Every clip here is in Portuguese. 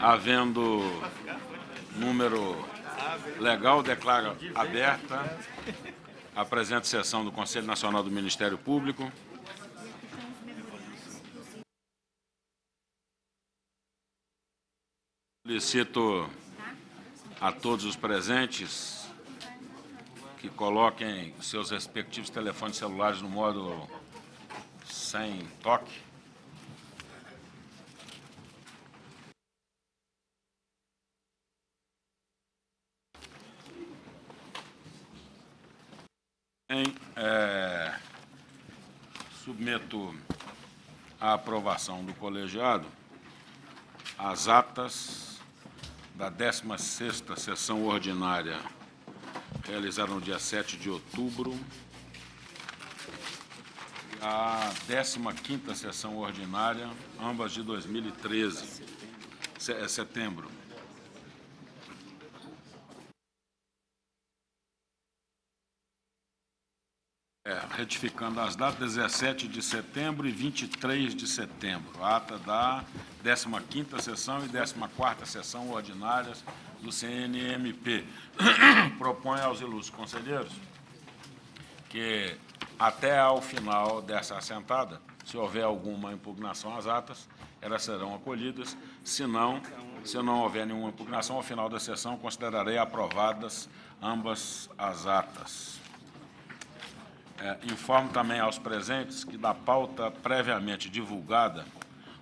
Havendo número legal, declaro aberta a presente sessão do Conselho Nacional do Ministério Público. Solicito a todos os presentes que coloquem seus respectivos telefones celulares no modo sem toque. Em, é, submeto à aprovação do colegiado as atas da 16ª sessão ordinária realizada no dia 7 de outubro, a 15ª sessão ordinária, ambas de 2013, se- setembro. É, retificando as datas, 17 de setembro e 23 de setembro. Ata da 15ª sessão e 14ª sessão ordinárias do CNMP. Propõe aos ilustres conselheiros que até ao final dessa assentada, se houver alguma impugnação às atas, elas serão acolhidas. Se não, se não houver nenhuma impugnação, ao final da sessão, considerarei aprovadas ambas as atas. É, informo também aos presentes que da pauta previamente divulgada,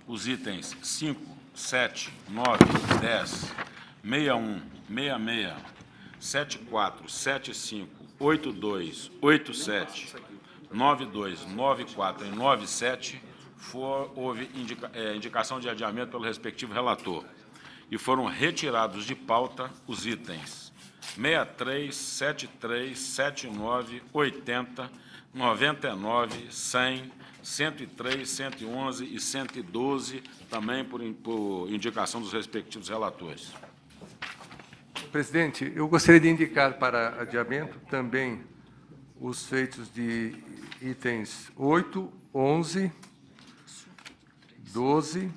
os itens 5, 7, 9, 10, 61, 66, 74, 75, 82, 87, 92, 94 e 97 for, houve indica, é, indicação de adiamento pelo respectivo relator. E foram retirados de pauta os itens 63, 73, 79, 80, 99, 100, 103, 111 e 112, também por, por indicação dos respectivos relatores. Presidente, eu gostaria de indicar para adiamento também os feitos de itens 8, 11, 12,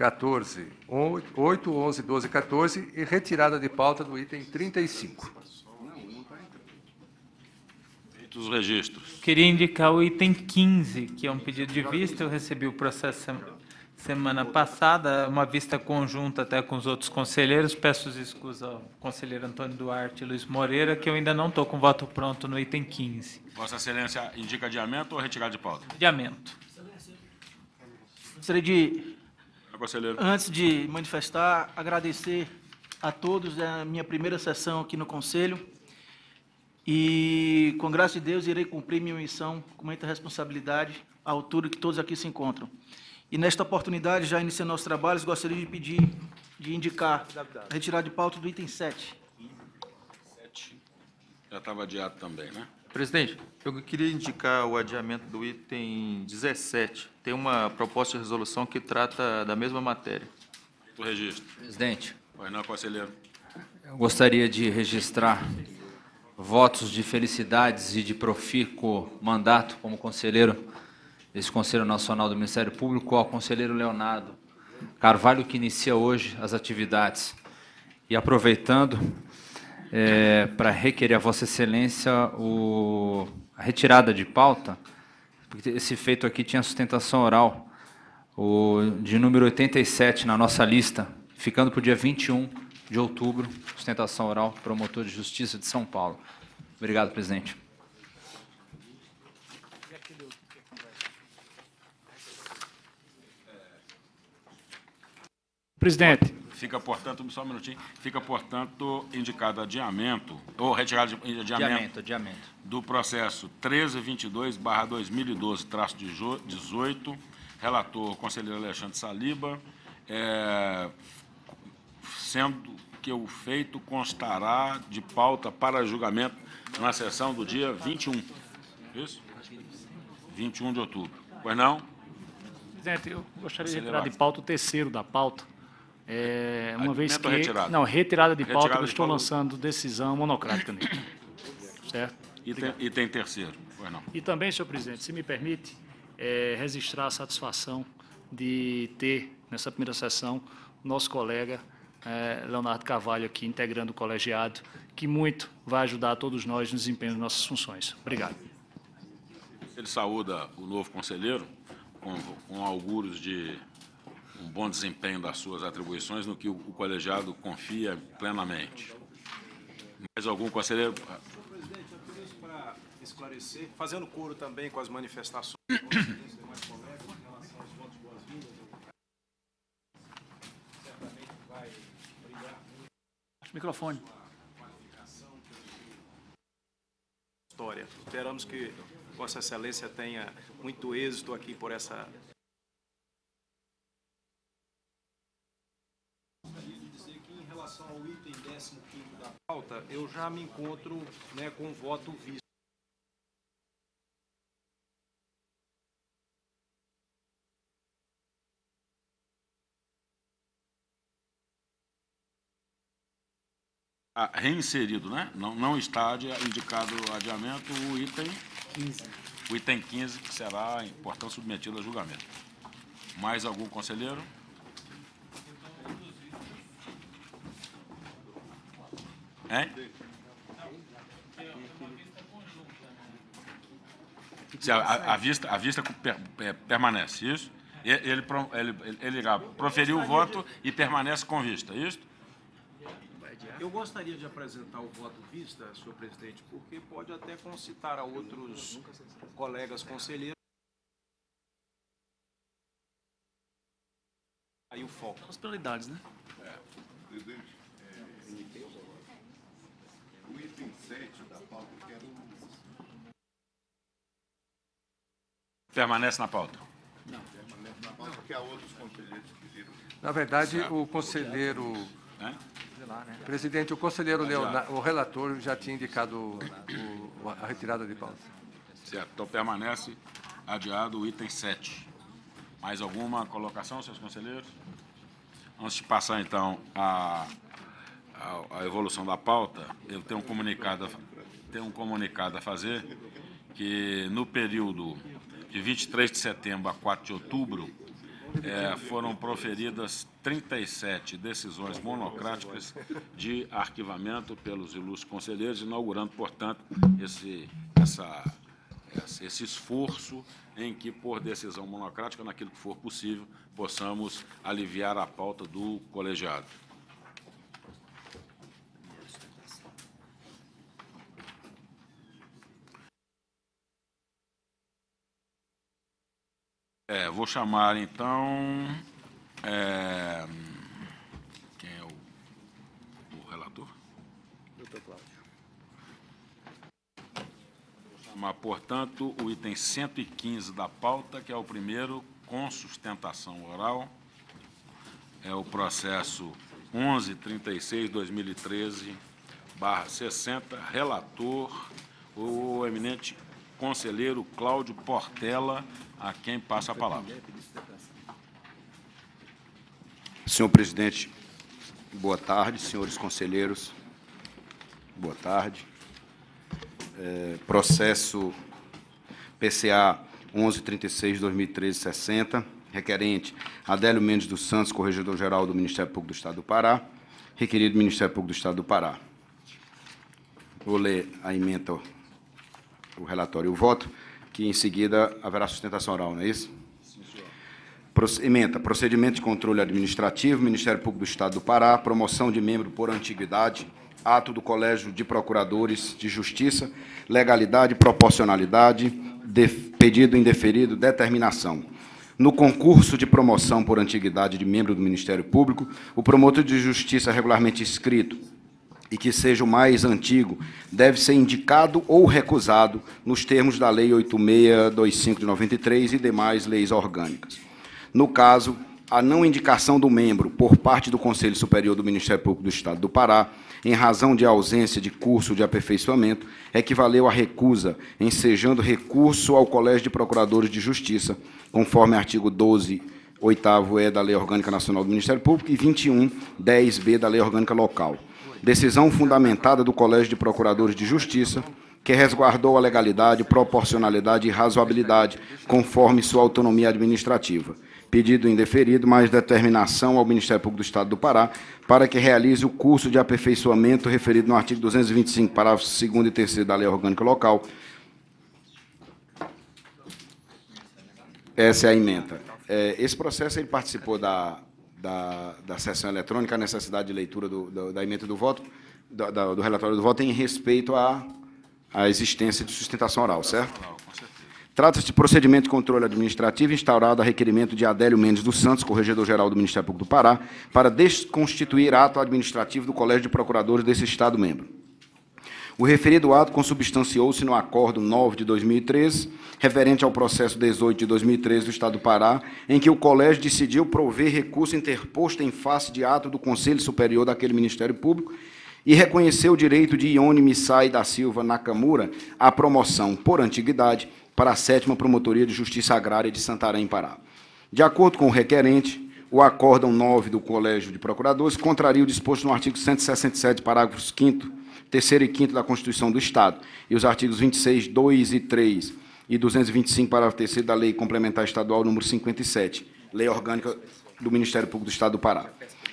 14, 8, 11, 12, 14 e retirada de pauta do item 35. Feitos os registros. Queria indicar o item 15, que é um pedido de vista. Eu recebi o processo sem- semana passada, uma vista conjunta até com os outros conselheiros. Peço excusas ao conselheiro Antônio Duarte e Luiz Moreira, que eu ainda não estou com voto pronto no item 15. Vossa Excelência indica adiamento ou retirada de pauta? Adiamento. Gostaria de, conselheiro. antes de manifestar, agradecer a todos é a minha primeira sessão aqui no Conselho e, com graça de Deus, irei cumprir minha missão com muita responsabilidade à altura que todos aqui se encontram. E, nesta oportunidade, já iniciando nossos trabalhos, gostaria de pedir, de indicar a retirada de pauta do item 7. Já estava adiado também, né? Presidente, eu queria indicar o adiamento do item 17. Tem uma proposta de resolução que trata da mesma matéria. O registro. Presidente, Pois não, conselheiro. eu gostaria de registrar votos de felicidades e de profícuo mandato como conselheiro desse Conselho Nacional do Ministério Público ao conselheiro Leonardo Carvalho, que inicia hoje as atividades. E aproveitando, eh, para requerer a Vossa Excelência o- a retirada de pauta, porque esse feito aqui tinha sustentação oral, o de número 87 na nossa lista, ficando para o dia 21 de outubro, sustentação oral, promotor de justiça de São Paulo. Obrigado, presidente. Presidente, Fica, portanto, só um minutinho, fica, portanto, indicado adiamento, ou retirada de adiamento, Adiamento, adiamento. do processo 1322-2012-18, relator conselheiro Alexandre Saliba, é, sendo que o feito constará de pauta para julgamento na sessão do dia 21. Isso? 21 de outubro. Pois não? presidente, eu gostaria de retirar de pauta o terceiro da pauta. É, uma vez que. ou retirada? Não, retirada de pauta, Retirada que eu de estou lançando decisão monocrática nele. Certo? E tem, e tem terceiro. E também, senhor presidente, se me permite, é, registrar a satisfação de ter, nessa primeira sessão, nosso colega eh, Leonardo Carvalho aqui, integrando o colegiado, que muito vai ajudar a todos nós no desempenho das nossas funções. Obrigado. Ele saúda o novo conselheiro com, com augúrios de um bom desempenho das suas atribuições, no que o, o colegiado confia plenamente. Mais algum conselheiro? Presidente, apenas para esclarecer, fazendo coro também com as manifestações Microfone. história. Esperamos que Vossa Excelência tenha muito êxito aqui por essa. Gostaria de dizer que em relação ao item 15 da pauta, eu já me encontro né, com voto visto. Ah, reinserido, né? Não, não está indicado adiamento o item 15. O item 15, que será, portanto, submetido a julgamento. Mais algum conselheiro? Hein? Se a, a- a vista, a vista per- per- permanece, isso? Ele, ele, ele, ele irá proferir o voto e permanece com vista, isso? Eu gostaria de apresentar o voto vista, senhor presidente, porque pode até concitar a outros colegas conselheiros. Aí o foco. As prioridades, né? Permanece na pauta. Na verdade, o conselheiro, Né? presidente, o conselheiro Leonardo, o relator já tinha indicado o- o- a retirada de pauta. Certo. Então permanece adiado o item 7. Mais alguma colocação, seus conselheiros? Antes de passar, então, a, a, a evolução da pauta, eu tenho um comunicado, a- tenho um comunicado a fazer que no período de 23 de setembro a 4 de outubro, eh, foram proferidas 37 decisões monocráticas de arquivamento pelos ilustres conselheiros, inaugurando, portanto, esse, essa, esse esforço em que, por decisão monocrática, naquilo que for possível, possamos aliviar a pauta do colegiado. É, vou chamar, então, é, quem é o, o relator? Doutor Cláudio. Vou chamar, portanto, o item 115 da pauta, que é o primeiro, com sustentação oral. É o processo 1136-2013, barra 60, relator, o eminente conselheiro Cláudio Portela, a quem passa a palavra. Senhor presidente, boa tarde, senhores conselheiros, boa tarde. É, processo PCA 1136-2013-60, requerente Adélio Mendes dos Santos, Corregedor-Geral do Ministério Público do Estado do Pará, requerido Ministério Público do Estado do Pará. Vou ler a emenda, o relatório e o voto, que em seguida haverá sustentação oral, não é isso? Proce- Ementa, procedimento de controle administrativo, Ministério Público do Estado do Pará, promoção de membro por antiguidade, ato do Colégio de Procuradores de Justiça, legalidade, proporcionalidade, pedido indeferido, determinação. No concurso de promoção por antiguidade de membro do Ministério Público, o promotor de justiça regularmente inscrito e que seja o mais antigo, deve ser indicado ou recusado nos termos da Lei 8625 de 93 e demais leis orgânicas. No caso, a não indicação do membro por parte do Conselho Superior do Ministério Público do Estado do Pará, em razão de ausência de curso de aperfeiçoamento, equivaleu à recusa, ensejando recurso ao Colégio de Procuradores de Justiça, conforme artigo 12, oitavo E da Lei Orgânica Nacional do Ministério Público e 21, 10B da Lei Orgânica Local. Decisão fundamentada do Colégio de Procuradores de Justiça, que resguardou a legalidade, proporcionalidade e razoabilidade, conforme sua autonomia administrativa. pedido indeferido, mais determinação ao Ministério Público do Estado do Pará para que realize o curso de aperfeiçoamento referido no artigo 225, parágrafos 2 e 3 da Lei Orgânica Local. Essa é a emenda. É, esse processo ele participou da, da, da sessão eletrônica, a necessidade de leitura do, do, da emenda do voto, do, do relatório do voto, em respeito à, à existência de sustentação oral, certo? Trata-se de procedimento de controle administrativo instaurado a requerimento de Adélio Mendes dos Santos, Corregedor-Geral do Ministério Público do Pará, para desconstituir ato administrativo do Colégio de Procuradores desse Estado-membro. O referido ato consubstanciou-se no Acordo 9 de 2013, referente ao processo 18 de 2013 do Estado do Pará, em que o Colégio decidiu prover recurso interposto em face de ato do Conselho Superior daquele Ministério Público e reconheceu o direito de Ione Missai da Silva Nakamura à promoção por antiguidade para a sétima Promotoria de Justiça Agrária de Santarém, Pará. De acordo com o requerente, o Acórdão 9 do Colégio de Procuradores contraria o disposto no artigo 167, parágrafos 5º, 3 e 5 da Constituição do Estado, e os artigos 26, 2 e 3 e 225, parágrafo 3 da Lei Complementar Estadual número 57, Lei Orgânica do Ministério Público do Estado do Pará.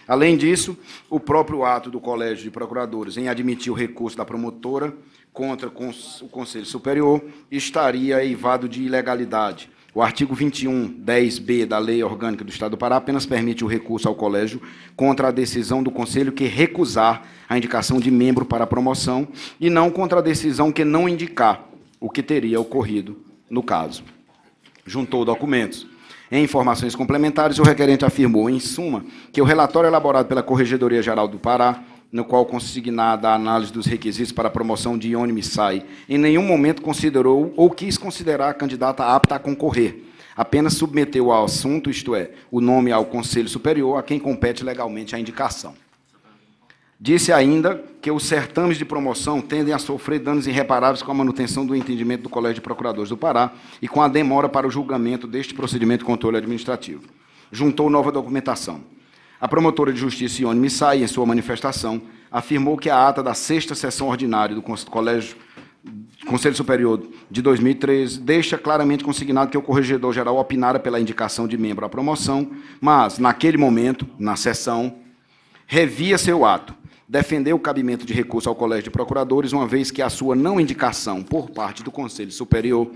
Além disso, o próprio ato do Colégio de Procuradores em admitir o recurso da promotora contra o Conselho Superior estaria eivado de ilegalidade. O artigo 21, 10b da Lei Orgânica do Estado do Pará apenas permite o recurso ao colégio contra a decisão do Conselho que recusar a indicação de membro para a promoção e não contra a decisão que não indicar, o que teria ocorrido no caso juntou documentos. Em informações complementares, o requerente afirmou, em suma, que o relatório elaborado pela Corregedoria Geral do Pará, no qual consignada a análise dos requisitos para a promoção de Ione Missai, em nenhum momento considerou ou quis considerar a candidata apta a concorrer. Apenas submeteu ao assunto, isto é, o nome ao Conselho Superior, a quem compete legalmente a indicação. Disse ainda que os certames de promoção tendem a sofrer danos irreparáveis com a manutenção do entendimento do Colégio de Procuradores do Pará e com a demora para o julgamento deste procedimento de controle administrativo. Juntou nova documentação. A promotora de justiça Ione Missai, em sua manifestação, afirmou que a ata da sexta sessão ordinária do Colégio Conselho Superior de 2013 deixa claramente consignado que o corregedor-geral opinara pela indicação de membro à promoção, mas, naquele momento, na sessão, revia seu ato, defendeu o cabimento de recurso ao Colégio de Procuradores, uma vez que a sua não indicação por parte do Conselho Superior,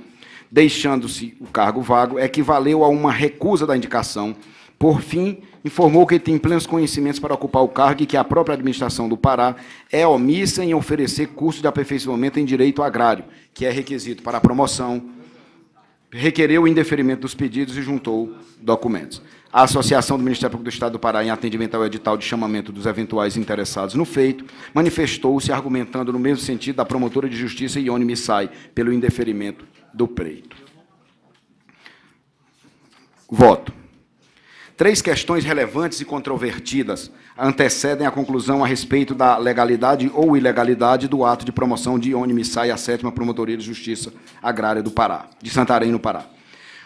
deixando-se o cargo vago, equivaleu a uma recusa da indicação. Por fim, informou que tem plenos conhecimentos para ocupar o cargo e que a própria administração do Pará é omissa em oferecer curso de aperfeiçoamento em direito agrário, que é requisito para a promoção, requereu o indeferimento dos pedidos e juntou documentos. A Associação do Ministério Público do Estado do Pará, em atendimento ao edital de chamamento dos eventuais interessados no feito, manifestou-se argumentando no mesmo sentido da promotora de justiça Ione Missai pelo indeferimento do pleito. Voto. Três questões relevantes e controvertidas antecedem a conclusão a respeito da legalidade ou ilegalidade do ato de promoção de Ione Missai à sétima Promotoria de Justiça Agrária do Pará, de Santarém, no Pará.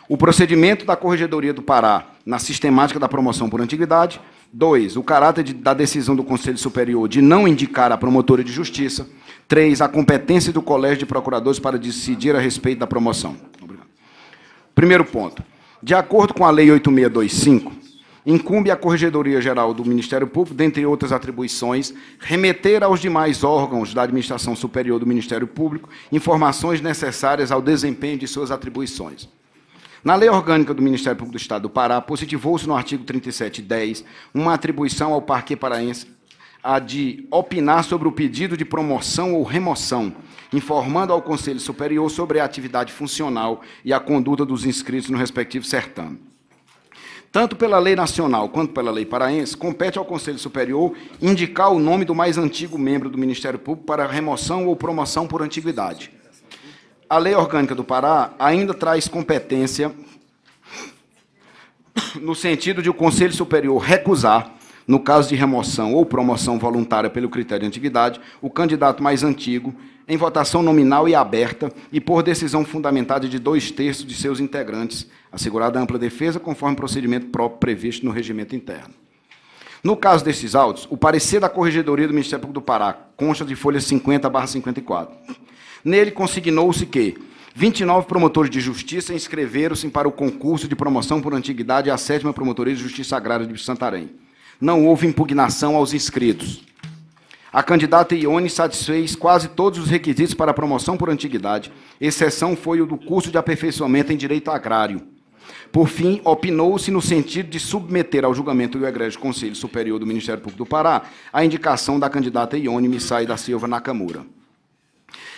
O procedimento da Corregedoria do Pará na sistemática da promoção por antiguidade. Dois, o caráter de- da decisão do Conselho Superior de não indicar a promotora de justiça. Três, a competência do Colégio de Procuradores para decidir a respeito da promoção. Obrigado. Primeiro ponto. De acordo com a Lei 8625, incumbe à Corregedoria Geral do Ministério Público, dentre outras atribuições, remeter aos demais órgãos da administração superior do Ministério Público informações necessárias ao desempenho de suas atribuições. Na Lei Orgânica do Ministério Público do Estado do Pará, positivou-se no artigo 3710 uma atribuição ao Parquê Paraense a de opinar sobre o pedido de promoção ou remoção, informando ao Conselho Superior sobre a atividade funcional e a conduta dos inscritos no respectivo certame. Tanto pela lei nacional quanto pela lei paraense, compete ao Conselho Superior indicar o nome do mais antigo membro do Ministério Público para remoção ou promoção por antiguidade. A Lei Orgânica do Pará ainda traz competência no sentido de o Conselho Superior recusar, no caso de remoção ou promoção voluntária pelo critério de antiguidade, o candidato mais antigo, em votação nominal e aberta e por decisão fundamentada de dois terços de seus integrantes, assegurada ampla defesa, conforme procedimento próprio previsto no regimento interno. No caso desses autos, o parecer da Corregedoria do Ministério Público do Pará consta de folha 50 54. Nele consignou-se que 29 promotores de justiça inscreveram-se para o concurso de promoção por antiguidade à sétima Promotoria de Justiça Agrária de Santarém. Não houve impugnação aos inscritos. A candidata Ione satisfez quase todos os requisitos para a promoção por antiguidade, exceção foi o do curso de aperfeiçoamento em direito agrário. Por fim, opinou-se no sentido de submeter ao julgamento do Egrégio Conselho Superior do Ministério Público do Pará a indicação da candidata Ione Missai da Silva Nakamura.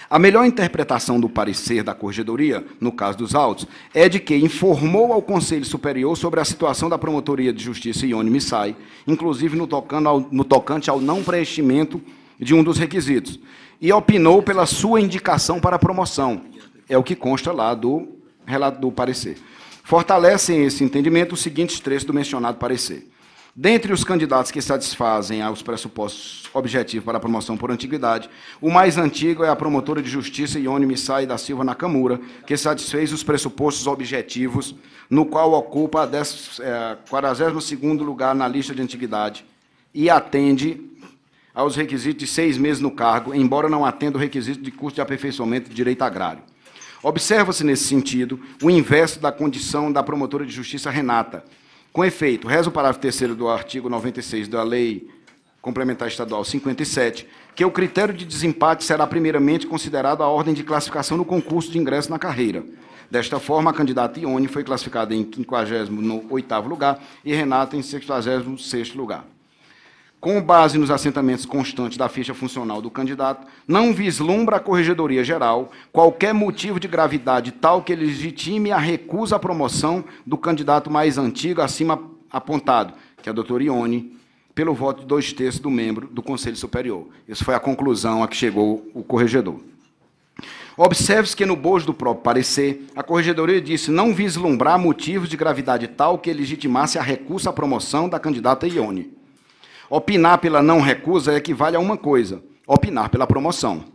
A melhor interpretação do parecer da Corregedoria, no caso dos autos, é de que informou ao Conselho Superior sobre a situação da Promotoria de Justiça Ione Missai, inclusive no, ao, no tocante ao não preenchimento de um dos requisitos, e opinou pela sua indicação para promoção. É o que consta lá do relato do parecer. Fortalecem esse entendimento os seguintes trechos do mencionado parecer. Dentre os candidatos que satisfazem aos pressupostos objetivos para a promoção por antiguidade, o mais antigo é a promotora de justiça Ione Missai da Silva Nakamura, que satisfez os pressupostos objetivos, no qual ocupa a 42º é, lugar na lista de antiguidade e atende aos requisitos de seis meses no cargo, embora não atenda o requisito de curso de aperfeiçoamento de direito agrário. Observa-se, nesse sentido, o inverso da condição da promotora de justiça Renata, com efeito, reza o parágrafo 3 do artigo 96 da Lei Complementar Estadual 57, que o critério de desempate será primeiramente considerado a ordem de classificação no concurso de ingresso na carreira. Desta forma, a candidata Ione foi classificada em 58º lugar e Renata em 66º lugar com base nos assentamentos constantes da ficha funcional do candidato, não vislumbra a Corregedoria Geral qualquer motivo de gravidade tal que legitime a recusa à promoção do candidato mais antigo acima apontado, que é a doutora Ione, pelo voto de dois terços do membro do Conselho Superior. Essa foi a conclusão a que chegou o corregedor. Observe-se que, no bojo do próprio parecer, a Corregedoria disse não vislumbrar motivos de gravidade tal que legitimasse a recusa à promoção da candidata Ione. Opinar pela não recusa equivale a uma coisa: opinar pela promoção.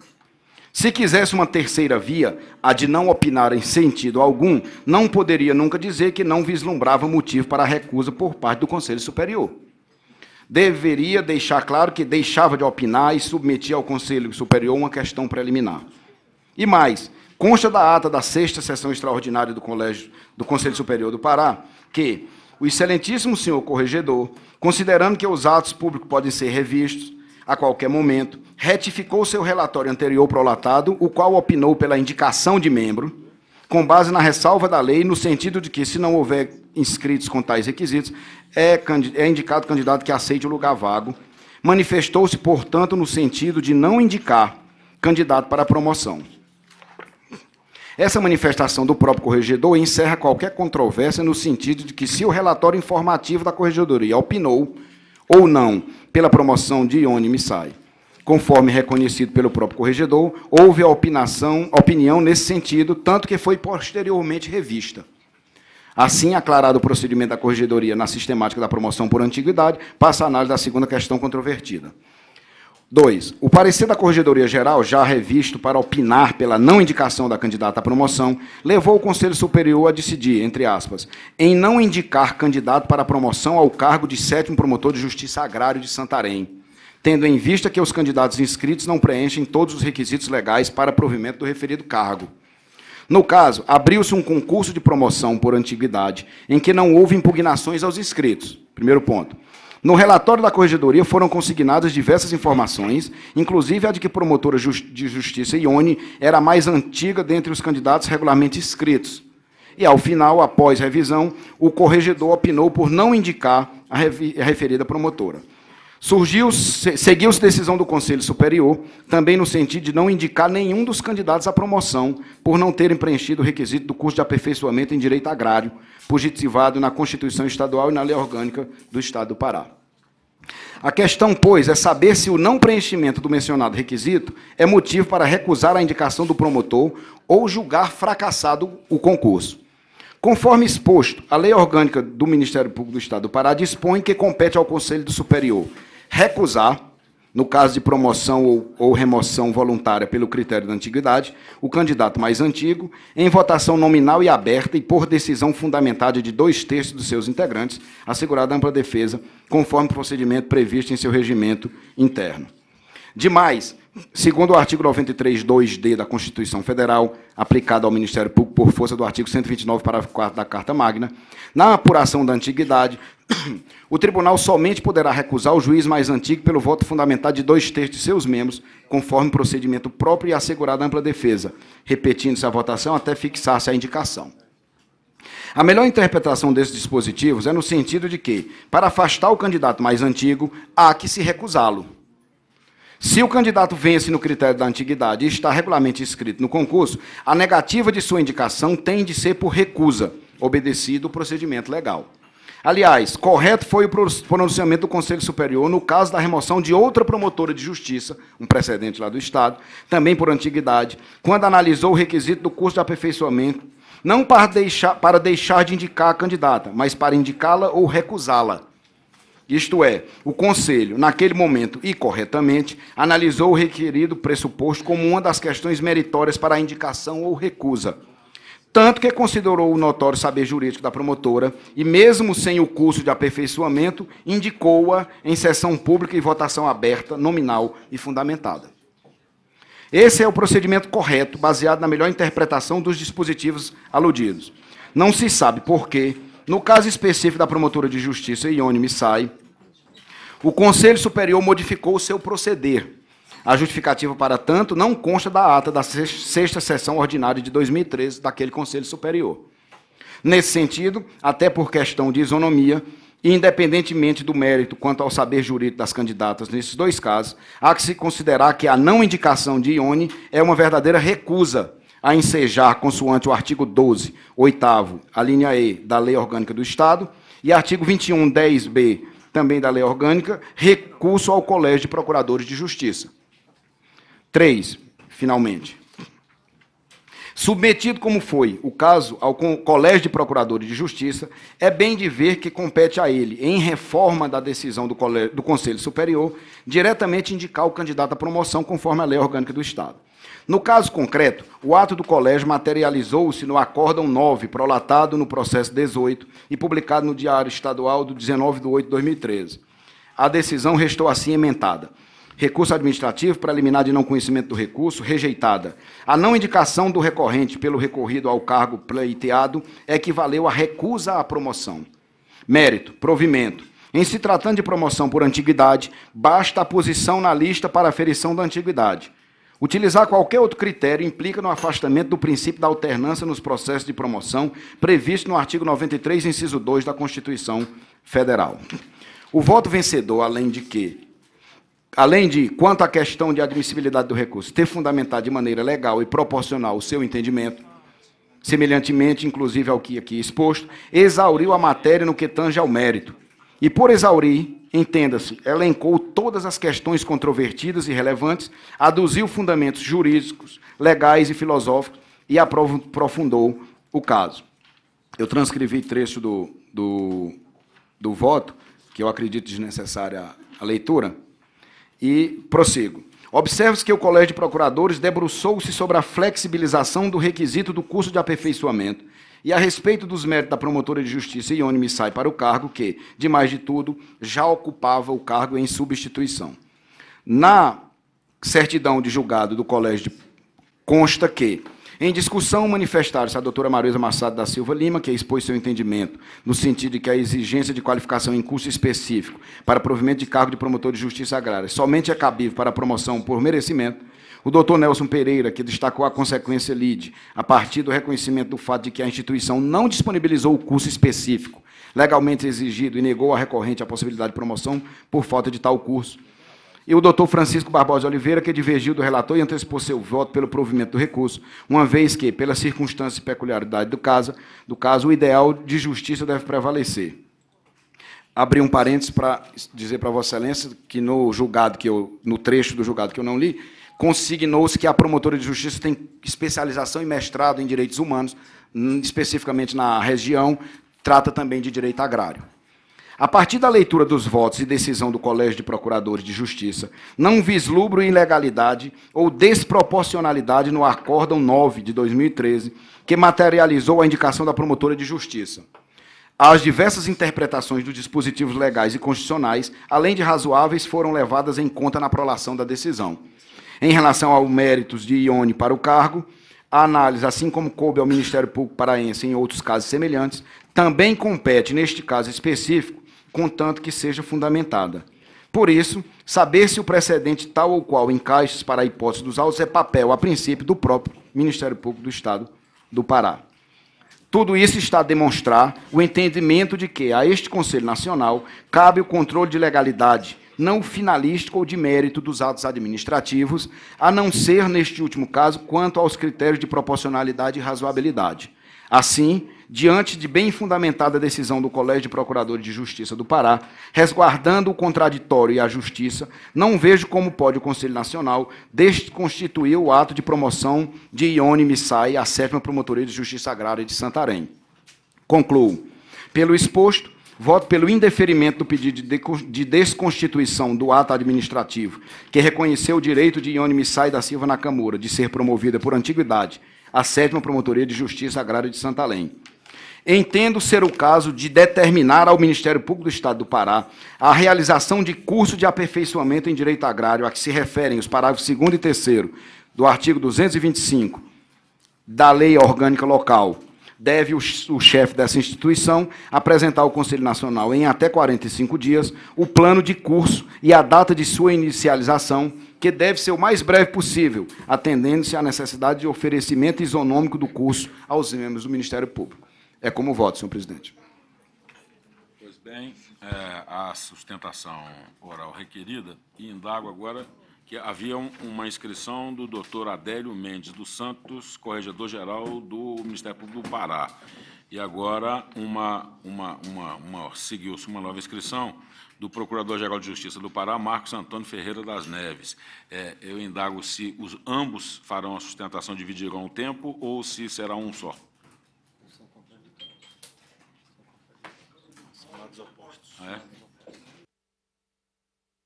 Se quisesse uma terceira via, a de não opinar em sentido algum, não poderia nunca dizer que não vislumbrava motivo para a recusa por parte do Conselho Superior. Deveria deixar claro que deixava de opinar e submetia ao Conselho Superior uma questão preliminar. E mais, consta da ata da sexta sessão extraordinária do Colégio do Conselho Superior do Pará que o excelentíssimo senhor corregedor considerando que os atos públicos podem ser revistos a qualquer momento, retificou seu relatório anterior prolatado, o qual opinou pela indicação de membro, com base na ressalva da lei, no sentido de que, se não houver inscritos com tais requisitos, é, é indicado candidato que aceite o lugar vago. Manifestou-se, portanto, no sentido de não indicar candidato para promoção. Essa manifestação do próprio corregedor encerra qualquer controvérsia no sentido de que, se o relatório informativo da corregedoria opinou ou não pela promoção de Ione Missai, conforme reconhecido pelo próprio corregedor, houve a opinação, opinião nesse sentido, tanto que foi posteriormente revista. Assim, aclarado o procedimento da corregedoria na sistemática da promoção por antiguidade, passa a análise da segunda questão controvertida. 2. O parecer da Corregedoria Geral, já revisto para opinar pela não indicação da candidata à promoção, levou o Conselho Superior a decidir, entre aspas, em não indicar candidato para promoção ao cargo de sétimo promotor de Justiça Agrário de Santarém, tendo em vista que os candidatos inscritos não preenchem todos os requisitos legais para provimento do referido cargo. No caso, abriu-se um concurso de promoção por antiguidade, em que não houve impugnações aos inscritos. Primeiro ponto. No relatório da Corregedoria foram consignadas diversas informações, inclusive a de que promotora de justiça Ione era a mais antiga dentre os candidatos regularmente inscritos. E, ao final, após revisão, o corregedor opinou por não indicar a referida promotora. Surgiu, seguiu-se decisão do Conselho Superior, também no sentido de não indicar nenhum dos candidatos à promoção, por não terem preenchido o requisito do curso de aperfeiçoamento em direito agrário, positivado na Constituição Estadual e na Lei Orgânica do Estado do Pará. A questão, pois, é saber se o não preenchimento do mencionado requisito é motivo para recusar a indicação do promotor ou julgar fracassado o concurso. Conforme exposto, a Lei Orgânica do Ministério Público do Estado do Pará dispõe que compete ao Conselho do Superior recusar no caso de promoção ou, ou, remoção voluntária pelo critério da antiguidade, o candidato mais antigo, em votação nominal e aberta e por decisão fundamentada de dois terços dos seus integrantes, assegurada ampla defesa, conforme o procedimento previsto em seu regimento interno. Demais, segundo o artigo 93, 2D da Constituição Federal, aplicado ao Ministério Público por força do artigo 129, parágrafo 4 da Carta Magna, na apuração da antiguidade, o tribunal somente poderá recusar o juiz mais antigo pelo voto fundamentado de dois terços de seus membros, conforme procedimento próprio e assegurada ampla defesa, repetindo-se a votação até fixar-se a indicação. A melhor interpretação desses dispositivos é no sentido de que, para afastar o candidato mais antigo, há que se recusá-lo. Se o candidato vence no critério da antiguidade e está regularmente inscrito no concurso, a negativa de sua indicação tem de ser por recusa, obedecido o procedimento legal. Aliás, correto foi o pronunciamento do Conselho Superior no caso da remoção de outra promotora de justiça, um precedente lá do Estado, também por antiguidade, quando analisou o requisito do curso de aperfeiçoamento, não para deixar, para deixar de indicar a candidata, mas para indicá-la ou recusá-la. Isto é, o Conselho, naquele momento e corretamente, analisou o requerido pressuposto como uma das questões meritórias para a indicação ou recusa tanto que considerou o notório saber jurídico da promotora e, mesmo sem o curso de aperfeiçoamento, indicou-a em sessão pública e votação aberta, nominal e fundamentada. Esse é o procedimento correto, baseado na melhor interpretação dos dispositivos aludidos. Não se sabe por quê, no caso específico da promotora de justiça Ione Missai, o Conselho Superior modificou o seu proceder, a justificativa para tanto não consta da ata da sexta sessão ordinária de 2013 daquele Conselho Superior. Nesse sentido, até por questão de isonomia, independentemente do mérito quanto ao saber jurídico das candidatas nesses dois casos, há que se considerar que a não indicação de Ione é uma verdadeira recusa a ensejar, consoante o artigo 12, oitavo, a linha E da Lei Orgânica do Estado, e artigo 21, 10b, também da Lei Orgânica, recurso ao Colégio de Procuradores de Justiça. Três, finalmente. Submetido como foi o caso ao Colégio de Procuradores de Justiça, é bem de ver que compete a ele, em reforma da decisão do, Conselho Superior, diretamente indicar o candidato à promoção conforme a lei orgânica do Estado. No caso concreto, o ato do colégio materializou-se no Acórdão 9, prolatado no processo 18 e publicado no Diário Estadual do 19 de 8 de 2013. A decisão restou assim emendada. Recurso administrativo para eliminar de não conhecimento do recurso, rejeitada. A não indicação do recorrente pelo recorrido ao cargo pleiteado equivaleu à recusa à promoção. Mérito, provimento. Em se tratando de promoção por antiguidade, basta a posição na lista para aferição da antiguidade. Utilizar qualquer outro critério implica no afastamento do princípio da alternância nos processos de promoção, previsto no artigo 93, inciso 2 da Constituição Federal. O voto vencedor, além de que além de, quanto à questão de admissibilidade do recurso, ter fundamentado de maneira legal e proporcional o seu entendimento, semelhantemente, inclusive ao que aqui exposto, exauriu a matéria no que tange ao mérito. E por exaurir, entenda-se, elencou todas as questões controvertidas e relevantes, aduziu fundamentos jurídicos, legais e filosóficos e aprofundou o caso. Eu transcrevi trecho do, do, do voto, que eu acredito desnecessária a leitura, e prossigo. Observe-se que o Colégio de Procuradores debruçou-se sobre a flexibilização do requisito do curso de aperfeiçoamento e a respeito dos méritos da promotora de justiça Ione Missai para o cargo, que, de mais de tudo, já ocupava o cargo em substituição. Na certidão de julgado do Colégio consta que em discussão, manifestaram-se a doutora Marisa Massado da Silva Lima, que expôs seu entendimento, no sentido de que a exigência de qualificação em curso específico para provimento de cargo de promotor de justiça agrária somente é cabível para a promoção por merecimento. O doutor Nelson Pereira, que destacou a consequência LIDE, a partir do reconhecimento do fato de que a instituição não disponibilizou o curso específico legalmente exigido e negou à recorrente a possibilidade de promoção por falta de tal curso e o doutor Francisco Barbosa Oliveira, que divergiu do relator e antecipou seu voto pelo provimento do recurso, uma vez que, pela circunstância e peculiaridade do caso, do caso, o ideal de justiça deve prevalecer. Abri um parênteses para dizer para Vossa Excelência que no julgado que eu, no trecho do julgado que eu não li, consignou-se que a promotora de justiça tem especialização e mestrado em direitos humanos, especificamente na região, trata também de direito agrário. A partir da leitura dos votos e decisão do Colégio de Procuradores de Justiça, não vislumbro ilegalidade ou desproporcionalidade no Acórdão 9 de 2013, que materializou a indicação da promotora de justiça. As diversas interpretações dos dispositivos legais e constitucionais, além de razoáveis, foram levadas em conta na prolação da decisão. Em relação aos méritos de Ione para o cargo, a análise, assim como coube ao Ministério Público Paraense em outros casos semelhantes, também compete, neste caso específico, contanto que seja fundamentada. Por isso, saber se o precedente tal ou qual encaixa para a hipótese dos autos é papel, a princípio, do próprio Ministério Público do Estado do Pará. Tudo isso está a demonstrar o entendimento de que a este Conselho Nacional cabe o controle de legalidade, não finalístico ou de mérito dos atos administrativos, a não ser, neste último caso, quanto aos critérios de proporcionalidade e razoabilidade. Assim, diante de bem fundamentada decisão do Colégio de Procuradores de Justiça do Pará, resguardando o contraditório e a justiça, não vejo como pode o Conselho Nacional desconstituir o ato de promoção de Ione Missai à sétima Promotoria de Justiça Agrária de Santarém. Concluo. Pelo exposto, voto pelo indeferimento do pedido de desconstituição do ato administrativo, que reconheceu o direito de Ione Missai da Silva Nakamura de ser promovida por antiguidade à sétima Promotoria de Justiça Agrária de Santarém. Entendo ser o caso de determinar ao Ministério Público do Estado do Pará a realização de curso de aperfeiçoamento em direito agrário a que se referem os parágrafos 2 e 3 do artigo 225 da Lei Orgânica Local. Deve o, chefe dessa instituição apresentar ao Conselho Nacional, em até 45 dias, o plano de curso e a data de sua inicialização, que deve ser o mais breve possível, atendendo-se à necessidade de oferecimento isonômico do curso aos membros do Ministério Público. É como voto, senhor presidente. Pois bem, é, a sustentação oral requerida, e indago agora que havia um, uma inscrição do doutor Adélio Mendes dos Santos, corregedor-geral do Ministério Público do Pará. E agora uma, uma, uma, uma seguiu-se uma nova inscrição do Procurador-Geral de Justiça do Pará, Marcos Antônio Ferreira das Neves. É, eu indago se os ambos farão a sustentação, dividirão o tempo, ou se será um só. É?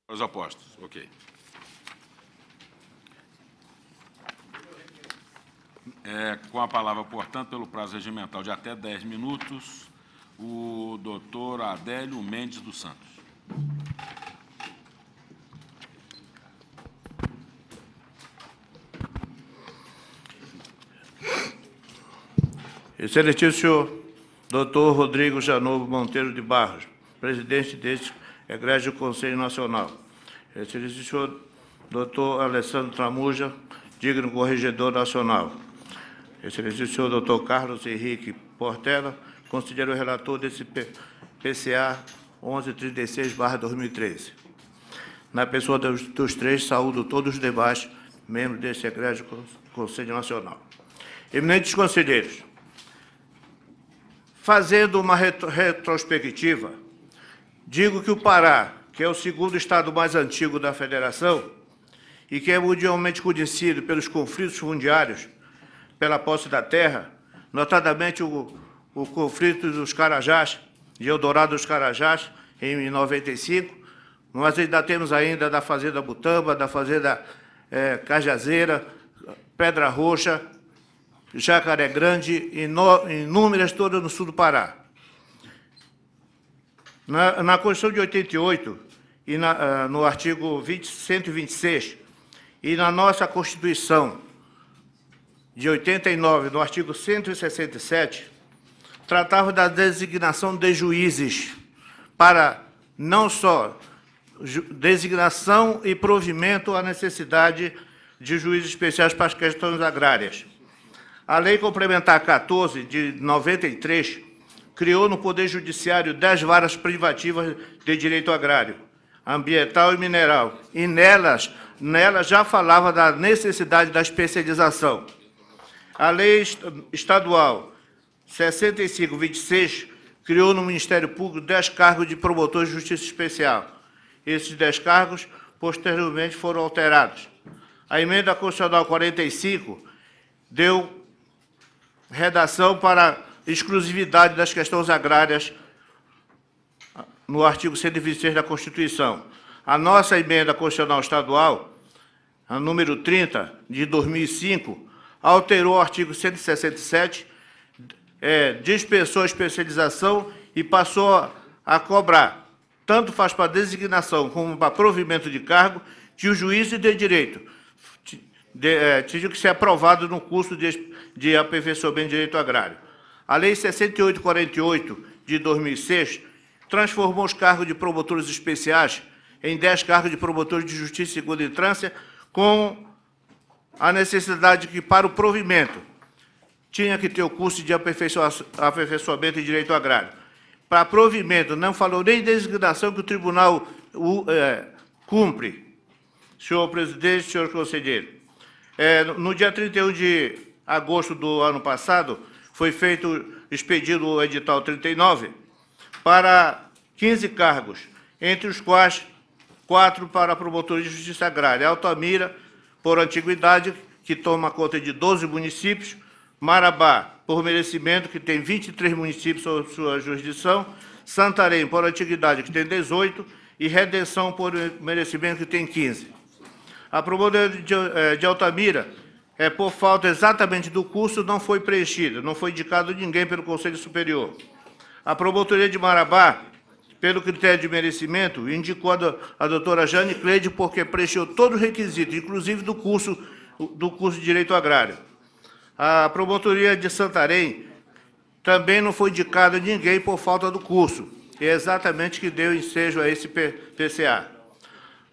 Os opostos, ok. É, com a palavra, portanto, pelo prazo regimental de até 10 minutos, o doutor Adélio Mendes dos Santos. Excelentíssimo senhor doutor Rodrigo Janovo Monteiro de Barros, presidente deste egrégio Conselho Nacional. Excelentíssimo doutor Alessandro Tramuja, digno corregedor nacional. Excelentíssimo senhor doutor Carlos Henrique Portela, considero relator desse PCA 1136-2013. Na pessoa dos, dos, três, saúdo todos os demais membros desse egrégio Conselho Nacional. Eminentes conselheiros, fazendo uma retro, retrospectiva, digo que o Pará, que é o segundo estado mais antigo da federação e que é mundialmente conhecido pelos conflitos fundiários, pela posse da terra, notadamente o, o conflito dos Carajás, de Eldorado dos Carajás, em 95, nós ainda temos ainda da Fazenda Butamba, da Fazenda é, Cajazeira, Pedra Roxa, Jacaré Grande, inúmeras todas no sul do Pará. Na, na Constituição de 88, e na, uh, no artigo 20, 126, e na nossa Constituição de 89, no artigo 167, tratava da designação de juízes para não só designação e provimento à necessidade de juízes especiais para as questões agrárias. A Lei Complementar 14, de 93, criou no Poder Judiciário dez varas privativas de direito agrário, ambiental e mineral, e nelas, nelas já falava da necessidade da especialização. A Lei Estadual 6526 criou no Ministério Público dez cargos de promotor de justiça especial. Esses dez cargos, posteriormente, foram alterados. A emenda constitucional 45 deu redação para exclusividade das questões agrárias no artigo 126 da Constituição. A nossa emenda constitucional estadual, a número 30, de 2005, alterou o artigo 167, é, dispensou a especialização e passou a cobrar, tanto faz para designação como para provimento de cargo, que o juiz de direito de, eh, tinha que ser aprovado no curso de, de aperfeiçoamento de direito agrário. A Lei 6848 de 2006 transformou os cargos de promotores especiais em 10 cargos de promotores de justiça em segunda instância, com a necessidade que, para o provimento, tinha que ter o curso de aperfeiçoamento em direito agrário. Para provimento, não falou nem designação que o tribunal o, é, cumpre. Senhor presidente, senhor conselheiro. É, no dia 31 de agosto do ano passado, foi feito, expedido o edital 39, para 15 cargos, entre os quais quatro para promotor de justiça agrária. Altamira, por antiguidade, que toma conta de 12 municípios, Marabá, por merecimento, que tem 23 municípios sob sua jurisdição, Santarém, por antiguidade, que tem 18, e Redenção, por merecimento, que tem 15. A promotoria de, eh, de Altamira, é, por falta exatamente do curso, não foi preenchida, não foi indicado ninguém pelo Conselho Superior. A promotoria de Marabá, pelo critério de merecimento, indicou a, do, a doutora Jane Cleide porque preencheu todos os requisitos, inclusive do curso, do curso de Direito Agrário. A promotoria de Santarém também não foi indicado ninguém por falta do curso. É exatamente que deu ensejo a esse PCA.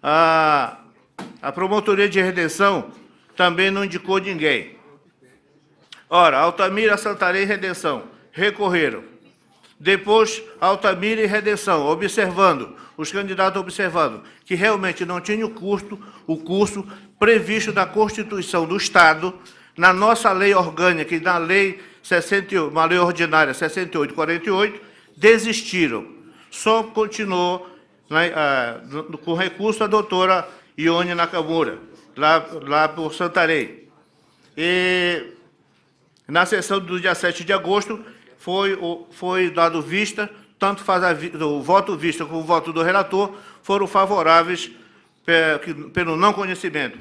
A, a promotoria de redenção também não indicou ninguém. Ora, Altamira, Santarém e Redenção recorreram. Depois, Altamira e Redenção, observando, os candidatos observando, que realmente não tinha o custo, o curso previsto na Constituição do Estado, na nossa lei orgânica e na lei 68, uma lei ordinária 6848, desistiram. Só continuou né, com recurso a doutora Ione Nakamura, lá, lá por Santarém. E na sessão do dia 7 de agosto, foi, foi dado vista, tanto faz a, o voto vista como o voto do relator foram favoráveis pelo não conhecimento.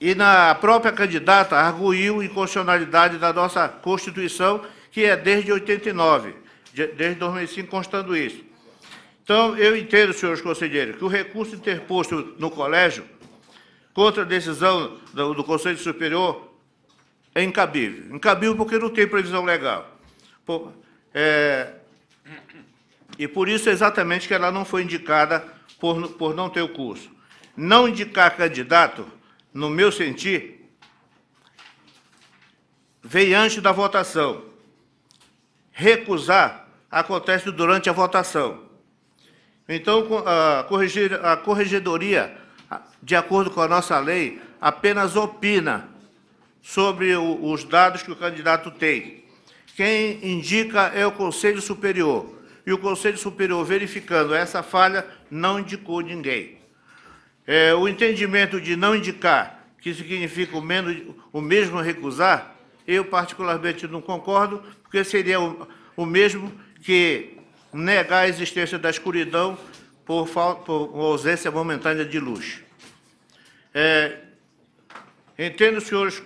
E na própria candidata arguiu inconstitucionalidade da nossa Constituição, que é desde 89, desde 2005 constando isso. Então, eu entendo, senhores conselheiros, que o recurso interposto no colégio contra a decisão do, do Conselho Superior é incabível. Incabível porque não tem previsão legal. Por, é, e por isso, exatamente, que ela não foi indicada por, por não ter o curso. Não indicar candidato, no meu sentir, veio antes da votação. Recusar acontece durante a votação. Então, a, corrigir, a corregedoria, de acordo com a nossa lei, apenas opina sobre o, os dados que o candidato tem. Quem indica é o Conselho Superior. E o Conselho Superior, verificando essa falha, não indicou ninguém. É, o entendimento de não indicar, que significa o, menos, o mesmo recusar, eu particularmente não concordo, porque seria o, o mesmo que negar a existência da escuridão por, por ausência momentânea de luz. É, entendo, senhores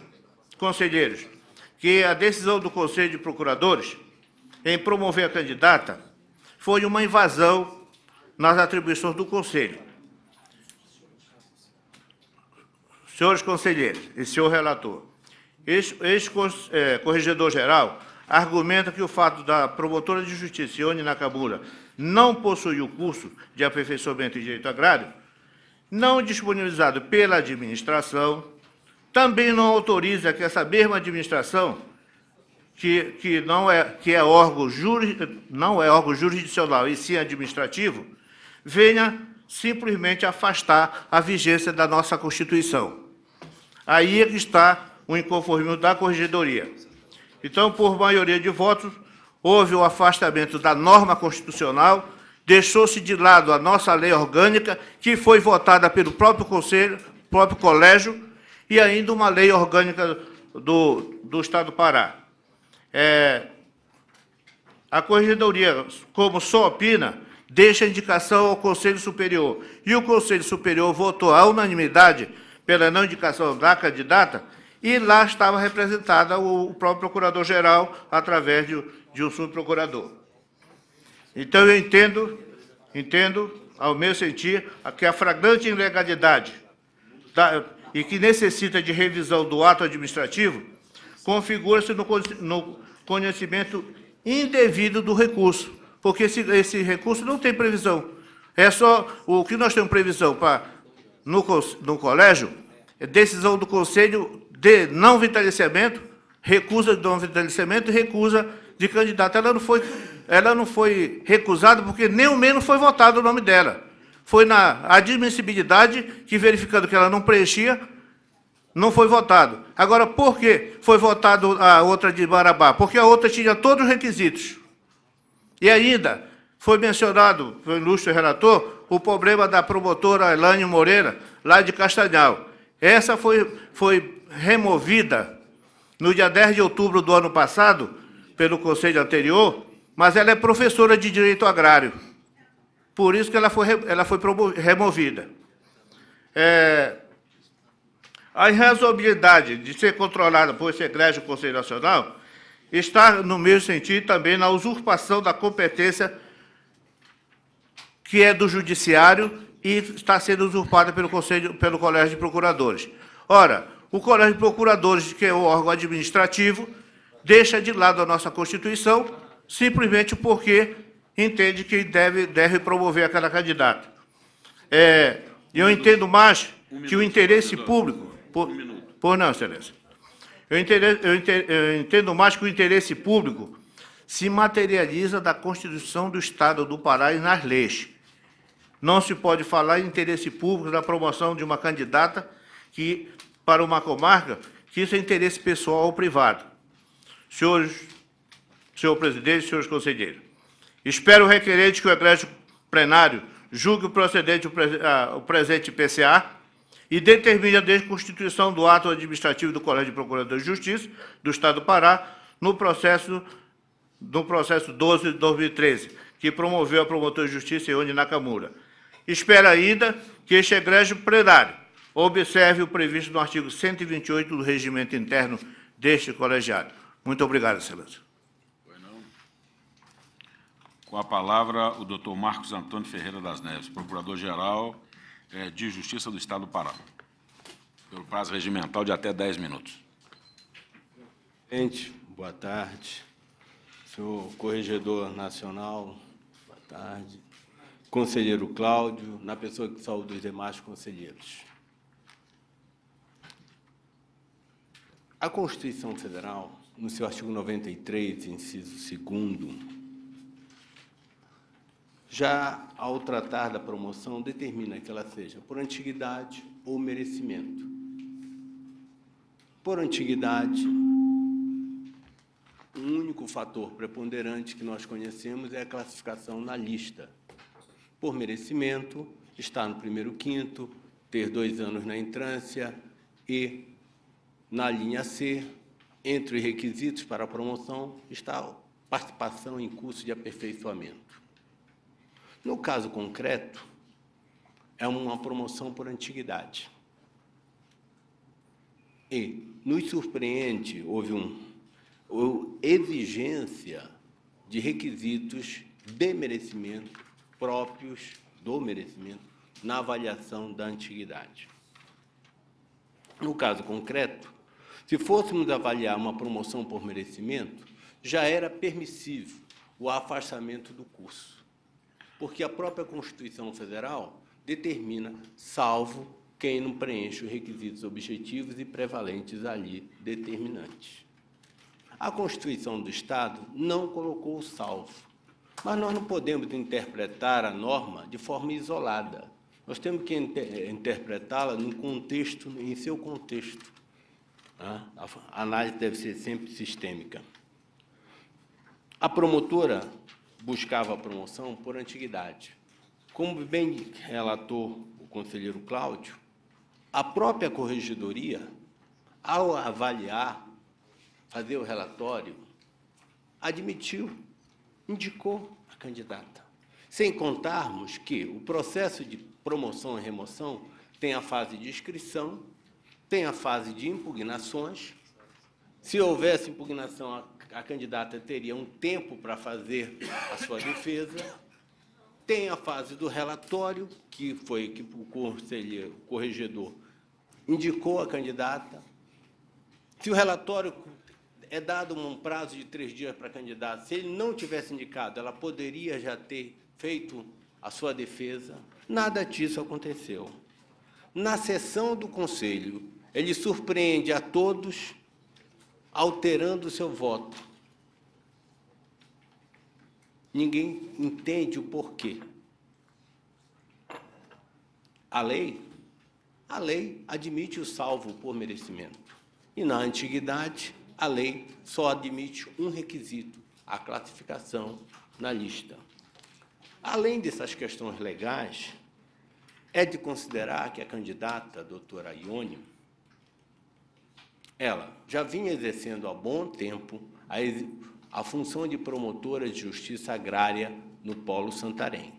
conselheiros, que a decisão do Conselho de Procuradores em promover a candidata foi uma invasão nas atribuições do Conselho. Senhores conselheiros e senhor relator, ex-corregedor-geral argumenta que o fato da promotora de justiça, Ione Nakamura, não possuir o curso de aperfeiçoamento em direito agrário, não disponibilizado pela administração, também não autoriza que essa mesma administração, que, que, não, é, que é órgão juri, não é órgão jurisdicional e sim administrativo, venha simplesmente afastar a vigência da nossa Constituição. Aí é que está o inconformismo da Corregedoria. Então, por maioria de votos, houve o afastamento da norma constitucional, deixou-se de lado a nossa lei orgânica, que foi votada pelo próprio Conselho, próprio Colégio, e ainda uma lei orgânica do, do Estado do Pará. É, a Corregedoria, como só opina, deixa a indicação ao Conselho Superior. E o Conselho Superior votou à unanimidade pela não indicação da candidata, e lá estava representada o, o próprio procurador-geral através de, de um subprocurador. Então, eu entendo, entendo, ao meu sentir, que a flagrante ilegalidade da- e que necessita de revisão do ato administrativo configura-se no, no conhecimento indevido do recurso, porque esse, esse recurso não tem previsão. É só o que nós temos previsão para no, no colégio, é decisão do Conselho de não vitaliciamento, recusa de não vitaliciamento e recusa de candidato. Ela não foi, ela não foi recusada porque nem o menos foi votado o nome dela. Foi na admissibilidade que, verificando que ela não preenchia, não foi votado. Agora, por que foi votado a outra de Marabá? Porque a outra tinha todos os requisitos. E ainda foi mencionado pelo ilustre relator o problema da promotora Elane Moreira, lá de Castanhal. Essa foi, foi removida no dia 10 de outubro do ano passado, pelo conselho anterior, mas ela é professora de direito agrário. Por isso que ela foi, ela foi removida. É, a irrazoabilidade de ser controlada por esse egrégio Conselho Nacional está, no meu sentido, também na usurpação da competência que é do Judiciário e está sendo usurpada pelo, Conselho, pelo Colégio de Procuradores. Ora, o Colégio de Procuradores, que é o órgão administrativo, deixa de lado a nossa Constituição simplesmente porque entende que deve, deve promover aquela candidata. É, eu entendo mais que o interesse público... Por, por não, excelência. Eu entendo, eu ente- eu entendo mais que o interesse público se materializa da Constituição do Estado do Pará e nas leis. Não se pode falar em interesse público na promoção de uma candidata que, para uma comarca, que isso é interesse pessoal ou privado. Senhores, senhor presidente, senhores conselheiros, espero o requerente que o egrégio plenário julgue procedente o, ah, o presente PCA e determine a desconstituição do ato administrativo do Colégio de Procuradores de Justiça do Estado do Pará no processo no processo 12 de 2013, que promoveu a promotora de justiça Ione Nakamura. Espero ainda que este egrégio plenário observe o previsto no artigo 128 do regimento interno deste colegiado. Muito obrigado, excelência. Com a palavra, o doutor Marcos Antônio Ferreira das Neves, Procurador-Geral eh, de Justiça do Estado do Pará. Pelo prazo regimental de até 10 minutos. Presidente, boa tarde. Senhor Corregedor Nacional, boa tarde. Conselheiro Cláudio, na pessoa que saúde os demais conselheiros. A Constituição Federal, no seu artigo 93, inciso 2 já ao tratar da promoção, determina que ela seja por antiguidade ou merecimento. Por antiguidade, o único fator preponderante que nós conhecemos é a classificação na lista. Por merecimento, estar no primeiro quinto, ter dois anos na entrância e, na linha C, entre os requisitos para a promoção, está participação em curso de aperfeiçoamento. No caso concreto, é uma promoção por antiguidade. E nos surpreende, houve um, exigência de requisitos de merecimento próprios do merecimento na avaliação da antiguidade. No caso concreto, se fôssemos avaliar uma promoção por merecimento, já era permissível o afastamento do curso porque a própria Constituição Federal determina, salvo quem não preenche os requisitos objetivos e prevalentes ali determinantes. A Constituição do Estado não colocou o salvo, mas nós não podemos interpretar a norma de forma isolada. Nós temos que inter- interpretá-la num contexto, em seu contexto. tá? A análise deve ser sempre sistêmica. A promotora buscava a promoção por antiguidade. Como bem relatou o conselheiro Cláudio, a própria corregedoria, ao avaliar, fazer o relatório, admitiu, indicou a candidata. Sem contarmos que o processo de promoção e remoção tem a fase de inscrição tem a fase de impugnações. Se houvesse impugnação, a, candidata teria um tempo para fazer a sua defesa. Tem a fase do relatório, que foi que o conselheiro, o corregedor indicou a candidata. Se o relatório é dado um prazo de três dias para a candidata, se ele não tivesse indicado, ela poderia já ter feito a sua defesa. Nada disso aconteceu. Na sessão do Conselho, ele surpreende a todos alterando o seu voto. Ninguém entende o porquê. A lei, a lei admite o salvo por merecimento. E na antiguidade, a lei só admite um requisito, a classificação na lista. Além dessas questões legais, é de considerar que a candidata, a doutora Ione, ela já vinha exercendo há bom tempo a, a função de promotora de justiça agrária no Polo Santarém.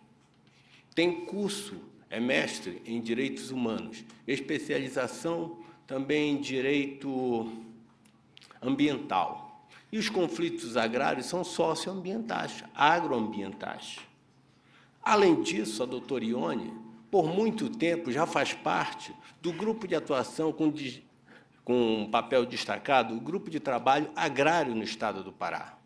Tem curso, é mestre em direitos humanos, especialização também em direito ambiental. E os conflitos agrários são socioambientais, agroambientais. Além disso, a doutora Ione, por muito tempo, já faz parte do grupo de atuação com, com um papel destacado, o grupo de trabalho agrário no estado do Pará.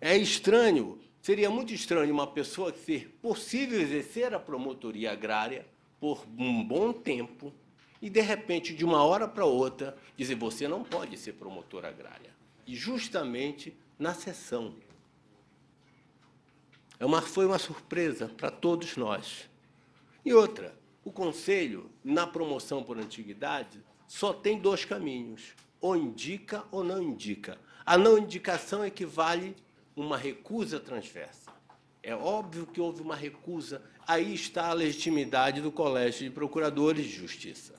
É estranho, seria muito estranho uma pessoa ser possível exercer a promotoria agrária por um bom tempo e, de repente, de uma hora para outra, dizer você não pode ser promotora agrária. E justamente na sessão é uma, foi uma surpresa para todos nós. E outra, o Conselho, na promoção por antiguidade, só tem dois caminhos, ou indica ou não indica. A não indicação equivale uma recusa transversa. É óbvio que houve uma recusa, aí está a legitimidade do Colégio de Procuradores de Justiça.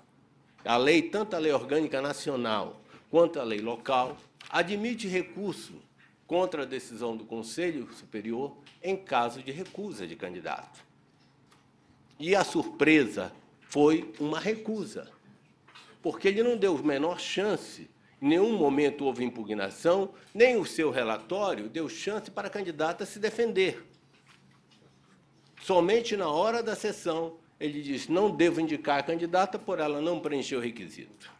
A lei, tanto a lei orgânica nacional quanto a lei local, admite recurso contra a decisão do Conselho Superior em caso de recusa de candidato. E a surpresa foi uma recusa, porque ele não deu a menor chance, em nenhum momento houve impugnação, nem o seu relatório deu chance para a candidata se defender. Somente na hora da sessão, ele disse, não devo indicar a candidata por ela não preencher o requisito.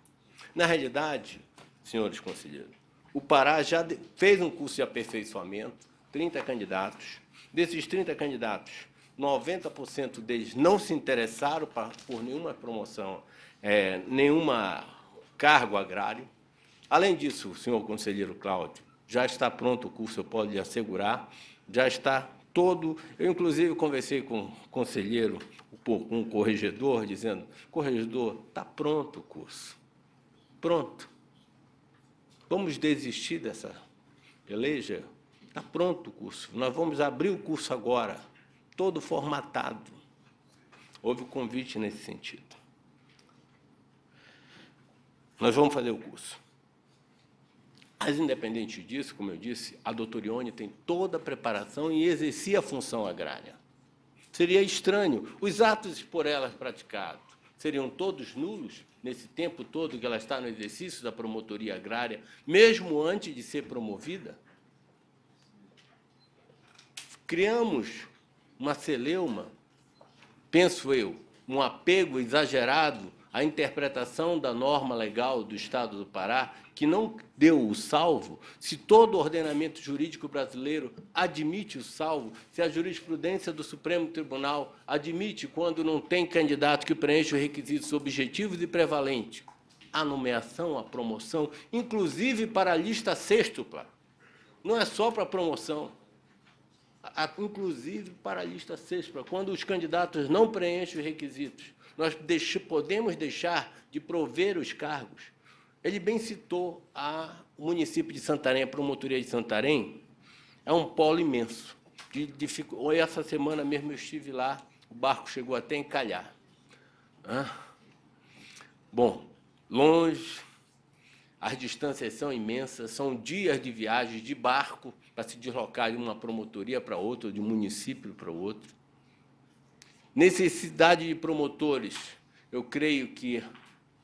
Na realidade, senhores conselheiros, o Pará já fez um curso de aperfeiçoamento, 30 candidatos. Desses 30 candidatos, 90% deles não se interessaram por nenhuma promoção, é, nenhuma cargo agrário. Além disso, senhor conselheiro Cláudio, já está pronto o curso, eu posso lhe assegurar, já está todo. Eu, inclusive, conversei com o conselheiro, com o corregedor, dizendo: corregedor, está pronto o curso. Pronto. Vamos desistir dessa peleja? Está pronto o curso. Nós vamos abrir o curso agora, todo formatado. Houve um convite nesse sentido. Nós vamos fazer o curso. Mas, independente disso, como eu disse, a doutora Ione tem toda a preparação e exercia a função agrária. Seria estranho. Os atos por ela praticados seriam todos nulos nesse tempo todo que ela está no exercício da promotoria agrária, mesmo antes de ser promovida? Criamos uma celeuma, penso eu, um apego exagerado à interpretação da norma legal do Estado do Pará, que não deu o salvo, se todo o ordenamento jurídico brasileiro admite o salvo, se a jurisprudência do Supremo Tribunal admite quando não tem candidato que preenche os requisitos objetivos e prevalentes, a nomeação, a promoção, inclusive para a lista sextupla, não é só para a promoção, inclusive para a lista sextupla, quando os candidatos não preenchem os requisitos, nós podemos deixar de prover os cargos ele bem citou a, o município de Santarém, a promotoria de Santarém, é um polo imenso. De, de, essa semana mesmo eu estive lá, o barco chegou até encalhar. Ah. Bom, longe, as distâncias são imensas, são dias de viagem de barco para se deslocar de uma promotoria para outra, de um município para outro. Necessidade de promotores, eu creio que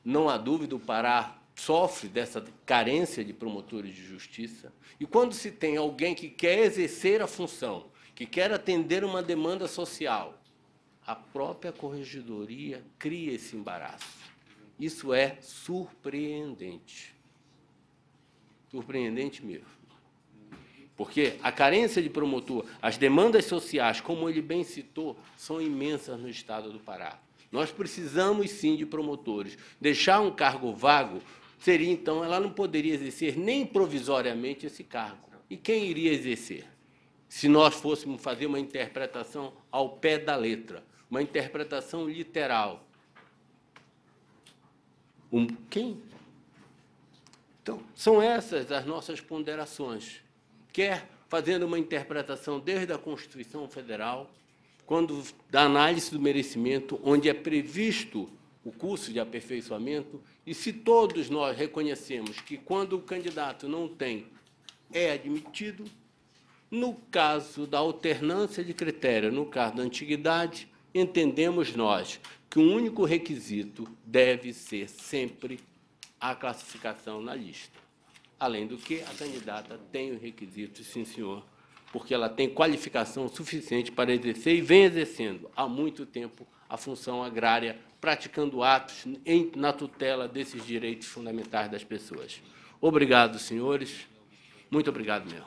não há dúvida, o Pará sofre dessa carência de promotores de justiça. E quando se tem alguém que quer exercer a função, que quer atender uma demanda social, a própria corregedoria cria esse embaraço. Isso é surpreendente. Surpreendente mesmo. Porque a carência de promotor, as demandas sociais, como ele bem citou, são imensas no estado do Pará. Nós precisamos sim de promotores. Deixar um cargo vago seria então, ela não poderia exercer nem provisoriamente esse cargo. E quem iria exercer? Se nós fôssemos fazer uma interpretação ao pé da letra, uma interpretação literal. Um, quem? Então, são essas as nossas ponderações. Quer fazendo uma interpretação desde a Constituição Federal, quando da análise do merecimento, onde é previsto o curso de aperfeiçoamento, e se todos nós reconhecemos que quando o candidato não tem, é admitido, no caso da alternância de critério, no caso da antiguidade, entendemos nós que o único requisito deve ser sempre a classificação na lista. Além do que, a candidata tem os requisitos, sim, senhor, porque ela tem qualificação suficiente para exercer e vem exercendo há muito tempo a função agrária, praticando atos em, na tutela desses direitos fundamentais das pessoas. Obrigado, senhores. Muito obrigado mesmo.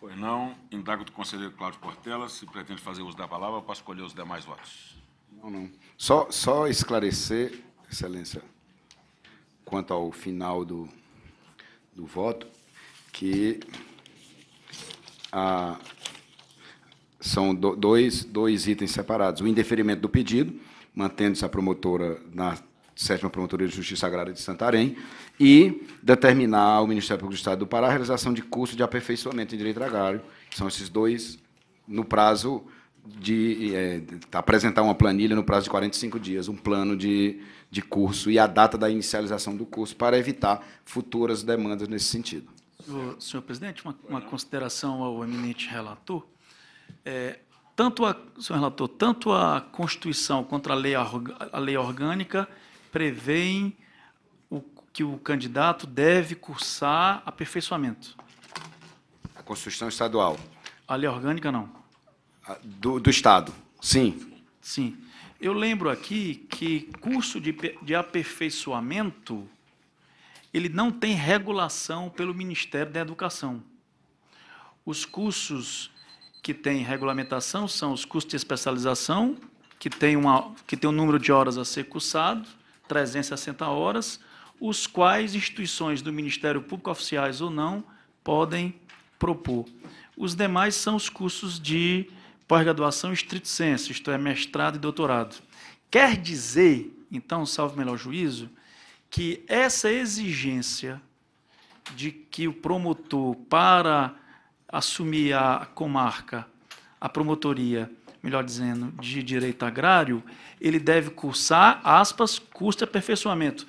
Pois não. Indago do conselheiro Cláudio Portela se pretende fazer uso da palavra para escolher os demais votos. Não, não. Só, só esclarecer, Excelência, quanto ao final do, do voto, que a, são do, dois, dois itens separados. O indeferimento do pedido, mantendo-se a promotora na sétima Promotoria de Justiça Agrária de Santarém, e determinar ao Ministério Público do Estado do Pará a realização de curso de aperfeiçoamento em direito agrário. São esses dois no prazo de é, apresentar uma planilha no prazo de 45 dias, um plano de, de curso e a data da inicialização do curso para evitar futuras demandas nesse sentido. Senhor, senhor presidente, uma, uma consideração ao eminente relator. É, tanto a, senhor relator, tanto a Constituição quanto a lei, a lei orgânica prevêem o, que o candidato deve cursar aperfeiçoamento. A Constituição Estadual. A lei orgânica, não. Do, do Estado, sim. Sim. Eu lembro aqui que curso de, de aperfeiçoamento ele não tem regulação pelo Ministério da Educação. Os cursos que têm regulamentação são os cursos de especialização, que tem, uma, que tem um número de horas a ser cursado, 360 horas, os quais instituições do Ministério Público, oficiais ou não, podem propor. Os demais são os cursos de pós-graduação estrito senso, isto é, mestrado e doutorado. Quer dizer, então, salvo melhor juízo, que essa exigência de que o promotor, para assumir a comarca, a promotoria, melhor dizendo, de direito agrário, ele deve cursar, aspas, de aperfeiçoamento.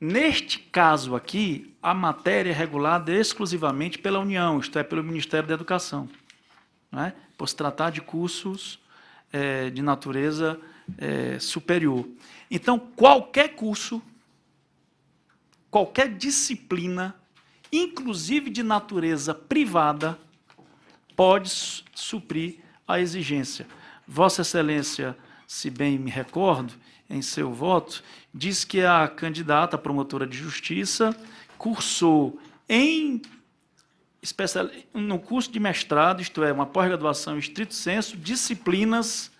Neste caso aqui, a matéria é regulada exclusivamente pela União, isto é, pelo Ministério da Educação, não é? Por se tratar de cursos é, de natureza é, superior. Então, qualquer curso qualquer disciplina, inclusive de natureza privada, pode suprir a exigência. Vossa Excelência, se bem me recordo, em seu voto, diz que a candidata a promotora de justiça cursou em especial, no curso de mestrado, isto é, uma pós-graduação em estrito senso, disciplinas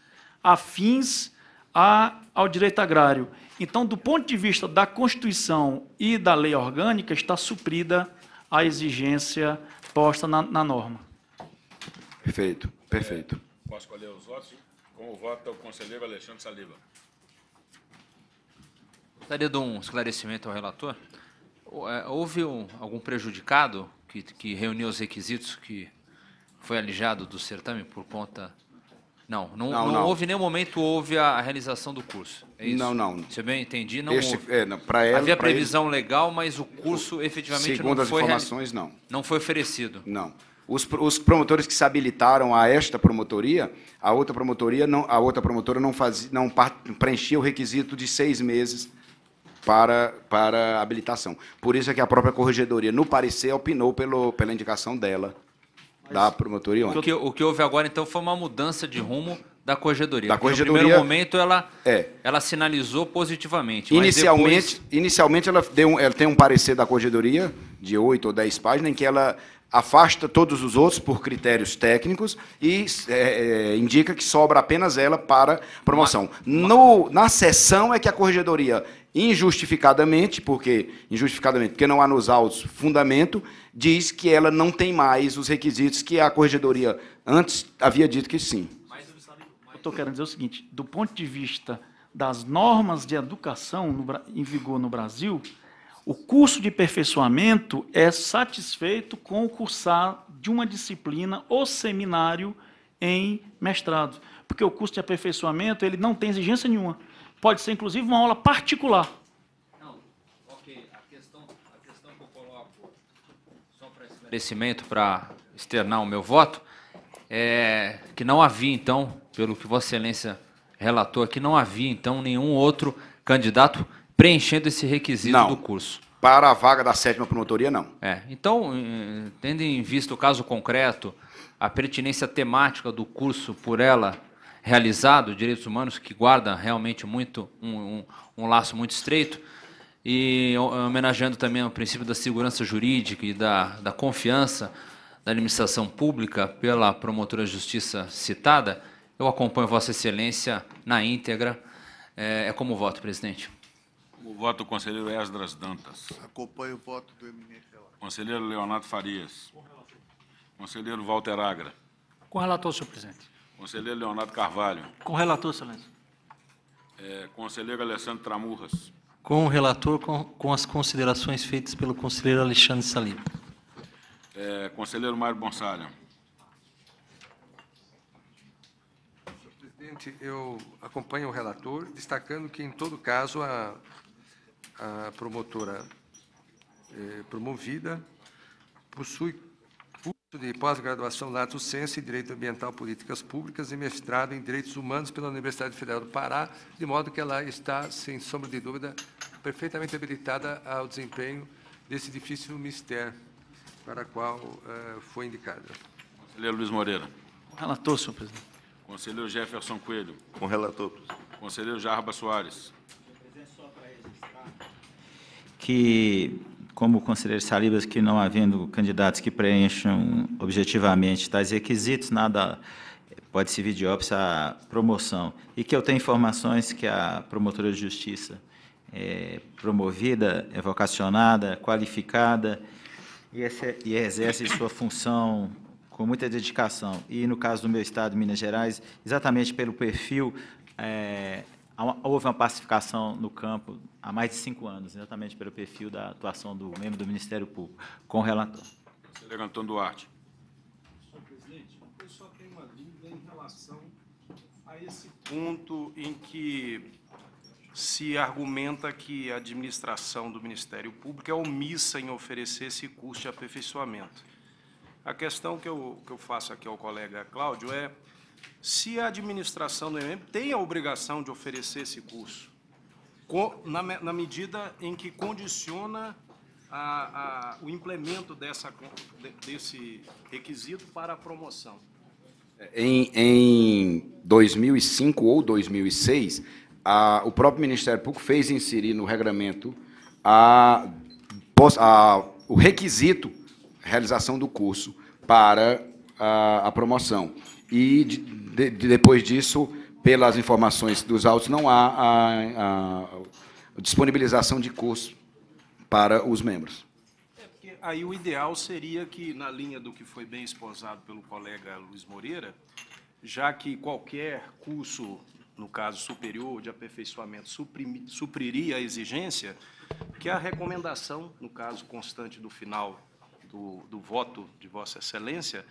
afins a, ao direito agrário. Então, do ponto de vista da Constituição e da lei orgânica, está suprida a exigência posta na, na norma. Perfeito, perfeito. É, posso escolher os votos? Com o voto do conselheiro Alexandre Saliba. Gostaria de um esclarecimento ao relator. É, houve um, algum prejudicado que, que reuniu os requisitos que foi alijado do certame por conta não, não, não, não, houve em nenhum momento houve a, realização do curso. É isso? Não, não. Se eu bem entendi, não houve. É, não, ela, Havia previsão ele, legal, mas o curso efetivamente segundo não foi... Segundo as informações, não. Não foi oferecido. Não. Os, os, promotores que se habilitaram a esta promotoria, a outra promotoria não, a outra promotora não fazia, não preenchia o requisito de seis meses para, para habilitação. Por isso é que a própria corregedoria, no parecer, opinou pelo, pela indicação dela, da promotoria O ontem. que, o que houve agora, então, foi uma mudança de rumo da corregedoria. Da corregedoria- No primeiro momento, ela, É. ela sinalizou positivamente. mas Inicialmente, depois- inicialmente ela, deu um- ela tem um parecer da corregedoria, de oito ou dez páginas, em que ela afasta todos os outros por critérios técnicos e é, é, indica que sobra apenas ela para promoção. No, na sessão é que a corregedoria, injustificadamente, porque injustificadamente, porque não há nos autos fundamento, diz que ela não tem mais os requisitos que a corregedoria antes havia dito que sim. Eu estou querendo dizer o seguinte, do ponto de vista das normas de educação no em vigor no Brasil, o curso de aperfeiçoamento é satisfeito com o cursar de uma disciplina ou seminário em mestrado, porque o curso de aperfeiçoamento ele não tem exigência nenhuma. Pode ser, inclusive, uma aula particular. Ok, a questão, a questão que eu coloco, só para esclarecimento, para externar o meu voto, é que não havia, então, pelo que Vossa Excelência relatou aqui, não havia, então, nenhum outro candidato preenchendo esse requisito Não. do curso. Para a vaga da sétima promotoria, não. É, então, eh, tendo em vista o caso concreto, a pertinência temática do curso por ela realizado, Direitos Humanos, que guarda realmente muito um, um- um laço muito estreito, e ho- homenageando também o princípio da segurança jurídica e da, da confiança da administração pública pela promotora de justiça citada, eu acompanho Vossa Excelência na íntegra. É, é como voto, presidente. O voto do conselheiro Esdras Dantas. Acompanho o voto do eminente relator. Conselheiro Leonardo Farias. Conselheiro Walter Agra. Com o relator, senhor presidente. Conselheiro Leonardo Carvalho. Com o relator, excelência. É, conselheiro Alessandro Tramurras. Com o relator, com, com as considerações feitas pelo conselheiro Alexandre Salim. É, conselheiro Mário Bonsalha. Presidente, eu acompanho o relator, destacando que, em todo caso, a, a promotora eh, promovida possui de pós-graduação Lato Senso em Direito Ambiental e Políticas Públicas e mestrado em Direitos Humanos pela Universidade Federal do Pará, de modo que ela está, sem sombra de dúvida, perfeitamente habilitada ao desempenho desse difícil mistério para a qual eh, foi indicada. Conselheiro Luiz Moreira. Com o relator, senhor presidente. Conselheiro Jefferson Coelho. Com o relator, presidente. Conselheiro Jarba Soares. que, como o conselheiro Salibas, que não havendo candidatos que preencham objetivamente tais requisitos, nada pode servir de óbice à promoção. E que eu tenho informações que a promotora de justiça é promovida, é vocacionada, qualificada e, esse- e exerce sua função com muita dedicação. E, no caso do meu estado, Minas Gerais, exatamente pelo perfil, é, houve uma pacificação no campo há mais de cinco anos, exatamente pelo perfil da atuação do membro do Ministério Público, com o relator. Conselheiro Antônio Duarte. Senhor presidente, eu só tenho uma dúvida em relação a esse ponto em que se argumenta que a administração do Ministério Público é omissa em oferecer esse curso de aperfeiçoamento. A questão que eu, que eu faço aqui ao colega Cláudio é se a administração do MM tem a obrigação de oferecer esse curso, na, me- na medida em que condiciona a- a- o implemento dessa, desse requisito para a promoção. Em, em 2005 ou 2006, a- o próprio Ministério Público fez inserir no regramento o requisito realização do curso para a promoção. E de- de- de- depois disso, pelas informações dos autos, não há a, a disponibilização de curso para os membros. Porque aí o ideal seria que, na linha do que foi bem esposado pelo colega Luiz Moreira, já que qualquer curso, no caso superior de aperfeiçoamento, supriria a exigência, que a recomendação, no caso constante do final do, do voto de Vossa Excelência,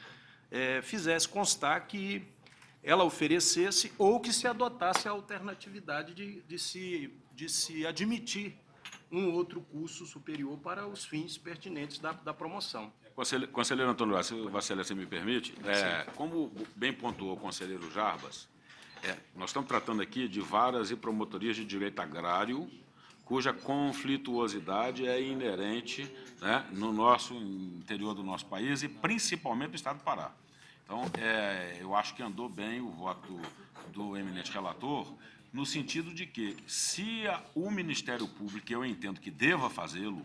eh, fizesse constar que ela oferecesse ou que se adotasse a alternatividade de, de, se, de se admitir um outro curso superior para os fins pertinentes da, da promoção. Conselhe- Conselheiro Antônio Duarte, se Excelência me permite, é, como bem pontuou o conselheiro Jarbas, é, nós estamos tratando aqui de varas e promotorias de direito agrário cuja conflituosidade é inerente né, no nosso interior do nosso país e principalmente no Estado do Pará. Então, é, eu acho que andou bem o voto do eminente relator, no sentido de que, se a, o Ministério Público, eu entendo que deva fazê-lo,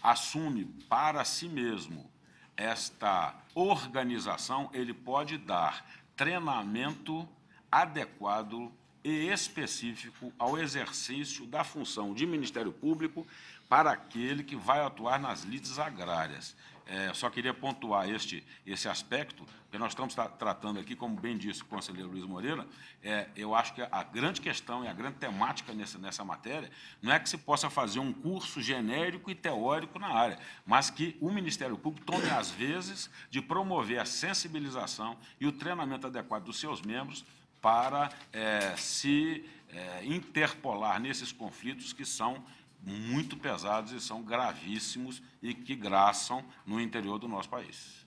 assume para si mesmo esta organização, ele pode dar treinamento adequado e específico ao exercício da função de Ministério Público para aquele que vai atuar nas lides agrárias. É, só queria pontuar este, esse aspecto, porque nós estamos tra tratando aqui, como bem disse o conselheiro Luiz Moreira, é, eu acho que a grande questão e a grande temática nessa, nessa matéria não é que se possa fazer um curso genérico e teórico na área, mas que o Ministério Público tome, às vezes, de promover a sensibilização e o treinamento adequado dos seus membros para é, se é, interpolar nesses conflitos que são muito pesados e são gravíssimos e que graçam no interior do nosso país.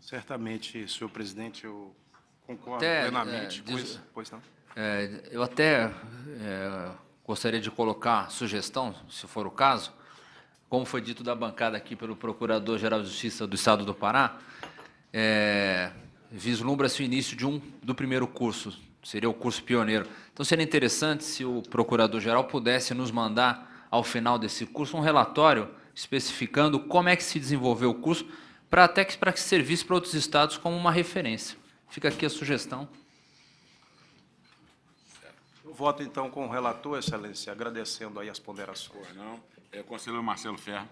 Certamente, senhor presidente, eu concordo Até, plenamente é, com diz- isso. Pois não. É, eu até é, gostaria de colocar sugestão, se for o caso, como foi dito da bancada aqui pelo Procurador-Geral de Justiça do Estado do Pará, é, vislumbra-se o início de um do primeiro curso, seria o curso pioneiro. Então seria interessante se o Procurador-Geral pudesse nos mandar, ao final desse curso, um relatório especificando como é que se desenvolveu o curso, para até que para que servisse para outros estados como uma referência. Fica aqui a sugestão. Eu voto, então, com o relator, excelência, agradecendo aí as ponderações. Não, é, conselheiro Marcelo Ferro.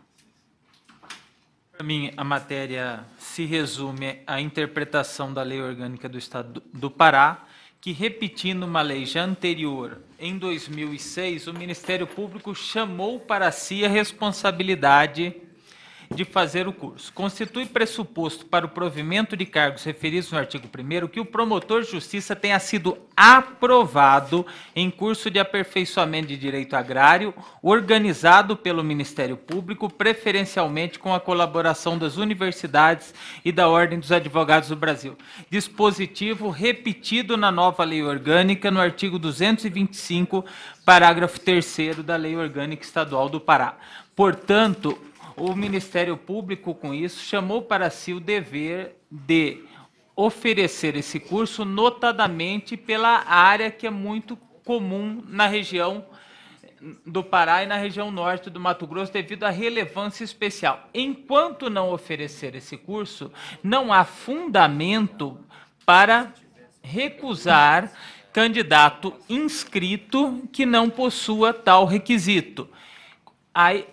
Para mim, a matéria se resume à interpretação da Lei Orgânica do Estado do- do Pará, que, repetindo uma lei já anterior, em 2006, o Ministério Público chamou para si a responsabilidade de fazer o curso. Constitui pressuposto para o provimento de cargos referidos no artigo 1º que o promotor de justiça tenha sido aprovado em curso de aperfeiçoamento de direito agrário, organizado pelo Ministério Público, preferencialmente com a colaboração das universidades e da Ordem dos Advogados do Brasil. Dispositivo repetido na nova lei orgânica, no artigo 225, parágrafo 3º da Lei Orgânica Estadual do Pará. Portanto, o Ministério Público, com isso, chamou para si o dever de oferecer esse curso, notadamente pela área que é muito comum na região do Pará e na região norte do Mato Grosso, devido à relevância especial. Enquanto não oferecer esse curso, não há fundamento para recusar candidato inscrito que não possua tal requisito. Aí,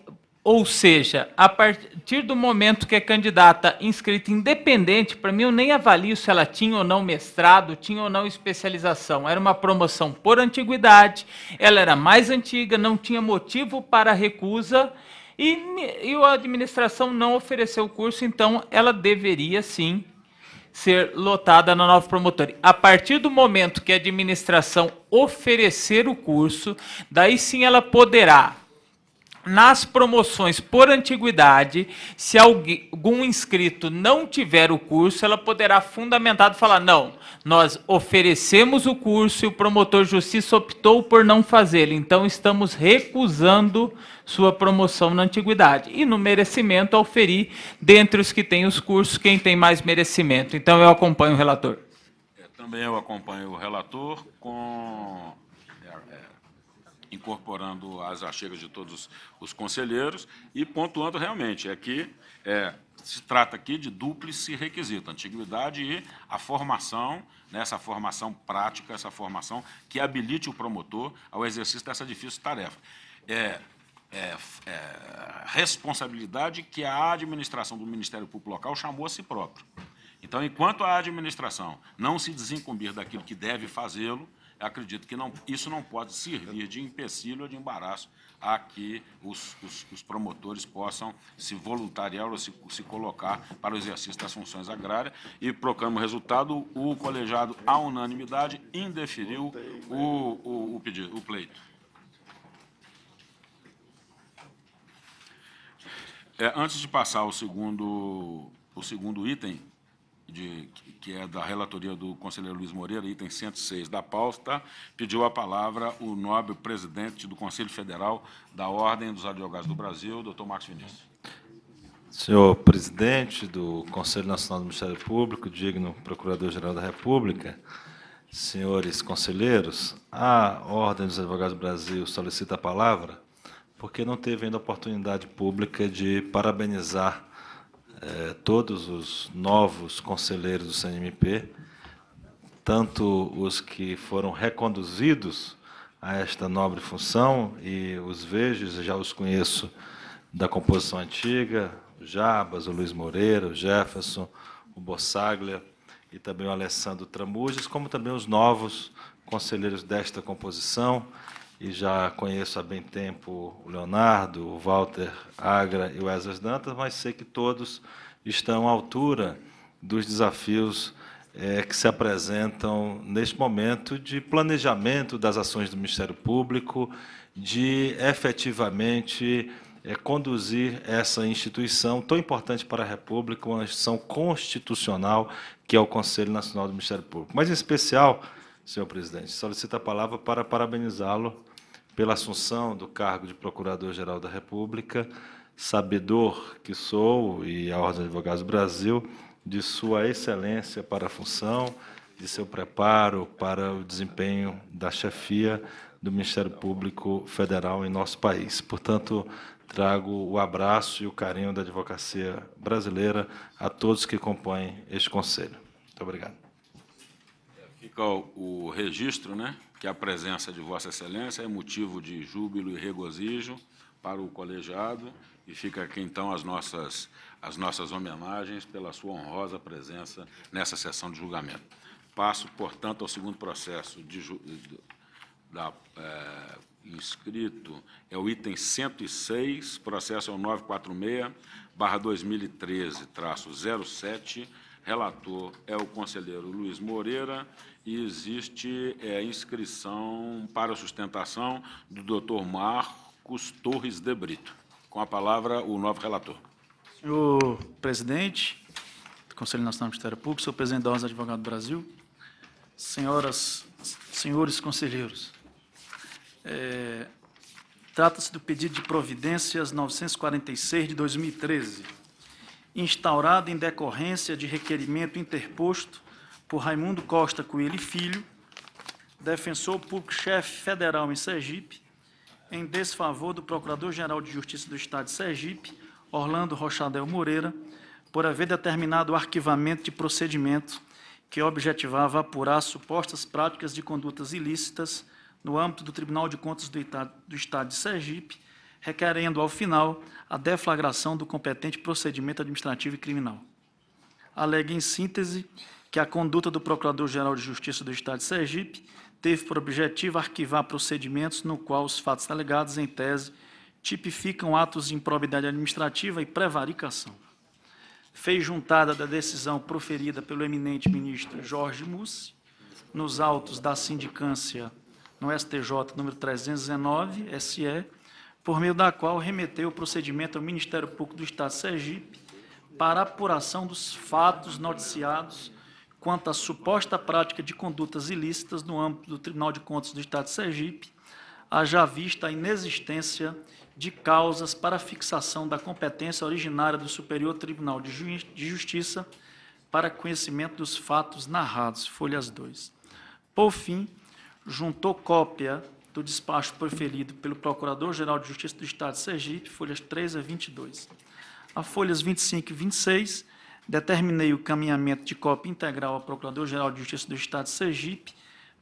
ou seja, a partir do momento que é candidata inscrita independente, para mim eu nem avalio se ela tinha ou não mestrado, tinha ou não especialização. Era uma promoção por antiguidade, ela era mais antiga, não tinha motivo para recusa e, e a administração não ofereceu o curso, então ela deveria sim ser lotada na nova promotoria. A partir do momento que a administração oferecer o curso, daí sim ela poderá nas promoções por antiguidade, se algum inscrito não tiver o curso, ela poderá fundamentado falar: não, nós oferecemos o curso e o promotor de justiça optou por não fazê-lo, então estamos recusando sua promoção na antiguidade. E no merecimento, auferir, dentre os que têm os cursos, quem tem mais merecimento. Então eu acompanho o relator. Também eu acompanho o relator com incorporando as achegas de todos os conselheiros e pontuando realmente é que é, se trata aqui de dúplice requisito, antiguidade e a formação, né, essa formação prática, essa formação que habilite o promotor ao exercício dessa difícil tarefa. É, é, é, responsabilidade que a administração do Ministério Público Local chamou a si próprio. Então, enquanto a administração não se desincumbir daquilo que deve fazê-lo, acredito que não, isso não pode servir de empecilho ou de embaraço a que os, os- os promotores possam se voluntariar ou se, se colocar para o exercício das funções agrárias. E proclamo o resultado, o colegiado, à unanimidade, indeferiu o, o, o pedido, o pleito. É, antes de passar ao segundo, o segundo item de, que é da relatoria do conselheiro Luiz Moreira, item 106 da pauta, pediu a palavra o nobre presidente do Conselho Federal da Ordem dos Advogados do Brasil, doutor Marcos Vinícius. Senhor presidente do Conselho Nacional do Ministério Público, digno Procurador-Geral da República, senhores conselheiros, a Ordem dos Advogados do Brasil solicita a palavra porque não teve ainda oportunidade pública de parabenizar eh, todos os novos conselheiros do CNMP, tanto os que foram reconduzidos a esta nobre função, e os vejo, já os conheço da composição antiga, o Jabas, o Luiz Moreira, o Jefferson, o Bossaglia e também o Alessandro Tramujas, como também os novos conselheiros desta composição, e já conheço há bem tempo o Leonardo, o Walter Agra e o Wesley Dantas, mas sei que todos estão à altura dos desafios eh, que se apresentam neste momento de planejamento das ações do Ministério Público, de efetivamente eh, conduzir essa instituição tão importante para a República, uma instituição constitucional, que é o Conselho Nacional do Ministério Público. Mas, em especial, senhor presidente, solicito a palavra para parabenizá-lo pela assunção do cargo de Procurador-Geral da República, sabedor que sou, e a Ordem dos Advogados do Brasil, de sua excelência para a função, de seu preparo para o desempenho da chefia do Ministério Público Federal em nosso país. Portanto, trago o abraço e o carinho da advocacia brasileira a todos que compõem este Conselho. Muito obrigado. Fica o registro, né, que a presença de Vossa Excelência é motivo de júbilo e regozijo para o colegiado, e fica aqui, então, as nossas, as nossas homenagens pela sua honrosa presença nessa sessão de julgamento. Passo, portanto, ao segundo processo de, da, eh, inscrito, é o item 106, processo é o 946, barra 2013, traço 07, relator é o conselheiro Luiz Moreira, e existe eh, inscrição para sustentação do doutor Marcos Torres de Brito. Com a palavra, o novo relator. Senhor presidente do Conselho Nacional do Ministério Público, senhor presidente da Ordem dos Advogados do Brasil, senhoras, senhores conselheiros, é, trata-se do pedido de providências 946 de 2013, instaurado em decorrência de requerimento interposto por Raimundo Costa Coelho Filho, defensor público-chefe federal em Sergipe, em desfavor do Procurador-Geral de Justiça do Estado de Sergipe, Orlando Rochadel Moreira, por haver determinado o arquivamento de procedimento que objetivava apurar supostas práticas de condutas ilícitas no âmbito do Tribunal de Contas do do Estado de Sergipe, requerendo, ao final, a deflagração do competente procedimento administrativo e criminal. Alega, em síntese, que a conduta do Procurador-Geral de Justiça do Estado de Sergipe teve por objetivo arquivar procedimentos no qual os fatos alegados, em tese, tipificam atos de improbidade administrativa e prevaricação. Fez juntada da decisão proferida pelo eminente ministro Jorge Mussi, nos autos da sindicância no STJ número 319, SE, por meio da qual remeteu o procedimento ao Ministério Público do Estado de Sergipe para apuração dos fatos noticiados quanto à suposta prática de condutas ilícitas no âmbito do Tribunal de Contas do Estado de Sergipe, haja vista a inexistência de causas para fixação da competência originária do Superior Tribunal de Ju- de Justiça para conhecimento dos fatos narrados, folhas 2. Por fim, juntou cópia do despacho proferido pelo Procurador-Geral de Justiça do Estado de Sergipe, folhas 3 a 22. A folhas 25 e 26, determinei o caminhamento de cópia integral ao Procurador-Geral de Justiça do Estado de Sergipe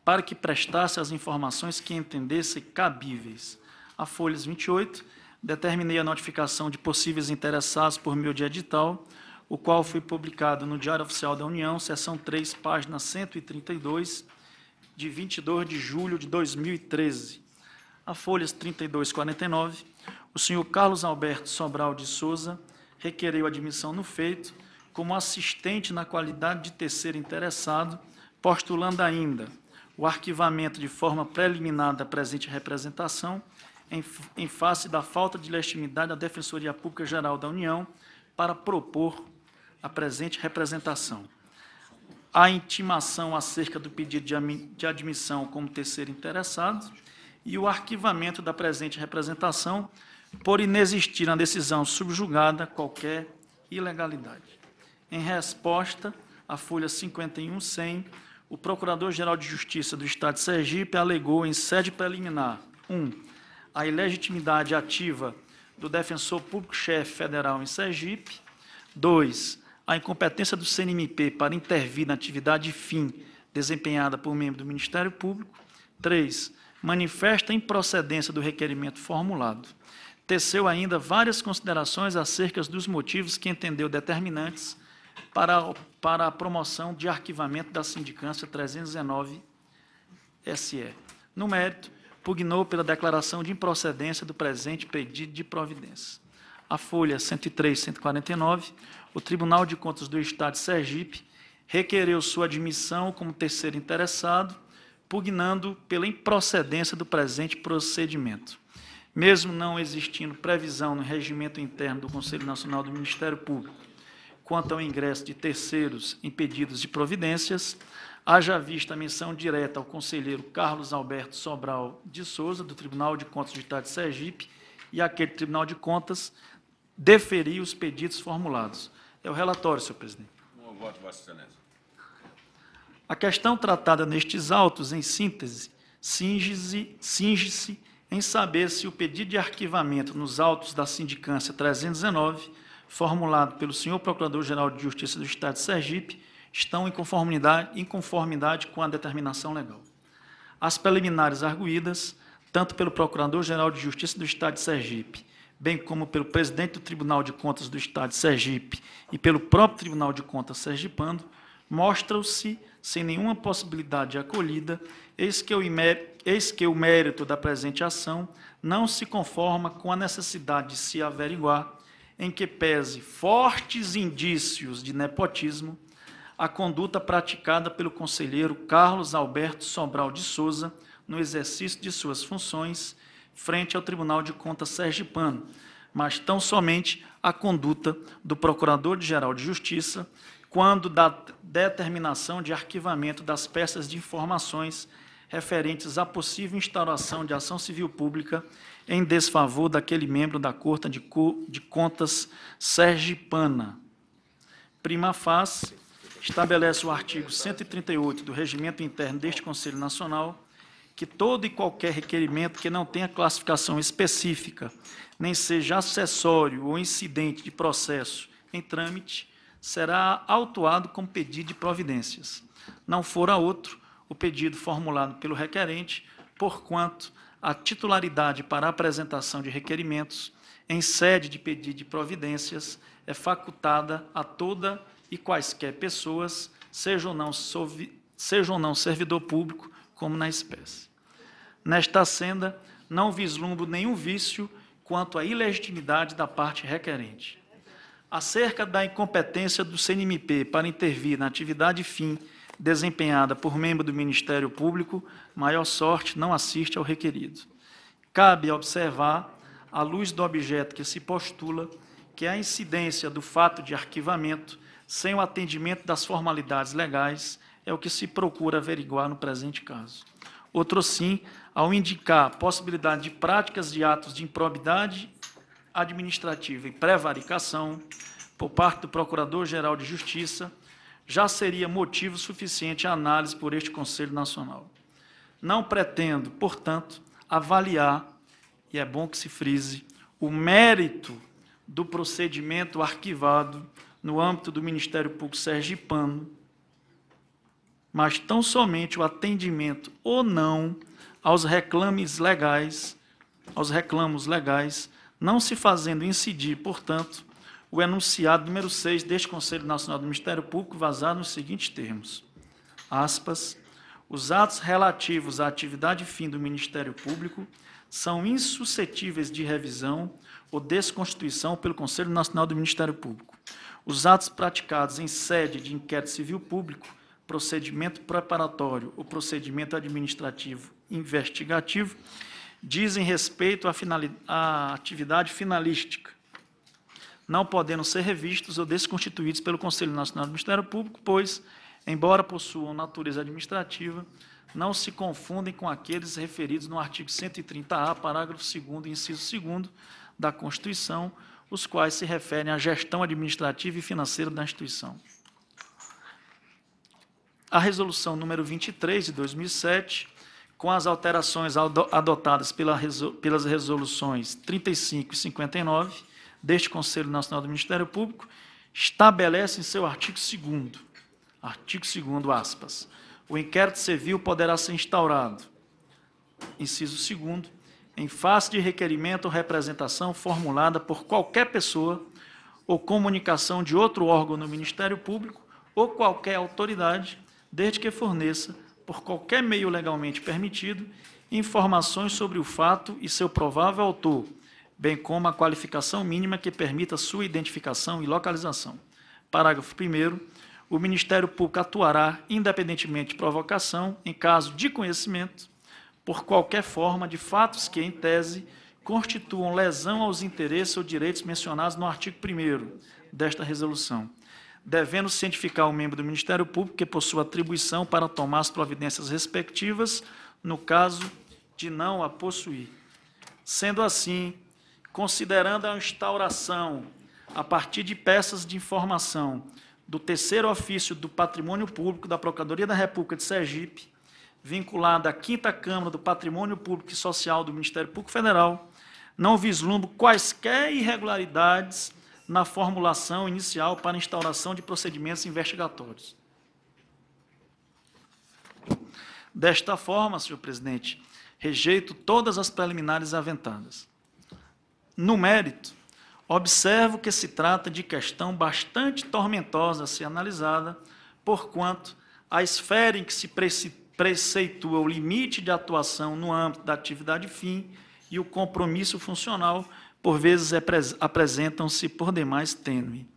para que prestasse as informações que entendesse cabíveis. A folhas 28, determinei a notificação de possíveis interessados por meio de edital, o qual foi publicado no Diário Oficial da União, seção 3, página 132, de 22 de julho de 2013. A folhas 32 e 49, o senhor Carlos Alberto Sobral de Souza requereu admissão no feito como assistente na qualidade de terceiro interessado, postulando ainda o arquivamento de forma preliminar da presente representação em, em face da falta de legitimidade da Defensoria Pública Geral da União para propor a presente representação. a intimação acerca do pedido de admissão como terceiro interessado e o arquivamento da presente representação por inexistir na decisão subjugada qualquer ilegalidade. Em resposta à folha 51-100, o Procurador-Geral de Justiça do Estado de Sergipe alegou em sede preliminar, 1. Um, a ilegitimidade ativa do defensor público-chefe federal em Sergipe. 2. A incompetência do CNMP para intervir na atividade fim desempenhada por membro do Ministério Público. 3. Manifesta improcedência do requerimento formulado. Teceu ainda várias considerações acerca dos motivos que entendeu determinantes para, para a promoção de arquivamento da sindicância 319 SE. No mérito, pugnou pela declaração de improcedência do presente pedido de providência. A folha 103, 149, o Tribunal de Contas do Estado de Sergipe requereu sua admissão como terceiro interessado, pugnando pela improcedência do presente procedimento. Mesmo não existindo previsão no regimento interno do Conselho Nacional do Ministério Público quanto ao ingresso de terceiros em pedidos de providências, haja vista a menção direta ao conselheiro Carlos Alberto Sobral de Souza, do Tribunal de Contas do Estado de Sergipe, e aquele Tribunal de Contas deferir os pedidos formulados. É o relatório, senhor presidente. Com o voto, Vossa Excelência. A questão tratada nestes autos, em síntese, cinge-se cinge em saber se o pedido de arquivamento nos autos da sindicância 319, formulado pelo senhor Procurador-Geral de Justiça do Estado de Sergipe, estão em conformidade, em conformidade com a determinação legal. As preliminares arguídas, tanto pelo Procurador-Geral de Justiça do Estado de Sergipe, bem como pelo presidente do Tribunal de Contas do Estado de Sergipe e pelo próprio Tribunal de Contas sergipano, mostram-se sem nenhuma possibilidade de acolhida, eis que, o eis que o mérito da presente ação não se conforma com a necessidade de se averiguar, em que pese fortes indícios de nepotismo, a conduta praticada pelo conselheiro Carlos Alberto Sobral de Souza no exercício de suas funções frente ao Tribunal de Contas sergipano, mas tão somente a conduta do Procurador-Geral de Justiça quando da determinação de arquivamento das peças de informações referentes à possível instauração de ação civil pública em desfavor daquele membro da Corte de Co- de Contas. Prima facie, estabelece o artigo 138 do Regimento Interno deste Conselho Nacional que todo e qualquer requerimento que não tenha classificação específica, nem seja acessório ou incidente de processo em trâmite, será autuado como pedido de providências. Não fora outro o pedido formulado pelo requerente, porquanto a titularidade para apresentação de requerimentos em sede de pedido de providências é facultada a toda e quaisquer pessoas, seja ou não, seja ou não servidor público, como na espécie. Nesta senda, não vislumbro nenhum vício quanto à ilegitimidade da parte requerente. Acerca da incompetência do CNMP para intervir na atividade fim desempenhada por membro do Ministério Público, maior sorte não assiste ao requerido. Cabe observar, à luz do objeto que se postula, que a incidência do fato de arquivamento, sem o atendimento das formalidades legais, é o que se procura averiguar no presente caso. Outro sim, ao indicar possibilidade de práticas de atos de improbidade administrativa e prevaricação por parte do Procurador-Geral de Justiça, já seria motivo suficiente à análise por este Conselho Nacional. Não pretendo, portanto, avaliar, e é bom que se frise, o mérito do procedimento arquivado no âmbito do Ministério Público Sergipano, mas tão somente o atendimento ou não aos reclames legais, aos reclamos legais, não se fazendo incidir, portanto, o enunciado número 6 deste Conselho Nacional do Ministério Público, vazado nos seguintes termos. Aspas. Os atos relativos à atividade fim do Ministério Público são insuscetíveis de revisão ou desconstituição pelo Conselho Nacional do Ministério Público. Os atos praticados em sede de inquérito civil público, procedimento preparatório ou procedimento administrativo investigativo dizem respeito à, à atividade finalística, não podendo ser revistos ou desconstituídos pelo Conselho Nacional do Ministério Público, pois, embora possuam natureza administrativa, não se confundem com aqueles referidos no artigo 130-A, parágrafo 2º, inciso 2 da Constituição, os quais se referem à gestão administrativa e financeira da instituição. A resolução número 23 de 2007, com as alterações ado- adotadas pelas resoluções 35 e 59 deste Conselho Nacional do Ministério Público, estabelece em seu artigo 2º, artigo 2º, aspas, o inquérito civil poderá ser instaurado, inciso 2º, em face de requerimento ou representação formulada por qualquer pessoa ou comunicação de outro órgão no Ministério Público ou qualquer autoridade, desde que forneça, por qualquer meio legalmente permitido, informações sobre o fato e seu provável autor, bem como a qualificação mínima que permita sua identificação e localização. Parágrafo 1 o Ministério Público atuará, independentemente de provocação, em caso de conhecimento, por qualquer forma de fatos que, em tese, constituam lesão aos interesses ou direitos mencionados no artigo 1 desta resolução, devendo cientificar o membro do Ministério Público que possua atribuição para tomar as providências respectivas, no caso de não a possuir. Sendo assim, considerando a instauração, a partir de peças de informação, do terceiro ofício do Patrimônio Público da Procuradoria da República de Sergipe, vinculada à Quinta Câmara do Patrimônio Público e Social do Ministério Público Federal, não vislumbro quaisquer irregularidades na formulação inicial para instauração de procedimentos investigatórios. Desta forma, senhor presidente, rejeito todas as preliminares aventadas. No mérito, observo que se trata de questão bastante tormentosa a ser analisada, porquanto a esfera em que se preceitua o limite de atuação no âmbito da atividade fim e o compromisso funcional, por vezes apres- apresentam-se por demais tênue.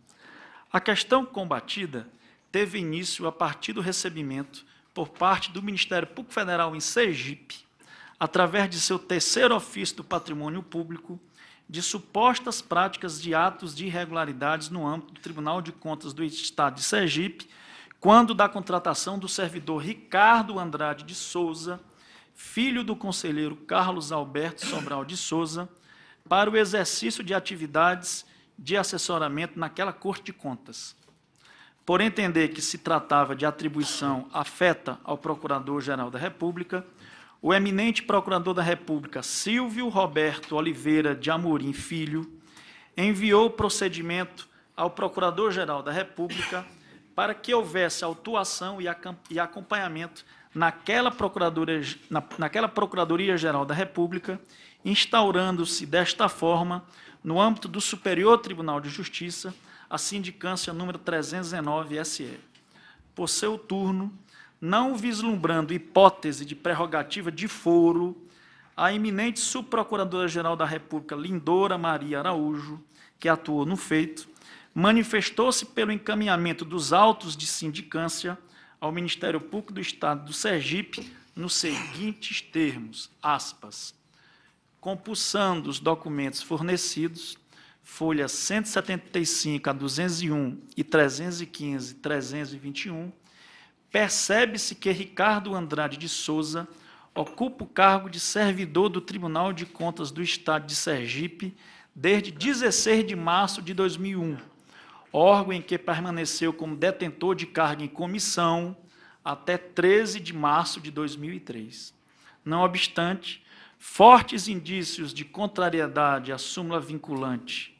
A questão combatida teve início a partir do recebimento, por parte do Ministério Público Federal em Sergipe, através de seu terceiro ofício do patrimônio público, de supostas práticas de atos de irregularidades no âmbito do Tribunal de Contas do Estado de Sergipe, quando da contratação do servidor Ricardo Andrade de Souza, filho do conselheiro Carlos Alberto Sobral de Souza, para o exercício de atividades de assessoramento naquela Corte de Contas. Por entender que se tratava de atribuição afeta ao Procurador-Geral da República, o eminente Procurador da República, Silvio Roberto Oliveira de Amorim Filho, enviou o procedimento ao Procurador-Geral da República para que houvesse autuação e acompanhamento naquela Procuradoria, na, naquela Procuradoria-Geral da República, instaurando-se desta forma, no âmbito do Superior Tribunal de Justiça, a sindicância número 319 SE. Por seu turno, não vislumbrando hipótese de prerrogativa de foro, a eminente subprocuradora-geral da República, Lindora Maria Araújo, que atuou no feito, manifestou-se pelo encaminhamento dos autos de sindicância ao Ministério Público do Estado do Sergipe nos seguintes termos, aspas, compulsando os documentos fornecidos, folhas 175 a 201 e 315, 321, percebe-se que Ricardo Andrade de Souza ocupa o cargo de servidor do Tribunal de Contas do Estado de Sergipe desde 16 de março de 2001, órgão em que permaneceu como detentor de cargo em comissão até 13 de março de 2003. Não obstante, fortes indícios de contrariedade à súmula vinculante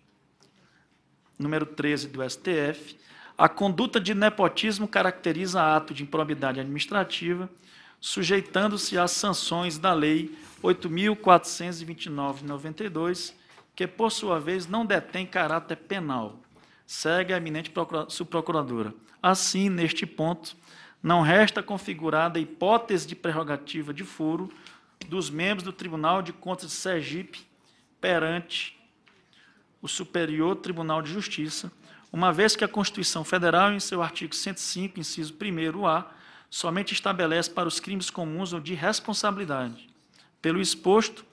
número 13 do STF, a conduta de nepotismo caracteriza ato de improbidade administrativa, sujeitando-se às sanções da Lei 8.429/92, que, por sua vez, não detém caráter penal. Segue a eminente procura- subprocuradora. Assim, neste ponto, não resta configurada a hipótese de prerrogativa de foro dos membros do Tribunal de Contas de Sergipe perante o Superior Tribunal de Justiça, uma vez que a Constituição Federal, em seu artigo 105, inciso 1º-A, somente estabelece para os crimes comuns ou de responsabilidade. Pelo exposto,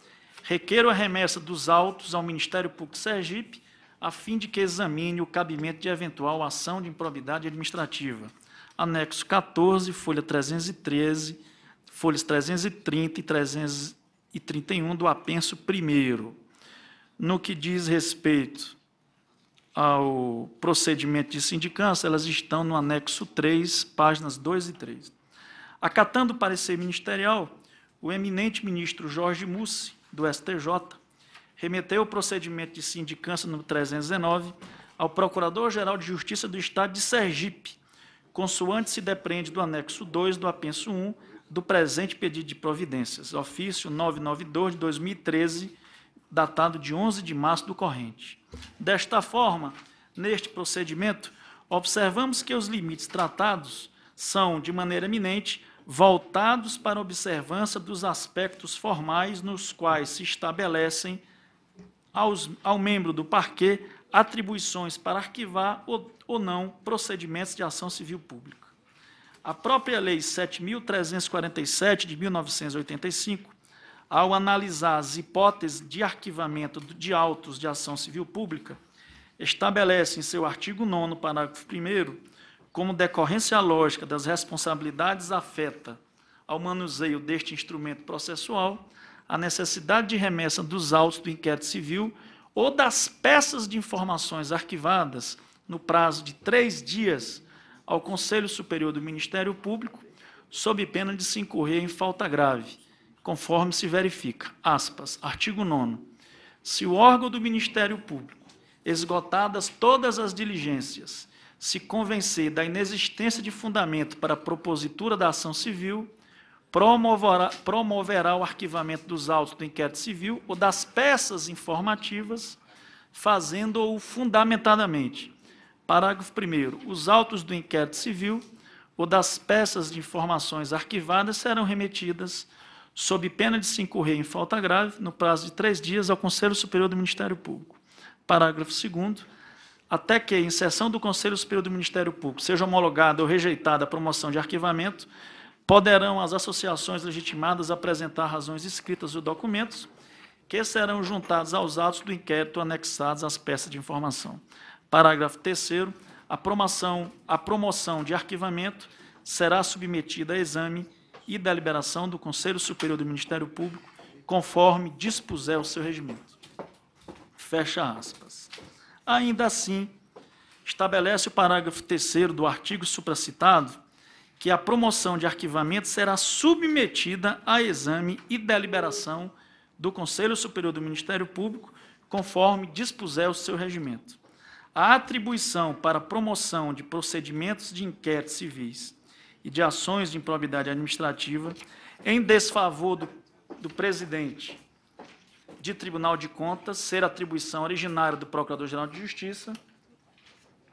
requeiro a remessa dos autos ao Ministério Público Sergipe, a fim de que examine o cabimento de eventual ação de improbidade administrativa. anexo 14, folha 313, folhas 330 e 331 do apenso primeiro. No que diz respeito ao procedimento de sindicância, elas estão no anexo 3, páginas 2 e 3. Acatando o parecer ministerial, o eminente ministro Jorge Mussi, do STJ, remeteu o procedimento de sindicância número 319 ao Procurador-Geral de Justiça do Estado de Sergipe, consoante se depreende do anexo 2 do apenso 1 do presente pedido de providências, ofício 992 de 2013, datado de 11 de março do corrente. Desta forma, neste procedimento, observamos que os limites tratados são, de maneira eminente, voltados para a observância dos aspectos formais nos quais se estabelecem aos, ao membro do parquê atribuições para arquivar ou, ou não procedimentos de ação civil pública. A própria Lei 7.347, de 1985, ao analisar as hipóteses de arquivamento de autos de ação civil pública, estabelece em seu artigo 9, parágrafo 1, como decorrência lógica das responsabilidades afeta ao manuseio deste instrumento processual, a necessidade de remessa dos autos do inquérito civil ou das peças de informações arquivadas no prazo de três dias ao Conselho Superior do Ministério Público, sob pena de se incorrer em falta grave, conforme se verifica. Aspas, artigo 9. Se o órgão do Ministério Público, esgotadas todas as diligências, se convencer da inexistência de fundamento para a propositura da ação civil, promoverá, promoverá o arquivamento dos autos do inquérito civil ou das peças informativas, fazendo-o fundamentadamente. Parágrafo 1 Os autos do inquérito civil ou das peças de informações arquivadas serão remetidas, sob pena de se incorrer em falta grave, no prazo de três dias, ao Conselho Superior do Ministério Público. Parágrafo 2 Até que, em sessão do Conselho Superior do Ministério Público, seja homologada ou rejeitada a promoção de arquivamento, Poderão as associações legitimadas apresentar razões escritas ou documentos que serão juntados aos autos do inquérito anexados às peças de informação. Parágrafo 3 a promoção, a promoção de arquivamento será submetida a exame e deliberação do Conselho Superior do Ministério Público, conforme dispuser o seu regimento. Fecha aspas. Ainda assim, estabelece o parágrafo 3 do artigo supracitado que a promoção de arquivamento será submetida a exame e deliberação do Conselho Superior do Ministério Público, conforme dispuser o seu regimento. A atribuição para promoção de procedimentos de inquéritos civis e de ações de improbidade administrativa em desfavor do, do presidente de Tribunal de Contas ser atribuição originária do Procurador-Geral de Justiça,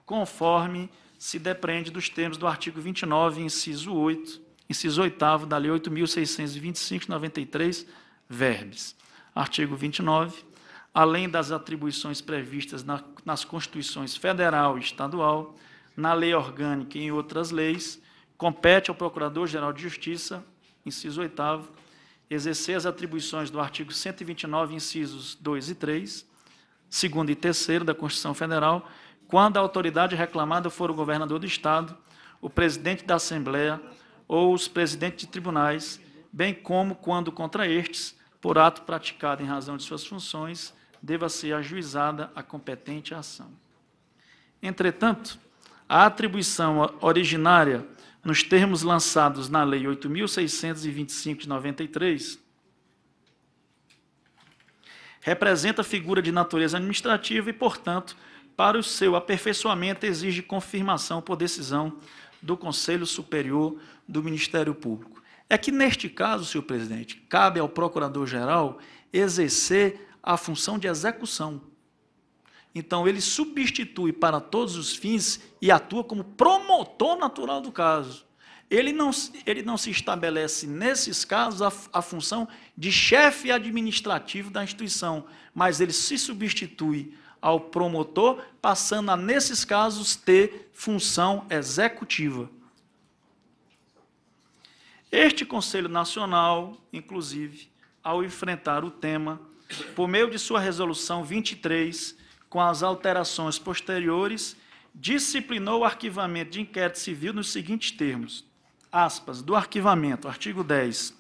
conforme se depreende dos termos do artigo 29, inciso 8, inciso 8 da Lei 8.625, 93, verbes. Artigo 29. Além das atribuições previstas na, nas Constituições Federal e Estadual, na Lei Orgânica e em outras leis, compete ao Procurador-Geral de Justiça, inciso 8 exercer as atribuições do artigo 129, incisos 2 e 3, segundo e terceiro da Constituição Federal, quando a autoridade reclamada for o governador do Estado, o presidente da Assembleia ou os presidentes de tribunais, bem como quando contra estes, por ato praticado em razão de suas funções, deva ser ajuizada a competente ação. Entretanto, a atribuição originária, nos termos lançados na Lei 8.625 de 93, representa figura de natureza administrativa e, portanto, para o seu aperfeiçoamento, exige confirmação por decisão do Conselho Superior do Ministério Público. É que, neste caso, senhor presidente, cabe ao Procurador-Geral exercer a função de execução. Então, ele substitui para todos os fins e atua como promotor natural do caso. Ele não, ele não se estabelece, nesses casos, a, a função de chefe administrativo da instituição, mas ele se substitui ao promotor, passando a, nesses casos, ter função executiva. Este Conselho Nacional, inclusive, ao enfrentar o tema, por meio de sua resolução 23, com as alterações posteriores, disciplinou o arquivamento de inquérito civil nos seguintes termos, aspas, do arquivamento, artigo 10,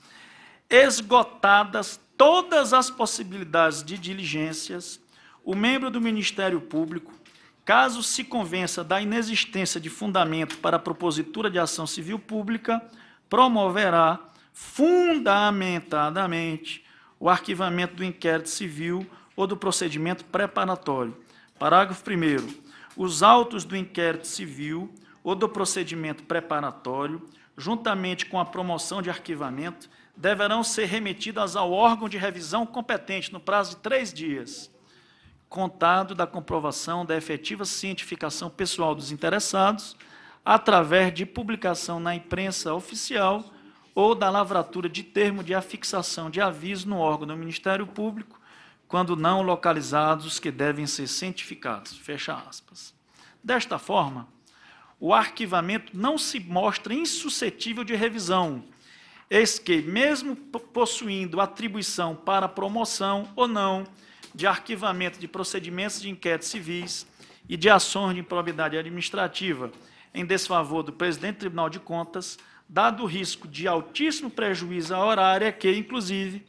esgotadas todas as possibilidades de diligências, o membro do Ministério Público, caso se convença da inexistência de fundamento para a propositura de ação civil pública, promoverá fundamentadamente o arquivamento do inquérito civil ou do procedimento preparatório. Parágrafo 1 Os autos do inquérito civil ou do procedimento preparatório, juntamente com a promoção de arquivamento, deverão ser remetidas ao órgão de revisão competente no prazo de três dias, contado da comprovação da efetiva cientificação pessoal dos interessados, através de publicação na imprensa oficial ou da lavratura de termo de afixação de aviso no órgão do Ministério Público, quando não localizados os que devem ser cientificados. Fecha aspas. Desta forma, o arquivamento não se mostra insuscetível de revisão, eis que, mesmo possuindo atribuição para promoção ou não de arquivamento de procedimentos de inquéritos civis e de ações de improbidade administrativa em desfavor do presidente do Tribunal de Contas, dado o risco de altíssimo prejuízo à horária que, inclusive,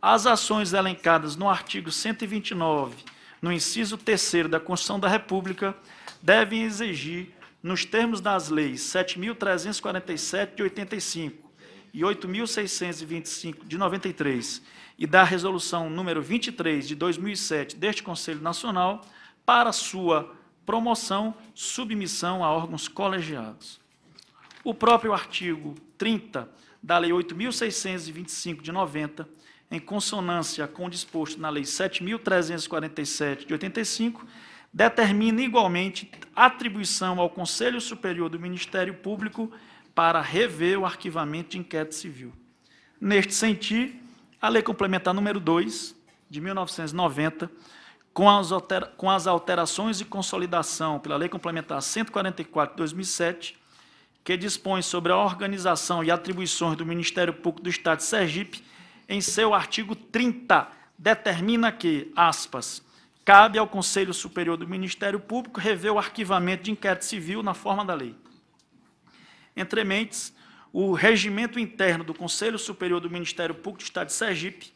as ações elencadas no artigo 129, no inciso 3 da Constituição da República, devem exigir, nos termos das leis 7.347 de 85 e 8.625 de 93 e da resolução número 23 de 2007 deste Conselho Nacional, para sua promoção, submissão a órgãos colegiados. O próprio artigo 30 da Lei 8.625 de 90, em consonância com o disposto na Lei 7.347 de 85, determina igualmente atribuição ao Conselho Superior do Ministério Público para rever o arquivamento de inquérito civil. Neste sentido, a Lei Complementar número 2, de 1990, com as, alterações e consolidação pela Lei Complementar 144 de 2007, que dispõe sobre a organização e atribuições do Ministério Público do Estado de Sergipe, em seu artigo 30, determina que, aspas, cabe ao Conselho Superior do Ministério Público rever o arquivamento de inquérito civil na forma da lei. Entre mentes, o regimento interno do Conselho Superior do Ministério Público do Estado de Sergipe,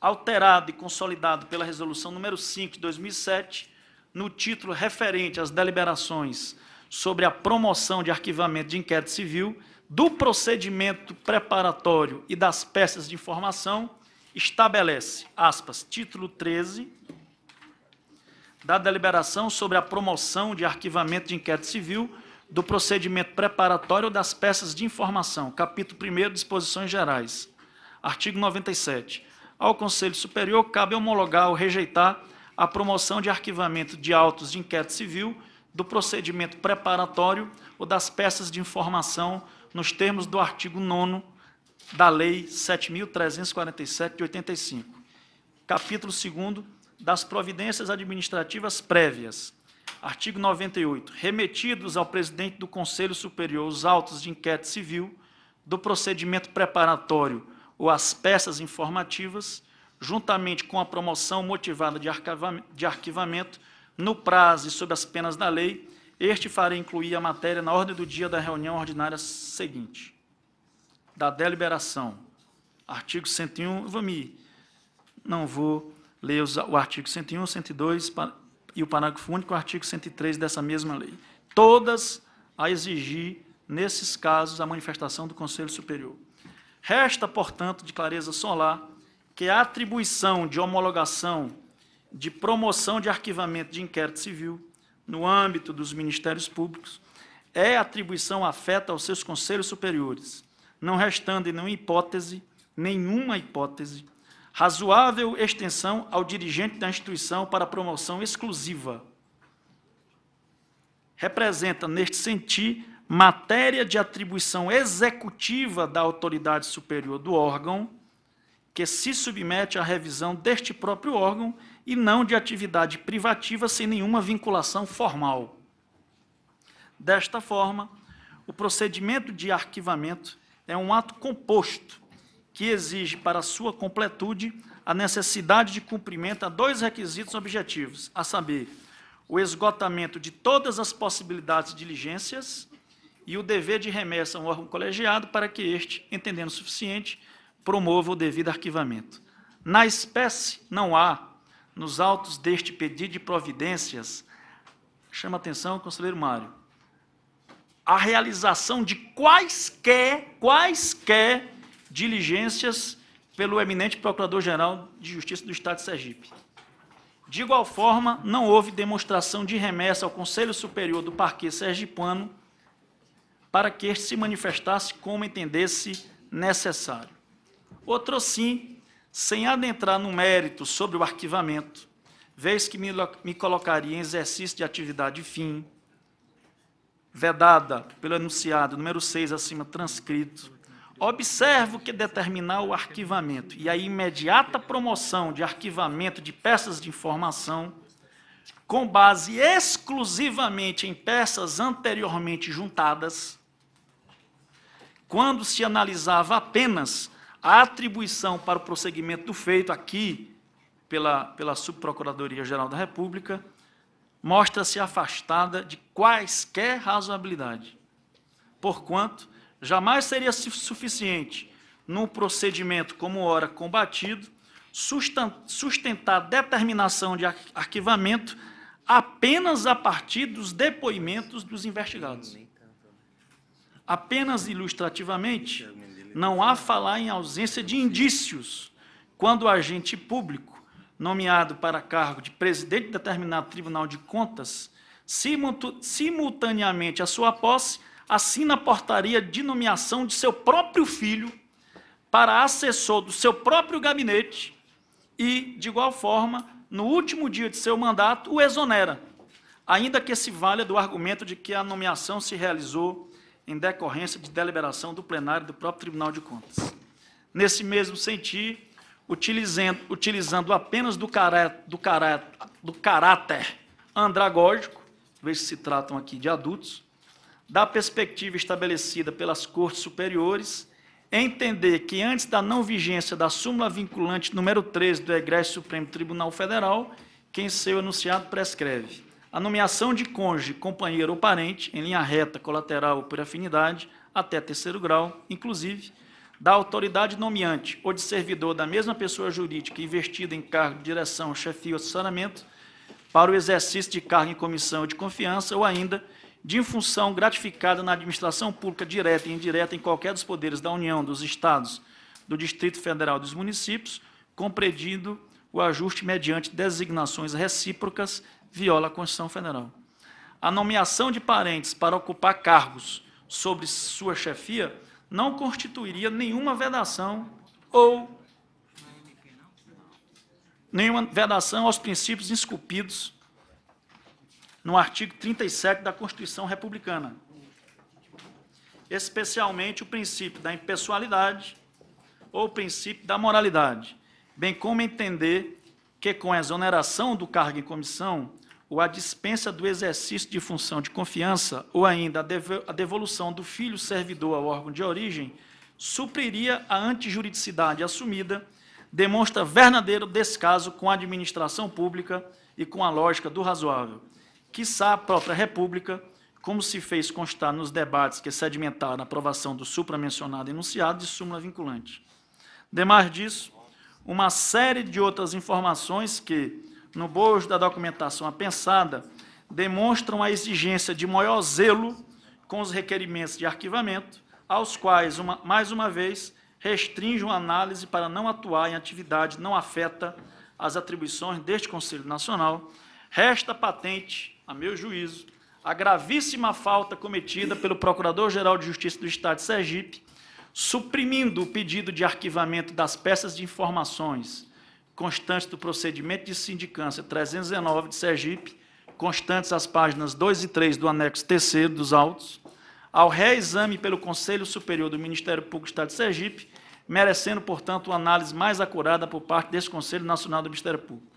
alterado e consolidado pela Resolução número 5 de 2007, no título referente às deliberações sobre a promoção de arquivamento de inquérito civil, do procedimento preparatório e das peças de informação, estabelece, aspas, título 13, da deliberação sobre a promoção de arquivamento de inquérito civil, do procedimento preparatório das peças de informação, capítulo 1 disposições gerais, artigo 97. Ao Conselho Superior cabe homologar ou rejeitar a promoção de arquivamento de autos de inquérito civil do procedimento preparatório ou das peças de informação nos termos do artigo 9 da Lei 7.347 de 85. Capítulo 2 das providências administrativas prévias. Artigo 98. Remetidos ao presidente do Conselho Superior os autos de inquérito civil do procedimento preparatório ou as peças informativas, juntamente com a promoção motivada de arquivamento, no prazo e sob as penas da lei, este farei incluir a matéria na ordem do dia da reunião ordinária seguinte. Da deliberação. Artigo 101, vou me, não vou ler os, o artigo 101, 102 e o parágrafo único, o artigo 103 dessa mesma lei. Todas a exigir, nesses casos, a manifestação do Conselho Superior. Resta, portanto, de clareza solar, que a atribuição de homologação de promoção de arquivamento de inquérito civil no âmbito dos ministérios públicos é atribuição afeta aos seus conselhos superiores, não restando em nenhuma hipótese, nenhuma hipótese, razoável extensão ao dirigente da instituição para promoção exclusiva. Representa, neste sentido, matéria de atribuição executiva da autoridade superior do órgão, que se submete à revisão deste próprio órgão e não de atividade privativa sem nenhuma vinculação formal. Desta forma, o procedimento de arquivamento é um ato composto que exige para sua completude a necessidade de cumprimento a dois requisitos objetivos, a saber, o esgotamento de todas as possibilidades de diligências e o dever de remessa a um órgão colegiado para que este, entendendo suficiente, promova o devido arquivamento. Na espécie, não há, nos autos deste pedido de providências, chama atenção, conselheiro Mário, a realização de quaisquer, quaisquer diligências pelo eminente Procurador-Geral de Justiça do Estado de Sergipe. De igual forma, não houve demonstração de remessa ao Conselho Superior do Parquê Sergipano para que este se manifestasse como entendesse necessário. Outro sim, sem adentrar no mérito sobre o arquivamento, vez que me, me colocaria em exercício de atividade fim, vedada pelo enunciado número 6 acima transcrito, observo que determinar o arquivamento e a imediata promoção de arquivamento de peças de informação, com base exclusivamente em peças anteriormente juntadas, quando se analisava apenas a atribuição para o prosseguimento do feito aqui pela, pela Subprocuradoria-Geral da República, mostra-se afastada de quaisquer razoabilidade, porquanto jamais seria suficiente, num procedimento como ora combatido, sustentar determinação de arquivamento apenas a partir dos depoimentos dos investigados. Apenas ilustrativamente, não há falar em ausência de indícios. Quando o agente público, nomeado para cargo de presidente de determinado Tribunal de Contas, simultaneamente à sua posse, assina a portaria de nomeação de seu próprio filho para assessor do seu próprio gabinete e, de igual forma, no último dia de seu mandato, o exonera, ainda que se valha do argumento de que a nomeação se realizou em decorrência de deliberação do plenário do próprio Tribunal de Contas. Nesse mesmo sentido, utilizando, utilizando apenas do, do, do caráter andragógico, veja se tratam aqui de adultos, da perspectiva estabelecida pelas Cortes Superiores, entender que antes da não vigência da súmula vinculante número 13 do Egresso Supremo Tribunal Federal, quem seu enunciado prescreve a nomeação de cônjuge, companheiro ou parente, em linha reta, colateral ou por afinidade, até terceiro grau, inclusive, da autoridade nomeante ou de servidor da mesma pessoa jurídica investida em cargo de direção, chefia ou assessoramento, para o exercício de cargo em comissão de confiança ou ainda de função gratificada na administração pública direta e indireta em qualquer dos poderes da União, dos Estados, do Distrito Federal dos municípios, compreendido o ajuste mediante designações recíprocas, viola a Constituição Federal. A nomeação de parentes para ocupar cargos sobre sua chefia não constituiria nenhuma vedação ou nenhuma vedação aos princípios esculpidos no artigo 37 da Constituição Republicana, especialmente o princípio da impessoalidade ou o princípio da moralidade, bem como entender que, com a exoneração do cargo em comissão, ou a dispensa do exercício de função de confiança, ou ainda a devolução do filho servidor ao órgão de origem, supriria a antijuridicidade assumida, demonstra verdadeiro descaso com a administração pública e com a lógica do razoável quiçá a própria República, como se fez constar nos debates que sedimentaram a aprovação do supramencionado enunciado de súmula vinculante. Demais disso, uma série de outras informações que, no bojo da documentação apensada, demonstram a exigência de maior zelo com os requerimentos de arquivamento, aos quais, uma, mais uma vez, restringem a análise para não atuar em atividade não afeta as atribuições deste Conselho Nacional, resta patente a meu juízo, a gravíssima falta cometida pelo Procurador-Geral de Justiça do Estado de Sergipe, suprimindo o pedido de arquivamento das peças de informações constantes do procedimento de sindicância 319 de Sergipe, constantes as páginas 2 e 3 do anexo terceiro dos autos, ao reexame pelo Conselho Superior do Ministério Público do Estado de Sergipe, merecendo, portanto, uma análise mais acurada por parte desse Conselho Nacional do Ministério Público.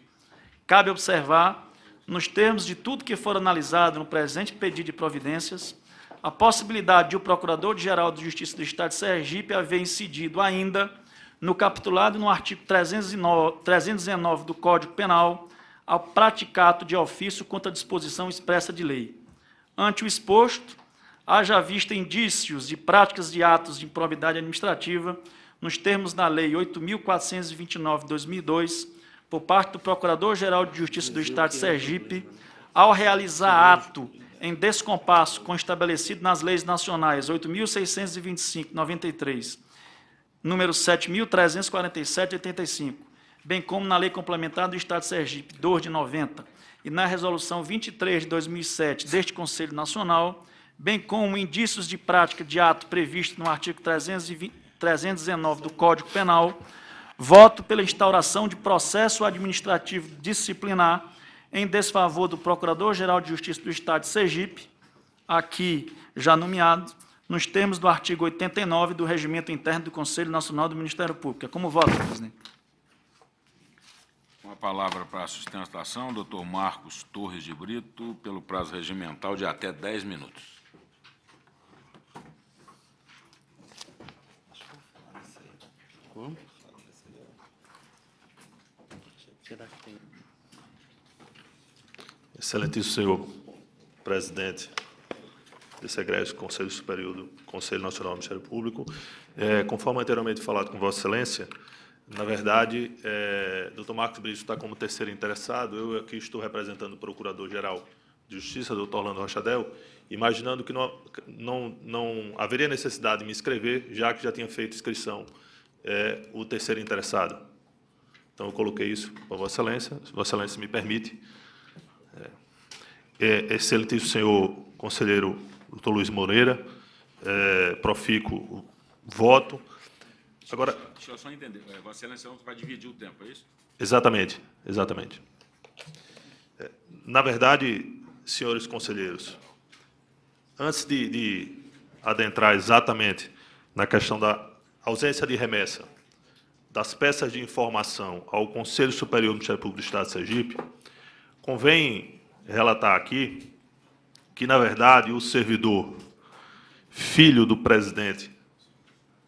Cabe observar nos termos de tudo que for analisado no presente pedido de providências, a possibilidade de o Procurador-Geral de Justiça do Estado de Sergipe haver incidido ainda no capitulado no artigo 309, 319 do Código Penal ao praticato de ofício contra a disposição expressa de lei. Ante o exposto, haja vista indícios de práticas de atos de improbidade administrativa nos termos da Lei 8.429/2002, por parte do Procurador-Geral de Justiça do Estado de Sergipe, ao realizar ato em descompasso com o estabelecido nas leis nacionais 8.625/93, número 7.347/85, bem como na Lei Complementar do Estado de Sergipe, 2 de 90, e na Resolução 23 de 2007 deste Conselho Nacional, bem como indícios de prática de ato previsto no artigo 320 319 do Código Penal, voto pela instauração de processo administrativo disciplinar em desfavor do Procurador-Geral de Justiça do Estado de Sergipe, aqui já nomeado, nos termos do artigo 89 do Regimento Interno do Conselho Nacional do Ministério Público. É como voto, presidente. Com a palavra para a sustentação, doutor Marcos Torres de Brito, pelo prazo regimental de até 10 minutos. Excelentíssimo senhor presidente desse egrégio Conselho Superior do Conselho Nacional do Ministério Público, é, conforme anteriormente falado com Vossa Excelência, na verdade, é, doutor Marcos Brito está como terceiro interessado, eu aqui estou representando o Procurador-Geral de Justiça, doutor Orlando Rochadel, imaginando que não, não, não haveria necessidade de me inscrever, já que já tinha feito inscrição é, o terceiro interessado. Então, eu coloquei isso para Vossa Excelência, se Vossa Excelência me permite. É, é, excelentíssimo senhor conselheiro doutor Luiz Moreira, é, profico voto. Agora, Deixa eu só entender. É, Vossa Excelência vai dividir o tempo, é isso? Exatamente, exatamente. É, Na verdade, senhores conselheiros, antes de, de adentrar exatamente na questão da ausência de remessa das peças de informação ao Conselho Superior do Ministério Público do Estado de Sergipe, convém relatar aqui que, na verdade, o servidor, filho do presidente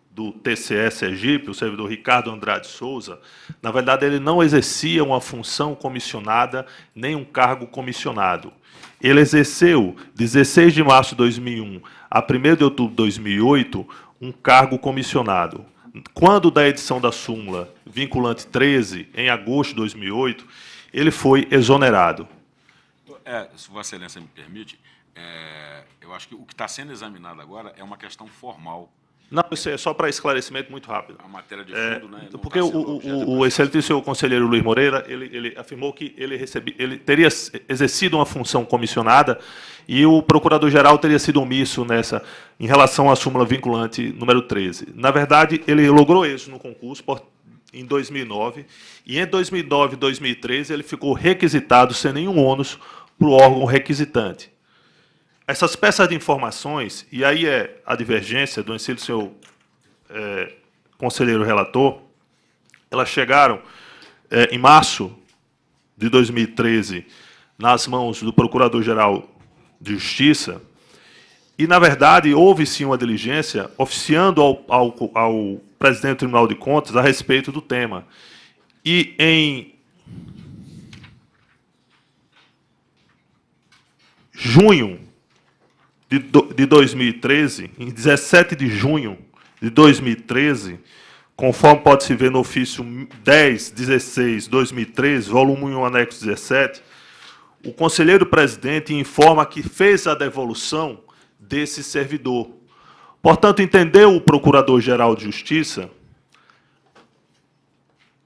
do TCE Sergipe, o servidor Ricardo Andrade Souza, na verdade, ele não exercia uma função comissionada, nem um cargo comissionado. Ele exerceu, 16 de março de 2001 a 1 de outubro de 2008, um cargo comissionado. Quando da edição da súmula vinculante 13, em agosto de 2008, ele foi exonerado. É, se Vossa Excelência me permite, é, eu acho que o que está sendo examinado agora é uma questão formal. Não, isso é só para esclarecimento muito rápido. A matéria de É, fundo, né? não porque tá o, o excelentíssimo conselheiro Luiz Moreira, ele, ele afirmou que ele, recebi, ele teria exercido uma função comissionada e o procurador-geral teria sido omisso nessa, em relação à súmula vinculante número 13. Na verdade, ele logrou isso no concurso por, em 2009, e em 2009 e 2013 ele ficou requisitado sem nenhum ônus para o órgão requisitante. Essas peças de informações, e aí é a divergência do ensino do senhor é, conselheiro relator, elas chegaram é, em março de 2013 nas mãos do Procurador-Geral de Justiça, e, na verdade, houve sim uma diligência oficiando ao, ao, ao presidente do Tribunal de Contas a respeito do tema. E em junho de, de 2013, em 17 de junho de 2013, conforme pode-se ver no ofício 10, 16, 2013, volume 1, anexo 17, o conselheiro presidente informa que fez a devolução desse servidor. Portanto, entendeu o Procurador-Geral de Justiça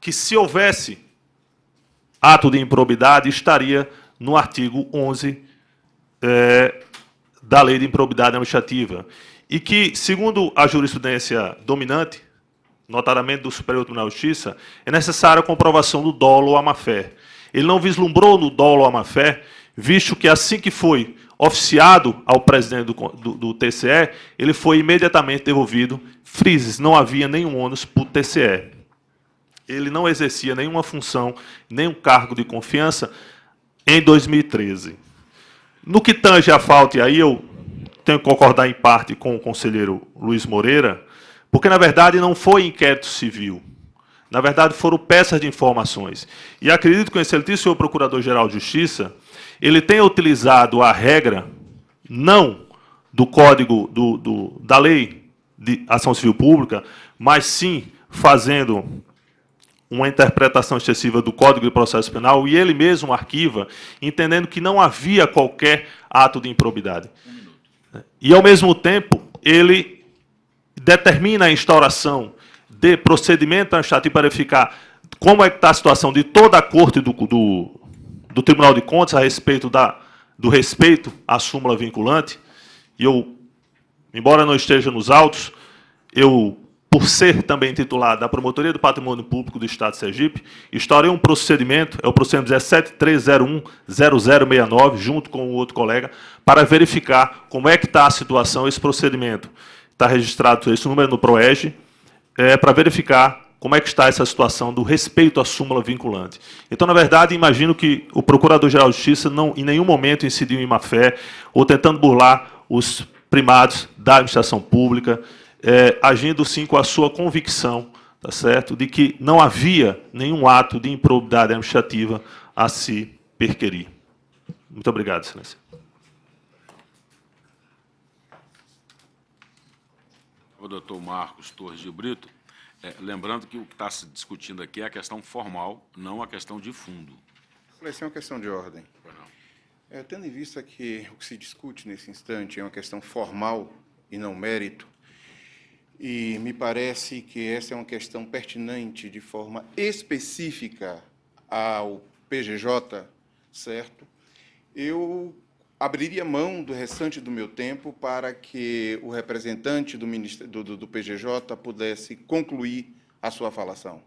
que se houvesse ato de improbidade, estaria no artigo 11 eh, da Lei de Improbidade Administrativa. E que, segundo a jurisprudência dominante, notadamente do Superior Tribunal de Justiça, é necessária a comprovação do dolo ou a má-fé. Ele não vislumbrou no dolo ou a má-fé, visto que assim que foi oficiado ao presidente do, do, do TCE, ele foi imediatamente devolvido. Frises, não havia nenhum ônus para o TCE. Ele não exercia nenhuma função, nenhum cargo de confiança em 2013. No que tange a falta, e aí eu tenho que concordar em parte com o conselheiro Luiz Moreira, porque, na verdade, não foi inquérito civil. Na verdade, foram peças de informações. E acredito que o excelentíssimo Procurador-Geral de Justiça, ele tenha utilizado a regra, não do Código do, do, da Lei de Ação Civil Pública, mas sim fazendo uma interpretação excessiva do Código de Processo Penal e ele mesmo arquiva, entendendo que não havia qualquer ato de improbidade. E, ao mesmo tempo, ele determina a instauração de procedimento administrativo para verificar como é que está a situação de toda a corte do, do, do Tribunal de Contas a respeito da, do respeito à súmula vinculante. E eu, embora não esteja nos autos, eu por ser também titular da Promotoria do Patrimônio Público do Estado de Sergipe, instaurei um procedimento, é o procedimento 173010069, junto com o outro colega, para verificar como é que está a situação, esse procedimento. Está registrado esse número no PROEG, é, para verificar como é que está essa situação do respeito à súmula vinculante. Então, na verdade, imagino que o Procurador-Geral de Justiça não, em nenhum momento incidiu em má-fé ou tentando burlar os primados da administração pública, é, agindo sim com a sua convicção, tá certo, de que não havia nenhum ato de improbidade administrativa a se perquerir. Muito obrigado, excelência. O doutor Marcos Torres de Brito, é, lembrando que o que está se discutindo aqui é a questão formal, não a questão de fundo. Excelência, é uma questão de ordem. É, tendo em vista que o que se discute nesse instante é uma questão formal e não mérito, e me parece que essa é uma questão pertinente de forma específica ao PGJ, certo? Eu abriria mão do restante do meu tempo para que o representante do, do, do, PGJ pudesse concluir a sua falação,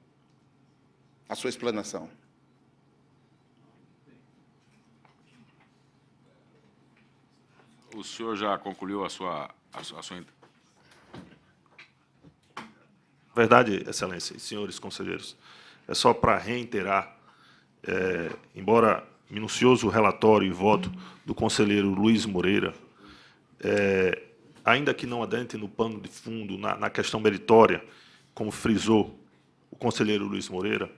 a sua explanação. O senhor já concluiu a sua, a sua, a sua Verdade, Excelência e senhores conselheiros. É só para reiterar, é, embora minucioso o relatório e voto do conselheiro Luiz Moreira, é, ainda que não adentre no pano de fundo, na, na questão meritória, como frisou o conselheiro Luiz Moreira,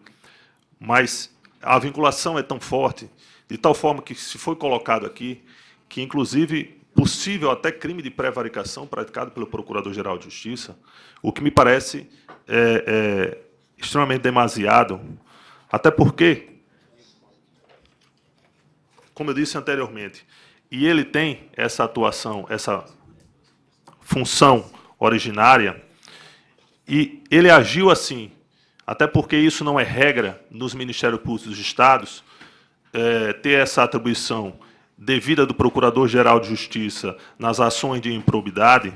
mas a vinculação é tão forte, de tal forma que se foi colocado aqui, que inclusive possível até crime de prevaricação praticado pelo Procurador-Geral de Justiça, o que me parece é, é, extremamente demasiado, até porque, como eu disse anteriormente, e ele tem essa atuação, essa função originária, e ele agiu assim, até porque isso não é regra nos Ministérios Públicos dos Estados, é, ter essa atribuição devida do Procurador-Geral de Justiça nas ações de improbidade,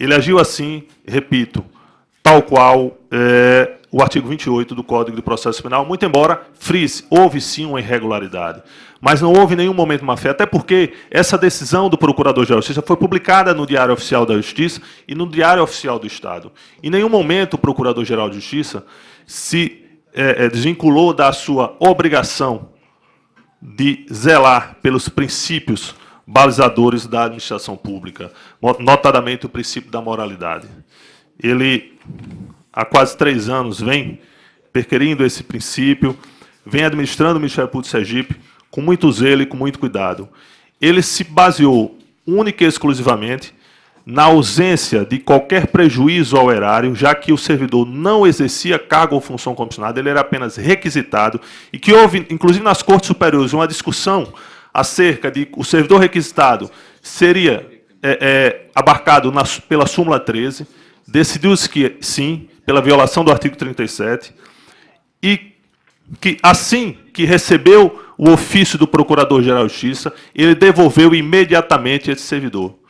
ele agiu assim, repito, tal qual é, o artigo 28 do Código de Processo Penal, muito embora frise, houve sim uma irregularidade. Mas não houve nenhum momento má fé, até porque essa decisão do Procurador-Geral de Justiça foi publicada no Diário Oficial da Justiça e no Diário Oficial do Estado. Em nenhum momento o Procurador-Geral de Justiça se é, é, desvinculou da sua obrigação de zelar pelos princípios balizadores da administração pública, notadamente o princípio da moralidade. Ele, há quase três anos, vem perquirindo esse princípio, vem administrando o Ministério Público de Sergipe com muito zelo e com muito cuidado. Ele se baseou única e exclusivamente na ausência de qualquer prejuízo ao erário, já que o servidor não exercia cargo ou função comissionada, ele era apenas requisitado, e que houve, inclusive nas Cortes Superiores, uma discussão acerca de o servidor requisitado seria é, é, abarcado na, pela súmula 13, decidiu-se que sim, pela violação do artigo 37, e que assim que recebeu o ofício do Procurador-Geral de Justiça, ele devolveu imediatamente esse servidor.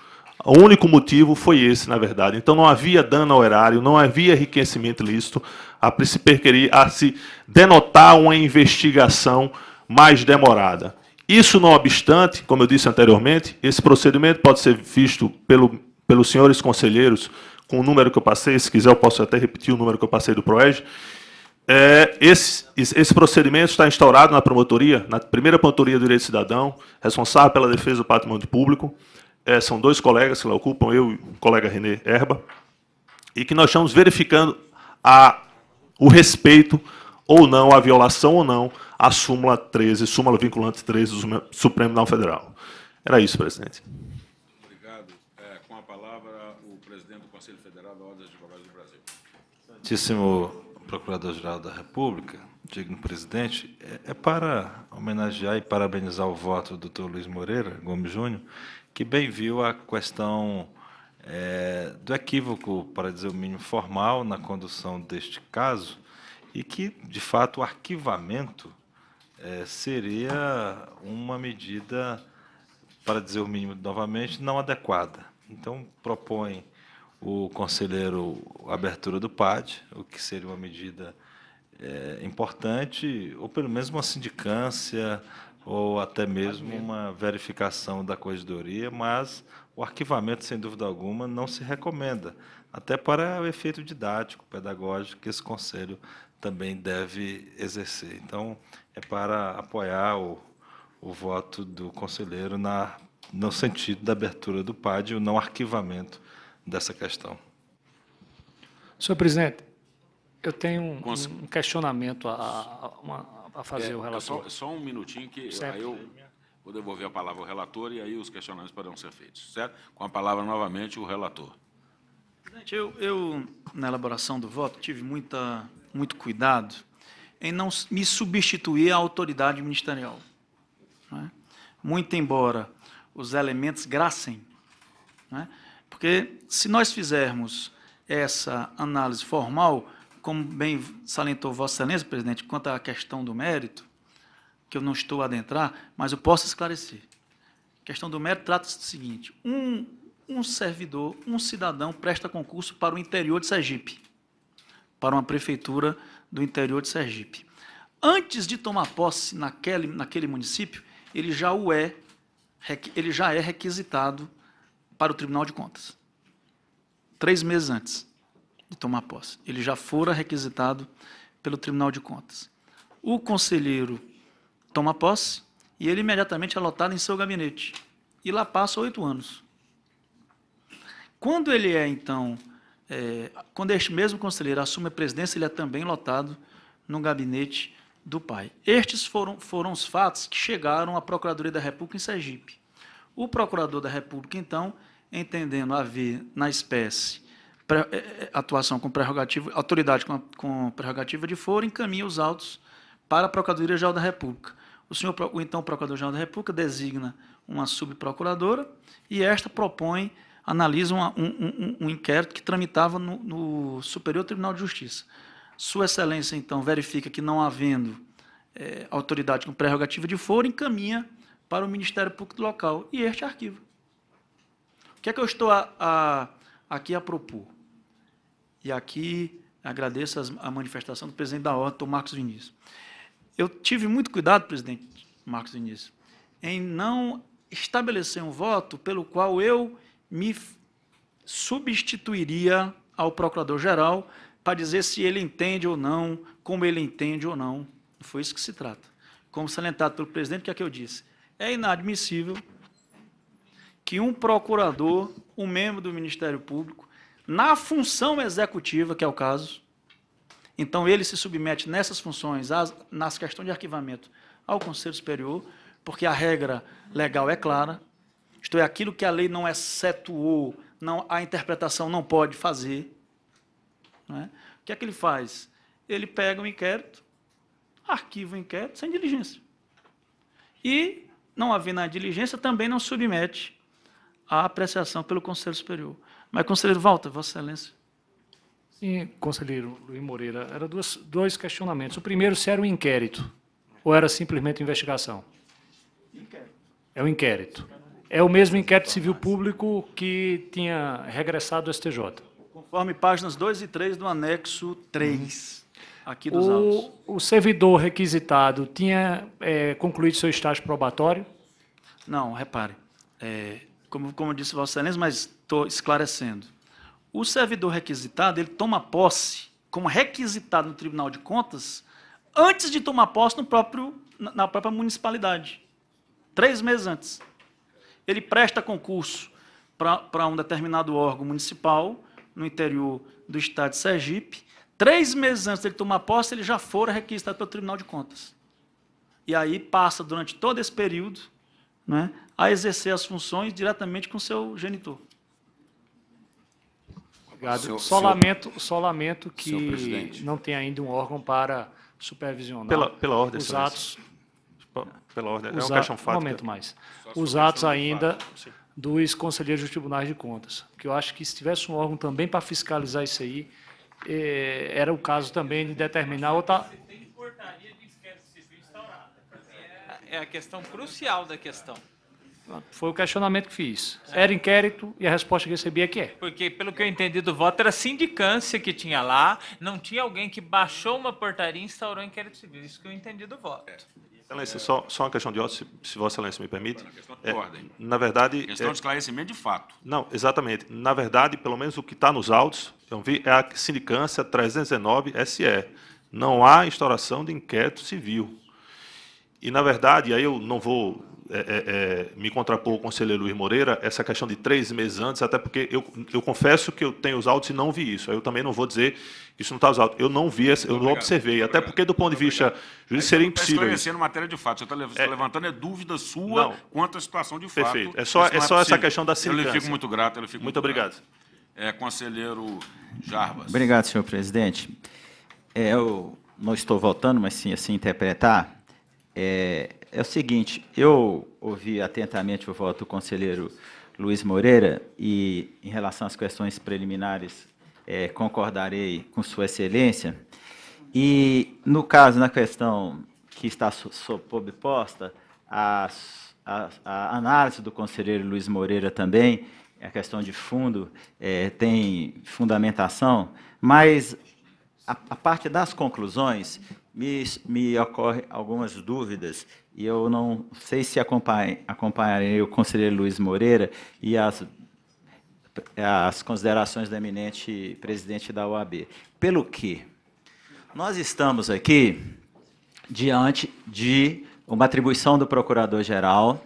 O único motivo foi esse, na verdade. Então não havia dano ao erário, não havia enriquecimento ilícito, a se perquerir, a se denotar uma investigação mais demorada. Isso não obstante, como eu disse anteriormente, esse procedimento pode ser visto pelo, pelos senhores conselheiros com o número que eu passei, se quiser eu posso até repetir o número que eu passei do PROEG. É, esse, esse procedimento está instaurado na promotoria, na primeira promotoria do Direito Cidadão, responsável pela defesa do patrimônio público, é, são dois colegas que lá ocupam, eu e o colega René Erba, e que nós estamos verificando a o respeito ou não, a violação ou não, à súmula 13, súmula vinculante 13 do Supremo Tribunal Federal. Era isso, presidente. Obrigado. É, com a palavra, o presidente do Conselho Federal da Ordem dos Advogados do Brasil. Excelentíssimo Procurador-Geral da República, digno presidente, é, é para homenagear e parabenizar o voto do doutor Luiz Moreira Gomes Júnior, que bem viu a questão é, do equívoco, para dizer o mínimo, formal na condução deste caso, e que, de fato, o arquivamento é, seria uma medida, para dizer o mínimo novamente, não adequada. Então, propõe o conselheiro a abertura do PAD, o que seria uma medida é, importante, ou pelo menos uma sindicância, ou até mesmo uma verificação da corregedoria, mas o arquivamento, sem dúvida alguma, não se recomenda, até para o efeito didático, pedagógico que esse conselho também deve exercer. Então, é para apoiar o, o voto do conselheiro na, no sentido da abertura do PAD e o não arquivamento dessa questão. Senhor presidente, eu tenho um, um questionamento a, a, uma- a fazer É, ao relator. Só, só um minutinho, que Certo. aí eu vou devolver a palavra ao relator e aí os questionamentos poderão ser feitos, certo? Com a palavra, novamente, o relator. Presidente, eu, eu, na elaboração do voto, tive muita, muito cuidado em não me substituir à autoridade ministerial. né? Muito embora os elementos gracem, né? porque se nós fizermos essa análise formal, como bem salientou Vossa Excelência, presidente, quanto à questão do mérito, que eu não estou a adentrar, mas eu posso esclarecer. A questão do mérito trata-se do seguinte: um, um servidor, um cidadão presta concurso para o interior de Sergipe, para uma prefeitura do interior de Sergipe. Antes de tomar posse naquele, naquele município, ele já o é, ele já é requisitado para o Tribunal de Contas. Três meses antes de tomar posse, ele já fora requisitado pelo Tribunal de Contas. O conselheiro toma posse e ele imediatamente é lotado em seu gabinete. E lá passa oito anos. Quando ele é, então, é, quando este mesmo conselheiro assume a presidência, ele é também lotado no gabinete do pai. Estes foram, foram os fatos que chegaram à Procuradoria da República em Sergipe. O procurador da República, então, entendendo haver na espécie atuação com prerrogativa, autoridade com, com prerrogativa de foro, encaminha os autos para a Procuradoria-Geral da República. O senhor, o então Procurador-Geral da República designa uma subprocuradora e esta propõe, analisa uma- um, um- um inquérito que tramitava no, no Superior Tribunal de Justiça. Sua Excelência, então, verifica que não havendo eh, autoridade com prerrogativa de foro, encaminha para o Ministério Público local e este arquiva. O que é que eu estou a- a- aqui a propor? E aqui agradeço a manifestação do presidente da Dr. Marcos Vinícius. Eu tive muito cuidado, presidente Marcos Vinícius, em não estabelecer um voto pelo qual eu me substituiria ao procurador-geral para dizer se ele entende ou não, como ele entende ou não. Não foi isso que se trata. Como salientado pelo presidente, o que é que eu disse? É inadmissível que um procurador, um membro do Ministério Público, na função executiva, que é o caso, então ele se submete nessas funções, às- nas questões de arquivamento, ao Conselho Superior, porque a regra legal é clara, isto é, aquilo que a lei não excetuou, não, a interpretação não pode fazer. não é? O que é que ele faz? Ele pega o inquérito, arquiva o inquérito sem diligência. E, não havendo a diligência, também não submete à apreciação pelo Conselho Superior. Mas, conselheiro Walter, Vossa Excelência. Sim, conselheiro Luiz Moreira, eram duas, dois questionamentos. O primeiro, se era um inquérito ou era simplesmente investigação? É um inquérito. É o mesmo inquérito civil público que tinha regressado do STJ. Conforme páginas 2 e 3 do anexo 3, aqui dos autos. O, o servidor requisitado tinha eh, concluído seu estágio probatório? Não, repare. é, como, como disse Vossa Excelência, mas estou esclarecendo. O servidor requisitado, ele toma posse como requisitado no Tribunal de Contas antes de tomar posse no próprio, na própria municipalidade. Três meses antes. Ele presta concurso para um determinado órgão municipal no interior do estado de Sergipe. Três meses antes dele tomar posse, ele já fora requisitado pelo Tribunal de Contas. E aí passa, durante todo esse período, né, a exercer as funções diretamente com seu genitor. Obrigado. Senhor- só, senhor- lamento, só lamento que presidente. não tem ainda um órgão para supervisionar Pela- pela ordem, os atos. Pela ordem, é os uma questão Um momento mais. Os atos ainda dos conselheiros dos tribunais de contas. Que eu acho que se tivesse um órgão também para fiscalizar isso aí, eh, era o caso também de determinar outra. É a questão crucial da questão. Foi o questionamento que fiz. Era inquérito e a resposta que recebi é que é. Porque, pelo que eu entendi do voto, era a sindicância que tinha lá, não tinha alguém que baixou uma portaria e instaurou inquérito civil. Isso que eu entendi do voto. Excelência, só, só uma questão de ordem, se, se Vossa Excelência me permite. de ordem. Na verdade. Questão é- de esclarecimento de fato. Não, exatamente. Na verdade, pelo menos o que está nos autos, eu vi, é a sindicância 319 SE. Não há instauração de inquérito civil. E, na verdade, aí eu não vou é, é, é, me contrapor ao conselheiro Luiz Moreira, essa questão de três meses antes, até porque eu, eu confesso que eu tenho os autos e não vi isso. Eu também não vou dizer que isso não está nos autos. Eu não vi, eu não Obrigado. observei, até porque, do ponto de vista jurídico, seria Está impossível isso. esclarecendo matéria de fato. Você está levantando é dúvida sua Não. quanto à situação de fato. Perfeito. É só- é só essa possível. questão da Eu lhe fico muito grato. eu lhe fico Muito muito obrigado. grato. É, conselheiro Jarbas. Obrigado, senhor presidente. É, eu não estou votando, mas sim assim interpretar. É, é o seguinte, eu ouvi atentamente o voto do conselheiro Luiz Moreira e, em relação às questões preliminares, é, concordarei com Sua Excelência. E, no caso, na questão que está so- sob posta, as- a, a análise do conselheiro Luiz Moreira também, a questão de fundo, eh, tem fundamentação, mas a, a parte das conclusões me, me ocorre algumas dúvidas e eu não sei se acompanharei o conselheiro Luiz Moreira e as as considerações do eminente presidente da OAB. Pelo que nós estamos aqui diante de uma atribuição do procurador-geral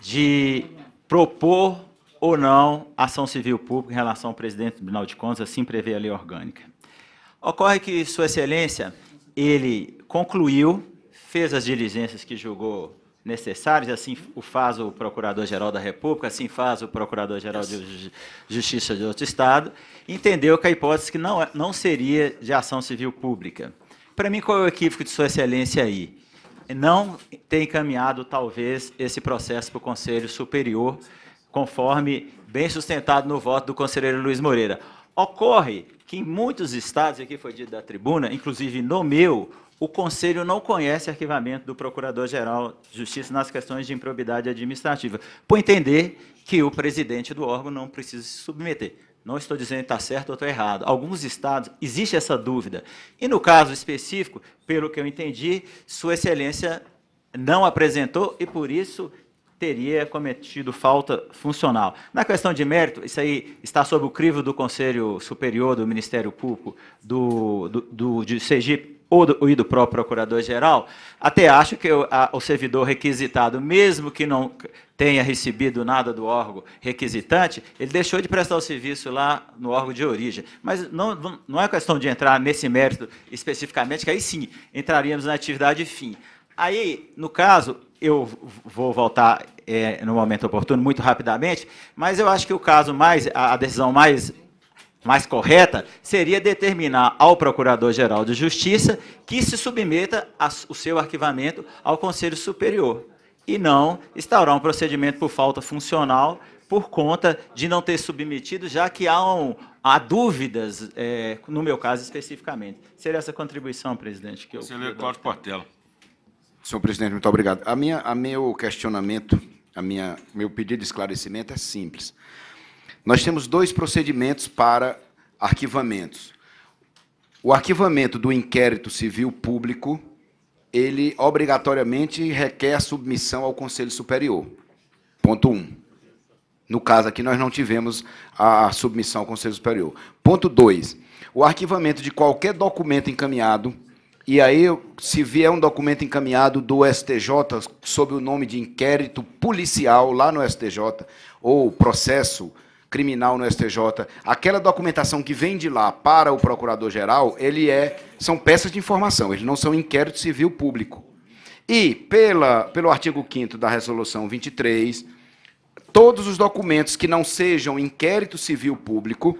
de propor ou não ação civil pública em relação ao presidente do Tribunal de Contas, assim prevê a lei orgânica. Ocorre que Sua Excelência, ele concluiu, fez as diligências que julgou necessárias, assim o faz o Procurador-Geral da República, assim faz o Procurador-Geral de Ju- Justiça de outro Estado, entendeu que a hipótese que não, é- não seria de ação civil pública. Para mim, qual é o equívoco de Sua Excelência aí? Não ter encaminhado, talvez, esse processo para o Conselho Superior, conforme bem sustentado no voto do conselheiro Luiz Moreira. Ocorre que em muitos estados, aqui foi dito da tribuna, inclusive no meu, o Conselho não conhece arquivamento do Procurador-Geral de Justiça nas questões de improbidade administrativa, por entender que o presidente do órgão não precisa se submeter. Não estou dizendo que está certo ou está errado. Alguns estados existe essa dúvida. E no caso específico, pelo que eu entendi, Sua Excelência não apresentou e, por isso, teria cometido falta funcional. Na questão de mérito, isso aí está sob o crivo do Conselho Superior do Ministério Público do, do, do- de Sergipe ou do, e do próprio Procurador-Geral, até acho que o, a- o servidor requisitado, mesmo que não tenha recebido nada do órgão requisitante, ele deixou de prestar o serviço lá no órgão de origem. Mas não, não- é questão de entrar nesse mérito especificamente, que aí sim entraríamos na atividade fim. Aí, no caso, eu vou voltar eh, no momento oportuno, muito rapidamente, mas eu acho que o caso mais, a decisão mais, mais correta seria determinar ao Procurador-Geral de Justiça que se submeta a o seu arquivamento ao Conselho Superior e não instaurar um procedimento por falta funcional por conta de não ter submetido, já que há, um, há dúvidas, eh, no meu caso especificamente. Seria essa contribuição, presidente, que eu Conselheiro Cláudio Portela. Senhor presidente, muito obrigado. A minha, a meu questionamento, a minha, meu pedido de esclarecimento é simples. Nós temos dois procedimentos para arquivamentos. O arquivamento do inquérito civil público, ele obrigatoriamente requer submissão ao Conselho Superior. Ponto um. No caso aqui, nós não tivemos a submissão ao Conselho Superior. Ponto 2. O arquivamento de qualquer documento encaminhado, e aí, se vier um documento encaminhado do STJ sob o nome de inquérito policial lá no STJ, ou processo criminal no STJ, aquela documentação que vem de lá para o procurador-geral, ele é são peças de informação, eles não são inquérito civil público. E pela, pelo artigo 5 da resolução 23, todos os documentos que não sejam inquérito civil público,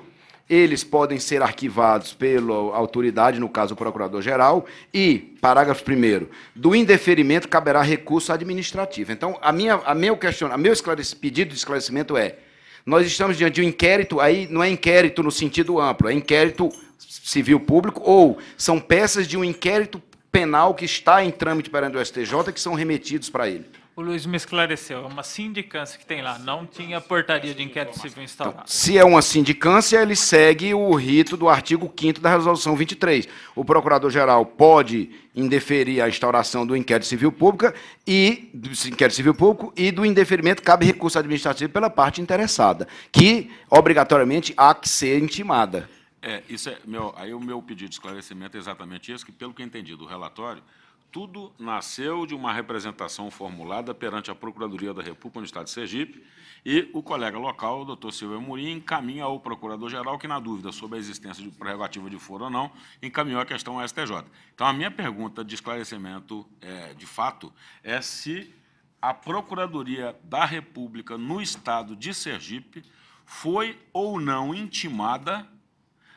eles podem ser arquivados pela autoridade, no caso o procurador-geral, e, parágrafo 1 do indeferimento caberá recurso administrativo. Então, a minha, a meu, question, a meu pedido de esclarecimento é, nós estamos diante de um inquérito, aí não é inquérito no sentido amplo, é inquérito civil público, ou são peças de um inquérito penal que está em trâmite perante o STJ que são remetidos para ele. O Luiz me esclareceu, é uma sindicância que tem lá, não tinha portaria de inquérito civil instaurada. Se é uma sindicância, ele segue o rito do artigo 5 da Resolução 23. O Procurador-Geral pode indeferir a instauração do inquérito civil público e do inquérito civil público e do indeferimento cabe recurso administrativo pela parte interessada, que obrigatoriamente há que ser intimada. É, isso é meu, aí o meu pedido de esclarecimento é exatamente isso, que pelo que eu entendi do relatório, tudo nasceu de uma representação formulada perante a Procuradoria da República no Estado de Sergipe e o colega local, o doutor Silvio Amorim, encaminha ao Procurador-Geral que, na dúvida sobre a existência de prerrogativa de foro ou não, encaminhou a questão ao STJ. Então, a minha pergunta de esclarecimento, é, de fato, é se a Procuradoria da República no Estado de Sergipe foi ou não intimada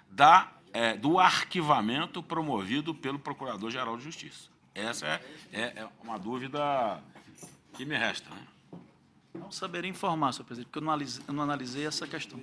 da, é, do arquivamento promovido pelo Procurador-Geral de Justiça. Essa é, é, é uma dúvida que me resta. Né? Não saberia informar, senhor presidente, porque eu não analisei, eu não analisei essa questão.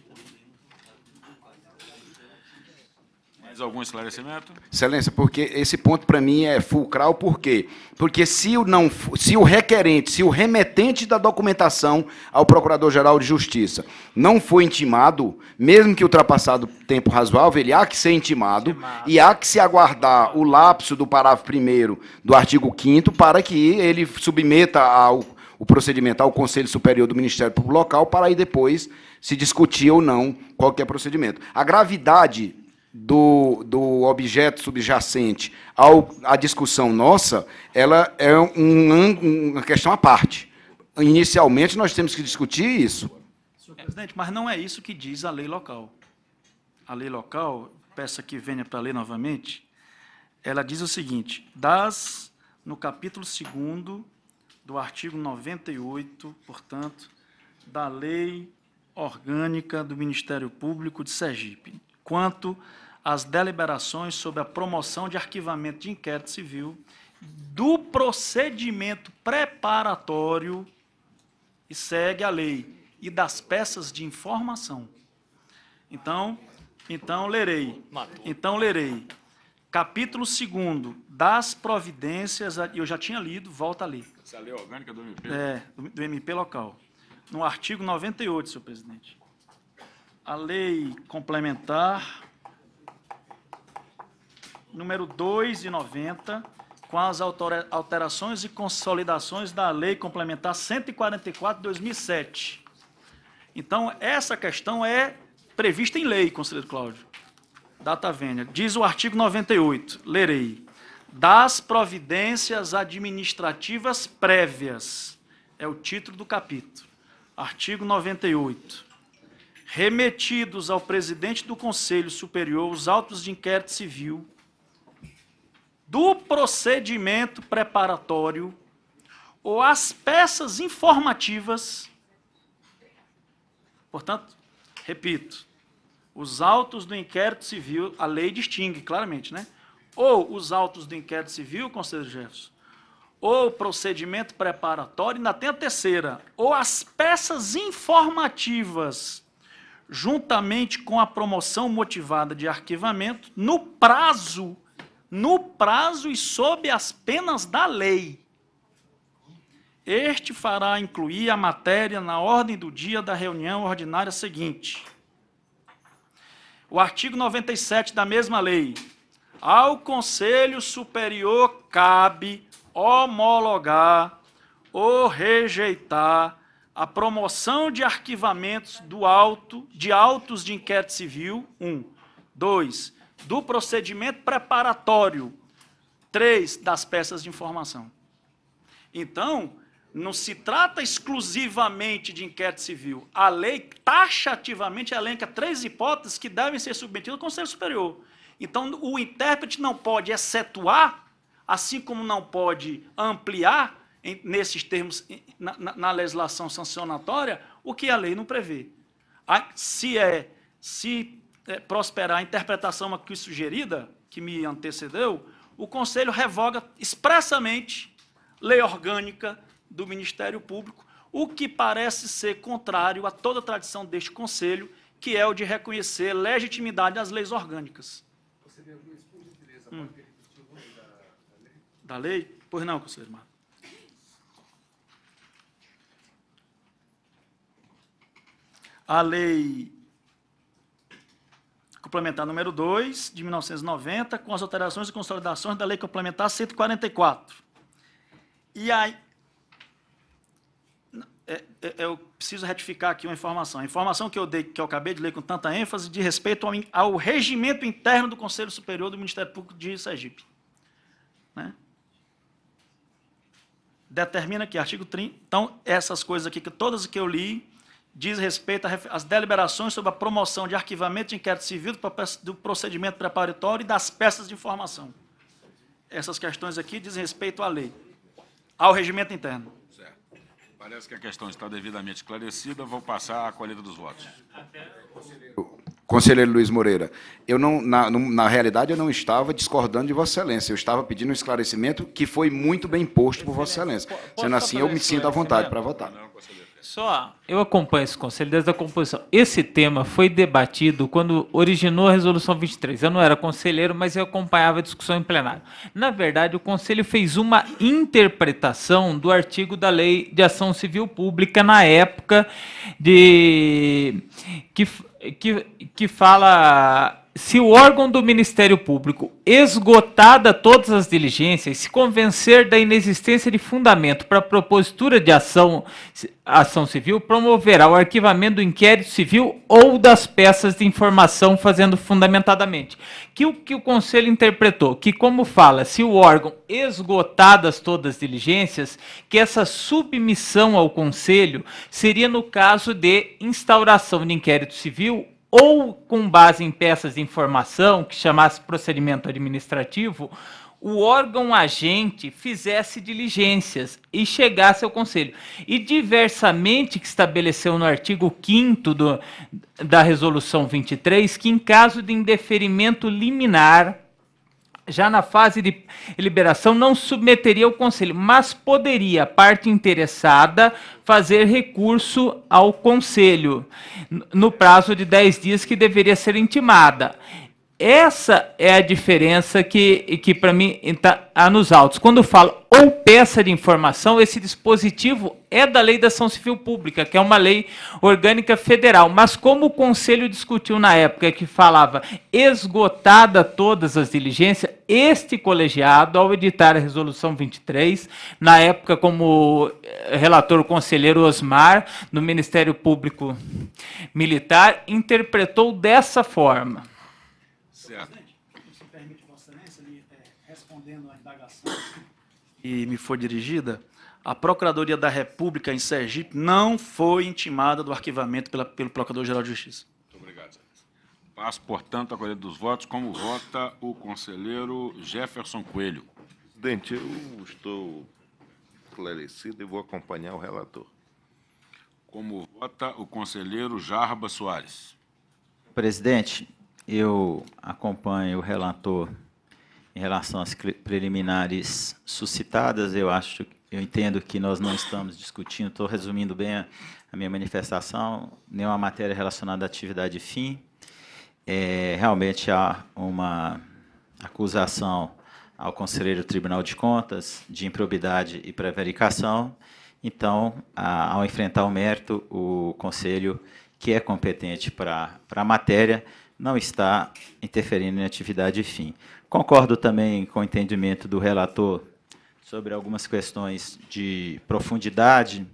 Mais algum esclarecimento? Excelência, porque esse ponto para mim é fulcral, por quê? Porque se o, não, se o requerente, se o remetente da documentação ao Procurador-Geral de Justiça não for intimado, mesmo que ultrapassado tempo razoável, ele há que ser intimado, intimado. e há que se aguardar o lapso do parágrafo 1 do artigo 5 para que ele submeta ao o procedimento ao Conselho Superior do Ministério Público Local para aí depois se discutir ou não qualquer procedimento. A gravidade do, do objeto subjacente ao, à discussão nossa, ela é um, uma questão à parte. Inicialmente, nós temos que discutir isso. Senhor presidente, mas não é isso que diz a lei local. A lei local, peça que venha para ler novamente, ela diz o seguinte, das, no capítulo 2 do artigo 98, portanto, da lei orgânica do Ministério Público de Sergipe quanto às deliberações sobre a promoção de arquivamento de inquérito civil do procedimento preparatório e segue a lei e das peças de informação. Então, então lerei. Então lerei. Capítulo 2 das providências, eu já tinha lido, volta a ler. Essa é a lei orgânica do MP? É, do, do MP local. No artigo 98, senhor presidente a lei complementar número 2 de 90, com as alterações e consolidações da lei complementar 144 de 2007. Então, essa questão é prevista em lei, conselheiro Cláudio. Data vênia. Diz o artigo 98, lerei. Das providências administrativas prévias. É o título do capítulo. Artigo 98 remetidos ao presidente do Conselho Superior os autos de inquérito civil do procedimento preparatório ou as peças informativas. Portanto, repito, os autos do inquérito civil, a lei distingue claramente, né? Ou os autos do inquérito civil, conselheiro Jefferson, ou procedimento preparatório, ainda tem a terceira, ou as peças informativas juntamente com a promoção motivada de arquivamento, no prazo, no prazo e sob as penas da lei. Este fará incluir a matéria na ordem do dia da reunião ordinária seguinte. O artigo 97 da mesma lei. Ao Conselho Superior cabe homologar ou rejeitar a promoção de arquivamentos do auto, de autos de inquérito civil, um. Dois, do procedimento preparatório. Três, das peças de informação. Então, Não se trata exclusivamente de inquérito civil. A lei taxativamente elenca três hipóteses que devem ser submetidas ao Conselho Superior. Então, o intérprete não pode excetuar, assim como não pode ampliar, em, nesses termos, na, na, na, legislação sancionatória, o que a lei não prevê. A, se é, se é, prosperar a interpretação aqui sugerida, que me antecedeu, o Conselho revoga expressamente lei orgânica do Ministério Público, o que parece ser contrário a toda a tradição deste Conselho, que é o de reconhecer legitimidade às leis orgânicas. Você por gentileza, hum. da, lei? Pois não, conselheiro Marcos. A lei complementar número 2, de 1990, com as alterações e consolidações da lei complementar 144. E aí, é, é, eu preciso retificar aqui uma informação. A informação que eu, dei, que eu acabei de ler com tanta ênfase, de respeito ao, ao regimento interno do Conselho Superior do Ministério Público de Sergipe. Né? Determina aqui, artigo 30. Então, essas coisas aqui, que todas que eu li, diz respeito às deliberações sobre a promoção de arquivamento de inquérito civil do procedimento preparatório e das peças de informação. Essas questões aqui dizem respeito à lei, ao regimento interno. Parece que a questão está devidamente esclarecida. Vou passar a colheita dos votos. Conselheiro Luiz Moreira, eu não, na, na realidade, eu não estava discordando de Vossa Excelência. Eu estava pedindo um esclarecimento que foi muito bem posto por Vossa Excelência. Sendo assim, eu me sinto à vontade para votar. Só, eu acompanho esse conselho desde a composição. Esse tema foi debatido quando originou a resolução 23. Eu não era conselheiro, mas eu acompanhava a discussão em plenário. Na verdade, o conselho fez uma interpretação do artigo da Lei de Ação Civil Pública na época de que, que, que fala se o órgão do Ministério Público, esgotada todas as diligências, se convencer da inexistência de fundamento para a propositura de ação, ação civil, promoverá o arquivamento do inquérito civil ou das peças de informação, fazendo fundamentadamente. Que o que o Conselho interpretou, que como fala, se o órgão esgotadas todas as diligências, que essa submissão ao Conselho seria no caso de instauração de inquérito civil ou com base em peças de informação, que chamasse procedimento administrativo, o órgão agente fizesse diligências e chegasse ao conselho. E diversamente que estabeleceu no artigo 5 da resolução 23, que em caso de indeferimento liminar já na fase de liberação, não submeteria ao conselho, mas poderia a parte interessada fazer recurso ao conselho no prazo de 10 dias que deveria ser intimada. Essa é a diferença que, que para mim, está nos autos. Quando eu falo ou peça de informação, esse dispositivo é da Lei da Ação Civil Pública, que é uma lei orgânica federal. Mas como o Conselho discutiu na época que falava esgotada todas as diligências, este colegiado, ao editar a Resolução 23, na época como eh, relator conselheiro Osmar, no Ministério Público Militar, interpretou dessa forma. Certo. Se permite, Vossa Excelência, é, respondendo à indagação que me foi dirigida, a Procuradoria da República em Sergipe não foi intimada do arquivamento pela, pelo Procurador-Geral de Justiça. Muito obrigado, Excelência. Passo, portanto, a colheita dos votos. Como vota o conselheiro Jefferson Coelho? Presidente, eu estou esclarecido e vou acompanhar o relator. Como vota o conselheiro Jarba Soares? Presidente, eu acompanho o relator em relação às preliminares suscitadas. Eu acho, eu entendo que nós não estamos discutindo, estou resumindo bem a, a minha manifestação, nenhuma matéria relacionada à atividade fim. É, realmente há uma acusação ao conselheiro Tribunal de Contas de improbidade e prevaricação. Então, a, ao enfrentar o mérito, o conselho que é competente para a matéria não está interferindo em atividade fim. Concordo também com o entendimento do relator sobre algumas questões de profundidade,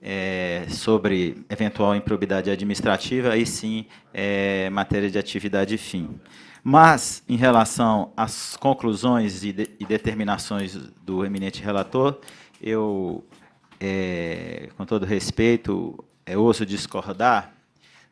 é, sobre eventual improbidade administrativa, aí sim é matéria de atividade fim. Mas, em relação às conclusões e, de, e determinações do eminente relator, eu é, com todo respeito, é ouso discordar.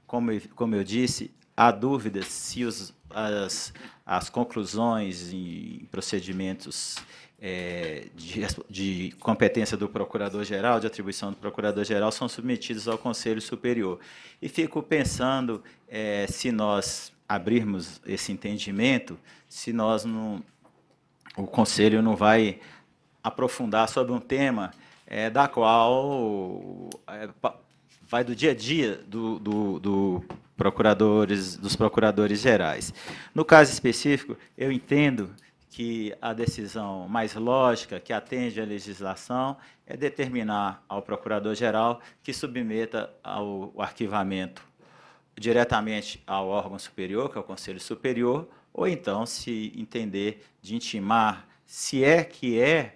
Como, como eu disse, há dúvidas se os, as, as conclusões e procedimentos é, de, de competência do Procurador-Geral, de atribuição do Procurador-Geral, são submetidos ao Conselho Superior. E fico pensando é, se nós abrirmos esse entendimento, se nós não, o Conselho não vai aprofundar sobre um tema é, da qual é, vai do dia a dia do, do, do procuradores, dos procuradores gerais. No caso específico, eu entendo que a decisão mais lógica, que atende à legislação, é determinar ao procurador-geral que submeta ao arquivamento diretamente ao órgão superior, que é o Conselho Superior, ou então, se entender de intimar, se é que é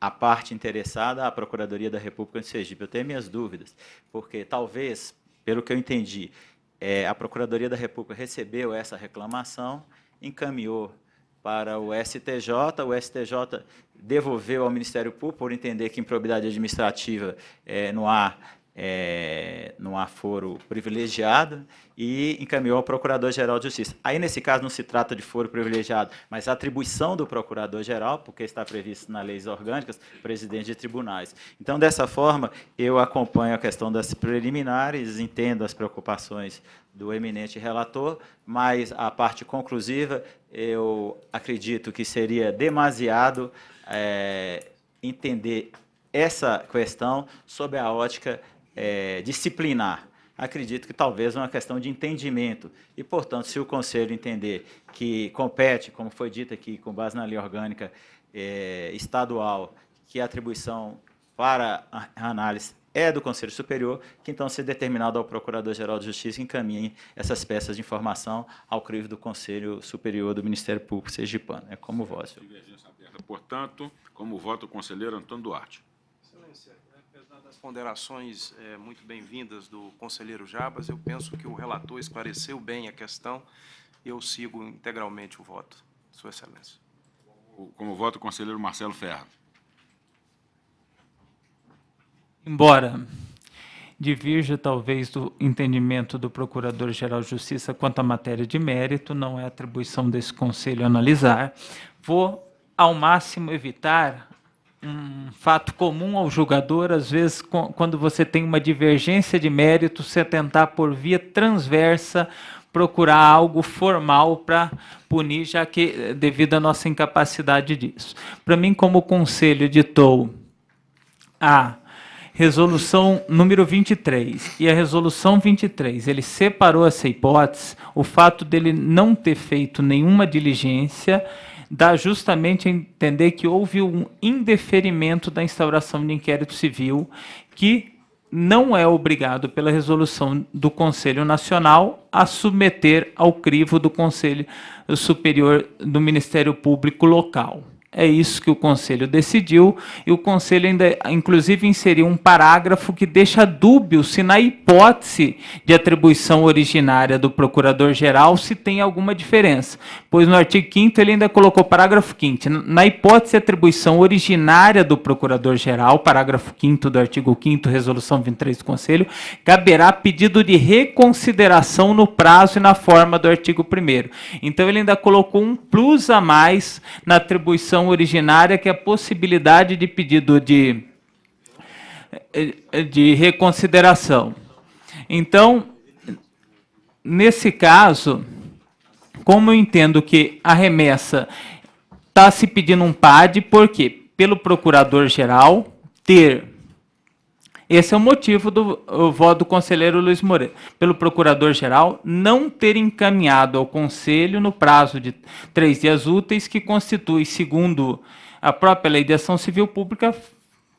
a parte interessada, a Procuradoria da República de Sergipe. Eu tenho minhas dúvidas, porque talvez, pelo que eu entendi, é, a Procuradoria da República recebeu essa reclamação, encaminhou para o STJ, o STJ devolveu ao Ministério Público por entender que improbidade administrativa é, não há é, não há foro privilegiado e encaminhou ao Procurador-Geral de Justiça. Aí, nesse caso, não se trata de foro privilegiado, mas atribuição do Procurador-Geral, porque está previsto nas leis orgânicas, presidente de tribunais. Então, dessa forma, eu acompanho a questão das preliminares, entendo as preocupações do eminente relator, mas a parte conclusiva, eu acredito que seria demasiado é, entender essa questão sob a ótica eh, disciplinar. Acredito que talvez é uma questão de entendimento. E, portanto, se o Conselho entender que compete, como foi dito aqui, com base na lei orgânica eh, estadual, que a atribuição para a análise é do Conselho Superior, que então, se determinado ao Procurador-Geral de Justiça, encaminhe essas peças de informação ao crivo do Conselho Superior do Ministério Público Sergipano. É como aberta. Portanto, como voto o conselheiro Antônio Duarte. Ponderações eh, muito bem-vindas do conselheiro Jabas, eu penso que o relator esclareceu bem a questão e eu sigo integralmente o voto, Sua Excelência. Como voto o conselheiro Marcelo Ferro. Embora divirja talvez do entendimento do Procurador-Geral de Justiça quanto à matéria de mérito, não é atribuição desse conselho analisar, vou ao máximo evitar um fato comum ao julgador, às vezes, quando você tem uma divergência de mérito, você tentar, por via transversa, procurar algo formal para punir, já que, eh, devido à nossa incapacidade disso. Para mim, como conselho ditou a resolução número 23 e a resolução 23, ele separou essa hipótese, o fato dele não ter feito nenhuma diligência dá justamente a entender que houve um indeferimento da instauração de inquérito civil que não é obrigado pela resolução do Conselho Nacional a submeter ao crivo do Conselho Superior do Ministério Público local. É isso que o Conselho decidiu, e o Conselho ainda, inclusive, inseriu um parágrafo que deixa dúbio se, na hipótese de atribuição originária do Procurador-Geral, se tem alguma diferença. Pois no artigo 5 ele ainda colocou parágrafo 5 Na hipótese de atribuição originária do Procurador-Geral, parágrafo 5 do artigo 5 resolução 23 do Conselho, caberá pedido de reconsideração no prazo e na forma do artigo 1 Então ele ainda colocou um plus a mais na atribuição originária, que é a possibilidade de pedido de, de reconsideração. Então, nesse caso, como eu entendo que a remessa está se pedindo um PAD, por quê? Pelo procurador-geral ter. Esse é o motivo do voto do conselheiro Luiz Moreira. Pelo procurador-geral não ter encaminhado ao conselho no prazo de três dias úteis, que constitui, segundo a própria lei de ação civil pública,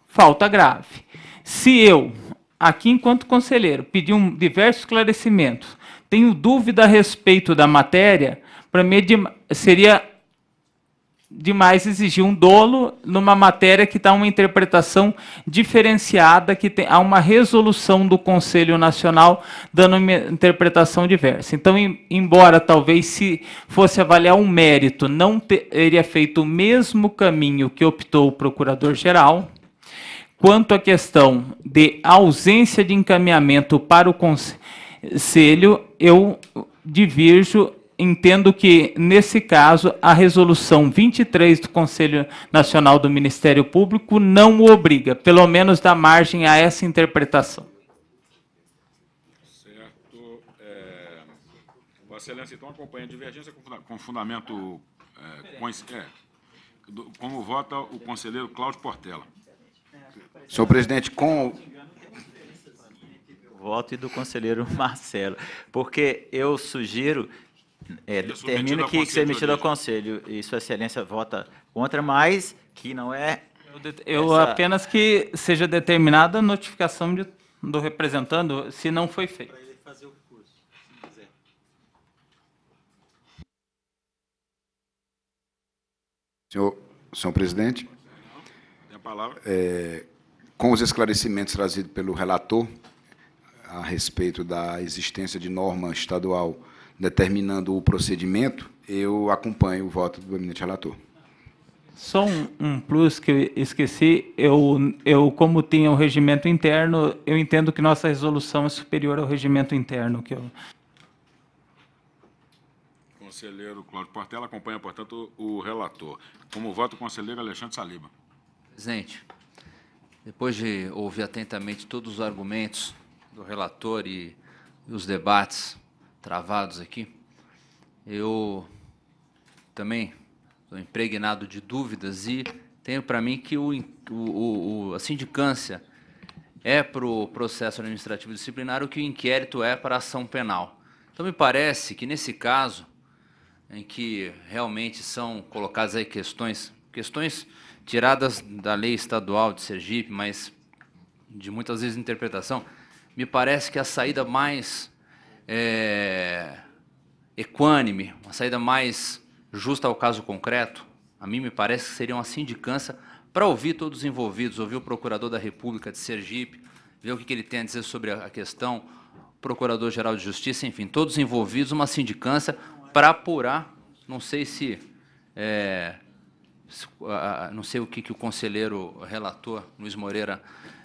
falta grave. Se eu, aqui enquanto conselheiro, pedir um diversos esclarecimentos, tenho dúvida a respeito da matéria, para mim é seria demais exigir um dolo numa matéria que está uma interpretação diferenciada, que tem, há uma resolução do Conselho Nacional dando uma interpretação diversa. Então, em- embora talvez se fosse avaliar um mérito, não teria feito o mesmo caminho que optou o Procurador-Geral, quanto à questão de ausência de encaminhamento para o Conselho, eu divirjo, entendo que, nesse caso, a resolução 23 do Conselho Nacional do Ministério Público não o obriga, pelo menos dá margem a essa interpretação. Certo. É, Vossa Excelência, então, acompanha a divergência com funda- com fundamento, é, coinc- é, do- como vota o conselheiro Cláudio Portela. Senhor presidente, com Voto e do conselheiro Marcelo, porque eu sugiro, é, que, que de metido ao conselho, e Sua Excelência vota contra, mas que não é... Eu essa- apenas que seja determinada a notificação de- do representando, se não foi feito. Senhor, senhor presidente, Tem a palavra. é, com os esclarecimentos trazidos pelo relator a respeito da existência de norma estadual determinando o procedimento, eu acompanho o voto do eminente relator. Só um, um plus que eu esqueci, eu, eu, como tinha o regimento interno, eu entendo que nossa resolução é superior ao regimento interno. Que eu, Conselheiro Cláudio Portela acompanha, portanto, o relator. Como vota o conselheiro Alexandre Saliba. Presidente, depois de ouvir atentamente todos os argumentos do relator e, e os debates travados aqui, eu também estou impregnado de dúvidas e tenho para mim que o, o- o- a sindicância é para o processo administrativo disciplinar o que o inquérito é para a ação penal. Então, me parece que, nesse caso, em que realmente são colocadas aí questões, questões tiradas da lei estadual de Sergipe, mas de muitas vezes interpretação, me parece que a saída mais é, equânime, uma saída mais justa ao caso concreto, a mim me parece que seria uma sindicância para ouvir todos os envolvidos, ouvir o Procurador da República de Sergipe, ver o que ele tem a dizer sobre a questão, Procurador-Geral de Justiça, enfim, todos envolvidos, uma sindicância para apurar, não sei se, é, se- não sei o que, que o conselheiro relator, Luiz Moreira,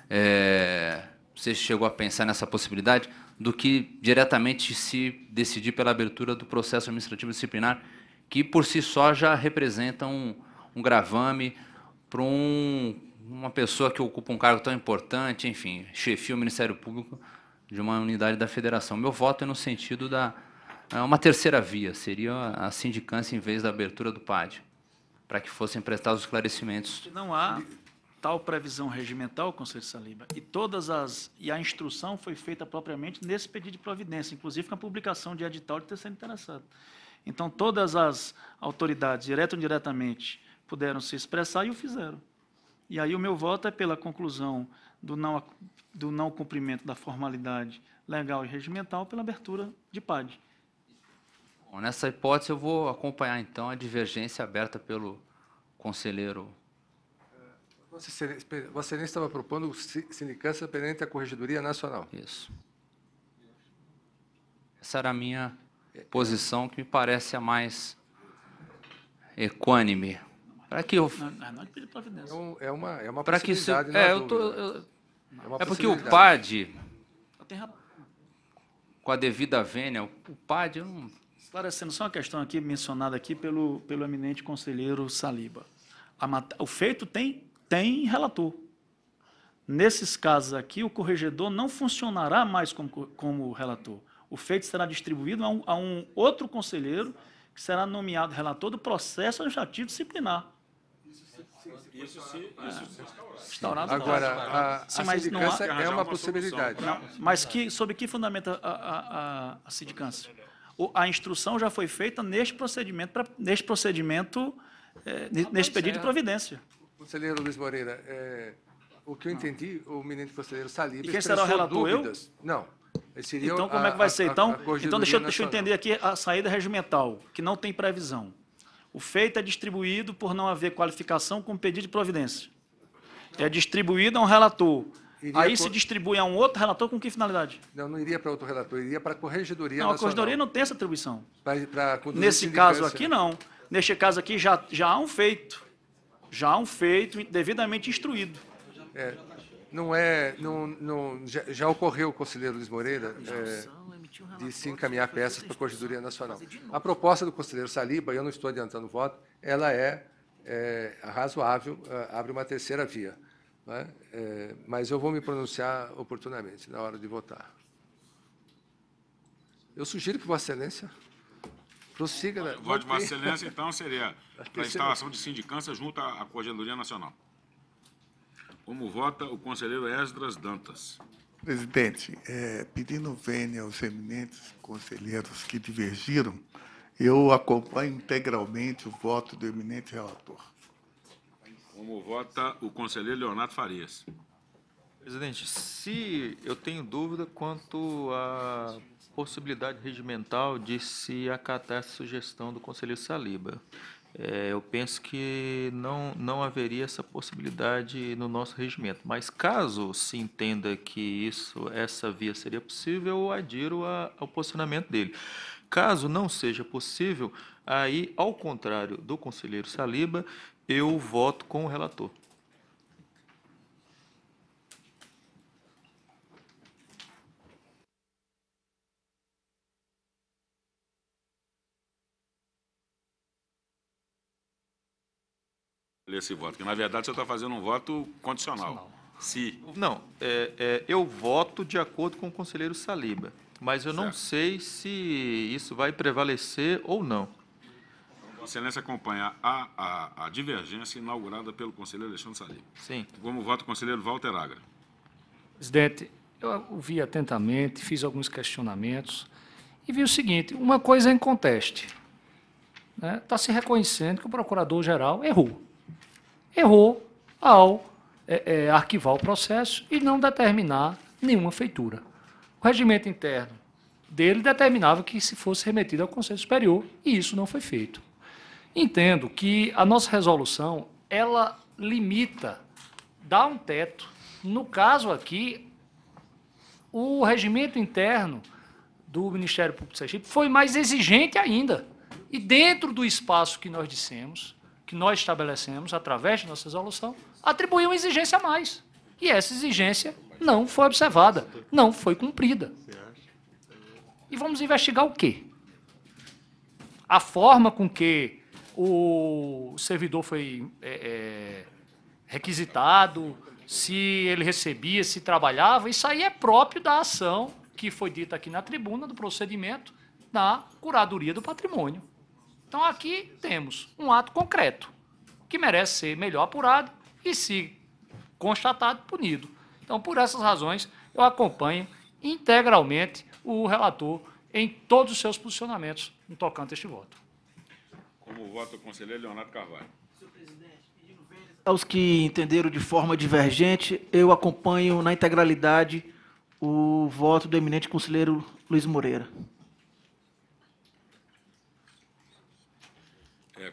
é, você chegou a pensar nessa possibilidade, do que diretamente se decidir pela abertura do processo administrativo disciplinar, que por si só já representa um, um gravame para um, uma pessoa que ocupa um cargo tão importante, enfim, chefia o Ministério Público de uma unidade da federação. Meu voto é no sentido da é uma terceira via, seria a sindicância em vez da abertura do PAD, para que fossem prestados esclarecimentos. Não há tal previsão regimental, conselheiro Saliba, e todas as e a instrução foi feita propriamente nesse pedido de providência, inclusive com a publicação de edital de terceiro interessado. Então, todas as autoridades, direta ou indiretamente, puderam se expressar e o fizeram. E aí o meu voto é pela conclusão do não, do não cumprimento da formalidade legal e regimental pela abertura de PAD. Bom, nessa hipótese, eu vou acompanhar, então, a divergência aberta pelo conselheiro. Vossa Excelência, Vossa Excelência estava propondo si- sindicância perante a Corregedoria Nacional. Isso. Essa era a minha posição, que me parece a mais equânime. Para que eu... Não, não é de pedir providência. É, um- é uma, é uma Para que isso... É, eu tô, eu- É uma é porque o. PAD, com a devida vênia, o PAD, eu não... Esclarecendo só uma questão aqui mencionada aqui pelo, pelo eminente conselheiro Saliba. A o feito tem, tem relator. Nesses casos aqui, o corregedor não funcionará mais como, co- como relator. O feito será distribuído a um, a um outro conselheiro que será nomeado relator do processo administrativo disciplinar. Isso sim, isso. Instaurado. Agora, a, a Sim, mas não há- sindicância é uma possibilidade. Não, mas que, sob que fundamento a, a, a, sindicância? O- a instrução já foi feita neste procedimento, pra, neste procedimento, neste pedido de providência. Conselheiro Luiz Moreira, é, o que eu entendi, o eminente conselheiro Saliba E quem será o relator, eu? dúvidas. Não. Ele seria Então, como a- é que vai a- ser? a- Então, a Corregedoria então deixa, eu- deixa eu entender aqui a saída regimental, que não tem previsão. O feito é distribuído por não haver qualificação com pedido de providência. É distribuído a um relator. Iria Aí co- se distribui a um outro relator com que finalidade? Não, não iria para outro relator, iria para a Corregedoria Não, a corregedoria não tem essa atribuição. Pra- pra Nesse caso aqui, não. Neste caso aqui, já, já há um feito. Já um feito devidamente instruído. É, não é, não, não, já, já ocorreu, conselheiro Luiz Moreira, é, de se encaminhar peças para a Corregedoria Nacional. A proposta do conselheiro Saliba, eu não estou adiantando o voto, ela é, é razoável, é, abre uma terceira via. né? É, mas eu vou me pronunciar oportunamente na hora de votar. Eu sugiro que Vossa Excelência prossiga. né? O voto de Vossa. Excelência, então, seria para a terceira- instalação de sindicância junto à Corregedoria Nacional. Como vota o conselheiro Esdras Dantas? Presidente, eh, pedindo vênia aos eminentes conselheiros que divergiram, eu acompanho integralmente o voto do eminente relator. Como vota o conselheiro Leonardo Farias? Presidente, se eu tenho dúvida quanto à possibilidade regimental de se acatar essa sugestão do conselheiro Saliba. É, eu penso que não, não haveria essa possibilidade no nosso regimento. Mas caso se entenda que isso, essa via seria possível, eu adiro a- ao posicionamento dele. Caso não seja possível, aí, ao contrário do conselheiro Saliba, eu voto com o relator. Esse voto, que na verdade você está fazendo um voto condicional. Se. Não, é, é, eu voto de acordo com o conselheiro Saliba, mas eu não sei se isso vai prevalecer ou não. Vossa Excelência acompanha a, a, a divergência inaugurada pelo conselheiro Alexandre Saliba. Sim. Como vota o conselheiro Walter Agra? Presidente, eu ouvi atentamente, fiz alguns questionamentos e vi o seguinte: uma coisa é em conteste. Está se reconhecendo que o procurador-geral errou. Errou ao é, é, arquivar o processo e não determinar nenhuma feitura. O regimento interno dele determinava que se fosse remetido ao Conselho Superior e isso não foi feito. Entendo que a nossa resolução ela limita, dá um teto. No caso aqui, o regimento interno do Ministério Público do Sergipe foi mais exigente ainda. E dentro do espaço que nós dissemos, que nós estabelecemos através de nossa resolução, atribuiu uma exigência a mais. E essa exigência não foi observada, não foi cumprida. E vamos investigar o quê? A forma com que o servidor foi é, é, requisitado, se ele recebia, se trabalhava, isso aí é próprio da ação que foi dita aqui na tribuna do procedimento da curadoria do patrimônio. Então aqui temos um ato concreto que merece ser melhor apurado e, se constatado, punido. Então, por essas razões, eu acompanho integralmente o relator em todos os seus posicionamentos no tocante a este voto. Como vota o conselheiro Leonardo Carvalho? Aos que entenderam de forma divergente, eu acompanho na integralidade o voto do eminente conselheiro Luiz Moreira.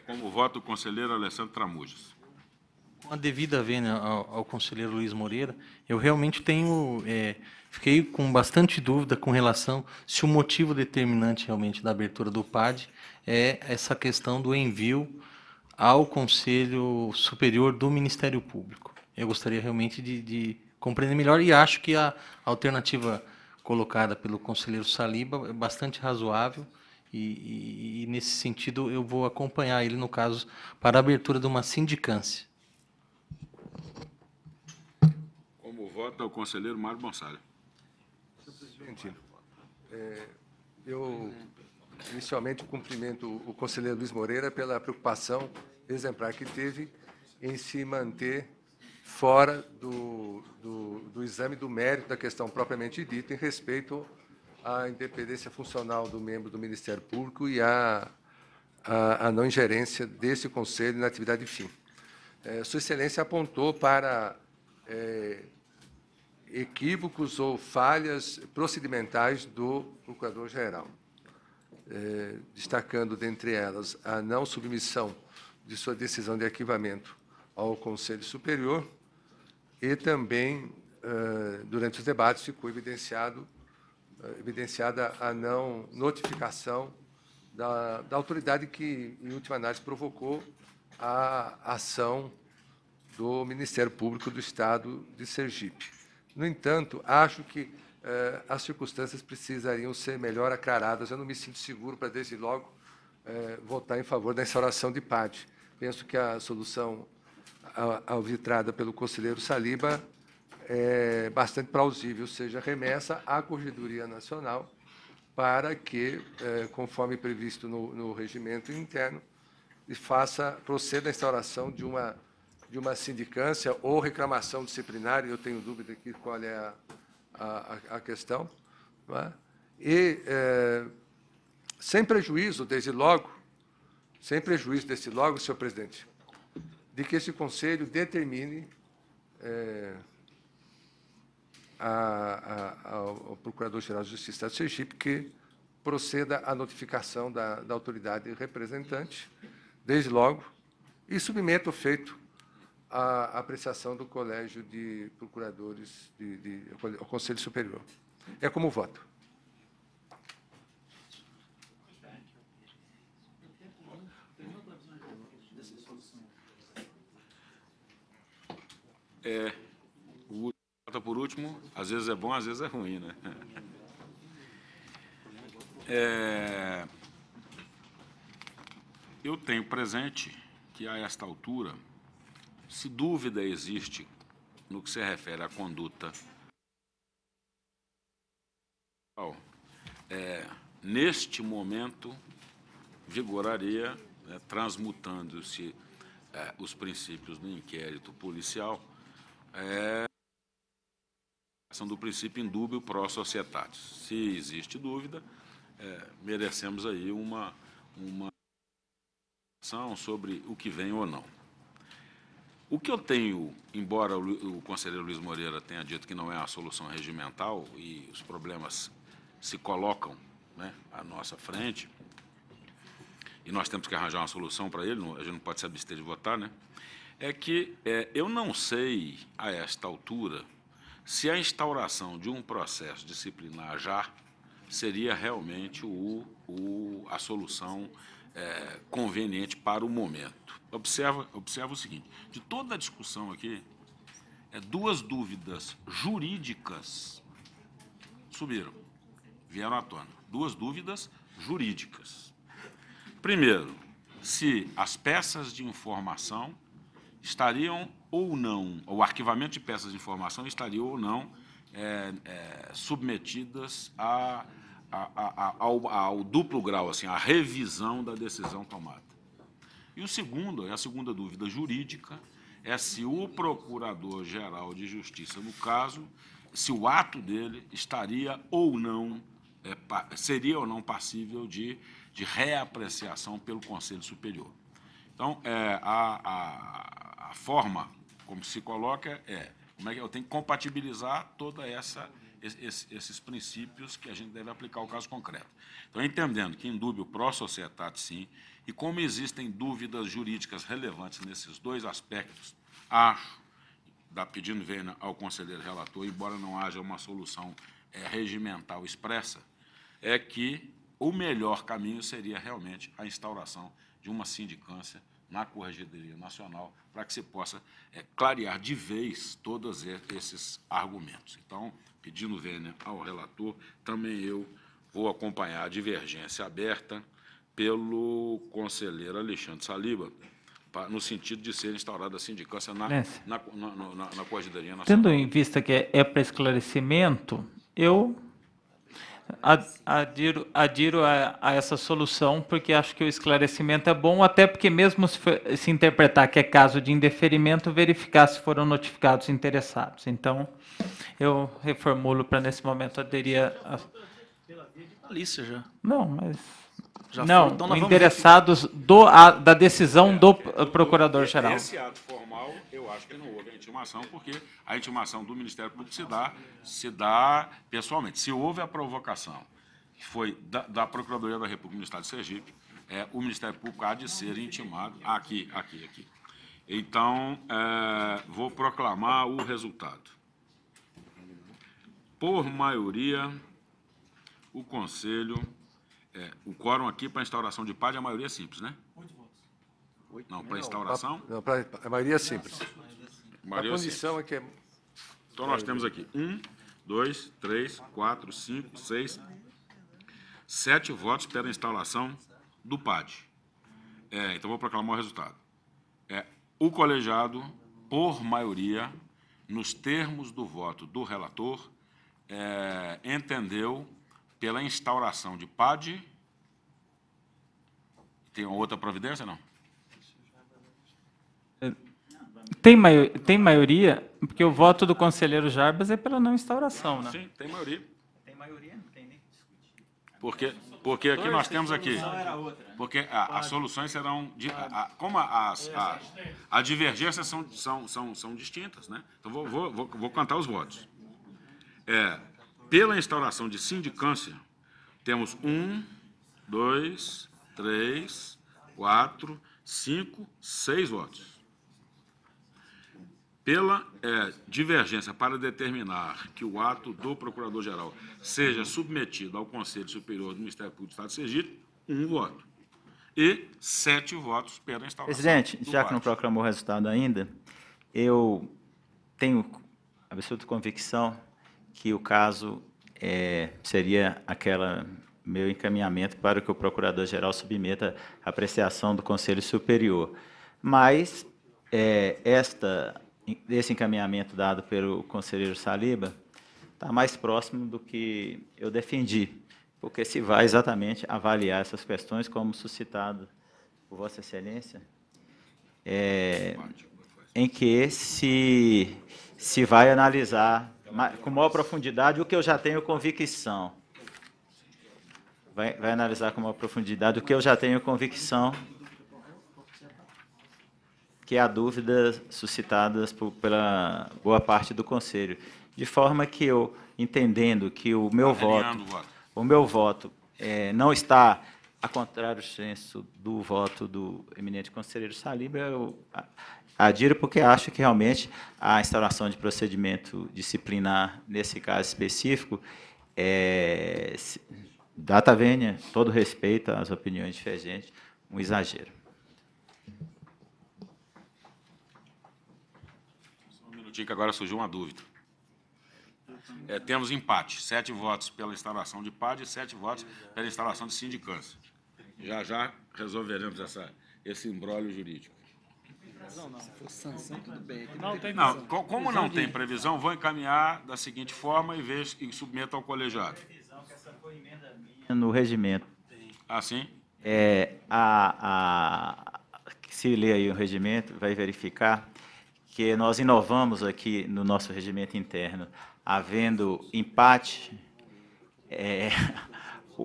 Como vota o conselheiro Alessandro Tramujas? Com a devida vênia ao, ao conselheiro Luiz Moreira, eu realmente tenho, é, fiquei com bastante dúvida com relação se o motivo determinante realmente da abertura do PAD é essa questão do envio ao Conselho Superior do Ministério Público. Eu gostaria realmente de, de compreender melhor e acho que a alternativa colocada pelo conselheiro Saliba é bastante razoável e, e- e, nesse sentido eu vou acompanhar ele no caso para a abertura de uma sindicância. Como vota o conselheiro Mário Gonçalves? Presidente, é, eu inicialmente cumprimento o conselheiro Luiz Moreira pela preocupação exemplar que teve em se manter fora do, do, do exame do mérito da questão propriamente dita em respeito à independência funcional do membro do Ministério Público e à, à, à não ingerência desse conselho na atividade de fim. Eh, Sua Excelência apontou para eh, equívocos ou falhas procedimentais do Procurador-Geral, eh, destacando, dentre elas, a não submissão de sua decisão de arquivamento ao Conselho Superior e também, eh, durante os debates, ficou evidenciado, evidenciada a não notificação da, da autoridade que, em última análise, provocou a ação do Ministério Público do Estado de Sergipe. No entanto, acho que eh, as circunstâncias precisariam ser melhor aclaradas. Eu não me sinto seguro para, desde logo, eh, votar em favor da instauração de PAD. Penso que a solução alvitrada pelo conselheiro Saliba é bastante plausível, seja remessa à Corregedoria Nacional para que, eh, conforme previsto no, no regimento interno, faça, proceda à instauração de uma de uma sindicância ou reclamação disciplinar, eu tenho dúvida aqui qual é a, a, a questão, é? e, é, sem prejuízo, desde logo, sem prejuízo, desde logo, senhor presidente, de que esse Conselho determine é, a, a, ao Procurador-Geral de Justiça de Sergipe que proceda à notificação da, da autoridade representante, desde logo, e submeta o feito a apreciação do Colégio de Procuradores, de, de, Conselho Superior. É como voto. É, o por último, às vezes é bom, às vezes é ruim, né? É, eu tenho presente que, a esta altura, se dúvida existe no que se refere à conduta, é, neste momento vigoraria, né, transmutando-se é, os princípios do inquérito policial, é, são do princípio indúbio pró societatis. Se existe dúvida, é, merecemos aí uma, uma sobre o que vem ou não. O que eu tenho, embora o, o conselheiro Luiz Moreira tenha dito que não é a solução regimental e os problemas se colocam né, à nossa frente, e nós temos que arranjar uma solução para ele, a gente não pode se abster de votar, né? É que é, eu não sei, a esta altura, se a instauração de um processo disciplinar já seria realmente o, o, a solução é, conveniente para o momento. Observa, observa o seguinte, de toda a discussão aqui, é, duas dúvidas jurídicas subiram, vieram à tona. Duas dúvidas jurídicas. Primeiro, se as peças de informação estariam ou não, o arquivamento de peças de informação estariam ou não é, é, submetidas a a, a, ao, ao, duplo grau, assim, a revisão da decisão tomada. E o segundo, a segunda dúvida jurídica, é se o Procurador-Geral de Justiça, no caso, se o ato dele estaria ou não, é, seria ou não passível de, de reapreciação pelo Conselho Superior. Então, é, a, a, a forma como se coloca é, como é que eu tenho que compatibilizar toda essa esses princípios que a gente deve aplicar ao caso concreto. Então, entendendo que indúbio pró-societate, sim, e como existem dúvidas jurídicas relevantes nesses dois aspectos, acho, da pedindo vênia ao conselheiro relator, embora não haja uma solução é, regimental expressa, é que o melhor caminho seria realmente a instauração de uma sindicância na Corregedoria Nacional para que se possa é, clarear de vez todos esses argumentos. Então, pedindo vênia ao relator, também eu vou acompanhar a divergência aberta pelo conselheiro Alexandre Saliba, no sentido de ser instaurada a sindicância na, na, na, na, na Corregedoria Nacional. Tendo em vista que é, é para esclarecimento, eu adiro, adiro a, a, essa solução, porque acho que o esclarecimento é bom, até porque mesmo se, for, se interpretar que é caso de indeferimento, verificar se foram notificados interessados. Então, eu reformulo para, nesse momento, aderir a... Malícia já. Não, mas... Já não, então interessados do, a, da decisão é, do Procurador-Geral. Esse ato formal, acho que não houve a intimação, porque a intimação do Ministério Público se dá, se dá pessoalmente. Se houve a provocação, que foi da, da Procuradoria da República no Estado de Sergipe, é, o Ministério Público há de ser intimado. Aqui, aqui, aqui. Então, é, vou proclamar o resultado. Por maioria, o Conselho é, o quórum aqui para instauração de PAD, a maioria é simples, né? Oito votos. Não, para instauração? Não, para a maioria é simples. A Maioria condição é que é... Então, nós temos aqui um, dois, três, quatro, cinco, seis, sete votos pela instalação do PAD. É, então, vou proclamar o resultado. É, o colegiado, por maioria, nos termos do voto do relator, é, entendeu pela instauração de PAD. Tem outra providência, não? Tem, maio- tem maioria, porque o voto do conselheiro Jarbas é pela não instauração, né? Sim, tem maioria. Tem maioria, não tem nem Porque, porque aqui nós temos aqui. solução era outra. Porque a- as soluções serão. di- a- a- como as, a, a divergências são, são, são, são distintas, né? Então, vou, vou, vou, vou cantar os votos. É, pela instauração de sindicância, temos um, dois, três, quatro, cinco, seis votos. Pela é, divergência para determinar que o ato do Procurador-Geral seja submetido ao Conselho Superior do Ministério Público do Estado de Sergipe, um voto. E sete votos pela instauração. Presidente, já que não proclamou o resultado ainda, eu tenho absoluta convicção que o caso eh, seria aquela meu encaminhamento para que o Procurador-Geral submeta a apreciação do Conselho Superior. Mas eh, esta, esse encaminhamento dado pelo conselheiro Saliba está mais próximo do que eu defendi, porque se vai exatamente avaliar essas questões como suscitado por Vossa Excelência, é, em que se, se vai analisar com maior profundidade o que eu já tenho convicção. Vai, vai analisar com maior profundidade o que eu já tenho convicção, que há dúvidas suscitadas por- pela boa parte do Conselho. De forma que eu, entendendo que o meu Alinhando o voto. o meu voto eh, não está a contrário senso do voto do eminente conselheiro Saliba, eu a- adiro porque acho que realmente a instauração de procedimento disciplinar, nesse caso específico, é, data vênia, todo respeito às opiniões divergentes, um exagero. Minutinho que agora surgiu uma dúvida. É, temos empate, sete votos pela instalação de PAD e sete votos pela instalação de sindicância. Já já resolveremos essa, esse imbróglio jurídico. Não, não. Se for sanção, tudo bem. Não, tem Não, co- como não tem previsão, vou encaminhar da seguinte forma e vejo e submeto ao colegiado. No regimento, Assim? É, a, a, se ler aí o regimento, vai verificar que nós inovamos aqui no nosso regimento interno, havendo empate, é, o,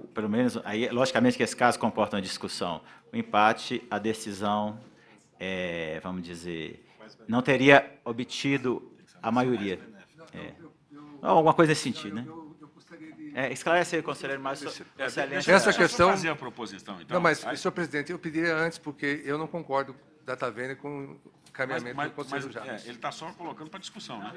o- pelo menos, aí, logicamente que esse caso comporta uma discussão. O empate, a decisão, é, vamos dizer, não teria obtido a maioria. É. Alguma coisa nesse sentido, né? É, esclarece aí, conselheiro, mais excelente. Essa questão... fazer a proposição, então. Não, mas, senhor presidente, eu pediria antes, porque eu não concordo, data vênia, com o encaminhamento Mas- do conselheiro mas, Jarbas. é, ele está só colocando para discussão, né?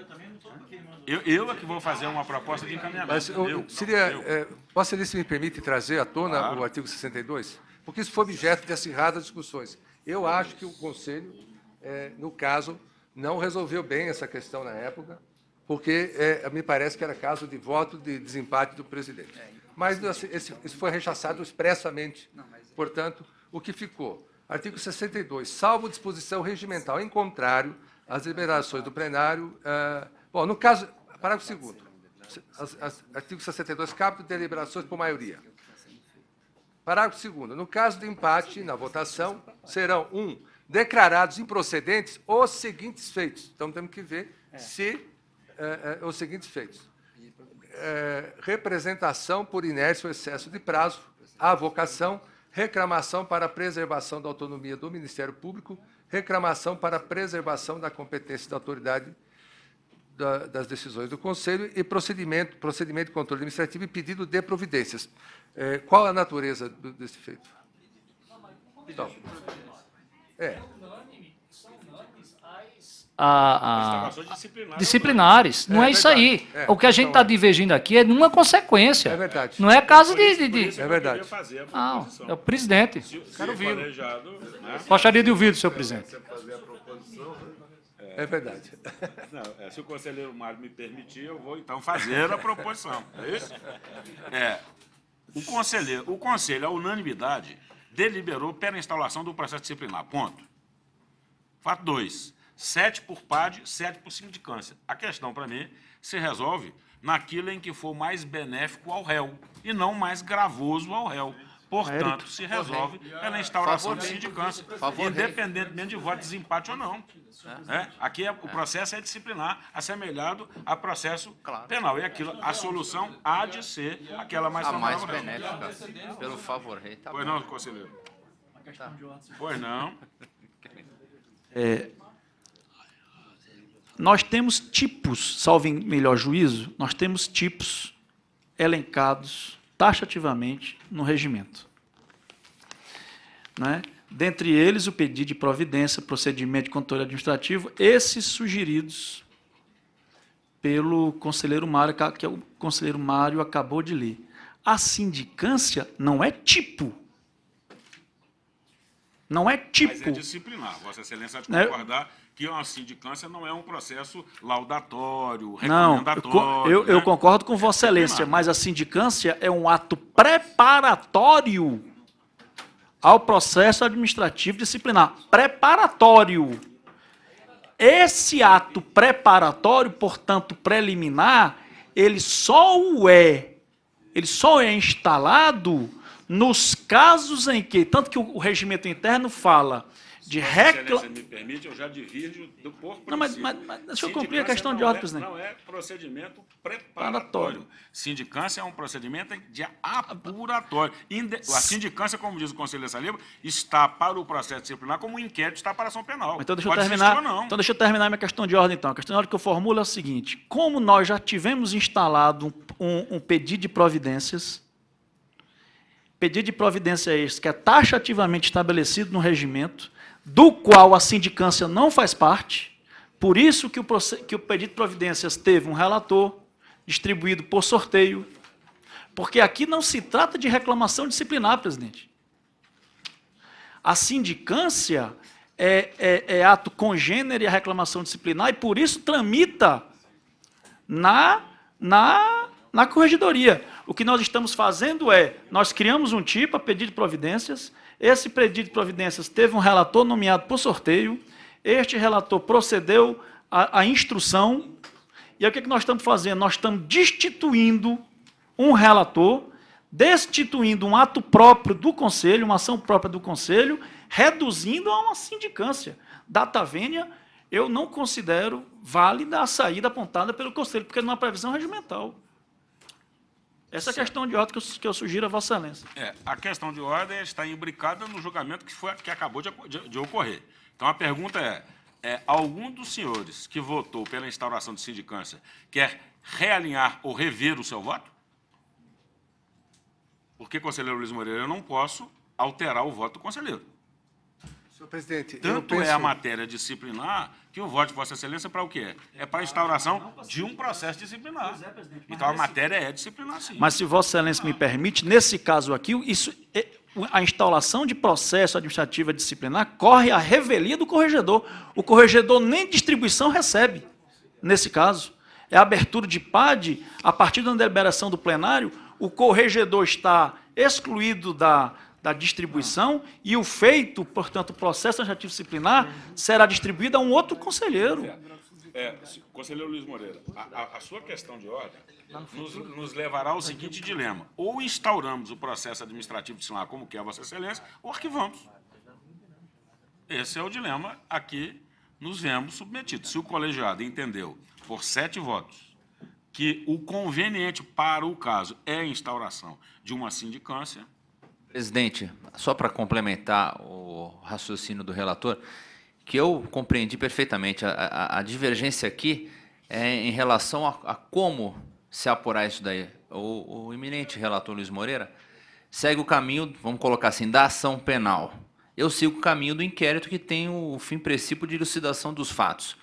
Eu, eu é que vou fazer uma proposta de encaminhamento. Mas eu, eu, seria, eu. é, Vossa Excelência me permite trazer à tona Claro. o artigo 62? Porque isso foi objeto de acirradas discussões. Eu acho que o Conselho, é, no caso, não resolveu bem essa questão na época, porque é, me parece que era caso de voto de desempate do presidente. Mas assim, esse- isso foi rechaçado expressamente. Portanto, o que ficou? Artigo 62. Salvo disposição regimental em contrário às deliberações do plenário. ah, bom, no caso, parágrafo 2 as- as- artigo 62, capto de deliberações por maioria. Parágrafo 2 No caso de empate na votação, serão, um, declarados improcedentes os seguintes feitos. Então, temos que ver se eh, eh, os seguintes feitos. Representação por inércia ou excesso de prazo, avocação, reclamação para preservação da autonomia do Ministério Público, reclamação para preservação da competência da autoridade da- das decisões do Conselho e procedimento, procedimento de controle administrativo e pedido de providências. Eh, qual a natureza do- desse feito? Então, é. A- a- disciplinares. disciplinares. Não É é, isso aí. É, O que a gente está divergindo aqui é numa consequência. É verdade. Não é caso de. de, de- É verdade. Não, é o presidente. Se, se Quero o ouvi-lo. colegiado, né? Gostaria de ouvir do senhor presidente. a proposta É verdade. Não, é, se o conselheiro Mário me permitir, eu vou então fazer a proposição. É isso? É, o conselheiro, o conselho, à unanimidade, deliberou pela instalação do processo disciplinar. Ponto. Fato 2. Sete por PAD, sete por sindicância. A questão, para mim, se resolve naquilo em que for mais benéfico ao réu e não mais gravoso ao réu. Portanto, se resolve pela instauração de sindicância, independentemente de voto de desempate ou não. É, Aqui é- o processo é disciplinar, assemelhado a processo penal. E aquilo, a solução há de ser aquela mais A mais benéfica, pelo favor, rei. Tá Pois bom. não, conselheiro? Pois não. É, nós temos tipos, salvo em melhor juízo, nós temos tipos elencados taxativamente no regimento. Né? Dentre eles, o pedido de providência, procedimento de controle administrativo, esses sugeridos pelo conselheiro Mário, que o conselheiro Mário acabou de ler. A sindicância não é tipo. Não é tipo. Mas é disciplinar. Vossa Excelência há de Né? concordar que uma sindicância não é um processo laudatório, Não, eu, recomendatório. co- eu- eu né? concordo com Vossa Excelência, mas a sindicância é um ato preparatório ao processo administrativo disciplinar. Preparatório. Esse ato preparatório, portanto, preliminar, ele só o é, ele só é instalado nos casos em que, tanto que o, o regimento interno fala de Vossa recla... Excelência me permite, eu já divirjo do por Não, mas- mas- mas deixa eu cumprir a questão de não ordem, é- presidente. Não é procedimento preparatório. Sindicância é um procedimento de apuratório. A sindicância, como diz o Conselho de Saliba, está para o processo disciplinar como um inquérito está para a ação penal. Então deixa eu Pode terminar. não. Então deixa eu terminar minha questão de ordem então. A questão de ordem que eu formulo é o seguinte: como nós já tivemos instalado um, um- um pedido de providências, pedido de providência este que é taxativamente estabelecido no regimento, do qual a sindicância não faz parte, por isso que o, que o pedido de providências teve um relator distribuído por sorteio, porque aqui não se trata de reclamação disciplinar, presidente. A sindicância é, é- é ato congênere à reclamação disciplinar e, por isso, tramita na, na, na corregedoria. O que nós estamos fazendo é, nós criamos um tipo a pedido de providências, esse pedido de providências teve um relator nomeado por sorteio, este relator procedeu à, à instrução, e aí o que, é que nós estamos fazendo? Nós estamos destituindo um relator, destituindo um ato próprio do Conselho, uma ação própria do Conselho, reduzindo a uma sindicância. Data vênia, eu não considero válida a saída apontada pelo Conselho, porque não há previsão regimental. Essa a questão de ordem que eu, que eu sugiro a Vossa Excelência. É, a questão de ordem está imbricada no julgamento que, foi, que acabou de, de- de ocorrer. Então, a pergunta é, é, algum dos senhores que votou pela instauração de sindicância quer realinhar ou rever o seu voto? Porque, conselheiro Luiz Moreira, eu não posso alterar o voto do conselheiro. Senhor presidente, Tanto penso... é a matéria disciplinar que o voto de Vossa Excelência para o quê? É para a instauração de um processo disciplinar. Então, a matéria é disciplinar, sim. Mas, se Vossa Excelência me permite, nesse caso aqui, isso, é- a instalação de processo administrativo disciplinar corre a revelia do corregedor. O corregedor nem distribuição recebe, nesse caso. É a abertura de PAD, a partir da deliberação do plenário, o corregedor está excluído da, da distribuição e o feito, portanto, o processo administrativo disciplinar será distribuído a um outro conselheiro. É, se- conselheiro Luiz Moreira, a, a- sua questão de ordem nos, nos levará ao seguinte dilema. Ou instauramos o processo administrativo disciplinar como quer Vossa Excelência, ou arquivamos. Esse é o dilema a que nos vemos submetidos. Se o colegiado entendeu, por sete votos, que o conveniente para o caso é a instauração de uma sindicância, Presidente, só para complementar o raciocínio do relator, que eu compreendi perfeitamente, a, a- a divergência aqui é em relação a, a como se apurar isso daí. O, o eminente relator Luiz Moreira segue o caminho, vamos colocar assim, da ação penal. Eu sigo o caminho do inquérito que tem o fim princípio de elucidação dos fatos.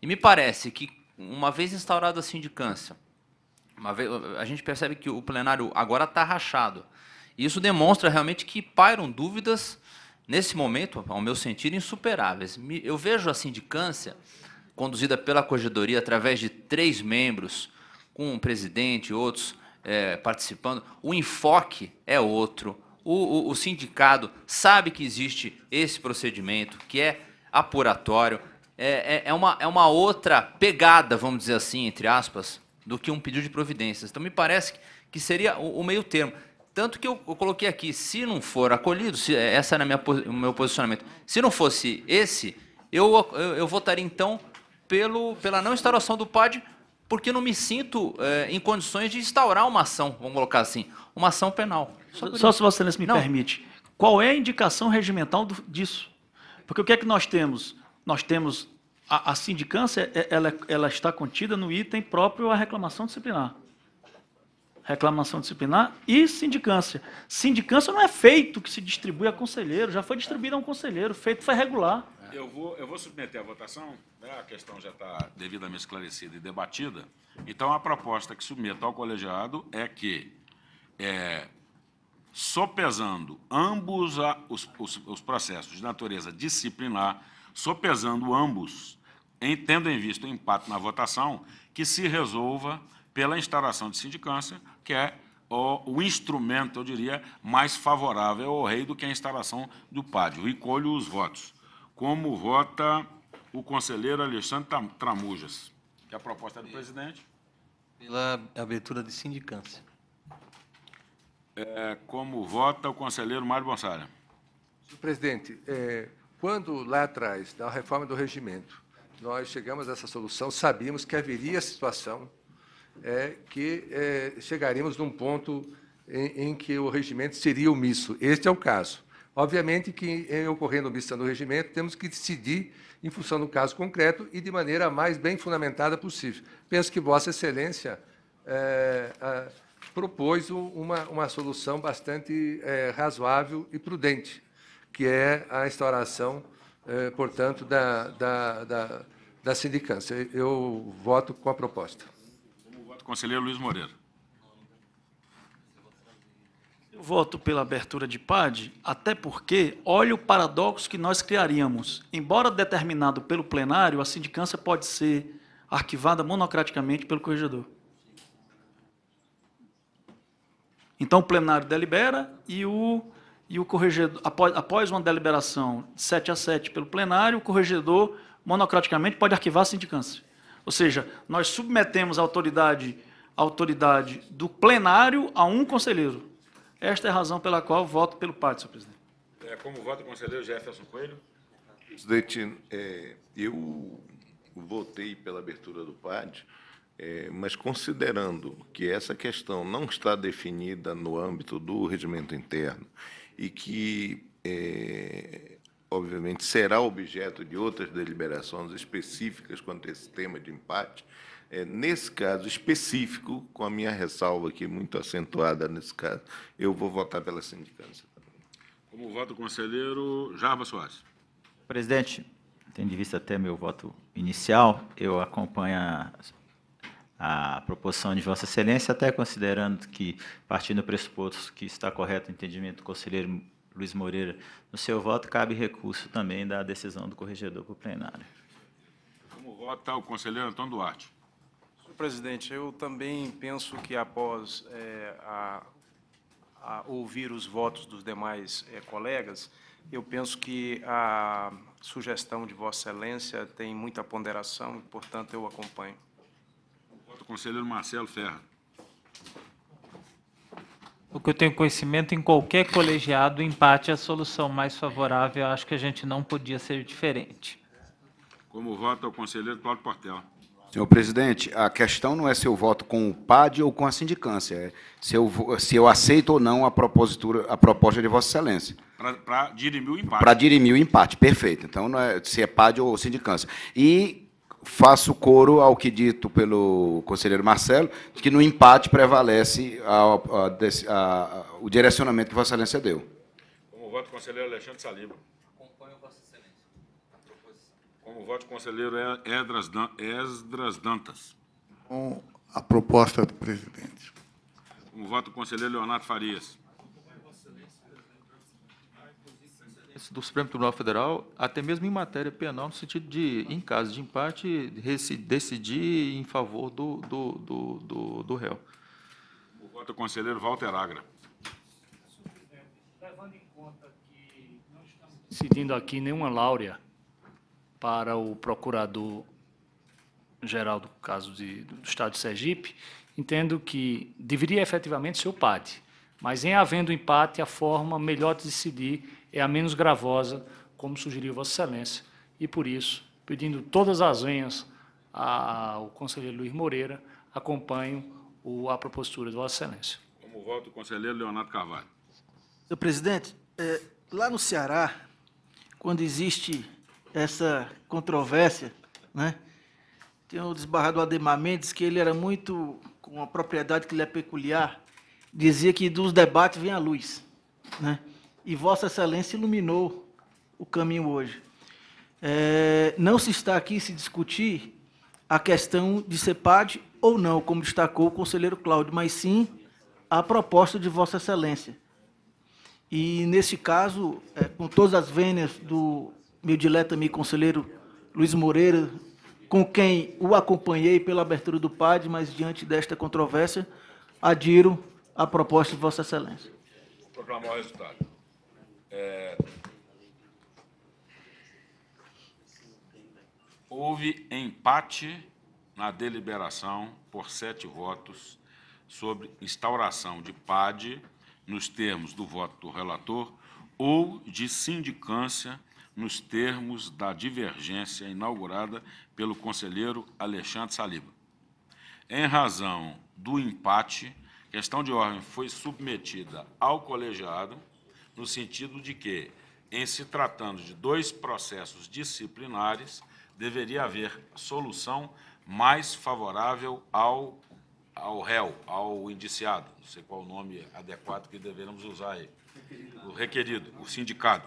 E me parece que, uma vez instaurada a sindicância, uma vez, a gente percebe que o plenário agora está rachado. Isso demonstra realmente que pairam dúvidas nesse momento, ao meu sentir, insuperáveis. Eu vejo a sindicância conduzida pela corregedoria através de três membros, com um presidente e outros eh, participando. O enfoque é outro. O, o- o sindicato sabe que existe esse procedimento, que é apuratório. É, é- é uma, é uma outra pegada, vamos dizer assim, entre aspas, do que um pedido de providências. Então, me parece que, que seria o, o meio termo. Tanto que eu, eu coloquei aqui, se não for acolhido, se, essa era minha, o meu posicionamento, se não fosse esse, eu, eu, eu votaria, então, pelo, pela não instauração do PAD, porque não me sinto eh, em condições de instaurar uma ação, vamos colocar assim, uma ação penal. Só, só se Excelência me Não. permite. Qual é a indicação regimental do- disso? Porque o que é que nós temos? Nós temos a, a sindicância, é- ela, ela está contida no item próprio à reclamação disciplinar. Reclamação disciplinar e sindicância. Sindicância não é feito que se distribui a conselheiro, já foi distribuído a um conselheiro, feito foi regular. Eu vou, eu vou submeter à votação, né, a questão já está devidamente esclarecida e debatida. Então, a proposta que submeto ao colegiado é que, é, sopesando ambos a- os, os- os processos de natureza disciplinar, sopesando ambos, em, tendo em vista o impacto na votação, que se resolva pela instauração de sindicância, que é o, o instrumento, eu diria, mais favorável ao rei do que a instauração do PAD. Eu encolho os votos. Como vota o conselheiro Alexandre Tramujas? Que a proposta é do presidente. Pela abertura de sindicância. É, como vota o conselheiro Mário Gonçalves? Senhor presidente, eh, quando lá atrás, na reforma do regimento, nós chegamos a essa solução, sabíamos que haveria situação eh, que eh, chegaríamos num ponto em, em que o regimento seria omisso. Este é o caso. Obviamente que, em ocorrendo omissão do regimento, temos que decidir em função do caso concreto e de maneira mais bem fundamentada possível. Penso que Vossa Excelência ah, propôs um- uma, uma solução bastante eh, razoável e prudente, que é a instauração, eh, portanto, da, da, da, da sindicância. Eu voto com a proposta. Conselheiro Luiz Moreira? Eu voto pela abertura de PAD, até porque, olha o paradoxo que nós criaríamos. Embora determinado pelo plenário, a sindicância pode ser arquivada monocraticamente pelo corregedor. Então, o plenário delibera e o, e o corregedor, após, após uma deliberação de 7 a 7 pelo plenário, o corregedor, monocraticamente, pode arquivar a sindicância. Ou seja, nós submetemos a autoridade, a autoridade do plenário a um conselheiro. Esta é a razão pela qual eu voto pelo PAD, senhor presidente. É, como vota o conselheiro Jefferson Coelho? Presidente, é, eu votei pela abertura do PAD, é, mas considerando que essa questão não está definida no âmbito do regimento interno e que, é, obviamente, será objeto de outras deliberações específicas quanto a esse tema de empate, é, nesse caso específico, com a minha ressalva aqui muito acentuada nesse caso, eu vou votar pela sindicância. Como vota o conselheiro Jarba Soares? Presidente, tendo em vista até meu voto inicial, eu acompanho a, a proposição de Vossa Excelência, até considerando que, partindo do pressuposto que está correto o entendimento do conselheiro Luiz Moreira, no seu voto cabe recurso também da decisão do corregedor para o plenário. Como vota o conselheiro Antônio Duarte? Senhor presidente, eu também penso que após eh, a- a ouvir os votos dos demais eh, colegas, eu penso que a sugestão de Vossa Excelência tem muita ponderação e, portanto, eu acompanho. Vota o conselheiro Marcelo Ferra. O que eu tenho conhecimento, em qualquer colegiado, o empate é a solução mais favorável. Eu acho que a gente não podia ser diferente. Como vota o conselheiro Cláudio Portela? Senhor presidente, a questão não é se eu voto com o PAD ou com a sindicância, é se eu, se eu aceito ou não a, propositura, a proposta de Vossa Excelência. Para dirimir o empate. Para dirimir o empate, perfeito. Então, não é se é PAD ou sindicância. E faço coro ao que dito pelo conselheiro Marcelo, de que no empate prevalece a- a dec- a- a- o direcionamento que Vossa Excelência deu. Como vota o conselheiro Alexandre Saliba? Como vota o conselheiro Edras, Dan- Esdras Dantas? Com a proposta do presidente. Como vota o conselheiro Leonardo Farias? Do Supremo Tribunal Federal, até mesmo em matéria penal, no sentido de, em caso de empate, decidir em favor do, do, do, do, do réu. O voto do conselheiro Walter Agra. decidindo aqui nenhuma láurea para o procurador-geral do caso de- do Estado de Sergipe, entendo que deveria efetivamente ser o PAD, mas em havendo empate, a forma melhor de decidir é a menos gravosa, como sugeriu Vossa Excelência, e por isso, pedindo todas as venhas ao conselheiro Luiz Moreira, acompanho o- a propositura de Vossa Excelência. Como voto do conselheiro Leonardo Carvalho. Senhor presidente, eh, lá no Ceará, quando existe essa controvérsia, né, tem o desbarrado Ademar Mendes, que ele era muito, com uma propriedade que lhe é peculiar, dizia que dos debates vem a luz. Né? E Vossa Excelência iluminou o caminho hoje. Eh, não se está aqui se discutir a questão de ser PAD ou não, como destacou o conselheiro Cláudio, mas sim a proposta de Vossa Excelência. E, nesse caso, eh, com todas as vênias do meu dileto amigo conselheiro Luiz Moreira, com quem o acompanhei pela abertura do PAD, mas diante desta controvérsia, adiro à proposta de Vossa Excelência. Vou proclamar o resultado. É, Houve empate na deliberação por sete votos sobre instauração de PAD nos termos do voto do relator ou de sindicância nos termos da divergência inaugurada pelo conselheiro Alexandre Saliba. Em razão do empate, questão de ordem foi submetida ao colegiado, no sentido de que, em se tratando de dois processos disciplinares, deveria haver solução mais favorável ao, ao réu, ao indiciado, não sei qual o nome adequado que deveremos usar aí, o requerido, o sindicado.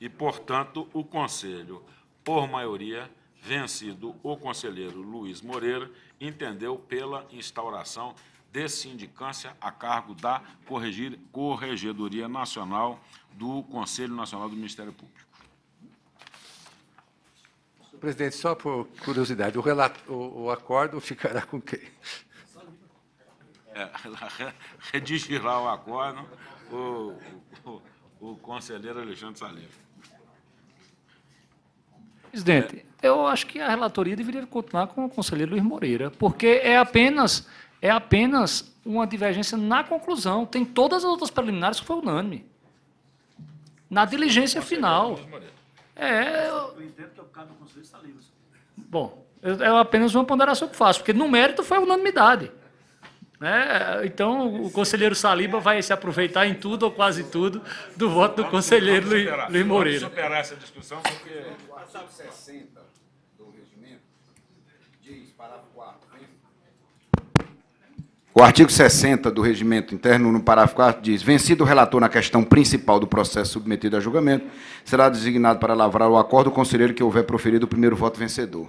E, portanto, o Conselho, por maioria, vencido o conselheiro Luiz Moreira, entendeu pela instauração de sindicância a cargo da Corregir- Corregedoria Nacional do Conselho Nacional do Ministério Público. Presidente, só por curiosidade, o, relato, o, o acordo ficará com quem? É, redigirá o acordo o, o, o conselheiro Alexandre Saliba. Presidente, eu acho que a relatoria deveria continuar com o conselheiro Luiz Moreira, porque é apenas, é apenas uma divergência na conclusão. Tem todas as outras preliminares que foi unânime. Na diligência final. É, Eu entendo que é o caso do conselheiro Saliba. Bom, é apenas uma ponderação que faço, porque no mérito foi unanimidade. Né? Então, o conselheiro Saliba vai se aproveitar em tudo ou quase tudo do voto do conselheiro Luiz Moreira. Vamos superar essa discussão, porque O artigo 60 do regimento diz, parágrafo 4, O artigo 60 do regimento interno, no parágrafo 4, diz: vencido o relator na questão principal do processo submetido a julgamento, será designado para lavrar o acordo o conselheiro que houver proferido o primeiro voto vencedor.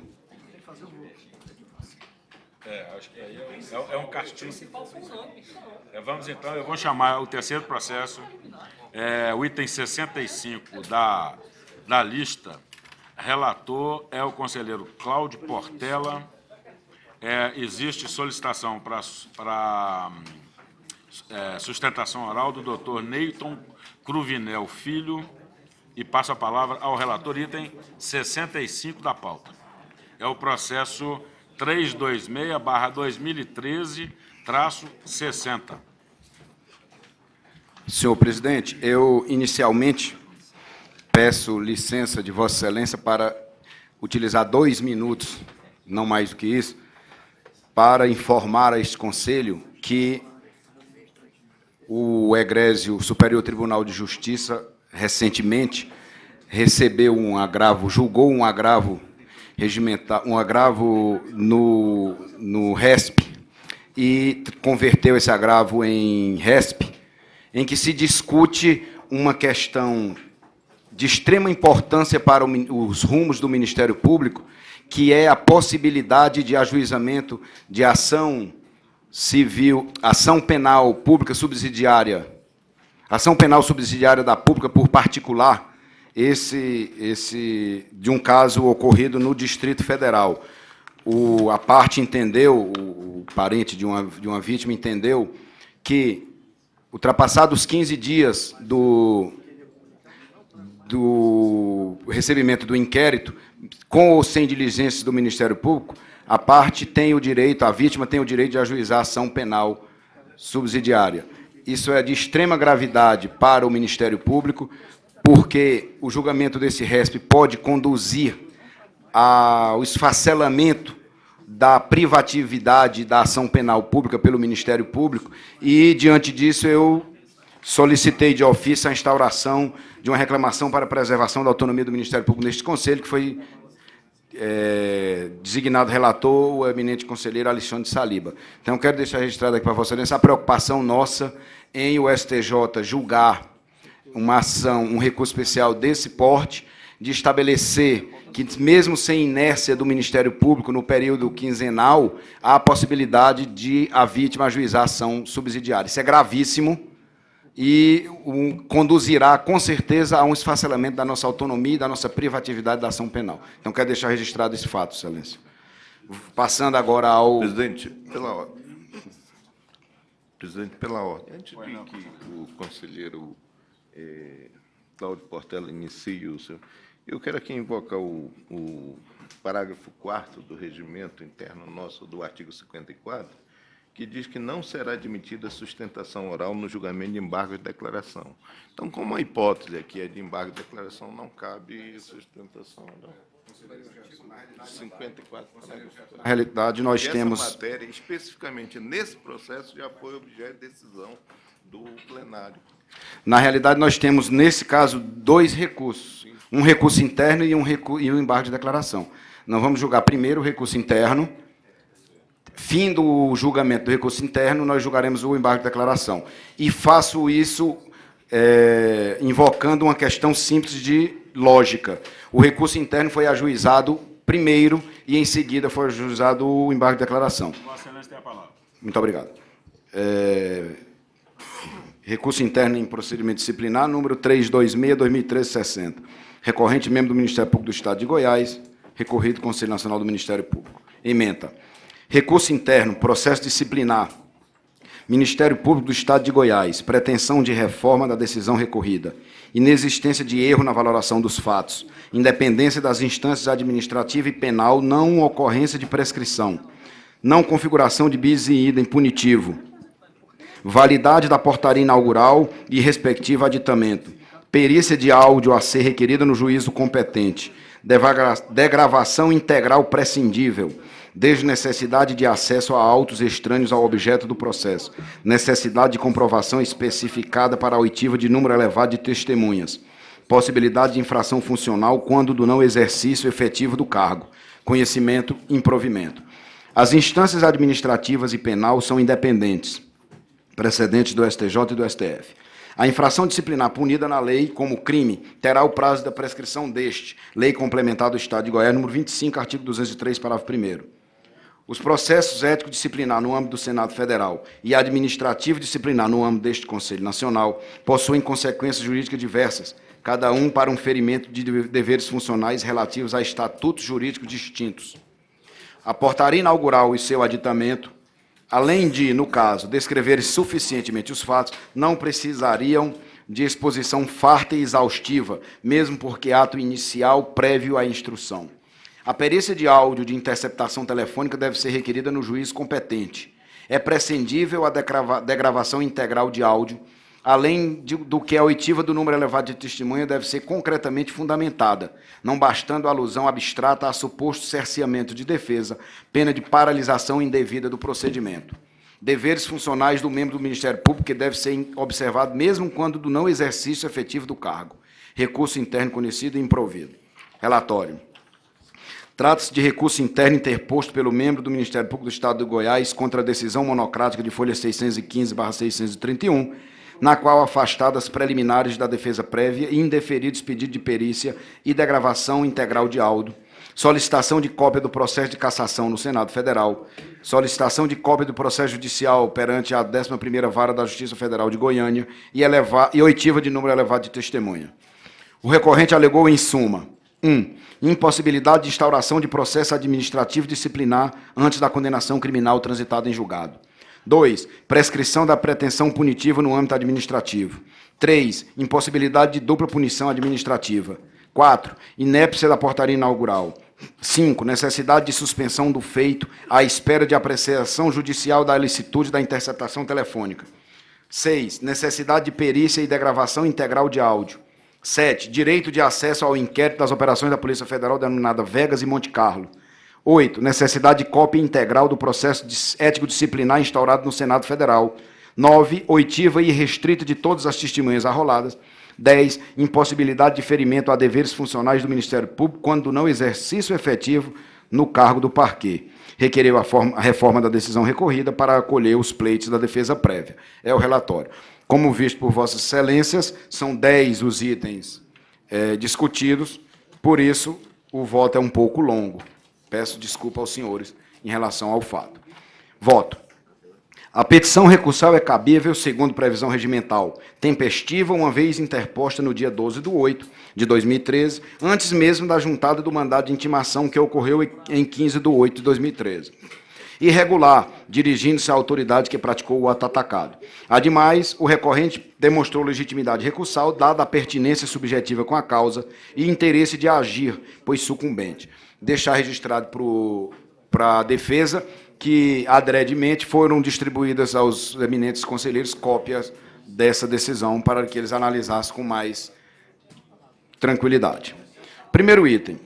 É, é, um- é um castigo. É, vamos então, eu vou chamar o terceiro processo, é, o item 65 da, da lista. Relator é o conselheiro Cláudio Portela. É, existe solicitação para é, sustentação oral do doutor Neyton Cruvinel Filho e passo a palavra ao relator, item 65 da pauta. É o processo 326-2013-60. Senhor presidente, eu inicialmente peço licença de Vossa Excelência para utilizar dois minutos, não mais do que isso, para informar a este Conselho que o Egrésio Superior Tribunal de Justiça recentemente recebeu um agravo, julgou um agravo regimental, um agravo no, no RESP e converteu esse agravo em RESP, em que se discute uma questão de extrema importância para os rumos do Ministério Público, que é a possibilidade de ajuizamento de ação civil, ação penal pública subsidiária, ação penal subsidiária da pública por particular, esse, esse, de um caso ocorrido no Distrito Federal. O, a parte entendeu, o, o parente de uma, de uma vítima entendeu que, ultrapassados os 15 dias do, do recebimento do inquérito, com ou sem diligências do Ministério Público, a parte tem o direito, a vítima tem o direito de ajuizar ação penal subsidiária. Isso é de extrema gravidade para o Ministério Público, porque o julgamento desse RESP pode conduzir ao esfacelamento da privatividade da ação penal pública pelo Ministério Público, e, diante disso, eu solicitei de ofício a instauração de uma reclamação para a preservação da autonomia do Ministério Público neste Conselho, que foi é, designado relator o eminente conselheiro Alexandre Saliba. Então, quero deixar registrado aqui para Vossa Excelência a preocupação nossa em o STJ julgar uma ação, um recurso especial desse porte, de estabelecer que, mesmo sem inércia do Ministério Público no período quinzenal, há a possibilidade de a vítima ajuizar ação subsidiária. Isso é gravíssimo e um, conduzirá, com certeza, a um esfacelamento da nossa autonomia e da nossa privatividade da ação penal. Então, quero deixar registrado esse fato, Excelência. Passando agora ao... Presidente, pela ordem. Presidente, pela ordem. Antes de que o conselheiro eh, Cláudio Portela inicie o seu... Eu quero aqui invocar o, o parágrafo 4 do regimento interno nosso do artigo 54, que diz que não será admitida sustentação oral no julgamento de embargo de declaração. Então, como a hipótese aqui é de embargo de declaração, não cabe sustentação oral. 54, Na realidade, nós e temos- Essa matéria, especificamente nesse processo, já foi objeto de decisão do plenário. Na realidade, nós temos, nesse caso, dois recursos. Um recurso interno e um, recu e um embargo de declaração. Nós vamos julgar primeiro o recurso interno. Fim do julgamento do recurso interno, nós julgaremos o embargo de declaração. E faço isso é, invocando uma questão simples de lógica. O recurso interno foi ajuizado primeiro e, em seguida, foi ajuizado o embargo de declaração. Vossa Excelência tem a palavra. Muito obrigado. É, recurso interno em procedimento disciplinar, número 326-2013-60. Recorrente membro do Ministério Público do Estado de Goiás, recorrido Conselho Nacional do Ministério Público. Ementa. Recurso interno, processo disciplinar. Ministério Público do Estado de Goiás, pretensão de reforma da decisão recorrida. Inexistência de erro na valoração dos fatos. Independência das instâncias administrativa e penal, não ocorrência de prescrição. Não configuração de bis e idem punitivo validade da portaria inaugural e respectivo aditamento, perícia de áudio a ser requerida no juízo competente, degravação integral prescindível, desnecessidade de acesso a autos estranhos ao objeto do processo, necessidade de comprovação especificada para a oitiva de número elevado de testemunhas, possibilidade de infração funcional quando do não exercício efetivo do cargo, conhecimento e improvimento. As instâncias administrativas e penal são independentes, precedentes do STJ e do STF. A infração disciplinar punida na lei como crime terá o prazo da prescrição deste, Lei Complementar do Estado de Goiás, número 25, artigo 203, parágrafo 1 Os processos éticos disciplinar no âmbito do Senado Federal e administrativo disciplinar no âmbito deste Conselho Nacional possuem consequências jurídicas diversas, cada um para um ferimento de deveres funcionais relativos a estatutos jurídicos distintos. A portaria inaugural e seu aditamento, além de, no caso, descrever suficientemente os fatos, não precisariam de exposição farta e exaustiva, mesmo porque ato inicial prévio à instrução. A perícia de áudio de interceptação telefônica deve ser requerida no juiz competente. É prescindível a degrava- degravação integral de áudio, além de- do que a oitiva do número elevado de testemunha deve ser concretamente fundamentada, não bastando alusão abstrata a suposto cerceamento de defesa, pena de paralisação indevida do procedimento. Deveres funcionais do membro do Ministério Público que deve ser observado mesmo quando do não exercício efetivo do cargo. Recurso interno conhecido e improvido. Relatório. Trata-se de recurso interno interposto pelo membro do Ministério Público do Estado do Goiás contra a decisão monocrática de folha 615-631, na qual afastadas preliminares da defesa prévia e indeferidos pedido de perícia e degravação integral de áudio, solicitação de cópia do processo de cassação no Senado Federal, solicitação de cópia do processo judicial perante a 11ª Vara da Justiça Federal de Goiânia e, eleva- e oitiva de número elevado de testemunha. O recorrente alegou, em suma, 1. Um, impossibilidade de instauração de processo administrativo disciplinar antes da condenação criminal transitada em julgado. 2. Prescrição da pretensão punitiva no âmbito administrativo. 3. Impossibilidade de dupla punição administrativa. 4. Inépcia da portaria inaugural. 5. Necessidade de suspensão do feito à espera de apreciação judicial da ilicitude da interceptação telefônica. 6. Necessidade de perícia e degravação integral de áudio. 7. Direito de acesso ao inquérito das operações da Polícia Federal denominada Vegas e Monte Carlo. 8. Necessidade de cópia integral do processo ético-disciplinar instaurado no Senado Federal. 9. Oitiva e restrita de todas as testemunhas arroladas. 10. Impossibilidade de ferimento a deveres funcionais do Ministério Público quando não exercício efetivo no cargo do parquê. Requereu a, forma, a reforma da decisão recorrida para acolher os pleitos da defesa prévia. É o relatório. Como visto por Vossas Excelências, são 10 os itens é, discutidos, por isso o voto é um pouco longo. Peço desculpa aos senhores em relação ao fato. Voto. A petição recursal é cabível, segundo previsão regimental, tempestiva, uma vez interposta no dia 12 de 8 de 2013, antes mesmo da juntada do mandado de intimação que ocorreu em 15 de 8 de 2013. Irregular, dirigindo-se à autoridade que praticou o ato atacado. Ademais, o recorrente demonstrou legitimidade recursal, dada a pertinência subjetiva com a causa e interesse de agir, pois sucumbente. Deixar registrado para a defesa que, adredemente, foram distribuídas aos eminentes conselheiros cópias dessa decisão para que eles analisassem com mais tranquilidade. Primeiro item.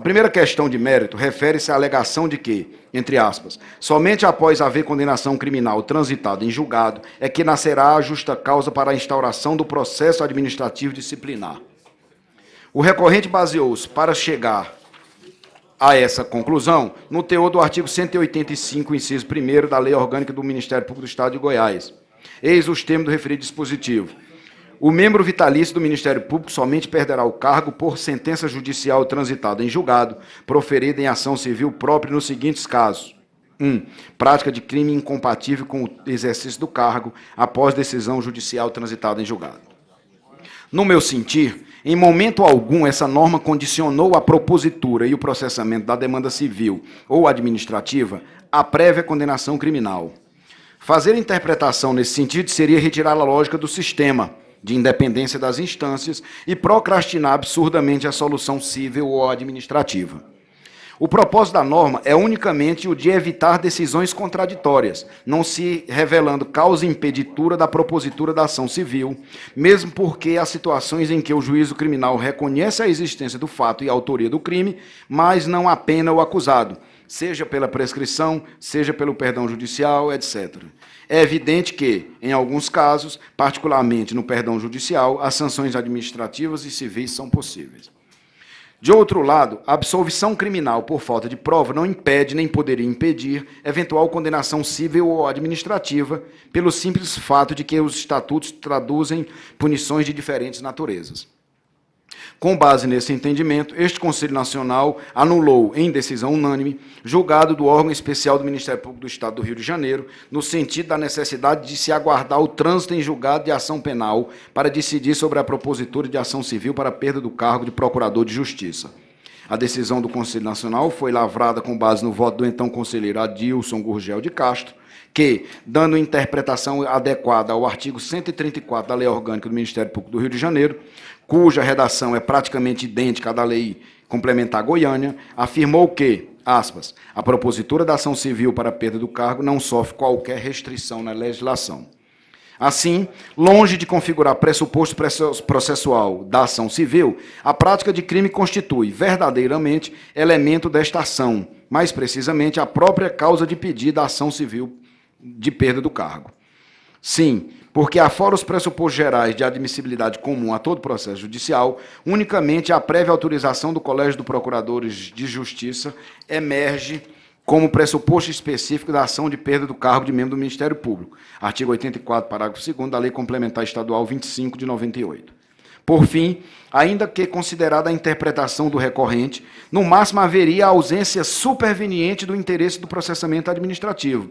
A primeira questão de mérito refere-se à alegação de que, entre aspas, somente após haver condenação criminal transitada em julgado é que nascerá a justa causa para a instauração do processo administrativo disciplinar. O recorrente baseou-se para chegar a essa conclusão no teor do artigo 185, inciso 1 da Lei Orgânica do Ministério Público do Estado de Goiás. Eis os termos do referido dispositivo. O membro vitalício do Ministério Público somente perderá o cargo por sentença judicial transitada em julgado, proferida em ação civil própria nos seguintes casos. 1. Um, prática de crime incompatível com o exercício do cargo após decisão judicial transitada em julgado. No meu sentir, em momento algum, essa norma condicionou a propositura e o processamento da demanda civil ou administrativa à prévia condenação criminal. Fazer interpretação nesse sentido seria retirar a lógica do sistema de independência das instâncias e procrastinar absurdamente a solução civil ou administrativa. O propósito da norma é unicamente o de evitar decisões contraditórias, não se revelando causa impeditura da propositura da ação civil, mesmo porque há situações em que o juízo criminal reconhece a existência do fato e a autoria do crime, mas não a pena o acusado, seja pela prescrição, seja pelo perdão judicial, etc. É evidente que, em alguns casos, particularmente no perdão judicial, as sanções administrativas e civis são possíveis. De outro lado, a absolvição criminal por falta de prova não impede nem poderia impedir eventual condenação civil ou administrativa pelo simples fato de que os estatutos traduzem punições de diferentes naturezas. Com base nesse entendimento, este Conselho Nacional anulou, em decisão unânime, julgado do órgão especial do Ministério Público do Estado do Rio de Janeiro, no sentido da necessidade de se aguardar o trânsito em julgado de ação penal para decidir sobre a propositura de ação civil para perda do cargo de Procurador de Justiça. A decisão do Conselho Nacional foi lavrada com base no voto do então conselheiro Adilson Gurgel de Castro, que, dando interpretação adequada ao artigo 134 da Lei Orgânica do Ministério Público do Rio de Janeiro, cuja redação é praticamente idêntica à da lei complementar Goiânia, afirmou que, aspas, a propositura da ação civil para perda do cargo não sofre qualquer restrição na legislação. Assim, longe de configurar pressuposto processual da ação civil, a prática de crime constitui verdadeiramente elemento desta ação, mais precisamente a própria causa de pedido da ação civil de perda do cargo. Sim, porque afora os pressupostos gerais de admissibilidade comum a todo processo judicial, unicamente a prévia autorização do Colégio de Procuradores de Justiça emerge como pressuposto específico da ação de perda do cargo de membro do Ministério Público. Artigo 84, parágrafo 2 da Lei Complementar Estadual 25 de 98. Por fim, ainda que considerada a interpretação do recorrente, no máximo haveria a ausência superveniente do interesse do processamento administrativo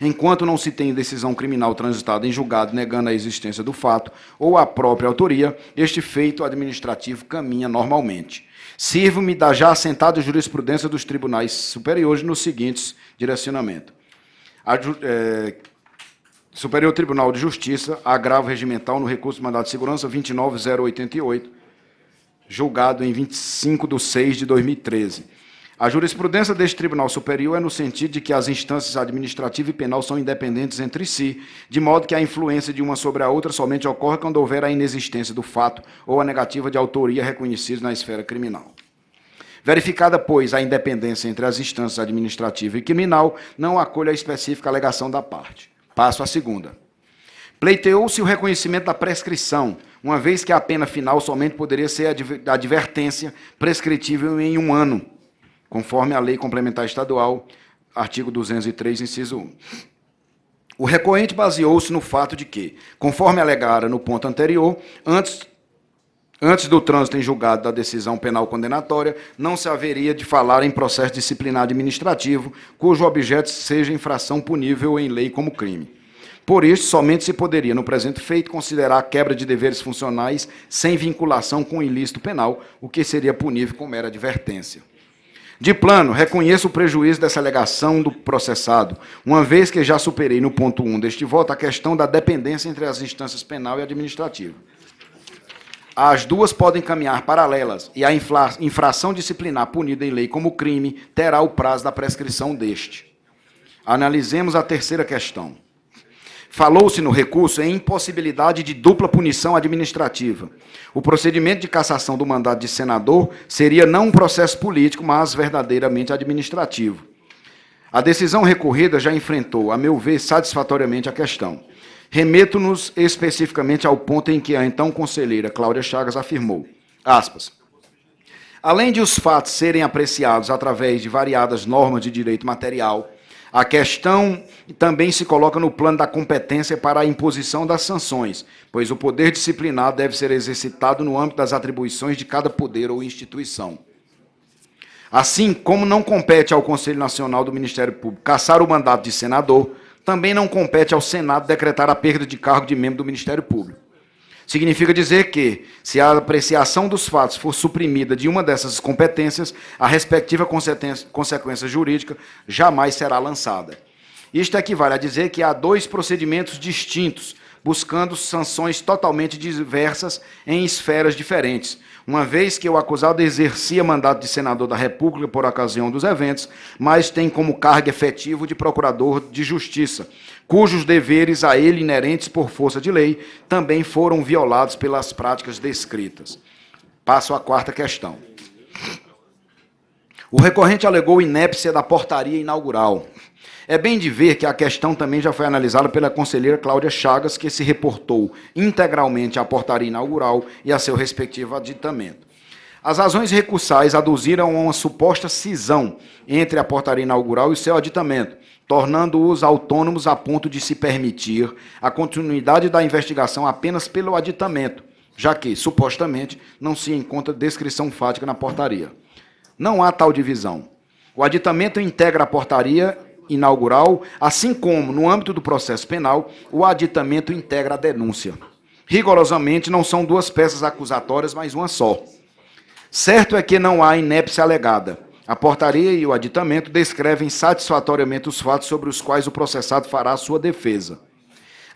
enquanto não se tem decisão criminal transitada em julgado negando a existência do fato ou a própria autoria, este feito administrativo caminha normalmente. Sirvo-me da já assentada jurisprudência dos tribunais superiores nos seguintes direcionamentos. A, é, Superior Tribunal de Justiça, agravo regimental no recurso de mandado de segurança 29088, julgado em 25 de 6 de 2013. A jurisprudência deste Tribunal Superior é no sentido de que as instâncias administrativa e penal são independentes entre si, de modo que a influência de uma sobre a outra somente ocorre quando houver a inexistência do fato ou a negativa de autoria reconhecidos na esfera criminal. Verificada, pois, a independência entre as instâncias administrativa e criminal, não acolho a específica alegação da parte. Passo à segunda. Pleiteou-se o reconhecimento da prescrição, uma vez que a pena final somente poderia ser a advertência prescritível em um ano, conforme a Lei Complementar Estadual, artigo 203, inciso 1. O recorrente baseou-se no fato de que, conforme alegara no ponto anterior, antes, antes do trânsito em julgado da decisão penal condenatória, não se haveria de falar em processo disciplinar administrativo cujo objeto seja infração punível em lei como crime. Por isso, somente se poderia, no presente feito, considerar a quebra de deveres funcionais sem vinculação com o ilícito penal, o que seria punível com mera advertência. De plano, reconheço o prejuízo dessa alegação do processado, uma vez que já superei no ponto 1 deste voto a questão da dependência entre as instâncias penal e administrativa. As duas podem caminhar paralelas e a infração disciplinar punida em lei como crime terá o prazo da prescrição deste. Analisemos a terceira questão. Falou-se no recurso em impossibilidade de dupla punição administrativa. O procedimento de cassação do mandato de senador seria não um processo político, mas verdadeiramente administrativo. A decisão recorrida já enfrentou, a meu ver, satisfatoriamente a questão. Remeto-nos especificamente ao ponto em que a então conselheira Cláudia Chagas afirmou, aspas, Além de os fatos serem apreciados através de variadas normas de direito material, a questão também se coloca no plano da competência para a imposição das sanções, pois o poder disciplinar deve ser exercitado no âmbito das atribuições de cada poder ou instituição. Assim como não compete ao Conselho Nacional do Ministério Público caçar o mandato de senador, também não compete ao Senado decretar a perda de cargo de membro do Ministério Público. Significa dizer que, se a apreciação dos fatos for suprimida de uma dessas competências, a respectiva consequência jurídica jamais será lançada. Isto equivale a dizer que há dois procedimentos distintos, buscando sanções totalmente diversas em esferas diferentes, uma vez que o acusado exercia mandato de senador da República por ocasião dos eventos, mas tem como cargo efetivo de procurador de justiça, cujos deveres a ele inerentes por força de lei também foram violados pelas práticas descritas. Passo à quarta questão. O recorrente alegou inépcia da portaria inaugural. É bem de ver que a questão também já foi analisada pela conselheira Cláudia Chagas, que se reportou integralmente à portaria inaugural e a seu respectivo aditamento. As razões recursais aduziram uma suposta cisão entre a portaria inaugural e seu aditamento, tornando-os autônomos a ponto de se permitir a continuidade da investigação apenas pelo aditamento, já que, supostamente, não se encontra descrição fática na portaria. Não há tal divisão. O aditamento integra a portaria inaugural, assim como, no âmbito do processo penal, o aditamento integra a denúncia. Rigorosamente, não são duas peças acusatórias, mas uma só. Certo é que não há inépcia alegada a portaria e o aditamento descrevem satisfatoriamente os fatos sobre os quais o processado fará a sua defesa.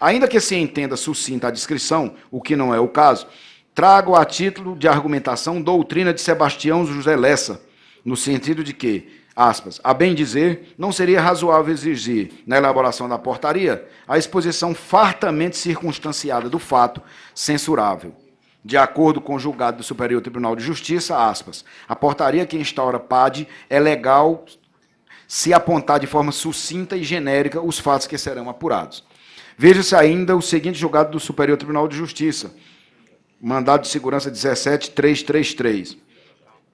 Ainda que se entenda sucinta a descrição, o que não é o caso, trago a título de argumentação doutrina de Sebastião José Lessa, no sentido de que, aspas, a bem dizer, não seria razoável exigir, na elaboração da portaria, a exposição fartamente circunstanciada do fato censurável. De acordo com o julgado do Superior Tribunal de Justiça, aspas, a portaria que instaura PAD é legal se apontar de forma sucinta e genérica os fatos que serão apurados. Veja-se ainda o seguinte julgado do Superior Tribunal de Justiça, mandado de segurança 17333,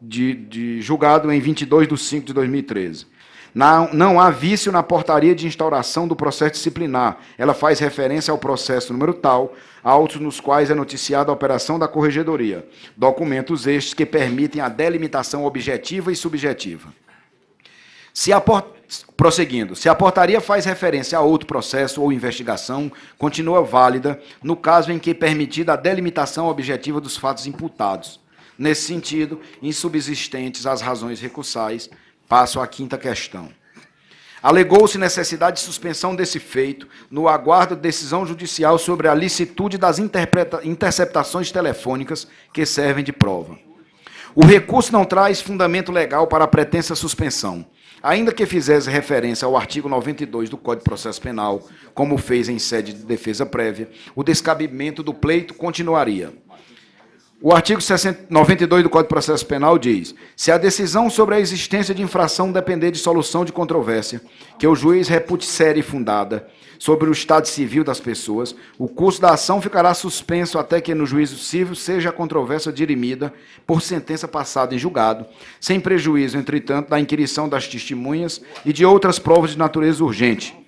de, de julgado em 22 de 5 de 2013. Não, não há vício na portaria de instauração do processo disciplinar. Ela faz referência ao processo número tal, autos nos quais é noticiada a operação da corregedoria. Documentos estes que permitem a delimitação objetiva e subjetiva. Se a, Prosseguindo, se a portaria faz referência a outro processo ou investigação, continua válida no caso em que permitida a delimitação objetiva dos fatos imputados. Nesse sentido, insubsistentes as razões recursais, passo à quinta questão. Alegou-se necessidade de suspensão desse feito no aguardo de decisão judicial sobre a licitude das interceptações telefônicas que servem de prova. O recurso não traz fundamento legal para a pretensa suspensão, ainda que fizesse referência ao artigo 92 do Código de Processo Penal, como fez em sede de defesa prévia, o descabimento do pleito continuaria. O artigo 60 92 do Código de Processo Penal diz: se a decisão sobre a existência de infração depender de solução de controvérsia, que o juiz repute séria e fundada, sobre o estado civil das pessoas, o curso da ação ficará suspenso até que no juízo civil seja a controvérsia dirimida por sentença passada em julgado, sem prejuízo, entretanto, da inquirição das testemunhas e de outras provas de natureza urgente.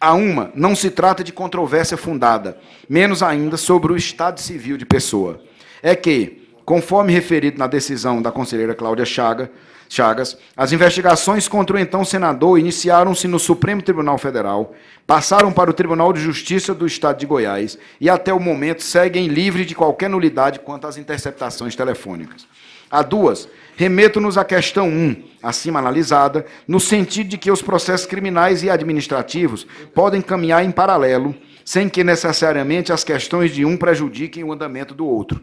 A uma, não se trata de controvérsia fundada, menos ainda sobre o estado civil de pessoa. É que, conforme referido na decisão da conselheira Cláudia Chaga, Chagas, as investigações contra o então senador iniciaram-se no Supremo Tribunal Federal, passaram para o Tribunal de Justiça do Estado de Goiás e, até o momento, seguem livres de qualquer nulidade quanto às interceptações telefônicas. A duas, remeto-nos à questão 1, acima analisada, no sentido de que os processos criminais e administrativos podem caminhar em paralelo, sem que necessariamente as questões de um prejudiquem o andamento do outro.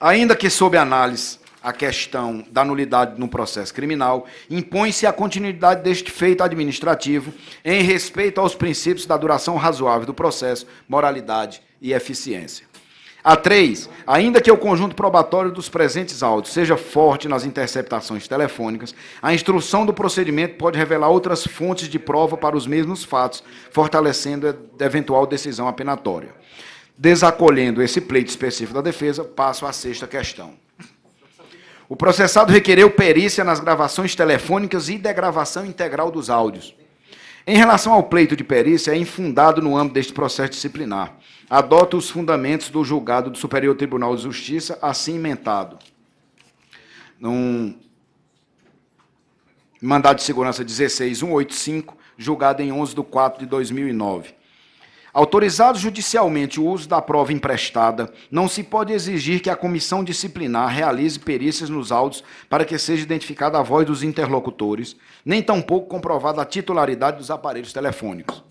Ainda que sob análise a questão da nulidade no processo criminal, impõe-se a continuidade deste feito administrativo em respeito aos princípios da duração razoável do processo, moralidade e eficiência. A três, ainda que o conjunto probatório dos presentes autos seja forte nas interceptações telefônicas, a instrução do procedimento pode revelar outras fontes de prova para os mesmos fatos, fortalecendo a eventual decisão apenatória. Desacolhendo esse pleito específico da defesa, passo à sexta questão. O processado requereu perícia nas gravações telefônicas e degravação integral dos áudios. Em relação ao pleito de perícia, é infundado no âmbito deste processo disciplinar. Adota os fundamentos do julgado do Superior Tribunal de Justiça, assim mentado. Num mandado de segurança 16185, julgado em 11 de 4 de 2009. Autorizado judicialmente o uso da prova emprestada, não se pode exigir que a comissão disciplinar realize perícias nos autos para que seja identificada a voz dos interlocutores, nem tampouco comprovada a titularidade dos aparelhos telefônicos.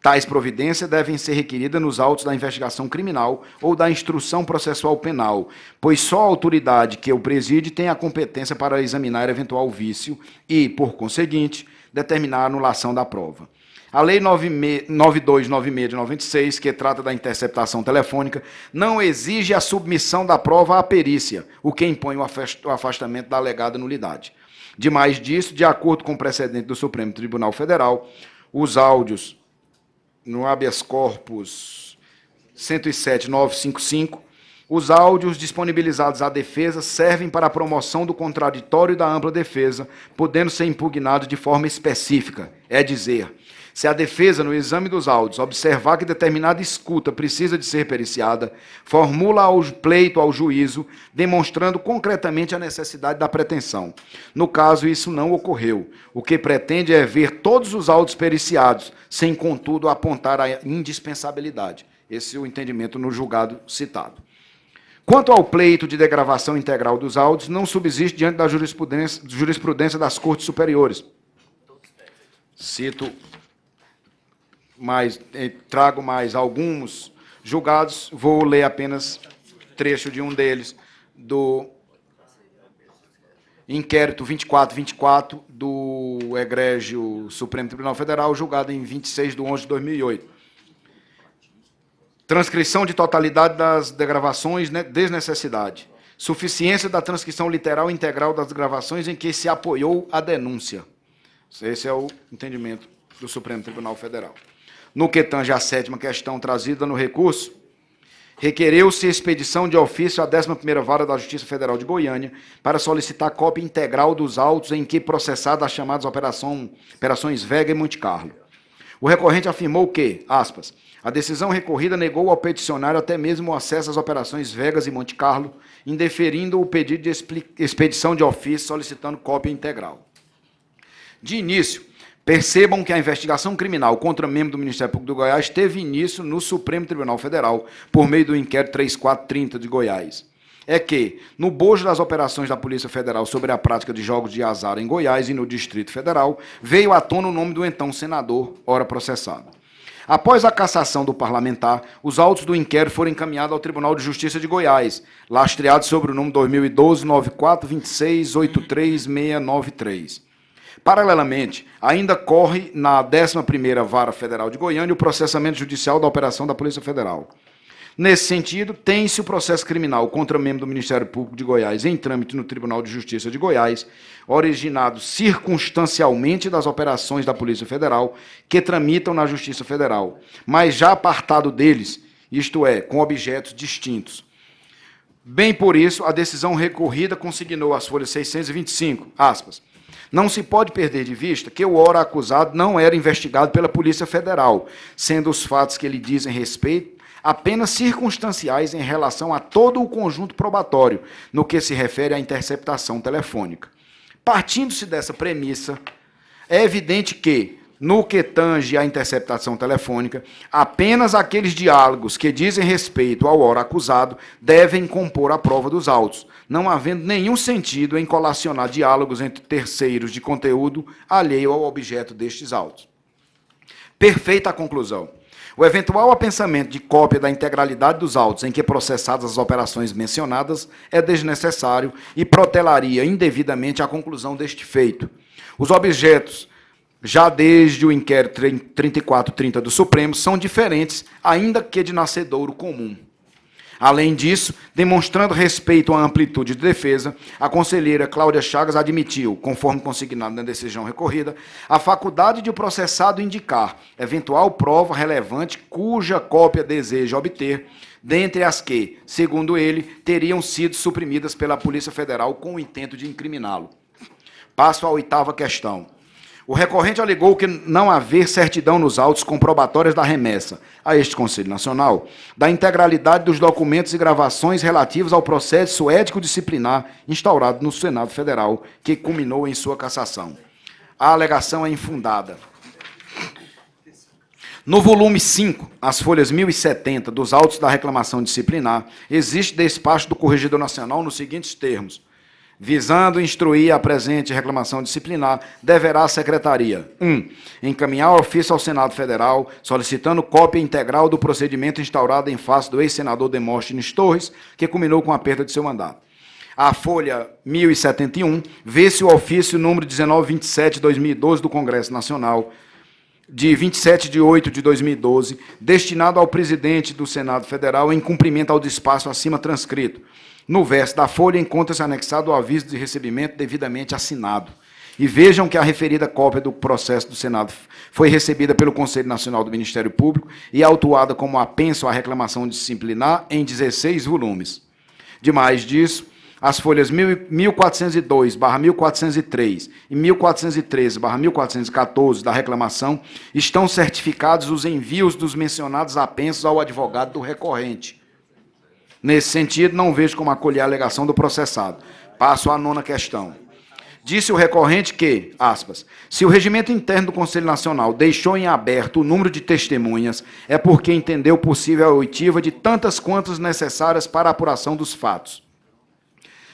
Tais providências devem ser requeridas nos autos da investigação criminal ou da instrução processual penal, pois só a autoridade que o preside tem a competência para examinar eventual vício e, por conseguinte, determinar a anulação da prova. A Lei 9296 de 96, que trata da interceptação telefônica, não exige a submissão da prova à perícia, o que impõe o afastamento da alegada nulidade. Demais disso, de acordo com o precedente do Supremo Tribunal Federal, os áudios no habeas corpus 107955, os áudios disponibilizados à defesa servem para a promoção do contraditório e da ampla defesa, podendo ser impugnados de forma específica, é dizer, se a defesa, no exame dos autos, observar que determinada escuta precisa de ser periciada, formula ao pleito ao juízo, demonstrando concretamente a necessidade da pretensão. No caso, isso não ocorreu. O que pretende é ver todos os autos periciados, sem, contudo, apontar a indispensabilidade. Esse é o entendimento no julgado citado. Quanto ao pleito de degravação integral dos autos, não subsiste diante da jurisprudência, jurisprudência das Cortes Superiores. Cito mais, eh, trago mais alguns julgados, vou ler apenas trecho de um deles, do inquérito 2424 do Egrégio Supremo Tribunal Federal, julgado em 26 de 11 de 2008. Transcrição de totalidade das degravações, né, desnecessidade. Suficiência da transcrição literal integral das gravações em que se apoiou a denúncia. Esse é o entendimento do Supremo Tribunal Federal. No que tange a sétima questão trazida no recurso, requereu-se expedição de ofício à 11ª Vara da Justiça Federal de Goiânia para solicitar cópia integral dos autos em que processada as chamadas operação, operações Vega e Monte Carlo. O recorrente afirmou que, aspas, a decisão recorrida negou ao peticionário até mesmo o acesso às operações Vegas e Monte Carlo, indeferindo o pedido de expedição de ofício solicitando cópia integral. De início, percebam que a investigação criminal contra membro do Ministério Público do Goiás teve início no Supremo Tribunal Federal, por meio do inquérito 3430 de Goiás. É que, no bojo das operações da Polícia Federal sobre a prática de jogos de azar em Goiás e no Distrito Federal, veio à tona o nome do então senador, ora processado. Após a cassação do parlamentar, os autos do inquérito foram encaminhados ao Tribunal de Justiça de Goiás, lastreados sobre o número 2012-9426-83693. Paralelamente, ainda corre na 11ª Vara Federal de Goiânia o processamento judicial da operação da Polícia Federal. Nesse sentido, tem-se o processo criminal contra membro do Ministério Público de Goiás em trâmite no Tribunal de Justiça de Goiás, originado circunstancialmente das operações da Polícia Federal que tramitam na Justiça Federal, mas já apartado deles, isto é, com objetos distintos. Bem por isso, a decisão recorrida consignou as folhas 625, aspas, não se pode perder de vista que o ora acusado não era investigado pela Polícia Federal, sendo os fatos que lhe dizem respeito apenas circunstanciais em relação a todo o conjunto probatório, no que se refere à interceptação telefônica. Partindo-se dessa premissa, é evidente que, no que tange à interceptação telefônica, apenas aqueles diálogos que dizem respeito ao ora acusado devem compor a prova dos autos, não havendo nenhum sentido em colacionar diálogos entre terceiros de conteúdo alheio ao objeto destes autos. Perfeita a conclusão. O eventual apensamento de cópia da integralidade dos autos em que processadas as operações mencionadas é desnecessário e protelaria indevidamente a conclusão deste feito. Os objetos, já desde o inquérito 3430 do Supremo, são diferentes, ainda que de nascedouro comum. Além disso, demonstrando respeito à amplitude de defesa, a conselheira Cláudia Chagas admitiu, conforme consignado na decisão recorrida, a faculdade de o processado indicar eventual prova relevante cuja cópia deseja obter, dentre as que, segundo ele, teriam sido suprimidas pela Polícia Federal com o intento de incriminá-lo. Passo à oitava questão. O recorrente alegou que não haver certidão nos autos comprobatórias da remessa a este Conselho Nacional da integralidade dos documentos e gravações relativos ao processo ético-disciplinar instaurado no Senado Federal, que culminou em sua cassação. A alegação é infundada. No volume 5, as folhas 1070 dos autos da reclamação disciplinar, existe despacho do Corregedor Nacional nos seguintes termos: visando instruir a presente reclamação disciplinar, deverá a Secretaria 1. Um, encaminhar ofício ao Senado Federal solicitando cópia integral do procedimento instaurado em face do ex-senador Demóstenes Torres, que culminou com a perda de seu mandato. A folha 1071 vê-se o ofício número 1927-2012 do Congresso Nacional, de 27 de 8 de 2012, destinado ao presidente do Senado Federal em cumprimento ao despacho acima transcrito, no verso da folha encontra-se anexado o aviso de recebimento devidamente assinado. E vejam que a referida cópia do processo do Senado foi recebida pelo Conselho Nacional do Ministério Público e autuada como apenso à reclamação disciplinar em 16 volumes. Demais disso, as folhas 1402/1403 e 1413/1414 da reclamação estão certificados os envios dos mencionados apensos ao advogado do recorrente Nesse sentido, não vejo como acolher a alegação do processado. Passo à nona questão. Disse o recorrente que, aspas, se o regimento interno do Conselho Nacional deixou em aberto o número de testemunhas, é porque entendeu possível a oitiva de tantas quantas necessárias para a apuração dos fatos.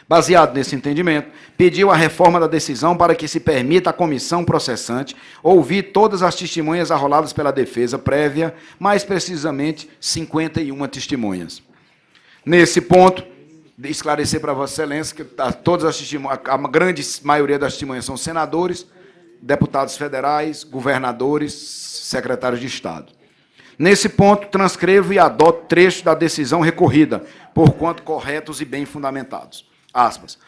Baseado nesse entendimento, pediu a reforma da decisão para que se permita à comissão processante ouvir todas as testemunhas arroladas pela defesa prévia, mais precisamente 51 testemunhas. Nesse ponto, esclarecer para Vossa Excelência que todas as a grande maioria das testemunhas são senadores, deputados federais, governadores, secretários de Estado. Nesse ponto, transcrevo e adoto trechos da decisão recorrida, por quanto corretos e bem fundamentados. Aspas.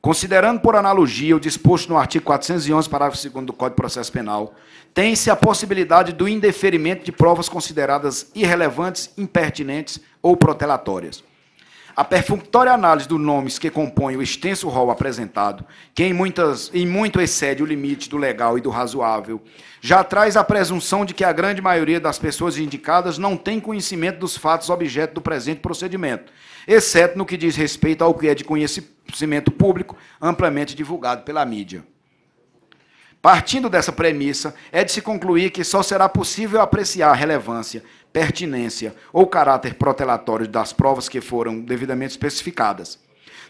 Considerando por analogia o disposto no artigo 411, parágrafo 2 do Código de Processo Penal, tem-se a possibilidade do indeferimento de provas consideradas irrelevantes, impertinentes ou protelatórias. A perfunctória análise dos nomes que compõem o extenso rol apresentado, que em, muitas, em muito excede o limite do legal e do razoável, já traz a presunção de que a grande maioria das pessoas indicadas não tem conhecimento dos fatos objeto do presente procedimento, exceto no que diz respeito ao que é de conhecimento público amplamente divulgado pela mídia. Partindo dessa premissa, é de se concluir que só será possível apreciar a relevância, pertinência ou caráter protelatório das provas que foram devidamente especificadas.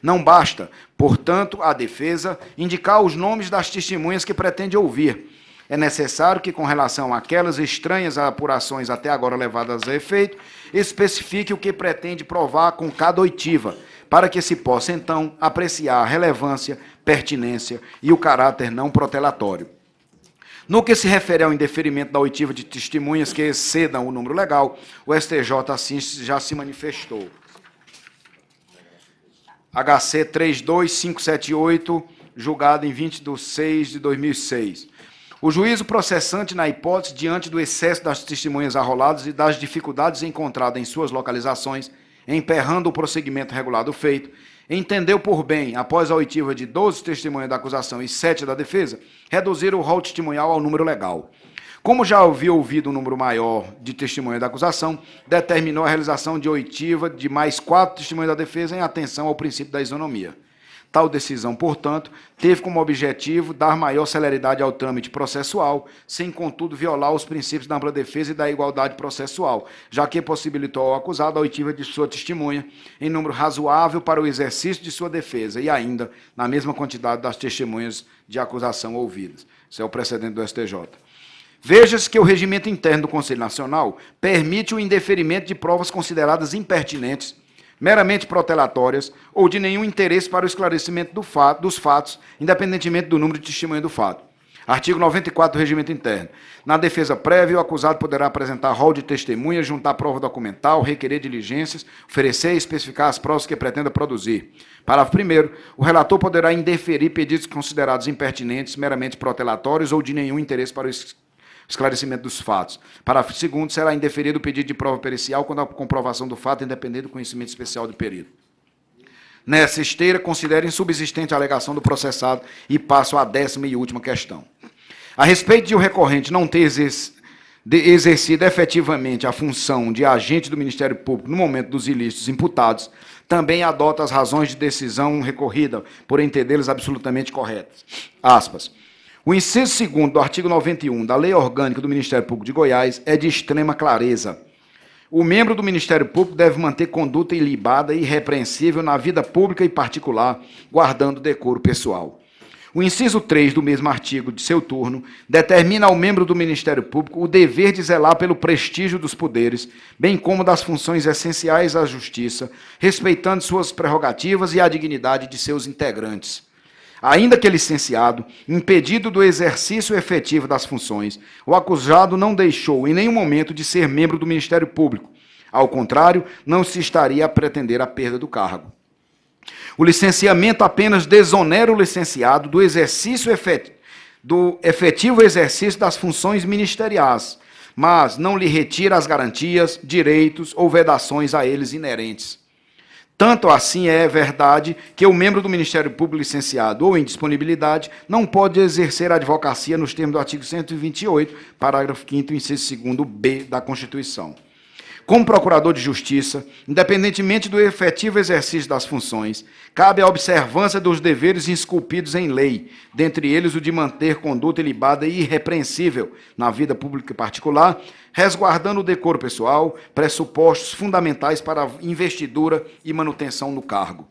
Não basta, portanto, a defesa indicar os nomes das testemunhas que pretende ouvir. É necessário que, com relação àquelas estranhas apurações até agora levadas a efeito, especifique o que pretende provar com cada oitiva, para que se possa, então, apreciar a relevância, pertinência e o caráter não protelatório. No que se refere ao indeferimento da oitiva de testemunhas que excedam o número legal, o STJ assim já se manifestou. HC 32578, julgado em 20 de 6 de 2006. O juízo processante, na hipótese, diante do excesso das testemunhas arroladas e das dificuldades encontradas em suas localizações, emperrando o prosseguimento regular do feito, entendeu por bem, após a oitiva de 12 testemunhas da acusação e 7 da defesa, reduzir o rol testemunhal ao número legal. Como já havia ouvido um número maior de testemunhas da acusação, determinou a realização de oitiva de mais quatro testemunhas da defesa em atenção ao princípio da isonomia. Tal decisão, portanto, teve como objetivo dar maior celeridade ao trâmite processual, sem, contudo, violar os princípios da ampla defesa e da igualdade processual, já que possibilitou ao acusado a oitiva de sua testemunha em número razoável para o exercício de sua defesa e ainda na mesma quantidade das testemunhas de acusação ouvidas. Isso é o precedente do STJ. Veja-se que o regimento interno do Conselho Nacional permite o indeferimento de provas consideradas impertinentes, meramente protelatórias ou de nenhum interesse para o esclarecimento do fato, dos fatos, independentemente do número de testemunhas do fato. Artigo 94 do Regimento Interno. Na defesa prévia, o acusado poderá apresentar rol de testemunhas, juntar prova documental, requerer diligências, oferecer e especificar as provas que pretenda produzir. Parágrafo 1 O relator poderá indeferir pedidos considerados impertinentes, meramente protelatórios ou de nenhum interesse para o esclarecimento dos fatos. Parágrafo 2 será indeferido o pedido de prova pericial quando a comprovação do fato independer do conhecimento especial do perito. Nessa esteira, considere insubsistente a alegação do processado e passo à décima e última questão. A respeito de o recorrente não ter exercido efetivamente a função de agente do Ministério Público no momento dos ilícitos imputados, também adota as razões de decisão recorrida, por entendê-las absolutamente corretas. Aspas. O inciso segundo do artigo 91 da Lei Orgânica do Ministério Público de Goiás é de extrema clareza. O membro do Ministério Público deve manter conduta ilibada e irrepreensível na vida pública e particular, guardando decoro pessoal. O inciso 3 do mesmo artigo, de seu turno, determina ao membro do Ministério Público o dever de zelar pelo prestígio dos poderes, bem como das funções essenciais à justiça, respeitando suas prerrogativas e a dignidade de seus integrantes. Ainda que licenciado, impedido do exercício efetivo das funções, o acusado não deixou em nenhum momento de ser membro do Ministério Público. Ao contrário, não se estaria a pretender a perda do cargo. O licenciamento apenas desonera o licenciado do exercício efetivo, do efetivo exercício das funções ministeriais, mas não lhe retira as garantias, direitos ou vedações a eles inerentes. Tanto assim é verdade que o membro do Ministério Público licenciado ou em disponibilidade não pode exercer a advocacia nos termos do artigo 128, parágrafo 5º, inciso 2b da Constituição. Como procurador de justiça, independentemente do efetivo exercício das funções, cabe a observância dos deveres esculpidos em lei, dentre eles o de manter conduta ilibada e irrepreensível na vida pública e particular, resguardando o decoro pessoal, pressupostos fundamentais para a investidura e manutenção no cargo.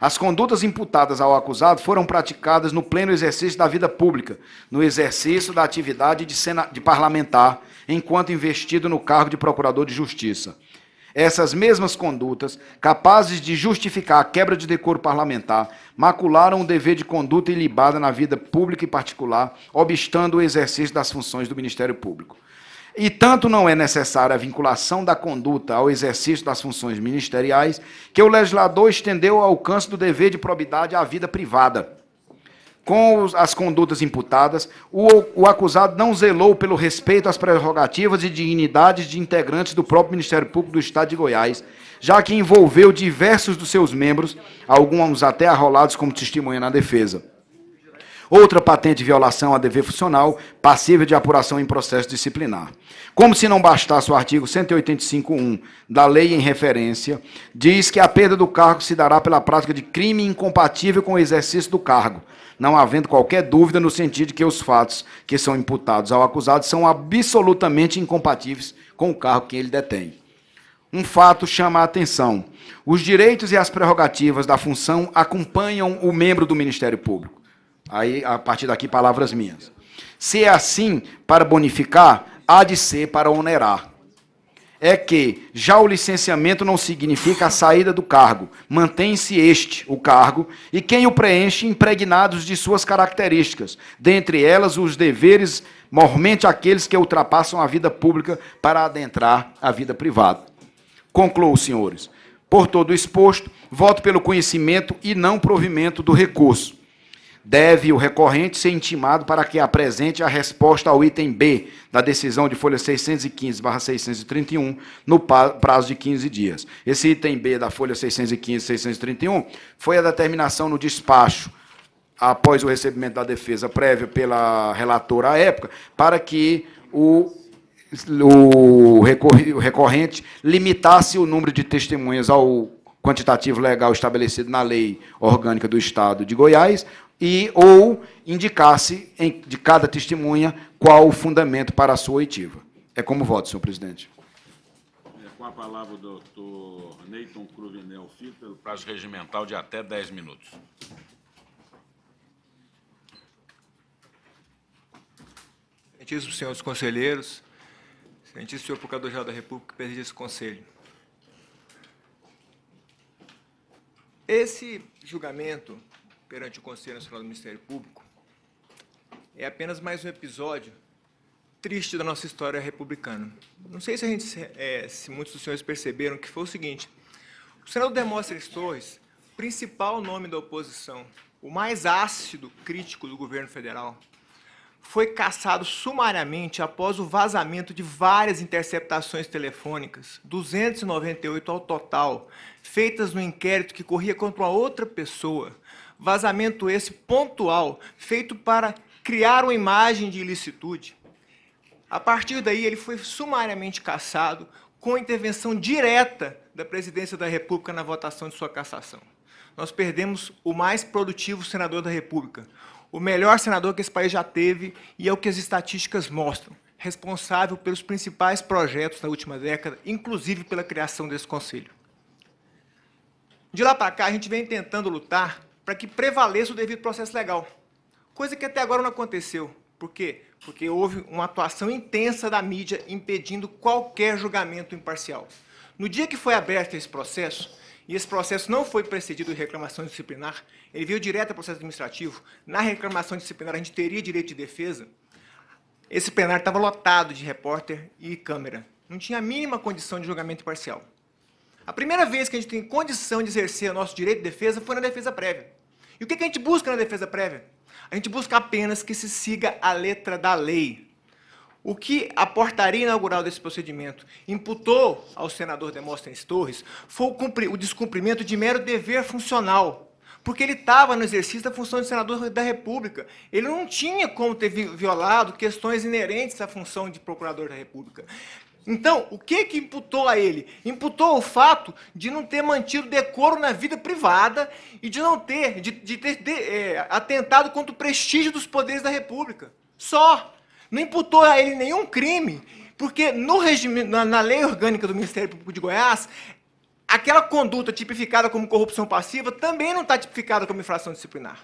As condutas imputadas ao acusado foram praticadas no pleno exercício da vida pública, no exercício da atividade de, de parlamentar, enquanto investido no cargo de procurador de justiça. Essas mesmas condutas, capazes de justificar a quebra de decoro parlamentar, macularam o dever de conduta ilibada na vida pública e particular, obstando o exercício das funções do Ministério Público. E tanto não é necessária a vinculação da conduta ao exercício das funções ministeriais, que o legislador estendeu o alcance do dever de probidade à vida privada. Com as condutas imputadas, o, o acusado não zelou pelo respeito às prerrogativas e dignidades de integrantes do próprio Ministério Público do Estado de Goiás, já que envolveu diversos dos seus membros, alguns até arrolados como testemunha na defesa. Outra patente violação a dever funcional, passível de apuração em processo disciplinar. Como se não bastasse o artigo 185.1 da lei em referência, diz que a perda do cargo se dará pela prática de crime incompatível com o exercício do cargo, não havendo qualquer dúvida no sentido de que os fatos que são imputados ao acusado são absolutamente incompatíveis com o cargo que ele detém. Um fato chama a atenção. Os direitos e as prerrogativas da função acompanham o membro do Ministério Público. Aí, a partir daqui, palavras minhas. Se é assim, para bonificar, há de ser para onerar. É que já o licenciamento não significa a saída do cargo, mantém-se este, o cargo, e quem o preenche impregnados de suas características, dentre elas os deveres, mormente aqueles que ultrapassam a vida pública para adentrar a vida privada. Concluo, senhores. Por todo exposto, voto pelo conhecimento e não provimento do recurso. Deve o recorrente ser intimado para que apresente a resposta ao item B da decisão de folha 615/631 no prazo de 15 dias. Esse item B da folha 615/631 foi a determinação no despacho após o recebimento da defesa prévia pela relatora à época, para que o o recorrente limitasse o número de testemunhas ao quantitativo legal estabelecido na lei orgânica do Estado de Goiás e ou indicasse em, de cada testemunha qual o fundamento para a sua oitiva. É como voto, senhor presidente. É, com a palavra o doutor Neyton Cruvinel Filho, pelo prazo regimental de até 10 minutos. Excelentíssimos senhores conselheiros, Excelentíssimo senhor Procurador-Geral da República, que preside esse conselho. Esse julgamento perante o Conselho Nacional do Ministério Público é apenas mais um episódio triste da nossa história republicana. Não sei se, gente, é, se muitos dos senhores perceberam que foi o seguinte, o senador Demóstenes Torres, principal nome da oposição, o mais ácido crítico do governo federal, foi caçado sumariamente após o vazamento de várias interceptações telefônicas, 298 ao total, feitas no inquérito que corria contra uma outra pessoa. Vazamento esse pontual, feito para criar uma imagem de ilicitude. A partir daí, ele foi sumariamente caçado com intervenção direta da Presidência da República na votação de sua cassação. Nós perdemos o mais produtivo senador da República, o melhor senador que esse país já teve e é o que as estatísticas mostram, responsável pelos principais projetos da última década, inclusive pela criação desse conselho. De lá para cá, a gente vem tentando lutar para que prevaleça o devido processo legal, coisa que até agora não aconteceu. Por quê? Porque houve uma atuação intensa da mídia impedindo qualquer julgamento imparcial. No dia que foi aberto esse processo, e esse processo não foi precedido de reclamação disciplinar, ele veio direto ao processo administrativo. Na reclamação disciplinar, a gente teria direito de defesa. Esse plenário estava lotado de repórter e câmera. Não tinha a mínima condição de julgamento imparcial. A primeira vez que a gente tem condição de exercer nosso direito de defesa foi na defesa prévia. E o que a gente busca na defesa prévia? A gente busca apenas que se siga a letra da lei. O que a portaria inaugural desse procedimento imputou ao senador Demóstenes Torres foi o, descumprimento de mero dever funcional, porque ele estava no exercício da função de senador da República. Ele não tinha como ter violado questões inerentes à função de procurador da República. Então, o que que imputou a ele? Imputou o fato de não ter mantido decoro na vida privada e de não ter, de, de ter de, é, atentado contra o prestígio dos poderes da República. Só não imputou a ele nenhum crime, porque no regime, na, na lei orgânica do Ministério Público de Goiás, aquela conduta tipificada como corrupção passiva também não está tipificada como infração disciplinar.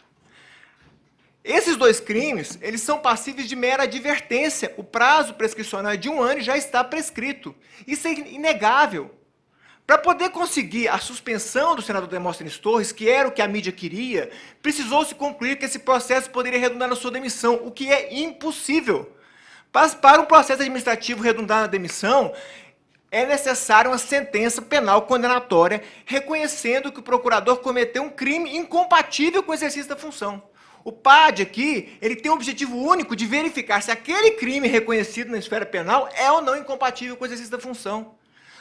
Esses dois crimes, eles são passíveis de mera advertência. O prazo prescricional é de um ano já está prescrito. Isso é inegável. Para poder conseguir a suspensão do senador Demóstenes Torres, que era o que a mídia queria, precisou-se concluir que esse processo poderia redundar na sua demissão, o que é impossível. Para um processo administrativo redundar na demissão, é necessária uma sentença penal condenatória reconhecendo que o procurador cometeu um crime incompatível com o exercício da função. O PAD aqui, ele tem o objetivo único de verificar se aquele crime reconhecido na esfera penal é ou não incompatível com o exercício da função.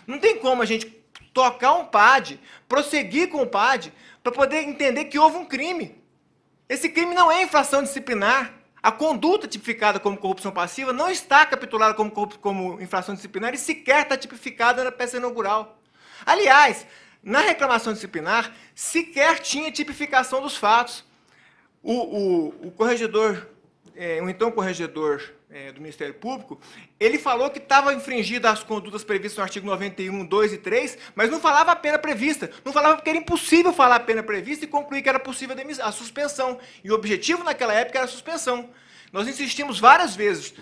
Não tem como a gente tocar um PAD, prosseguir com o PAD, para poder entender que houve um crime. Esse crime não é infração disciplinar. A conduta tipificada como corrupção passiva não está capitulada como, como infração disciplinar e sequer está tipificada na peça inaugural. Aliás, na reclamação disciplinar, sequer tinha tipificação dos fatos. O, o, o corregedor, é, o então corregedor é, do Ministério Público, ele falou que estava infringida as condutas previstas no artigo 91, 2 e 3, mas não falava a pena prevista. Não falava porque era impossível falar a pena prevista e concluir que era possível a suspensão. E o objetivo naquela época era a suspensão. Nós insistimos várias vezes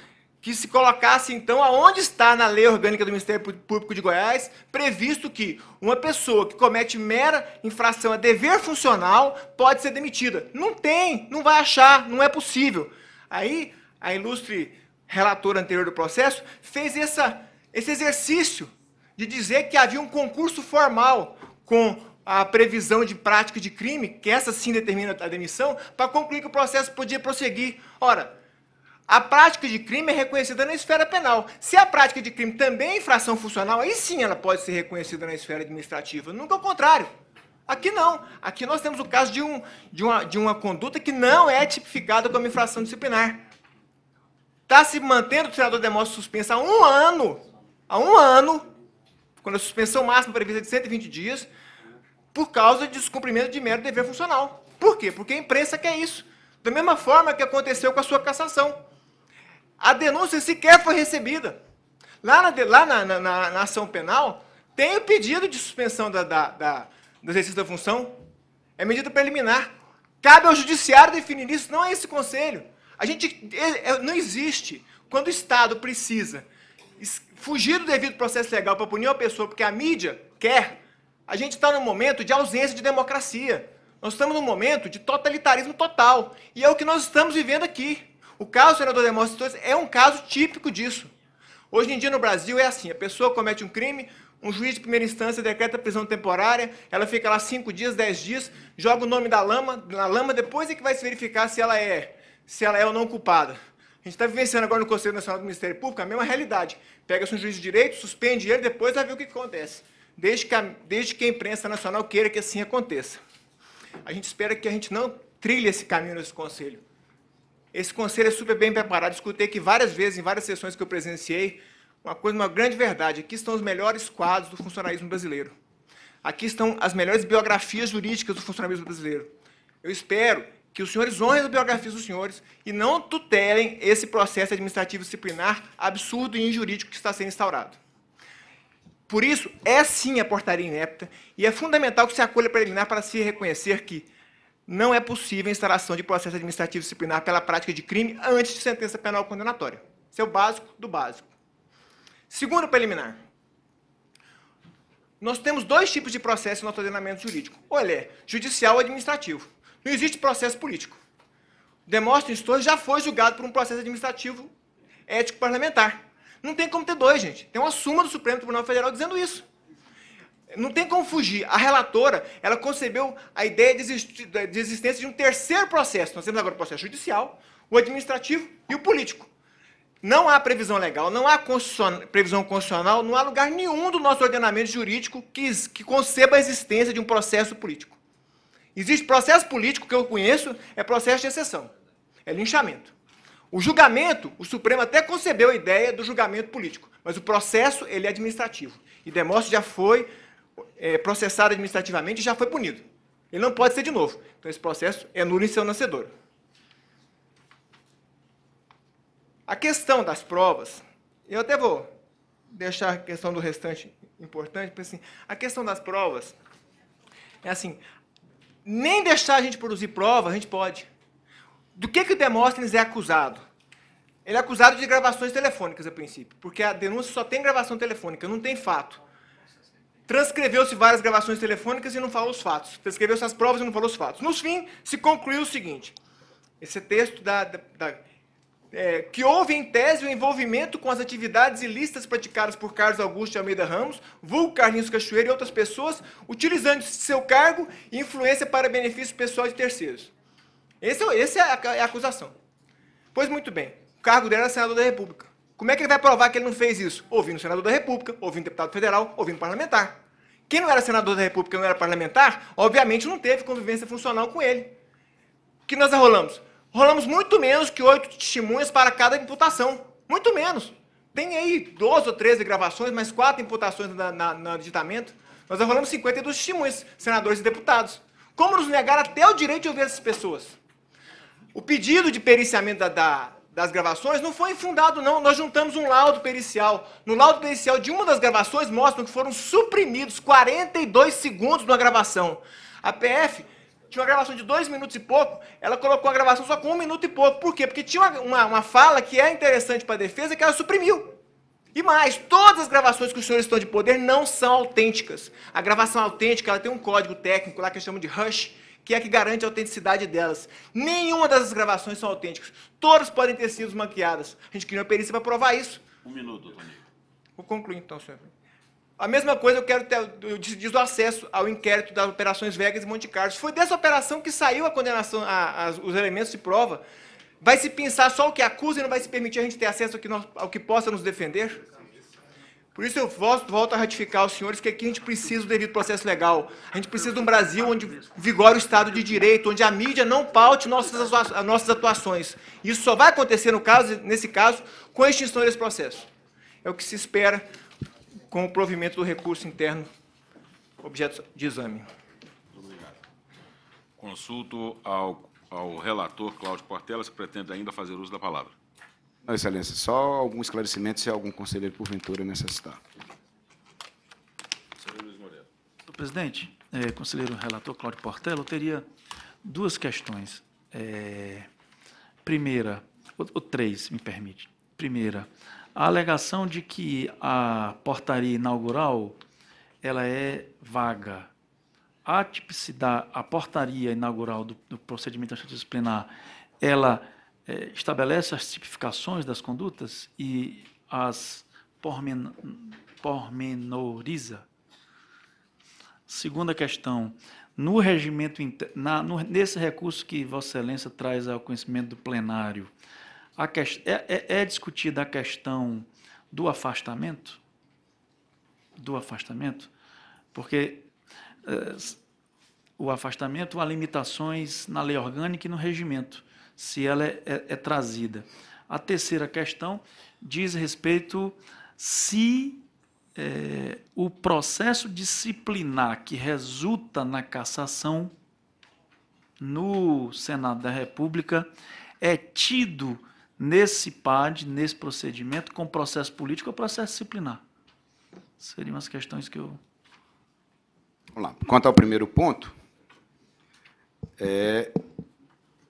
que se colocasse, então, aonde está na lei orgânica do Ministério Público de Goiás, previsto que uma pessoa que comete mera infração a dever funcional pode ser demitida. Não tem, não vai achar, não é possível. Aí, a ilustre relatora anterior do processo fez essa, esse exercício de dizer que havia um concurso formal com a previsão de prática de crime, que essa sim determina a demissão, para concluir que o processo podia prosseguir. Ora, a prática de crime é reconhecida na esfera penal. Se a prática de crime também é infração funcional, aí sim ela pode ser reconhecida na esfera administrativa. Nunca ao contrário. Aqui não. Aqui nós temos o caso de, um, de, uma, de uma conduta que não é tipificada como infração disciplinar. Está se mantendo o senador Demóstenes suspenso há um ano. Há um ano, quando a suspensão máxima prevista é de 120 dias, por causa de descumprimento de mero dever funcional. Por quê? Porque a imprensa quer isso. Da mesma forma que aconteceu com a sua cassação. A denúncia sequer foi recebida. Lá na, lá na, na, na ação penal, tem o pedido de suspensão da, da, da, do exercício da função. É medida preliminar. Cabe ao judiciário definir isso, não é esse conselho. A gente é, é, não existe. Quando o Estado precisa fugir do devido processo legal para punir uma pessoa porque a mídia quer, a gente está num momento de ausência de democracia. Nós estamos num momento de totalitarismo total. E é o que nós estamos vivendo aqui. O caso do senador Demóstenes é um caso típico disso. Hoje em dia no Brasil é assim, a pessoa comete um crime, um juiz de primeira instância decreta prisão temporária, ela fica lá cinco dias, dez dias, joga o nome da lama, na lama, depois é que vai se verificar se ela é, se ela é ou não culpada. A gente está vivenciando agora no Conselho Nacional do Ministério Público a mesma realidade. Pega-se um juiz de direito, suspende ele, depois vai ver o que acontece. Desde que, a, desde que a imprensa nacional queira que assim aconteça. A gente espera que a gente não trilhe esse caminho nesse Conselho. Esse conselho é super bem preparado. Escutei aqui várias vezes, em várias sessões que eu presenciei, uma coisa, uma grande verdade. Aqui estão os melhores quadros do funcionalismo brasileiro. Aqui estão as melhores biografias jurídicas do funcionalismo brasileiro. Eu espero que os senhores honrem as biografias dos senhores e não tutelem esse processo administrativo disciplinar absurdo e injurídico que está sendo instaurado. Por isso, é sim a portaria inepta e é fundamental que se acolha preliminar para se reconhecer que não é possível a instalação de processo administrativo disciplinar pela prática de crime antes de sentença penal condenatória. Isso é o básico do básico. Segundo preliminar. Nós temos dois tipos de processo no nosso ordenamento jurídico. Ou ele é judicial ou administrativo. Não existe processo político. Demóstenes Torres já foi julgado por um processo administrativo ético parlamentar. Não tem como ter dois, gente. Tem uma suma do Supremo Tribunal Federal dizendo isso. Não tem como fugir. A relatora, ela concebeu a ideia de existência de um terceiro processo. Nós temos agora o processo judicial, o administrativo e o político. Não há previsão legal, não há constitucional, previsão constitucional, não há lugar nenhum do nosso ordenamento jurídico que, que conceba a existência de um processo político. Existe processo político que eu conheço, é processo de exceção, é linchamento. O julgamento, o Supremo até concebeu a ideia do julgamento político, mas o processo ele é administrativo. E Demóstenes já foi é, processado administrativamente já foi punido. Ele não pode ser de novo. Então, esse processo é nulo em seu nascedor. A questão das provas, eu até vou deixar a questão do restante importante, porque assim, a questão das provas é assim, nem deixar a gente produzir prova, a gente pode. Do que, que o Demóstenes é acusado? Ele é acusado de gravações telefônicas, a princípio, porque a denúncia só tem gravação telefônica, não tem fato. Transcreveu-se várias gravações telefônicas e não falou os fatos. Transcreveu-se as provas e não falou os fatos. No fim, se concluiu o seguinte: esse texto da, da, da é, que houve em tese o envolvimento com as atividades ilícitas praticadas por Carlos Augusto de Almeida Ramos, vulgo Carlinhos Cachoeira e outras pessoas, utilizando seu cargo e influência para benefício pessoal de terceiros. Esse, é esse é, a, é a acusação. Pois muito bem, o cargo dele era senador da República. Como é que ele vai provar que ele não fez isso? Ouvindo o senador da República, ouvindo o deputado federal, ouvindo o parlamentar. Quem não era senador da República, não era parlamentar, obviamente não teve convivência funcional com ele. O que nós arrolamos? Rolamos muito menos que oito testemunhas para cada imputação. Muito menos. Tem aí 12 ou 13 gravações, mais quatro imputações na, na, no aditamento. Nós arrolamos 52 testemunhas, senadores e deputados. Como nos negar até o direito de ouvir essas pessoas? O pedido de periciamento da, da, das gravações não foi infundado, não. Nós juntamos um laudo pericial. No laudo pericial de uma das gravações mostram que foram suprimidos 42 segundos na gravação. A PF tinha uma gravação de dois minutos e pouco, ela colocou a gravação só com um minuto e pouco. Por quê? Porque tinha uma, uma, uma fala que é interessante para a defesa que ela suprimiu. E mais, todas as gravações que os senhores estão de poder não são autênticas. A gravação autêntica ela tem um código técnico lá que chamam de Hush, que é que garante a autenticidade delas. Nenhuma dessas gravações são autênticas. Todas podem ter sido maquiadas. A gente criou uma perícia para provar isso. Um minuto, Toninho. Vou concluir então, senhor. A mesma coisa eu quero ter, eu diz o acesso ao inquérito das operações Vegas e Monte Carlo. Foi dessa operação que saiu a condenação, a, a, os elementos de prova. Vai se pensar só o que acusa e não vai se permitir a gente ter acesso ao que, nós, ao que possa nos defender? Por isso eu volto, a ratificar os senhores que aqui a gente precisa do devido processo legal. A gente precisa de um Brasil onde vigore o Estado de Direito, onde a mídia não paute nossas, nossas atuações. Isso só vai acontecer, no caso, nesse caso, com a extinção desse processo. É o que se espera com o provimento do recurso interno objeto de exame. Obrigado. Consulto ao, ao relator Cláudio Portela, se pretende ainda fazer uso da palavra. Não, Excelência, só algum esclarecimento se algum conselheiro, porventura, necessitar. Senhor Luiz Moreira. Senhor presidente, é, conselheiro relator Cláudio Portela, eu teria duas questões. É, primeira, ou, ou três, me permite. Primeira, a alegação de que a portaria inaugural ela é vaga. A tipicidade, a portaria inaugural do, do procedimento disciplinar, ela é, estabelece as tipificações das condutas e as pormen, pormenoriza. Segunda questão, no regimento, na, no, nesse recurso que Vossa Excelência traz ao conhecimento do plenário, que, é, é, é discutida a questão do afastamento? Do afastamento? Porque é, o afastamento há limitações na lei orgânica e no regimento, se ela é, é, é trazida. A terceira questão diz respeito se é, o processo disciplinar que resulta na cassação no Senado da República é tido nesse PAD, nesse procedimento, com processo político ou processo disciplinar? Seriam as questões que eu. Vamos lá. Quanto ao primeiro ponto, é,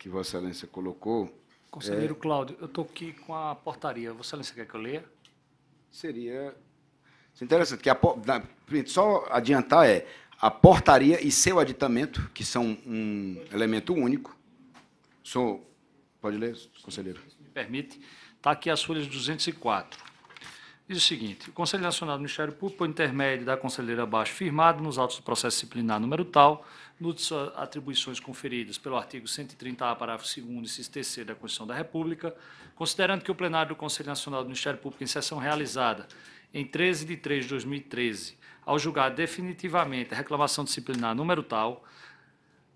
que Vossa Excelência colocou. Conselheiro é, Cláudio, eu estou aqui com a portaria. Vossa Excelência quer que eu leia? Seria interessante, que a, só adiantar é a portaria e seu aditamento, que são um elemento único. Sou, pode ler, conselheiro? permite, está aqui as folhas 204. Diz o seguinte: o Conselho Nacional do Ministério Público, por intermédio da conselheira abaixo, firmado nos autos do processo disciplinar número tal, nos atribuições conferidas pelo artigo 130A, parágrafo 2 e inciso 3 da Constituição da República, considerando que o plenário do Conselho Nacional do Ministério Público, em sessão realizada em 13 de 3 de 2013, ao julgar definitivamente a reclamação disciplinar número tal,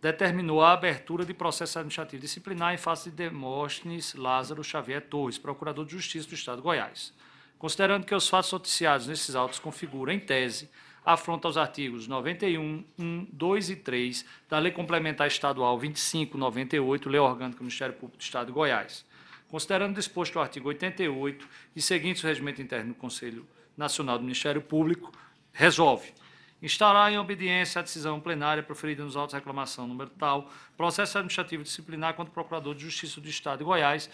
determinou a abertura de processo administrativo disciplinar em face de Demóstenes Lázaro Xavier Torres, procurador de Justiça do Estado de Goiás. Considerando que os fatos noticiados nesses autos configuram, em tese, afronta aos artigos 91, 1, 2 e 3 da Lei Complementar Estadual 2598, Lei Orgânica do Ministério Público do Estado de Goiás. Considerando disposto o artigo 88 e seguintes o regimento interno do Conselho Nacional do Ministério Público, resolve instaurar em obediência à decisão plenária proferida nos autos de reclamação número tal, processo administrativo disciplinar contra o Procurador de Justiça do Estado de Goiás,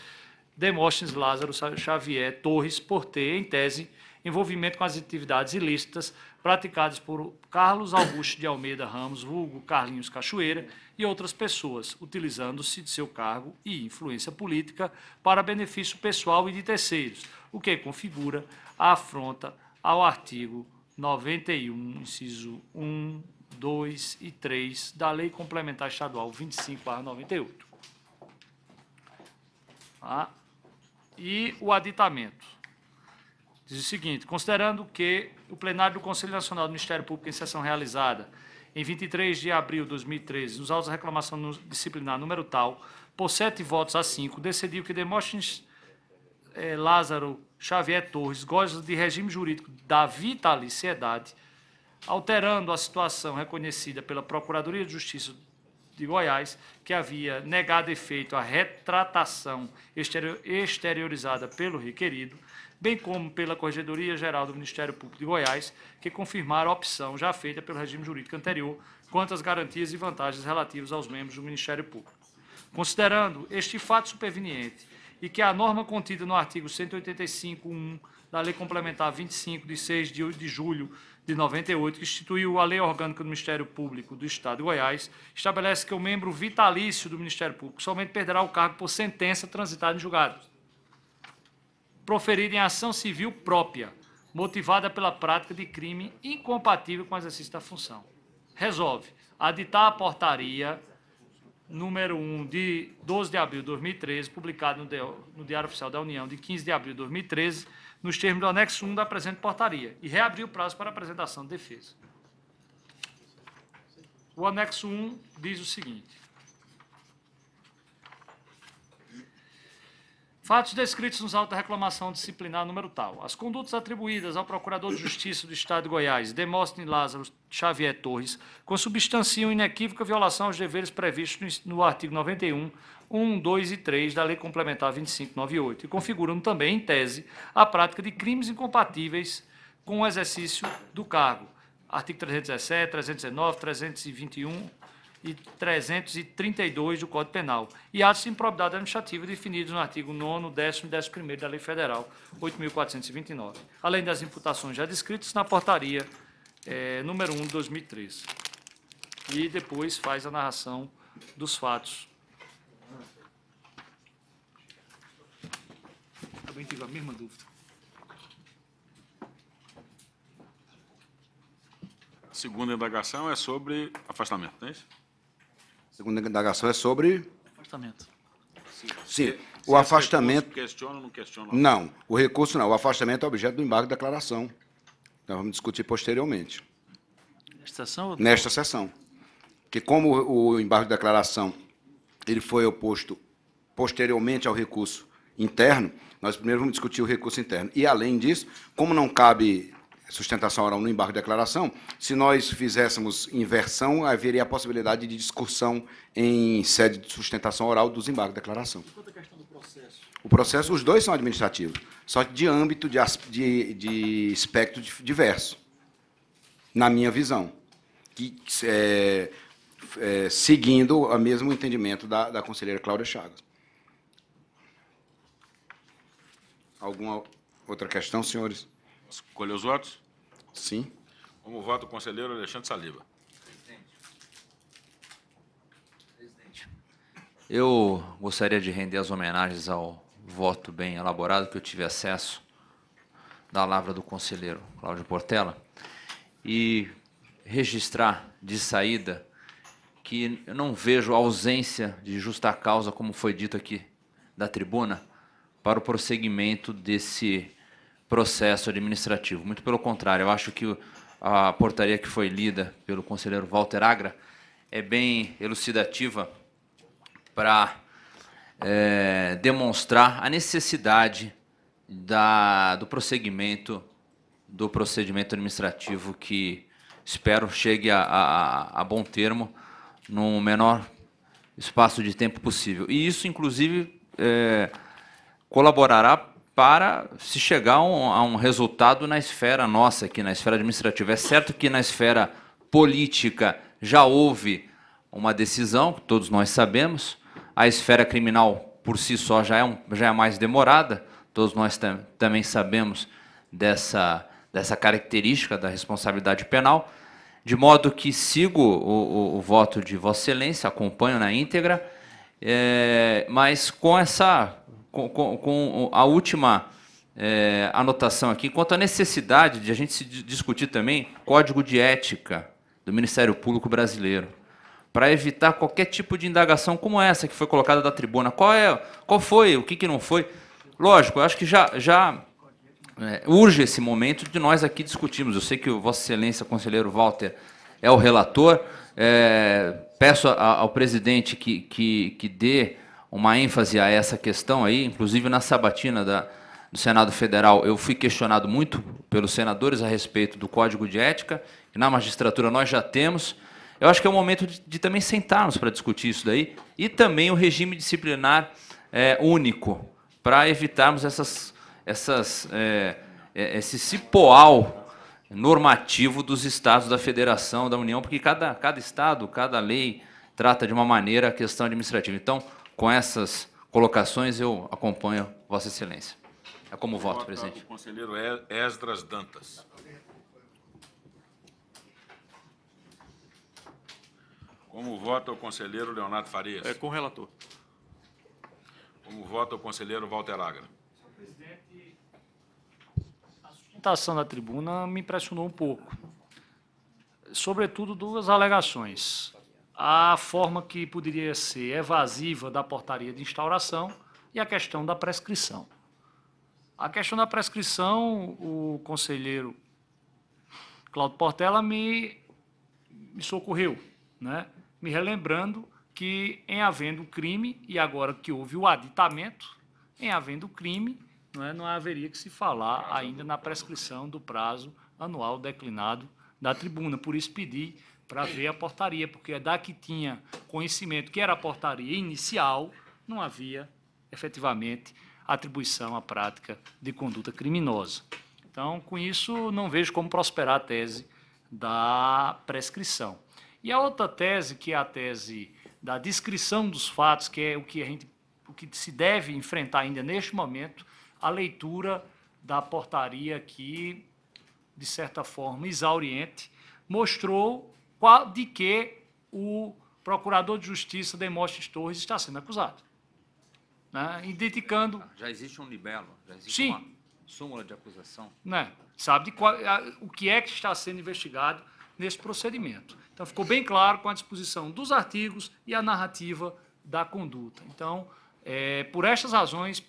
Demóstenes Lázaro Xavier Torres, por ter, em tese, envolvimento com as atividades ilícitas praticadas por Carlos Augusto de Almeida Ramos, vulgo Carlinhos Cachoeira, e outras pessoas, utilizando-se de seu cargo e influência política para benefício pessoal e de terceiros, o que configura a afronta ao artigo 91, inciso 1, 2 e 3 da Lei Complementar Estadual 25/98. Tá? E o aditamento. Diz o seguinte: considerando que o plenário do Conselho Nacional do Ministério Público, em sessão realizada em 23 de abril de 2013, nos autos da reclamação disciplinar número tal, por sete votos a cinco, decidiu que Demóstenes eh, Lázaro Xavier Torres goza de regime jurídico da vitaliciedade, alterando a situação reconhecida pela Procuradoria de Justiça de Goiás, que havia negado efeito à retratação exterior- exteriorizada pelo requerido, bem como pela Corregedoria Geral do Ministério Público de Goiás, que confirmaram a opção já feita pelo regime jurídico anterior quanto às garantias e vantagens relativas aos membros do Ministério Público. Considerando este fato superveniente e que a norma contida no artigo 185.1 da Lei Complementar 25, de 6 de julho de 98, que instituiu a Lei Orgânica do Ministério Público do Estado de Goiás, estabelece que o membro vitalício do Ministério Público somente perderá o cargo por sentença transitada em julgado, proferida em ação civil própria, motivada pela prática de crime incompatível com o exercício da função. Resolve aditar a portaria número 1 de 12 de abril de 2013, publicado no Di- no Diário Oficial da União de 15 de abril de 2013, nos termos do anexo 1 da presente portaria, e reabrir o prazo para apresentação de defesa. O anexo 1 diz o seguinte: Fatos descritos nos autos da reclamação disciplinar número tal. As condutas atribuídas ao Procurador de Justiça do Estado de Goiás, Demóstenes Lázaro Xavier Torres, consubstanciam inequívoca violação aos deveres previstos no artigo 91, 1, 2 e 3 da Lei Complementar 2598 e configuram também, em tese, a prática de crimes incompatíveis com o exercício do cargo. Artigo 317, 319, 321 e 332 do Código Penal, e atos de improbidade administrativa definidos no artigo 9 10 e 11 da Lei Federal 8.429, além das imputações já descritas na portaria eh, número 1 de 2013. E depois faz a narração dos fatos. Também tive a mesma dúvida. A segunda indagação é sobre afastamento, não é isso? A segunda indagação é sobre... Afastamento. Sim, o afastamento... Questiona ou não questiona? Não, o recurso não. O afastamento é objeto do embargo de declaração. Nós vamos discutir posteriormente, Nesta sessão? ou- nesta sessão. Que como o embargo de declaração ele foi oposto posteriormente ao recurso interno, nós primeiro vamos discutir o recurso interno. E, além disso, como não cabe sustentação oral no embargo de declaração, se nós fizéssemos inversão, haveria a possibilidade de discussão em sede de sustentação oral dos embargos de declaração. Quanto à questão do processo? O processo, os dois são administrativos, só que de âmbito, de, de, de espectro diverso, na minha visão, que, é, é, seguindo o mesmo entendimento da, da conselheira Cláudia Chagas. Alguma outra questão, senhores? Escolher os votos? Sim. Como voto o conselheiro Alexandre Saliba. Eu gostaria de render as homenagens ao voto bem elaborado que eu tive acesso da lavra do conselheiro Cláudio Portela e registrar de saída que eu não vejo ausência de justa causa, como foi dito aqui da tribuna, para o prosseguimento desse processo administrativo. Muito pelo contrário, eu acho que a portaria que foi lida pelo conselheiro Walter Agra é bem elucidativa para eh, demonstrar a necessidade da, do prosseguimento do procedimento administrativo que espero chegue a, a- a bom termo no menor espaço de tempo possível. E isso, inclusive, eh, colaborará para se chegar a um, a um resultado na esfera nossa, aqui na esfera administrativa. É certo que na esfera política já houve uma decisão, que todos nós sabemos. A esfera criminal, por si só, já é, um, já é mais demorada. Todos nós tam- também sabemos dessa, dessa característica da responsabilidade penal. De modo que sigo o, o- o voto de Vossa Excelência, acompanho na íntegra, é, mas com essa, com, com- com a última é, anotação aqui, quanto à necessidade de a gente se di- discutir também código de ética do Ministério Público Brasileiro, para evitar qualquer tipo de indagação como essa que foi colocada da tribuna. Qual é, qual foi, o que, que não foi? Lógico, eu acho que já, já é, urge esse momento de nós aqui discutirmos. Eu sei que o Vossa Excelência, conselheiro Walter, é o relator. É, peço a- ao presidente que, que, que dê uma ênfase a essa questão aí, inclusive na sabatina da, do Senado Federal, eu fui questionado muito pelos senadores a respeito do Código de Ética, que na magistratura nós já temos. Eu acho que é o momento de, de também sentarmos para discutir isso daí, e também o regime disciplinar é, único, para evitarmos essas, essas, é, é, esse cipoal normativo dos estados da federação, da União, porque cada, cada estado, cada lei trata de uma maneira a questão administrativa. Então, com essas colocações, eu acompanho Vossa Excelência. É como voto, Vota presidente. O conselheiro Esdras Dantas. Como vota o conselheiro Leonardo Farias? É com o relator. Como vota o conselheiro Walter Agra? sustentação da tribuna me impressionou um pouco. Sobretudo duas alegações. A forma que poderia ser evasiva da portaria de instauração e a questão da prescrição. A questão da prescrição, o conselheiro Cláudio Portela me, me socorreu, né? me relembrando que, em havendo crime, e agora que houve o aditamento, em havendo crime, não, é, não haveria que se falar ainda na prescrição do prazo anual declinado da tribuna. Por isso pedi para ver a portaria, porque é da que tinha conhecimento que era a portaria inicial, não havia efetivamente atribuição à prática de conduta criminosa. Então, com isso, não vejo como prosperar a tese da prescrição. E a outra tese, que é a tese da descrição dos fatos, que é o que a gente o que se deve enfrentar ainda neste momento, a leitura da portaria que, de certa forma, exauriente, mostrou de que o procurador de justiça Demóstenes Torres está sendo acusado. Né? Indicando Já existe um libelo, já existe Sim. uma súmula de acusação. né, sabe qual- a- o que é que está sendo investigado nesse procedimento. Então, ficou bem claro com a disposição dos artigos e a narrativa da conduta. Então, é, por estas razões,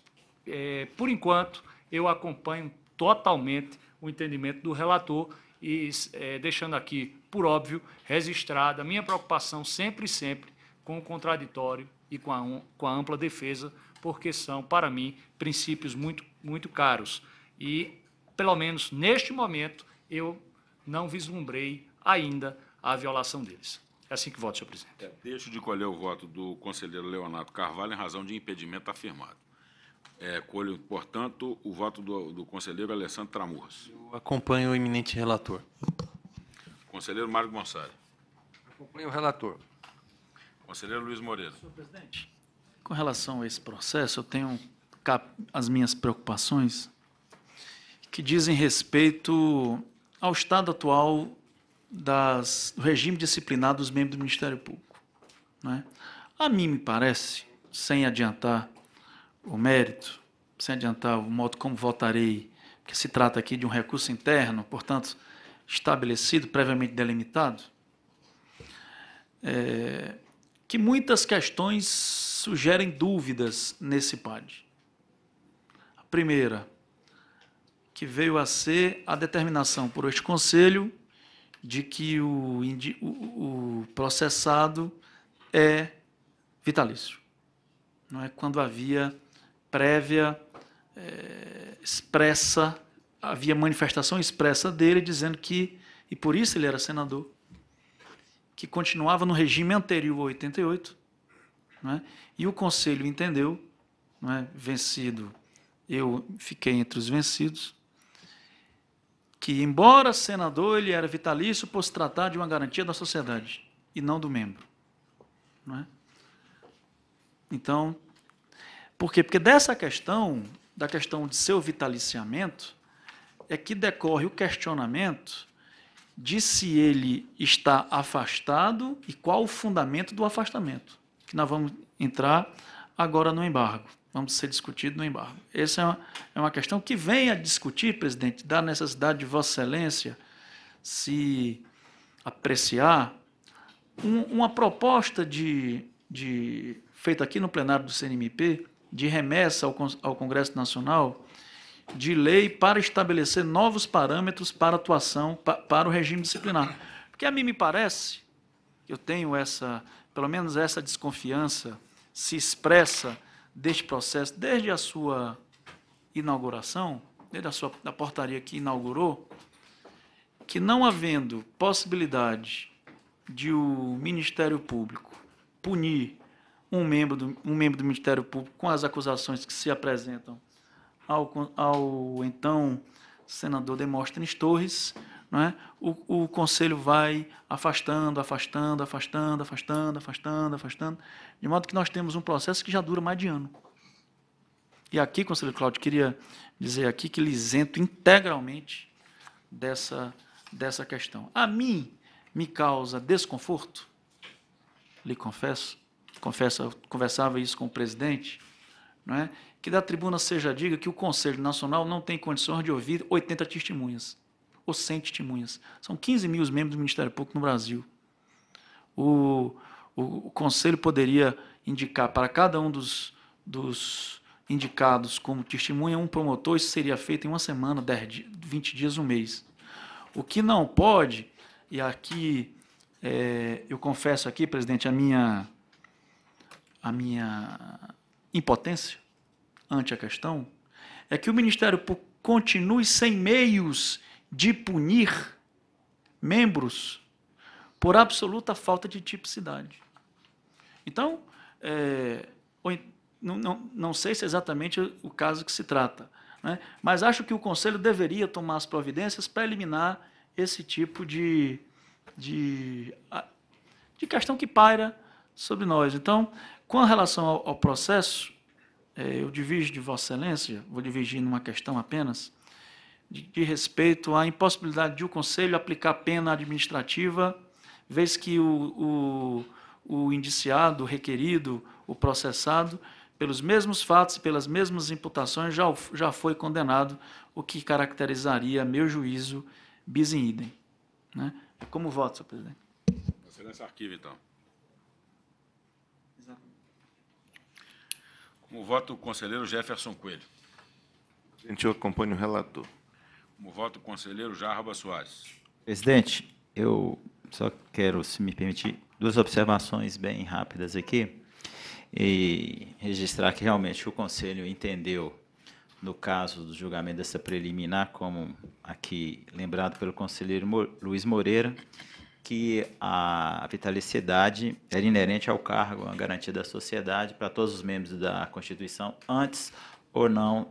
é, por enquanto, eu acompanho totalmente o entendimento do relator e é, deixando aqui, por óbvio, registrada a minha preocupação sempre e sempre com o contraditório e com a, um- com a ampla defesa, porque são, para mim, princípios muito, muito caros. E, pelo menos neste momento, eu não vislumbrei ainda a violação deles. É assim que voto, senhor presidente. Deixo de colher o voto do conselheiro Leonardo Carvalho em razão de impedimento afirmado. É, colho, portanto, o voto do, do conselheiro Alessandro Tramurras. Acompanho o eminente relator. Conselheiro Mário Gonçalves. Acompanho o relator. Conselheiro Luiz Moreira. Com relação a esse processo, eu tenho as minhas preocupações que dizem respeito ao estado atual das, do regime disciplinar dos membros do Ministério Público. né? A mim me parece, sem adiantar o mérito, sem adiantar o modo como votarei, que se trata aqui de um recurso interno, portanto, estabelecido, previamente delimitado, é, que muitas questões sugerem dúvidas nesse PAD. A primeira, que veio a ser a determinação por este Conselho de que o, o- o processado é vitalício. Não é quando havia prévia eh, expressa, havia manifestação expressa dele dizendo que, e por isso ele era senador, que continuava no regime anterior a 88, não é? e o Conselho entendeu, não é? vencido, eu fiquei entre os vencidos, que, embora senador, ele era vitalício por se tratar de uma garantia da sociedade e não do membro. É? Então, por quê? Porque dessa questão, da questão de seu vitaliciamento, é que decorre o questionamento de se ele está afastado e qual o fundamento do afastamento, que nós vamos entrar agora no embargo. Vamos ser discutido no embargo. Essa é uma, é uma questão que vem a discutir, presidente, da necessidade de Vossa Excelência se apreciar um- uma proposta de, de feita aqui no plenário do CNMP de remessa ao, ao Congresso Nacional de lei para estabelecer novos parâmetros para atuação pa- para o regime disciplinar. Porque a mim me parece, eu tenho essa, pelo menos essa desconfiança se expressa deste processo desde a sua inauguração, desde a sua da portaria que inaugurou, que não havendo possibilidade de o Ministério Público punir um membro do, um membro do Ministério Público com as acusações que se apresentam ao, ao então senador Demóstenes Torres, é? o, o Conselho vai afastando, afastando, afastando, afastando, afastando, afastando, de modo que nós temos um processo que já dura mais de ano. E aqui, conselheiro Cláudio, queria dizer aqui que lhe isento integralmente dessa, dessa questão. A mim me causa desconforto, lhe confesso, confesso, conversava isso com o presidente, não é? Que da tribuna seja diga que o Conselho Nacional não tem condições de ouvir 80 testemunhas, ou 100 testemunhas. São 15 mil os membros do Ministério Público no Brasil. O, o, o Conselho poderia indicar para cada um dos, dos indicados como testemunha um promotor, isso seria feito em uma semana, 10, 20 dias, um mês. O que não pode, e aqui é, eu confesso aqui, presidente, a minha, a minha impotência, ante a questão é que o Ministério Público continue sem meios de punir membros por absoluta falta de tipicidade. Então, é, não, não, não sei se é exatamente o caso que se trata, né? mas acho que o Conselho deveria tomar as providências para eliminar esse tipo de, de, de questão que paira sobre nós. Então, com relação ao, ao processo, eu divido de Vossa Excelência, vou dividir numa questão apenas, de, de respeito à impossibilidade de o Conselho aplicar pena administrativa, vez que o, o, o indiciado, o requerido, o processado, pelos mesmos fatos e pelas mesmas imputações, já, já foi condenado, o que caracterizaria, meu juízo, bis in idem. Né? Como voto, senhor presidente? Excelência, arquivo, então. Como voto o conselheiro Jefferson Coelho. Presidente, eu acompanho o relator. Como voto o conselheiro Jarba Soares. Presidente, eu só quero, se me permitir, duas observações bem rápidas aqui e registrar que realmente o Conselho entendeu, no caso do julgamento dessa preliminar, como aqui lembrado pelo conselheiro Luiz Moreira, que a vitaliciedade era inerente ao cargo, a garantia da sociedade para todos os membros da Constituição, antes ou não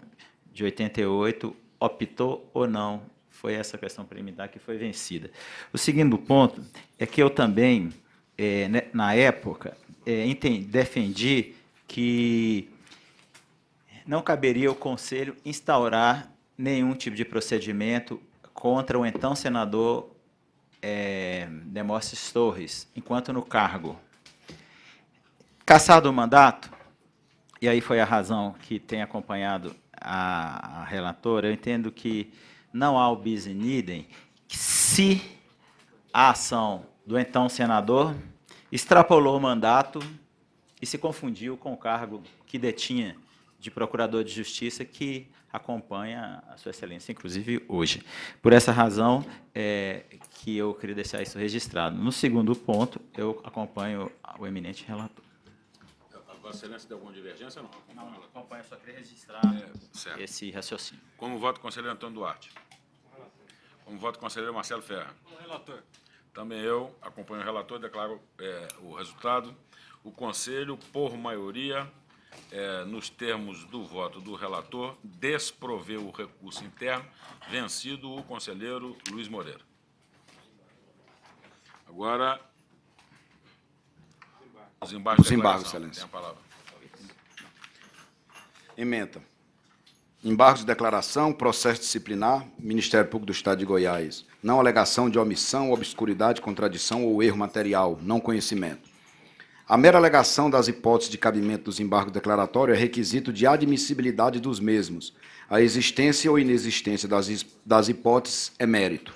de 88, optou ou não, foi essa questão preliminar que foi vencida. O segundo ponto é que eu também, é, né, na época, é, entendi, defendi que não caberia ao Conselho instaurar nenhum tipo de procedimento contra o então senador é, Demóstenes Torres, enquanto no cargo. Cassado o mandato, e aí foi a razão que tem acompanhado a, a relatora, eu entendo que não há o bis in idem se a ação do então senador extrapolou o mandato e se confundiu com o cargo que detinha de procurador de justiça que acompanha a Sua Excelência, inclusive hoje. Por essa razão é, que eu queria deixar isso registrado. No segundo ponto, eu acompanho o eminente relator. Vossa Excelência deu alguma divergência ou não? Não, acompanho, só queria registrar é, esse raciocínio. Como voto, conselheiro Antônio Duarte. Como voto, conselheiro Marcelo Ferra. Como relator. Também eu acompanho o relator, declaro é, o resultado. O Conselho, por maioria, é, nos termos do voto do relator, desproveu o recurso interno, vencido o conselheiro Luiz Moreira. Agora, os embargos, os embargos Excelência. Tem a palavra. Ementa. Embargos de declaração, processo disciplinar, Ministério Público do Estado de Goiás. Não alegação de omissão, obscuridade, contradição ou erro material, não conhecimento. A mera alegação das hipóteses de cabimento dos embargos declaratórios é requisito de admissibilidade dos mesmos. A existência ou inexistência das, das hipóteses é mérito.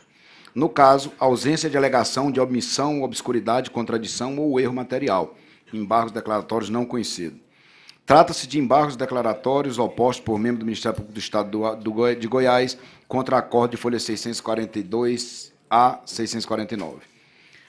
No caso, ausência de alegação de omissão, obscuridade, contradição ou erro material. Embargos declaratórios não conhecidos. Trata-se de embargos declaratórios opostos por membro do Ministério Público do Estado do, do, de Goiás contra acordo de folha 642 a 649.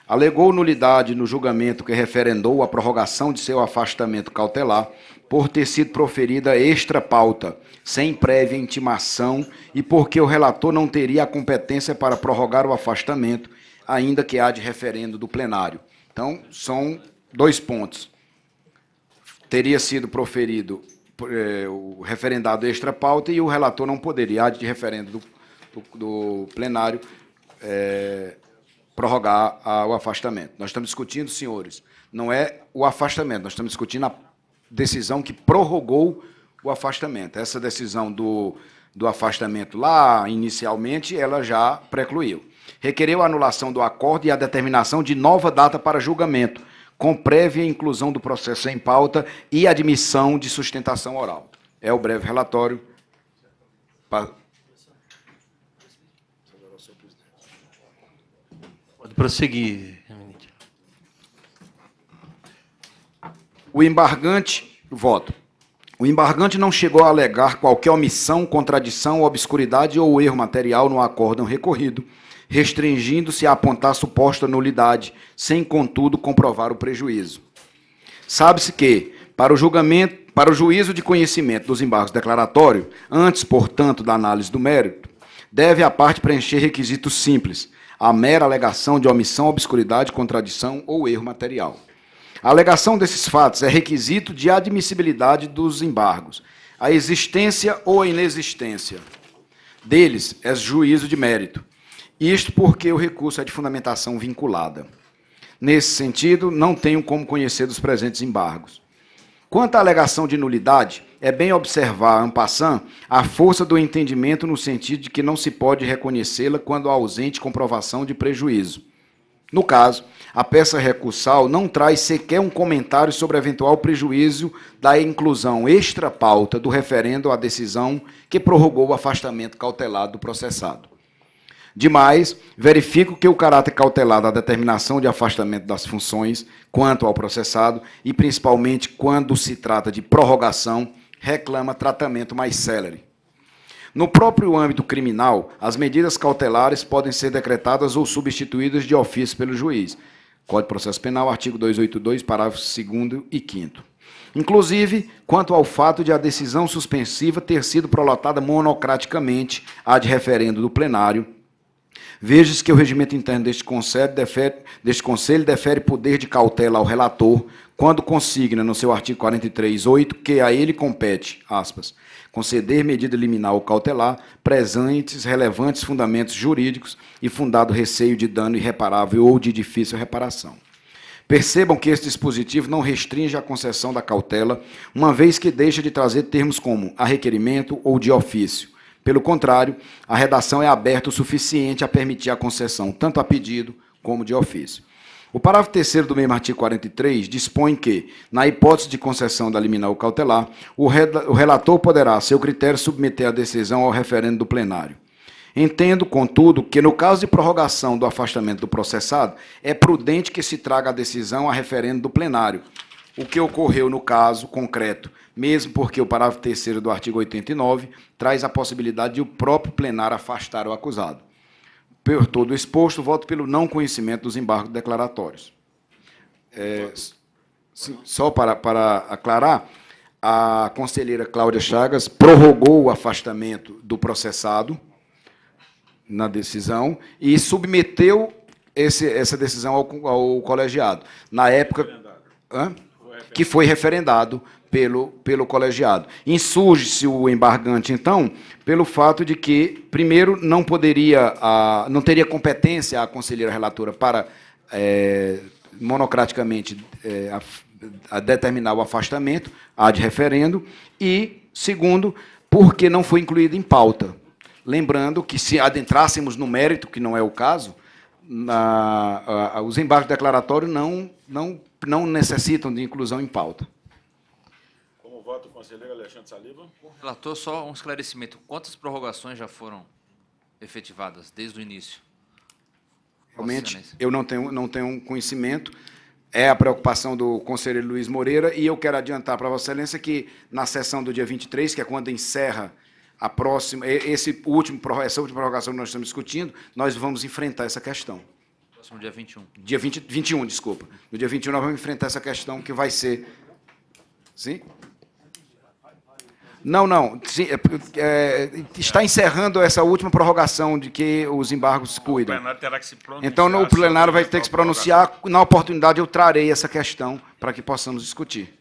Alegou nulidade no julgamento que referendou a prorrogação de seu afastamento cautelar por ter sido proferida extra pauta, sem prévia intimação e porque o relator não teria a competência para prorrogar o afastamento, ainda que há de referendo do plenário. Então, são dois pontos. Teria sido proferido eh, o referendado extra pauta e o relator não poderia, há de referendo do, do, do plenário, eh, prorrogar a, o afastamento. Nós estamos discutindo, senhores, não é o afastamento, nós estamos discutindo a decisão que prorrogou o afastamento. Essa decisão do, do afastamento lá, inicialmente, ela já precluiu. Requereu a anulação do acordo e a determinação de nova data para julgamento, com prévia inclusão do processo em pauta e admissão de sustentação oral. É o breve relatório. Prosseguir. O embargante, voto. O embargante não chegou a alegar qualquer omissão, contradição, obscuridade ou erro material no acórdão recorrido, restringindo-se a apontar suposta nulidade, sem, contudo, comprovar o prejuízo. Sabe-se que, para o julgamento, para o juízo de conhecimento dos embargos declaratórios, antes, portanto, da análise do mérito, deve a parte preencher requisitos simples, a mera alegação de omissão, obscuridade, contradição ou erro material. A alegação desses fatos é requisito de admissibilidade dos embargos. A existência ou a inexistência deles é juízo de mérito. Isto porque o recurso é de fundamentação vinculada. Nesse sentido, não tenho como conhecer dos presentes embargos. Quanto à alegação de nulidade, é bem observar, en passant, a força do entendimento no sentido de que não se pode reconhecê-la quando há ausente comprovação de prejuízo. No caso, a peça recursal não traz sequer um comentário sobre eventual prejuízo da inclusão extra-pauta do referendo à decisão que prorrogou o afastamento cautelar do processado. Demais, verifico que o caráter cautelar da determinação de afastamento das funções quanto ao processado, e principalmente quando se trata de prorrogação, reclama tratamento mais célere. No próprio âmbito criminal, as medidas cautelares podem ser decretadas ou substituídas de ofício pelo juiz. Código de Processo Penal, artigo 282, parágrafos 2 e 5 Inclusive, quanto ao fato de a decisão suspensiva ter sido prolatada monocraticamente a de referendo do plenário, veja-se que o regimento interno deste conselho, defere, deste conselho defere poder de cautela ao relator quando consigna no seu artigo 43.8 que a ele compete, aspas, conceder medida liminar ou cautelar, presentes relevantes fundamentos jurídicos e fundado receio de dano irreparável ou de difícil reparação. Percebam que este dispositivo não restringe a concessão da cautela, uma vez que deixa de trazer termos como a requerimento ou de ofício. Pelo contrário, a redação é aberta o suficiente a permitir a concessão, tanto a pedido como de ofício. O parágrafo 3 do mesmo artigo 43 dispõe que, na hipótese de concessão da liminar ou cautelar, o relator poderá, a seu critério, submeter a decisão ao referendo do plenário. Entendo, contudo, que no caso de prorrogação do afastamento do processado, é prudente que se traga a decisão a referendo do plenário, o que ocorreu no caso concreto, mesmo porque o parágrafo 3 do artigo 89 traz a possibilidade de o próprio plenário afastar o acusado. Todo exposto, voto pelo não conhecimento dos embargos declaratórios. É, só para, para aclarar, a conselheira Cláudia Chagas prorrogou o afastamento do processado na decisão e submeteu esse, essa decisão ao, ao colegiado. Na época. Hã? Que foi referendado pelo, pelo colegiado. Insurge-se o embargante, então, pelo fato de que, primeiro, não poderia, a, não teria competência a conselheira relatora para é, monocraticamente é, a, a determinar o afastamento, a de referendo, e, segundo, porque não foi incluído em pauta. Lembrando que, se adentrássemos no mérito, que não é o caso, na, a, os embargos declaratórios não, não, não necessitam de inclusão em pauta. Conselheiro Alexandre Saliba. Relator, só um esclarecimento. Quantas prorrogações já foram efetivadas desde o início? Realmente, eu não tenho, não tenho conhecimento. É a preocupação do conselheiro Luiz Moreira, e eu quero adiantar para Vossa Excelência que, na sessão do dia 23, que é quando encerra a próxima, esse último, essa última prorrogação que nós estamos discutindo, nós vamos enfrentar essa questão. Próximo dia 21. Dia 20, 21, desculpa. No dia 21 nós vamos enfrentar essa questão que vai ser... Sim? Não, não. sim, é, é, está encerrando essa última prorrogação de que os embargos O cuidam. plenário terá que se pronunciar. Então, no plenário vai ter que se pronunciar. Na oportunidade, eu trarei essa questão para que possamos discutir.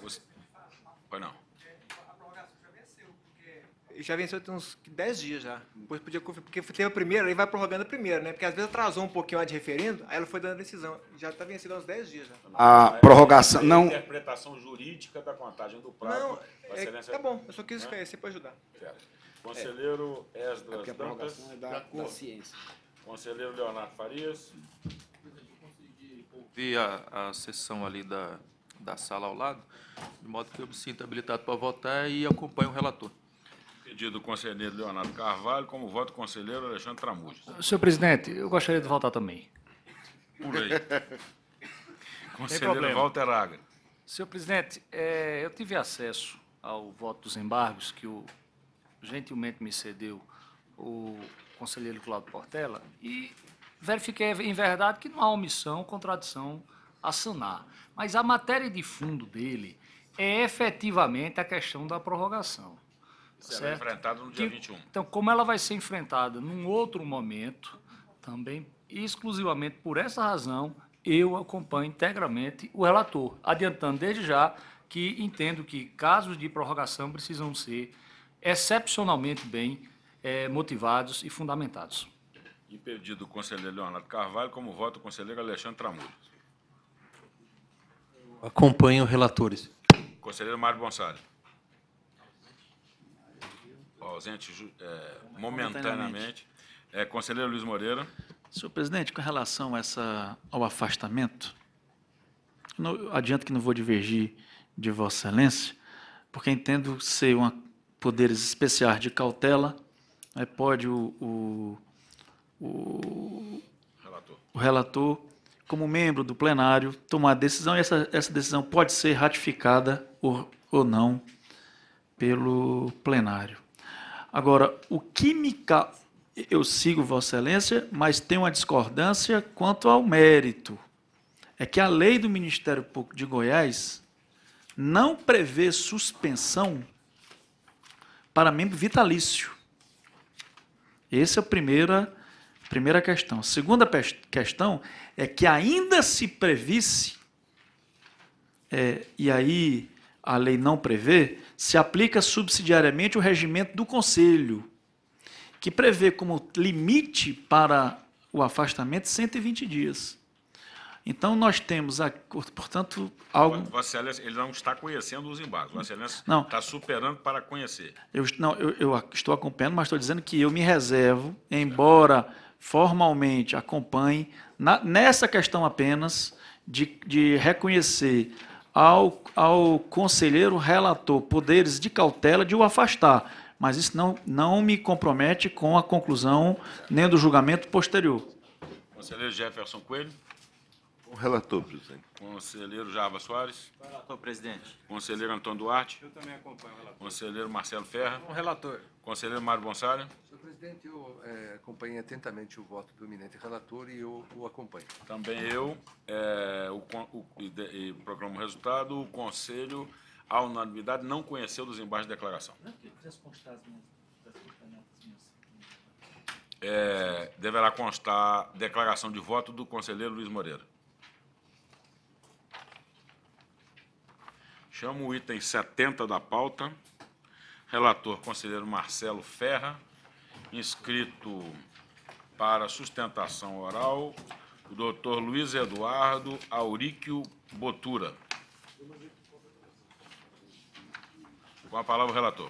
Pois não. Já venceu tem uns 10 dias já. Depois podia porque teve a primeira, aí vai prorrogando a primeira, né? Porque às vezes atrasou um pouquinho a de referendo, aí ela foi dando a decisão. Já está vencida há uns 10 dias já. A prorrogação, não... Interpretação jurídica da contagem do prazo. Não, é, Excelência- tá bom, eu só quis Né? esclarecer para ajudar. Certo. Conselheiro Esdras porque a Dantas. prorrogação é da consciência. Conselheiro Leonardo Farias. Vi a, a sessão ali da, da sala ao lado, de modo que eu me sinto habilitado para votar e acompanho o relator. Pedido do conselheiro Leonardo Carvalho, como voto do conselheiro Alexandre Tramujas. Senhor presidente, eu gostaria de votar também. Por aí. Conselheiro. Walter Agra. Senhor presidente, eh, eu tive acesso ao voto dos embargos que o, gentilmente me cedeu o conselheiro Cláudio Portela e verifiquei em verdade que não há omissão, contradição a sanar. Mas a matéria de fundo dele é efetivamente a questão da prorrogação. Será certo? enfrentado no dia Que- 21. Então, como ela vai ser enfrentada num outro momento, também exclusivamente por essa razão, eu acompanho integralmente o relator, adiantando desde já que entendo que casos de prorrogação precisam ser excepcionalmente bem eh, motivados e fundamentados. E pedido do conselheiro Leonardo Carvalho, como voto do conselheiro Alexandre Tramujas. Acompanho relatores. Conselheiro Mário Gonçalves. Ausente é, momentaneamente. É, conselheiro Luiz Moreira. Senhor presidente, com relação a essa, ao afastamento, não- adianto que não vou divergir de Vossa Excelência, porque entendo ser uma, poderes especiais de cautela, né, pode o, o, o, o relator, como membro do plenário, tomar decisão, e essa, essa decisão pode ser ratificada ou, ou não pelo plenário. Agora, o que me ca... eu sigo Vossa Excelência, mas tenho uma discordância quanto ao mérito. É que a lei do Ministério Público de Goiás não prevê suspensão para membro vitalício. Essa é a primeira, primeira questão. A segunda questão é que ainda se previsse, é, e aí a lei não prevê, se aplica subsidiariamente o regimento do Conselho, que prevê como limite para o afastamento 120 dias. Então, nós temos, a- portanto, algo. Vossa Excelência, ele não está conhecendo os embargos. Vossa Excelência Não. está superando para conhecer. Eu, não, eu, eu estou acompanhando, mas estou dizendo que eu me reservo, embora formalmente acompanhe, na- nessa questão apenas, de, de reconhecer ao, ao conselheiro relator poderes de cautela de o afastar. Mas isso não, não me compromete com a conclusão nem do julgamento posterior. Conselheiro Jefferson Coelho. O relator, presidente. Conselheiro Java Soares. Relator, presidente. Conselheiro Antônio Duarte. Eu também acompanho o relator. Conselheiro Marcelo Ferra. O relator. Conselheiro Mário Gonçalves. Senhor presidente, eu eh, acompanhei atentamente o voto do eminente relator e eu o acompanho. Também eu, é, o, o, e, de- e proclamo o resultado. O Conselho, à unanimidade, não conheceu dos embaixos de declaração. É, deverá constar declaração de voto do conselheiro Luiz Moreira. Chamo o item 70 da pauta. Relator, conselheiro Marcelo Ferra. Inscrito para sustentação oral, o doutor Luiz Eduardo Auríquio Botura. Com a palavra o relator.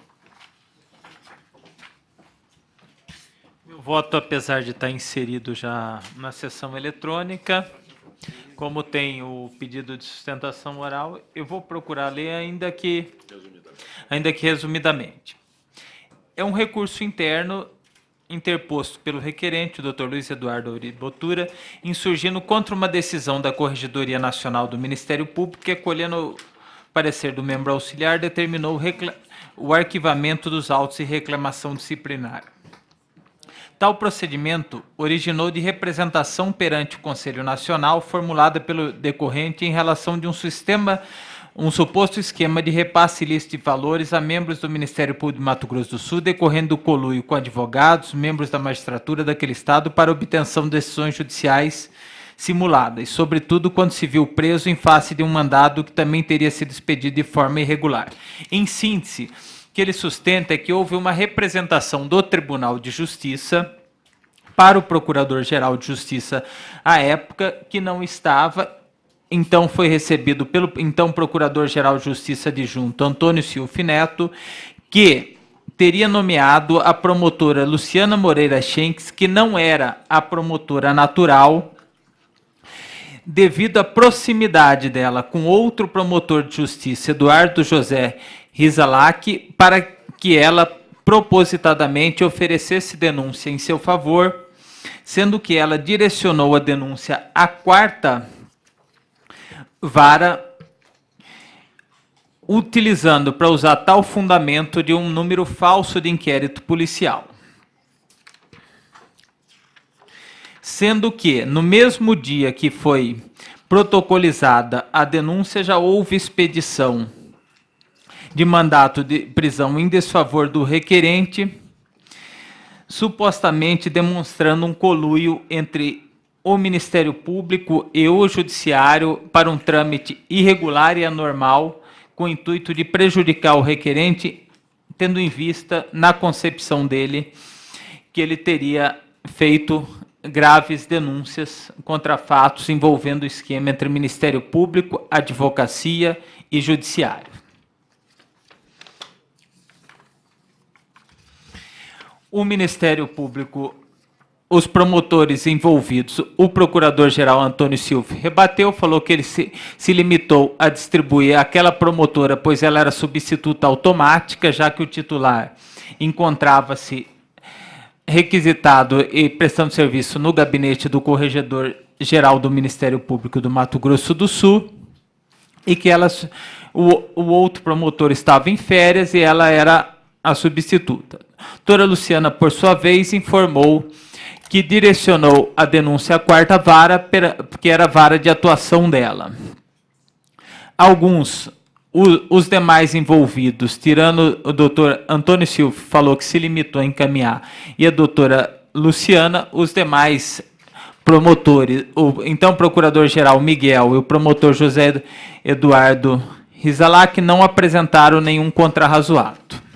Meu voto, apesar de estar inserido já na sessão eletrônica, como tem o pedido de sustentação oral, eu vou procurar ler ainda que, ainda que resumidamente. É um recurso interno interposto pelo requerente, o Dr. Luiz Eduardo Botura, insurgindo contra uma decisão da Corregedoria Nacional do Ministério Público que, acolhendo o parecer do membro auxiliar, determinou o, o arquivamento dos autos e reclamação disciplinar. Tal procedimento originou de representação perante o Conselho Nacional formulada pelo decorrente em relação de um sistema um suposto esquema de repasse ilícito de valores a membros do Ministério Público de Mato Grosso do Sul, decorrendo do coluio com advogados, membros da magistratura daquele estado para obtenção de decisões judiciais simuladas, sobretudo quando se viu preso em face de um mandado que também teria sido expedido de forma irregular. Em síntese, que ele sustenta é que houve uma representação do Tribunal de Justiça para o Procurador-Geral de Justiça à época que não estava então foi recebido pelo então Procurador-Geral de Justiça adjunto Antônio Silfi Neto, que teria nomeado a promotora Luciana Moreira Schenks, que não era a promotora natural, devido à proximidade dela com outro promotor de justiça, Eduardo José Rizalac, para que ela propositadamente oferecesse denúncia em seu favor, sendo que ela direcionou a denúncia à quarta vara utilizando para usar tal fundamento de um número falso de inquérito policial. Sendo que, no mesmo dia que foi protocolizada a denúncia, já houve expedição de mandato de prisão em desfavor do requerente, supostamente demonstrando um coluio entre o Ministério Público e o Judiciário para um trâmite irregular e anormal, com o intuito de prejudicar o requerente, tendo em vista, na concepção dele, que ele teria feito graves denúncias contra fatos envolvendo o esquema entre Ministério Público, Advocacia e Judiciário. O Ministério Público os promotores envolvidos, o procurador-geral Antônio Silva, rebateu, falou que ele se, se, limitou a distribuir aquela promotora, pois ela era substituta automática, já que o titular encontrava-se requisitado e prestando serviço no gabinete do Corregedor-Geral do Ministério Público do Mato Grosso do Sul, e que elas, o, o outro promotor estava em férias e ela era a substituta. Doutora Luciana, por sua vez, informou que direcionou a denúncia à quarta vara, que era a vara de atuação dela. Alguns, os demais envolvidos, tirando o doutor Antônio Silva, falou que se limitou a encaminhar, e a doutora Luciana, os demais promotores, o então procurador-geral Miguel e o promotor José Eduardo Rizalac não apresentaram nenhum contrarrazoado.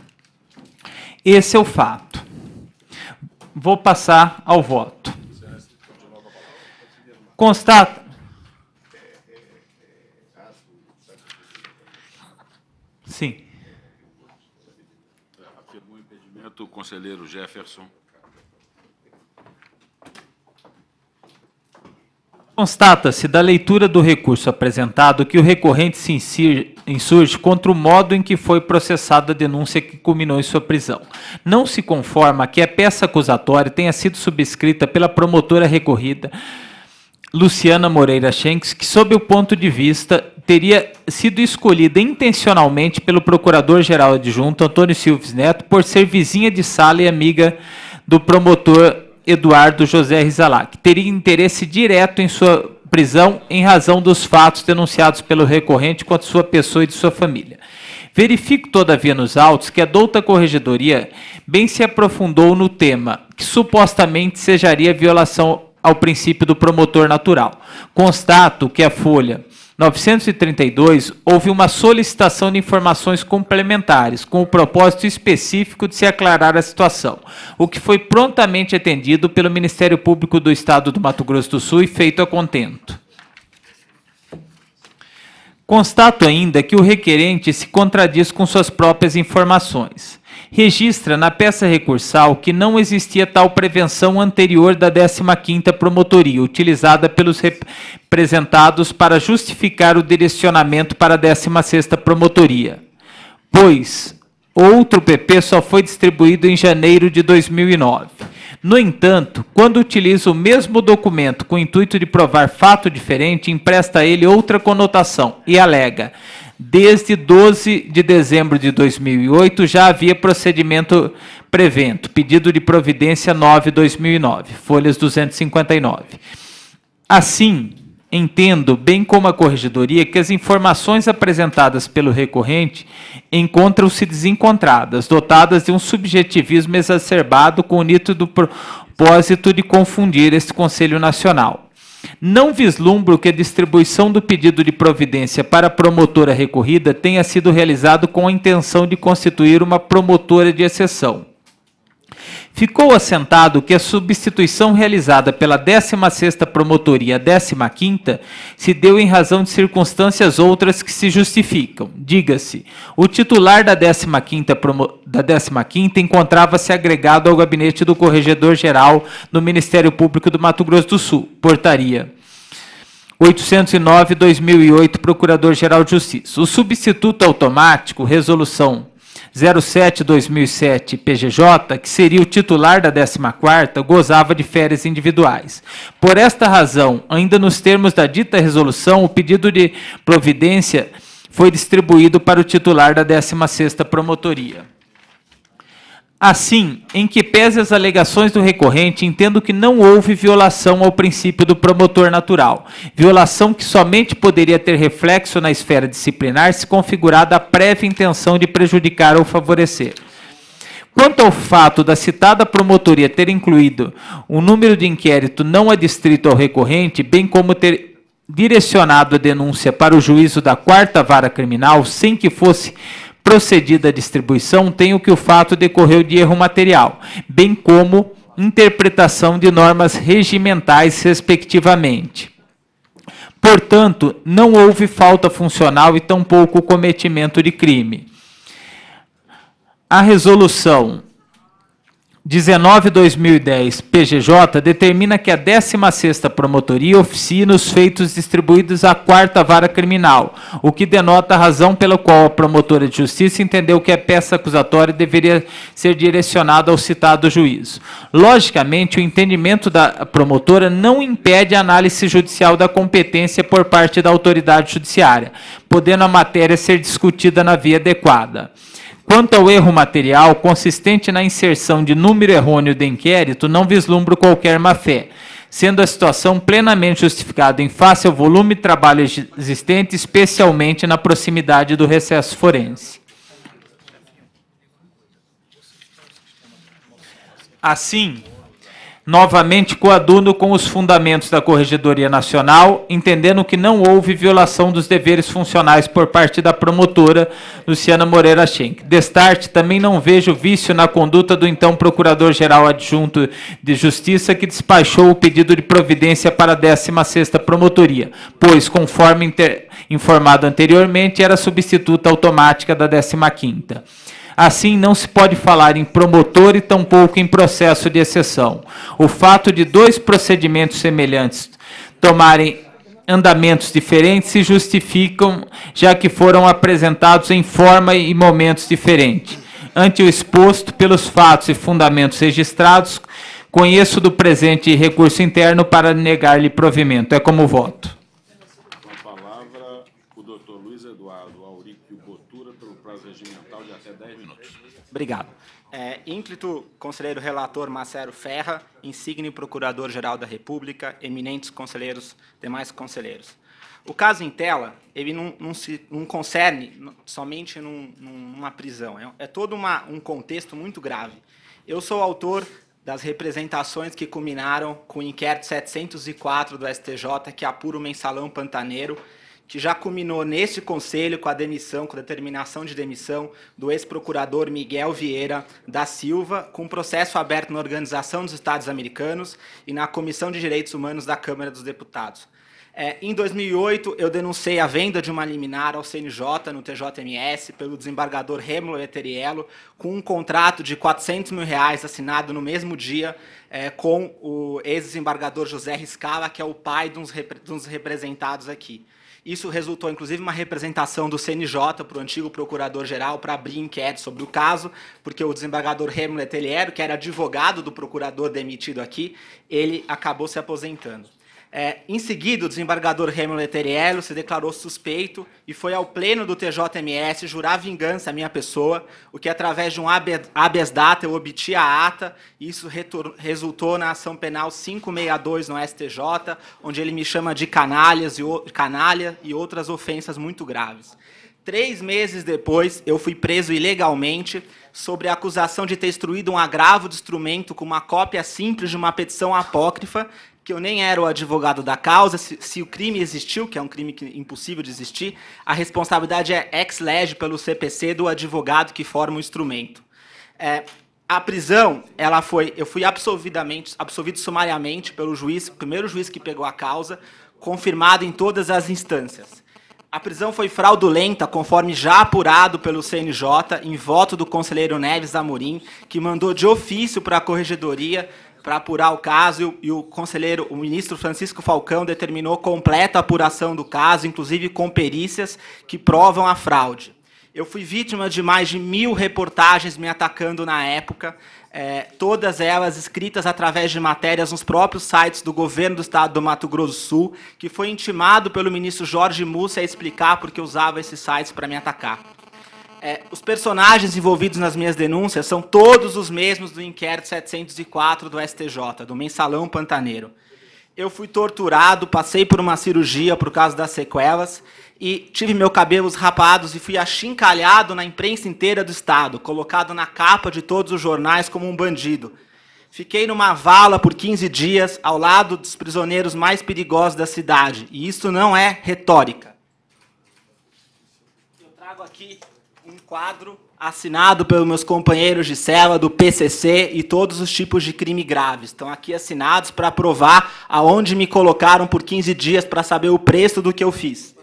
Esse é o fato. Vou passar ao voto. Constata. Sim. Afirmou o impedimento o conselheiro Jefferson. Constata-se da leitura do recurso apresentado que o recorrente se insurge contra o modo em que foi processada a denúncia que culminou em sua prisão. Não se conforma que a peça acusatória tenha sido subscrita pela promotora recorrida, Luciana Moreira Schenks, que, sob o ponto de vista, teria sido escolhida intencionalmente pelo procurador-geral adjunto Antônio Silves Neto por ser vizinha de sala e amiga do promotor Eduardo José Rizalac. Teria interesse direto em sua prisão em razão dos fatos denunciados pelo recorrente contra sua pessoa e de sua família. Verifico, todavia, nos autos que a douta corregedoria bem se aprofundou no tema, que supostamente sejaria violação ao princípio do promotor natural. Constato que a Folha 932, houve uma solicitação de informações complementares, com o propósito específico de se aclarar a situação, o que foi prontamente atendido pelo Ministério Público do Estado do Mato Grosso do Sul e feito a contento. Constato ainda que o requerente se contradiz com suas próprias informações registra na peça recursal que não existia tal prevenção anterior da 15ª Promotoria, utilizada pelos representados para justificar o direcionamento para a 16ª Promotoria, pois outro PP só foi distribuído em janeiro de 2009. No entanto, quando utiliza o mesmo documento com o intuito de provar fato diferente, empresta a ele outra conotação e alega Desde 12 de dezembro de 2008 já havia procedimento Prevento, pedido de providência 9/2009, folhas 259. Assim, entendo, bem como a corregedoria, que as informações apresentadas pelo recorrente encontram-se desencontradas, dotadas de um subjetivismo exacerbado com o nítido propósito de confundir este Conselho Nacional. Não vislumbro que a distribuição do pedido de providência para a promotora recorrida tenha sido realizado com a intenção de constituir uma promotora de exceção. Ficou assentado que a substituição realizada pela 16ª Promotoria à 15ª se deu em razão de circunstâncias outras que se justificam. Diga-se, o titular da 15ª, promo, da 15ª encontrava-se agregado ao gabinete do Corregedor-Geral no Ministério Público do Mato Grosso do Sul. Portaria 809-2008, Procurador-Geral de Justiça. O substituto automático, resolução 07-2007 PGJ, que seria o titular da 14ª, gozava de férias individuais. Por esta razão, ainda nos termos da dita resolução, o pedido de providência foi distribuído para o titular da 16ª Promotoria. Assim, em que pese as alegações do recorrente, entendo que não houve violação ao princípio do promotor natural, violação que somente poderia ter reflexo na esfera disciplinar se configurada a prévia intenção de prejudicar ou favorecer. Quanto ao fato da citada promotoria ter incluído um número de inquérito não adstrito ao recorrente, bem como ter direcionado a denúncia para o juízo da quarta vara criminal, sem que fosse procedida a distribuição, tenho que o fato decorreu de erro material, bem como interpretação de normas regimentais, respectivamente. Portanto, não houve falta funcional e tampouco cometimento de crime. A resolução 19/2010 PGJ determina que a 16ª Promotoria oficie nos feitos distribuídos à quarta vara criminal, o que denota a razão pela qual a promotora de justiça entendeu que a peça acusatória deveria ser direcionada ao citado juízo. Logicamente, o entendimento da promotora não impede a análise judicial da competência por parte da autoridade judiciária, podendo a matéria ser discutida na via adequada. Quanto ao erro material, consistente na inserção de número errôneo de inquérito, não vislumbro qualquer má-fé, sendo a situação plenamente justificada em face ao volume de trabalho existente, especialmente na proximidade do recesso forense. Assim, novamente coaduno com os fundamentos da Corregedoria Nacional, entendendo que não houve violação dos deveres funcionais por parte da promotora Luciana Moreira Schenck. Destarte, também não vejo vício na conduta do então Procurador-Geral Adjunto de Justiça, que despachou o pedido de providência para a 16ª Promotoria, pois, conforme informado anteriormente, era substituta automática da 15ª. Assim, não se pode falar em promotor e tampouco em processo de exceção. O fato de dois procedimentos semelhantes tomarem andamentos diferentes se justificam, já que foram apresentados em forma e momentos diferentes. Ante o exposto pelos fatos e fundamentos registrados, conheço do presente recurso interno para negar-lhe provimento. É como voto. Obrigado. É, ínclito conselheiro relator Marcelo Ferra, insigne procurador-geral da República, eminentes conselheiros, demais conselheiros. O caso em tela, ele não, não, se, não concerne somente num, numa prisão, é, é todo uma, um contexto muito grave. Eu sou autor das representações que culminaram com o inquérito 704 do STJ, que apura o mensalão pantaneiro, que já culminou neste Conselho com a demissão, com a determinação de demissão do ex-procurador Miguel Vieira da Silva, com processo aberto na Organização dos Estados Americanos e na Comissão de Direitos Humanos da Câmara dos Deputados. É, em 2008, eu denunciei a venda de uma liminar ao CNJ, no TJMS, pelo desembargador Rêmulo Eteriello, com um contrato de 400 mil reais assinado no mesmo dia é, com o ex-desembargador José Riscala, que é o pai de uns, uns representados aqui. Isso resultou, inclusive, uma representação do CNJ para o antigo procurador-geral para abrir inquérito sobre o caso, porque o desembargador Remo Leteliero, que era advogado do procurador demitido aqui, ele acabou se aposentando. É, em seguida, o desembargador Remo Leteriello se declarou suspeito e foi ao pleno do TJMS jurar vingança à minha pessoa, o que, através de um habe- habeas data, eu obti a ata, e isso resultou na ação penal 562 no STJ, onde ele me chama de canalhas e, canalha e outras ofensas muito graves. Três meses depois, eu fui preso ilegalmente sobre a acusação de ter instruído um agravo de instrumento com uma cópia simples de uma petição apócrifa, que eu nem era o advogado da causa. Se, se o crime existiu, que é um crime que, impossível de existir, a responsabilidade é ex lege pelo CPC do advogado que forma o instrumento. É, a prisão, ela foi, eu fui absolvidamente, absolvido sumariamente pelo juiz, primeiro juiz que pegou a causa, confirmado em todas as instâncias. A prisão foi fraudulenta, conforme já apurado pelo CNJ, em voto do conselheiro Neves Amorim, que mandou de ofício para a corregedoria para apurar o caso, e o- conselheiro, o ministro Francisco Falcão, determinou completa apuração do caso, inclusive com perícias que provam a fraude. Eu fui vítima de mais de mil reportagens me atacando na época, eh, todas elas escritas através de matérias nos próprios sites do governo do estado do Mato Grosso do Sul, que foi intimado pelo ministro Jorge Mussi a explicar porque usava esses sites para me atacar. É, os personagens envolvidos nas minhas denúncias são todos os mesmos do inquérito 704 do STJ, do mensalão pantaneiro. Eu fui torturado, passei por uma cirurgia por causa das sequelas e tive meus cabelos rapados e fui achincalhado na imprensa inteira do estado, colocado na capa de todos os jornais como um bandido. Fiquei numa vala por 15 dias ao lado dos prisioneiros mais perigosos da cidade, e isso não é retórica. Eu trago aqui quadro assinado pelos meus companheiros de cela do PCC e todos os tipos de crime graves. Estão aqui assinados para provar aonde me colocaram por 15 dias para saber o preço do que eu fiz.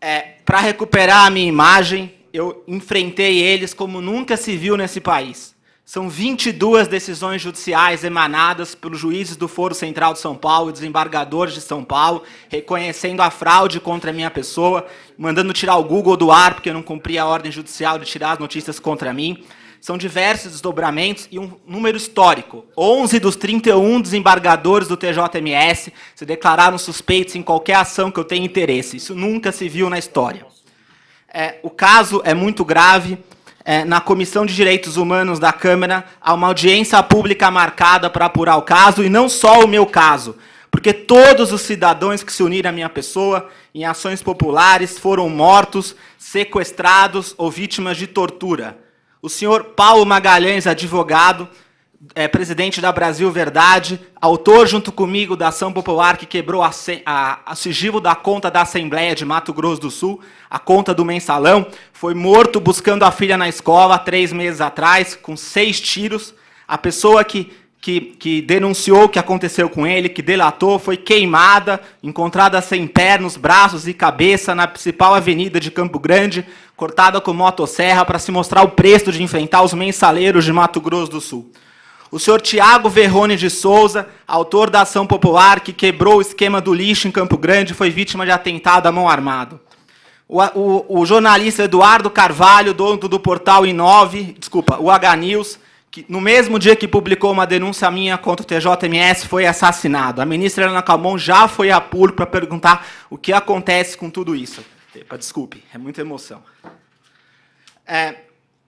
É, para recuperar a minha imagem, eu enfrentei eles como nunca se viu nesse país. São 22 decisões judiciais emanadas pelos juízes do Foro Central de São Paulo e desembargadores de São Paulo, reconhecendo a fraude contra a minha pessoa, mandando tirar o Google do ar porque eu não cumpria a ordem judicial de tirar as notícias contra mim. São diversos desdobramentos e um número histórico. 11 dos 31 desembargadores do TJMS se declararam suspeitos em qualquer ação que eu tenha interesse. Isso nunca se viu na história. É, o caso é muito grave. É, na Comissão de Direitos Humanos da Câmara, há uma audiência pública marcada para apurar o caso, e não só o meu caso, porque todos os cidadãos que se uniram à minha pessoa em ações populares foram mortos, sequestrados ou vítimas de tortura. O senhor Paulo Magalhães, advogado, é, presidente da Brasil Verdade, autor junto comigo da ação popular que quebrou a, a, a sigilo da conta da Assembleia de Mato Grosso do Sul, a conta do mensalão, foi morto buscando a filha na escola três meses atrás, com seis tiros. A pessoa que, que, que denunciou o que aconteceu com ele, que delatou, foi queimada, encontrada sem pernas, braços e cabeça na principal avenida de Campo Grande, cortada com motosserra para se mostrar o preço de enfrentar os mensaleiros de Mato Grosso do Sul. O senhor Tiago Verrone de Souza, autor da ação popular que quebrou o esquema do lixo em Campo Grande, foi vítima de atentado à mão armado. O, o- o jornalista Eduardo Carvalho, dono do portal I9, desculpa, o H News, que no mesmo dia que publicou uma denúncia minha contra o TJMS, foi assassinado. A ministra Helena Calmon já foi a público para perguntar o que acontece com tudo isso. Desculpe, é muita emoção. É,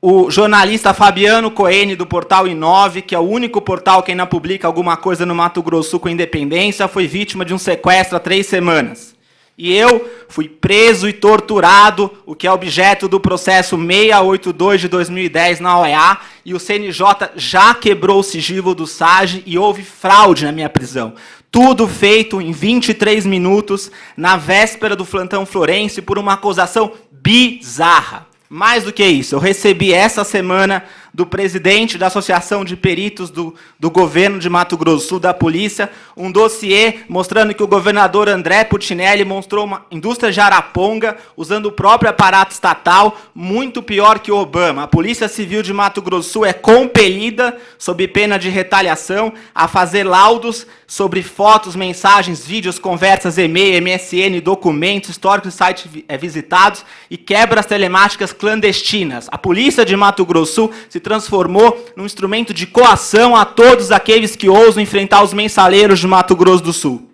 o jornalista Fabiano Coene, do portal I9, que é o único portal que ainda publica alguma coisa no Mato Grosso com independência, foi vítima de um sequestro há três semanas. E eu fui preso e torturado, o que é objeto do processo 682 de 2010 na OEA, e o CNJ já quebrou o sigilo do SAGE e houve fraude na minha prisão. Tudo feito em 23 minutos, na véspera do Flantão Florense, por uma acusação bizarra. Mais do que isso, eu recebi essa semana do presidente da Associação de Peritos do, do governo de Mato Grosso Sul, da polícia, um dossiê mostrando que o governador André Putinelli mostrou uma indústria de Araponga usando o próprio aparato estatal, muito pior que o Obama. A Polícia Civil de Mato Grosso Sul é compelida, sob pena de retaliação, a fazer laudos sobre fotos, mensagens, vídeos, conversas, e-mail, MSN, documentos, históricos sites eh, visitados e quebras telemáticas clandestinas. A polícia de Mato Grosso Sul se transformou num instrumento de coação a todos aqueles que ousam enfrentar os mensaleiros de Mato Grosso do Sul.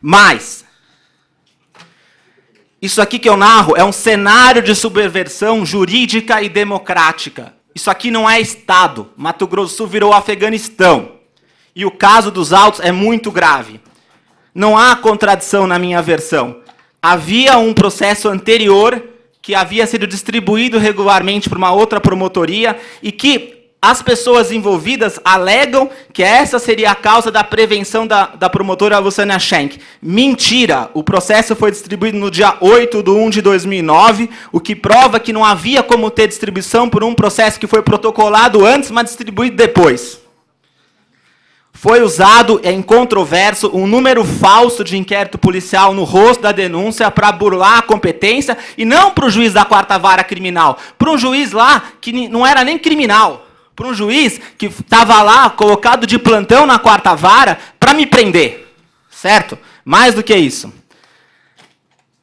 Mas, isso aqui que eu narro é um cenário de subversão jurídica e democrática. Isso aqui não é Estado. Mato Grosso do Sul virou Afeganistão. E o caso dos autos é muito grave. Não há contradição na minha versão. Havia um processo anterior que havia sido distribuído regularmente por uma outra promotoria e que as pessoas envolvidas alegam que essa seria a causa da prevenção da, da promotora Luciana Schenck. Mentira! O processo foi distribuído no dia 8 de 1 de 2009, o que prova que não havia como ter distribuição por um processo que foi protocolado antes, mas distribuído depois. Foi usado, é incontroverso, um número falso de inquérito policial no rosto da denúncia para burlar a competência e não para o juiz da quarta vara criminal, para um juiz lá que não era nem criminal para um juiz que estava lá colocado de plantão na quarta vara para me prender. Certo? Mais do que isso.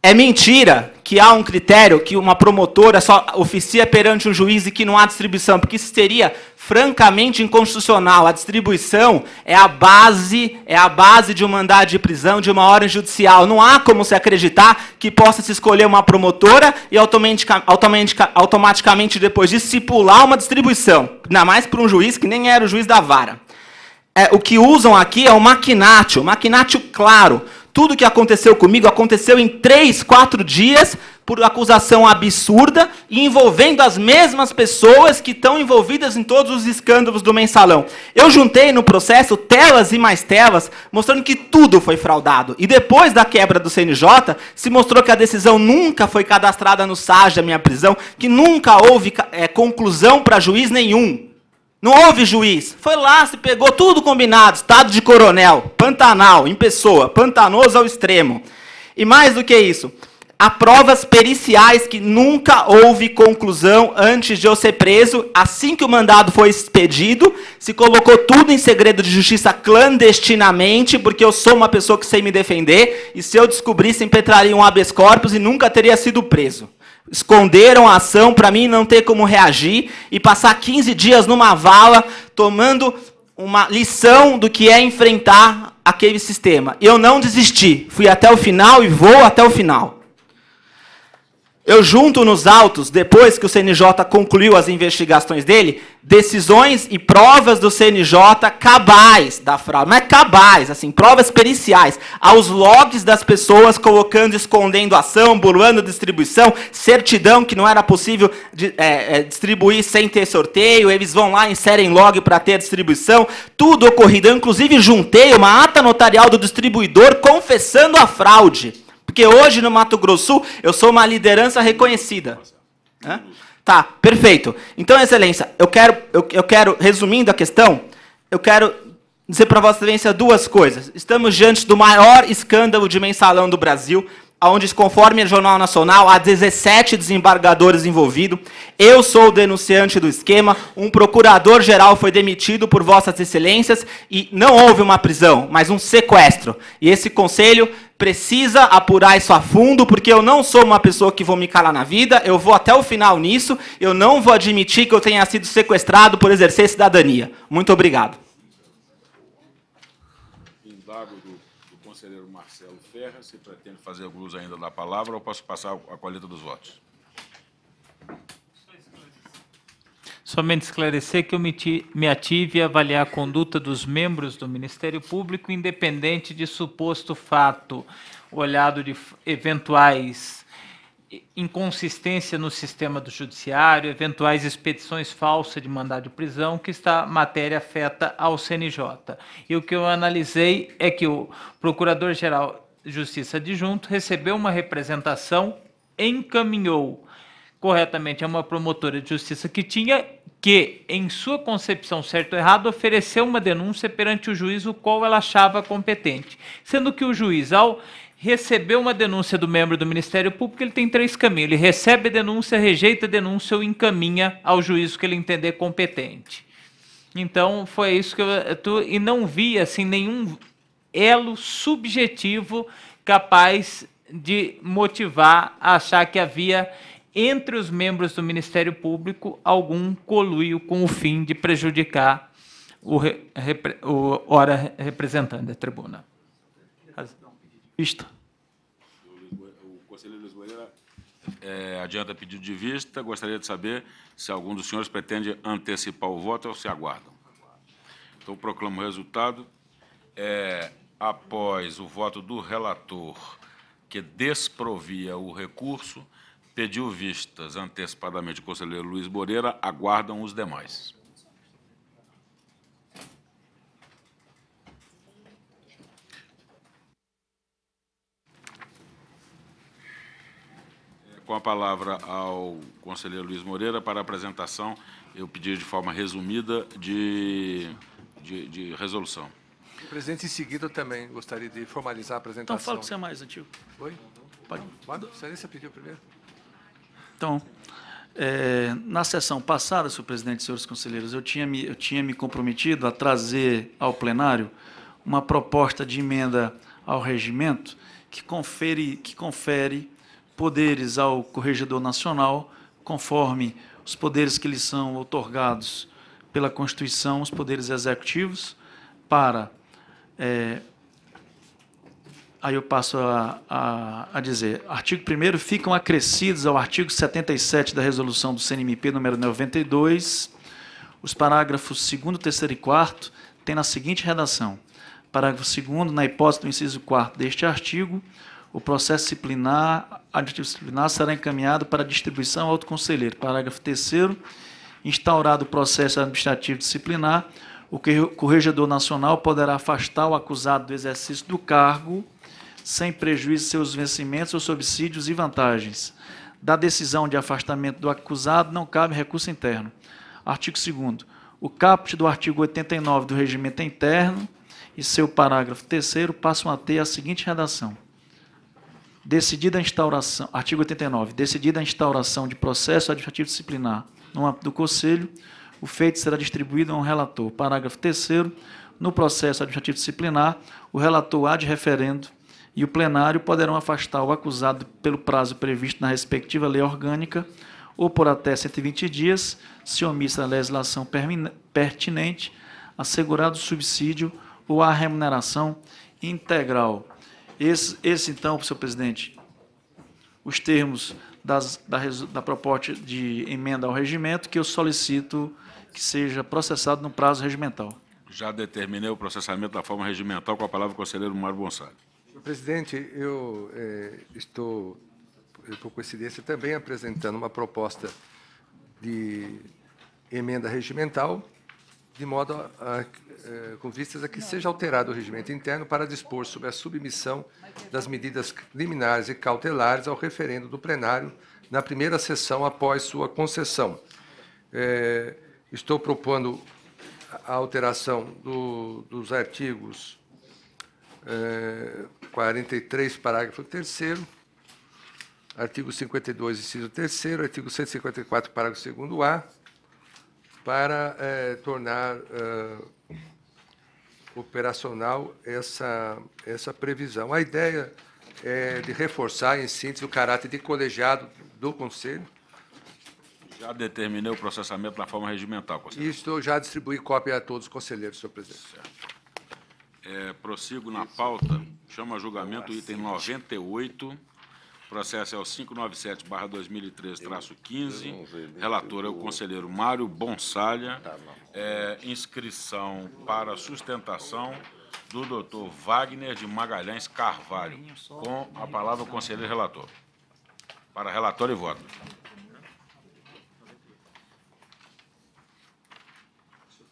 É mentira que há um critério que uma promotora só oficia perante um juiz e que não há distribuição, porque isso seria francamente inconstitucional. A distribuição é a base, é a base de um mandado de prisão, de uma ordem judicial. Não há como se acreditar que possa se escolher uma promotora e automaticamente depois discipular uma distribuição. Ainda mais para um juiz que nem era o juiz da vara. É, o que usam aqui é o maquinácio, maquinácio claro. Tudo que aconteceu comigo aconteceu em três, quatro dias por acusação absurda e envolvendo as mesmas pessoas que estão envolvidas em todos os escândalos do mensalão. Eu juntei no processo telas e mais telas mostrando que tudo foi fraudado. E depois da quebra do CNJ, se mostrou que a decisão nunca foi cadastrada no SAG da minha prisão, que nunca houve é, conclusão para juiz nenhum. Não houve juiz. Foi lá, se pegou tudo combinado. Estado de coronel, Pantanal, em pessoa, pantanoso ao extremo. E mais do que isso, há provas periciais que nunca houve conclusão antes de eu ser preso. Assim que o mandado foi expedido, se colocou tudo em segredo de justiça clandestinamente, porque eu sou uma pessoa que sei me defender, e se eu descobrisse, impetraria um habeas corpus e nunca teria sido preso esconderam a ação para mim não ter como reagir e passar 15 dias numa vala tomando uma lição do que é enfrentar aquele sistema. Eu não desisti, fui até o final e vou até o final. Eu junto nos autos, depois que o CNJ concluiu as investigações dele, decisões e provas do CNJ cabais da fraude. Não é cabais, assim, provas periciais. Aos logs das pessoas colocando, escondendo ação, burlando distribuição, certidão que não era possível de, é, é, distribuir sem ter sorteio. Eles vão lá, inserem log para ter distribuição. Tudo ocorrido. Eu, inclusive, juntei uma ata notarial do distribuidor confessando a fraude. Porque hoje no Mato Grosso Sul eu sou uma liderança reconhecida. Tá, perfeito. Então, Excelência, eu quero, eu, eu quero, resumindo a questão, eu quero dizer para Vossa Excelência duas coisas. Estamos diante do maior escândalo de mensalão do Brasil, onde, conforme o Jornal Nacional, há 17 desembargadores envolvidos. Eu sou o denunciante do esquema. Um procurador-geral foi demitido por Vossas Excelências e não houve uma prisão, mas um sequestro. E esse conselho precisa apurar isso a fundo, porque eu não sou uma pessoa que vou me calar na vida, eu vou até o final nisso, eu não vou admitir que eu tenha sido sequestrado por exercer cidadania. Muito obrigado. Indago do, do conselheiro Marcelo Ferra, fazer uso ainda da palavra ou posso passar a colheita dos votos? Somente esclarecer que eu me ative a avaliar a conduta dos membros do Ministério Público, independente de suposto fato, olhado de eventuais inconsistência no sistema do judiciário, eventuais expedições falsas de mandado de prisão, que esta matéria afeta ao CNJ. E o que eu analisei é que o Procurador-Geral Justiça adjunto recebeu uma representação, encaminhou corretamente a uma promotora de justiça que tinha que, em sua concepção certo ou errado, ofereceu uma denúncia perante o juiz o qual ela achava competente. Sendo que o juiz, ao receber uma denúncia do membro do Ministério Público, ele tem três caminhos. Ele recebe a denúncia, rejeita a denúncia ou encaminha ao juiz que ele entender competente. Então, foi isso que eu... Tô, e não vi, assim, nenhum elo subjetivo capaz de motivar a achar que havia entre os membros do Ministério Público algum coluio com o fim de prejudicar o, re, repre, o ora representante da tribuna. Vista. O conselheiro Luiz Moreira é, adianta pedido de vista. Gostaria de saber se algum dos senhores pretende antecipar o voto ou se aguardam. Então, proclamo o resultado. É, após o voto do relator, que desprovia o recurso, pediu vistas antecipadamente o conselheiro Luiz Moreira, aguardam os demais. Com a palavra ao conselheiro Luiz Moreira para a apresentação, eu pedi de forma resumida de, de, de resolução. Presidente, em seguida eu também gostaria de formalizar a apresentação. Então, fala que você é mais antigo. Oi? Pode. Pode? Excelência pediu primeiro. Então, é, na sessão passada, senhor presidente e senhores conselheiros, eu tinha, me, eu tinha me comprometido a trazer ao plenário uma proposta de emenda ao regimento que confere, que confere poderes ao Corregedor Nacional, conforme os poderes que lhes são otorgados pela Constituição, os poderes executivos, para. É, aí eu passo a, a, a dizer: artigo 1 ficam acrescidos ao artigo 77 da resolução do CNMP número 92, os parágrafos 2, 3 e 4 têm na seguinte redação. Parágrafo 2, na hipótese do inciso 4 deste artigo, o processo disciplinar, disciplinar será encaminhado para distribuição ao outro conselheiro. Parágrafo 3 instaurado o processo administrativo disciplinar, o Corregedor Nacional poderá afastar o acusado do exercício do cargo sem prejuízo de seus vencimentos ou subsídios e vantagens. Da decisão de afastamento do acusado não cabe recurso interno. Artigo 2 O caput do artigo 89 do regimento interno e seu parágrafo 3 passam a ter a seguinte redação. Decidida a instauração, artigo 89, decidida a instauração de processo administrativo disciplinar no âmbito do Conselho, o feito será distribuído a um relator. Parágrafo 3 no processo administrativo disciplinar, o relator há de referendo e o plenário poderão afastar o acusado pelo prazo previsto na respectiva lei orgânica ou por até 120 dias, se omissa a legislação pertinente, assegurado o subsídio ou a remuneração integral. Esse, esse então, senhor presidente, os termos das, da, da proposta de emenda ao regimento que eu solicito que seja processado no prazo regimental. Já determinei o processamento da forma regimental com a palavra o conselheiro Mário Gonçalves. Senhor presidente, eu é, estou, eu, por coincidência, também apresentando uma proposta de emenda regimental, de modo a, a, é, com vistas a que seja alterado o regimento interno para dispor sobre a submissão das medidas liminares e cautelares ao referendo do plenário na primeira sessão após sua concessão. É, estou propondo a alteração do, dos artigos é, 43, parágrafo 3 artigo 52, inciso 3 artigo 154, parágrafo 2 A, para é, tornar é, operacional essa, essa previsão. A ideia é de reforçar, em síntese, o caráter de colegiado do Conselho. Já determinei o processamento na forma regimental, conselheiro. E estou já distribuí cópia a todos os conselheiros, senhor presidente. É, prossigo na pauta, chama a julgamento o item 98, processo é o 597-2013-15, relator é o conselheiro Mário Bonsalha, é, inscrição para sustentação do doutor Wagner de Magalhães Carvalho. Com a palavra o conselheiro relator. Para relatório e voto.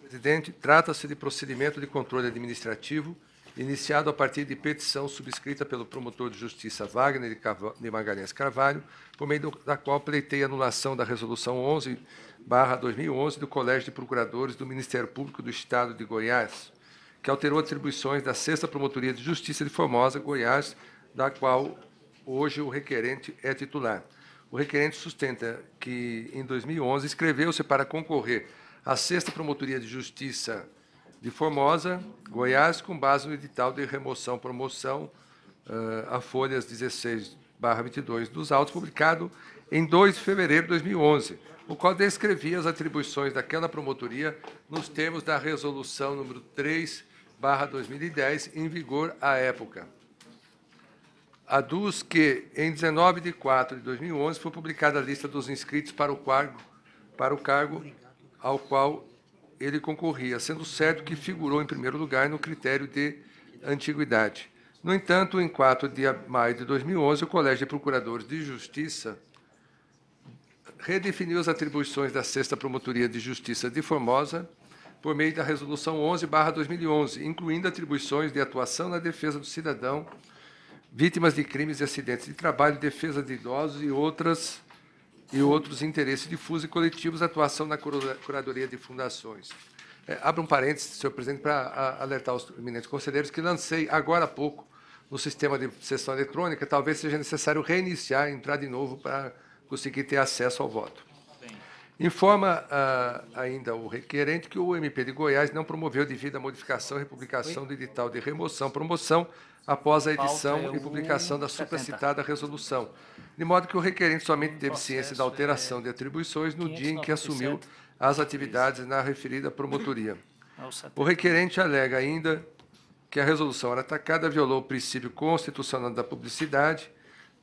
Presidente, trata-se de procedimento de controle administrativo iniciado a partir de petição subscrita pelo promotor de justiça Wagner de Magalhães Carvalho, por meio da qual pleitei anulação da resolução 11 2011 do Colégio de Procuradores do Ministério Público do Estado de Goiás, que alterou atribuições da Sexta Promotoria de Justiça de Formosa, Goiás, da qual hoje o requerente é titular. O requerente sustenta que, em 2011, inscreveu-se para concorrer à Sexta Promotoria de Justiça de Formosa, Goiás, com base no edital de remoção-promoção uh, a folhas 16 22 dos autos, publicado em 2 de fevereiro de 2011, o qual descrevia as atribuições daquela promotoria nos termos da resolução número 3, barra 2010, em vigor à época. Aduz que, em 19 de 4 de 2011, foi publicada a lista dos inscritos para o cargo, para o cargo ao qual ele concorria, sendo certo que figurou em primeiro lugar no critério de antiguidade. No entanto, em 4 de maio de 2011, o Colégio de Procuradores de Justiça redefiniu as atribuições da Sexta Promotoria de Justiça de Formosa por meio da Resolução 11/2011, incluindo atribuições de atuação na defesa do cidadão, vítimas de crimes e acidentes de trabalho, defesa de idosos e outras e outros interesses difusos e coletivos, atuação na curadoria de fundações. É, abro um parênteses, senhor presidente, para alertar os eminentes conselheiros que lancei agora há pouco no sistema de sessão eletrônica, talvez seja necessário reiniciar, entrar de novo para conseguir ter acesso ao voto. Informa ah, ainda o requerente que o MP de Goiás não promoveu devido à modificação e republicação do edital de remoção, promoção, após a edição e publicação da supracitada resolução, de modo que o requerente somente teve ciência da alteração de atribuições no dia em que assumiu as atividades na referida promotoria. O requerente alega ainda que a resolução era atacada violou o princípio constitucional da publicidade,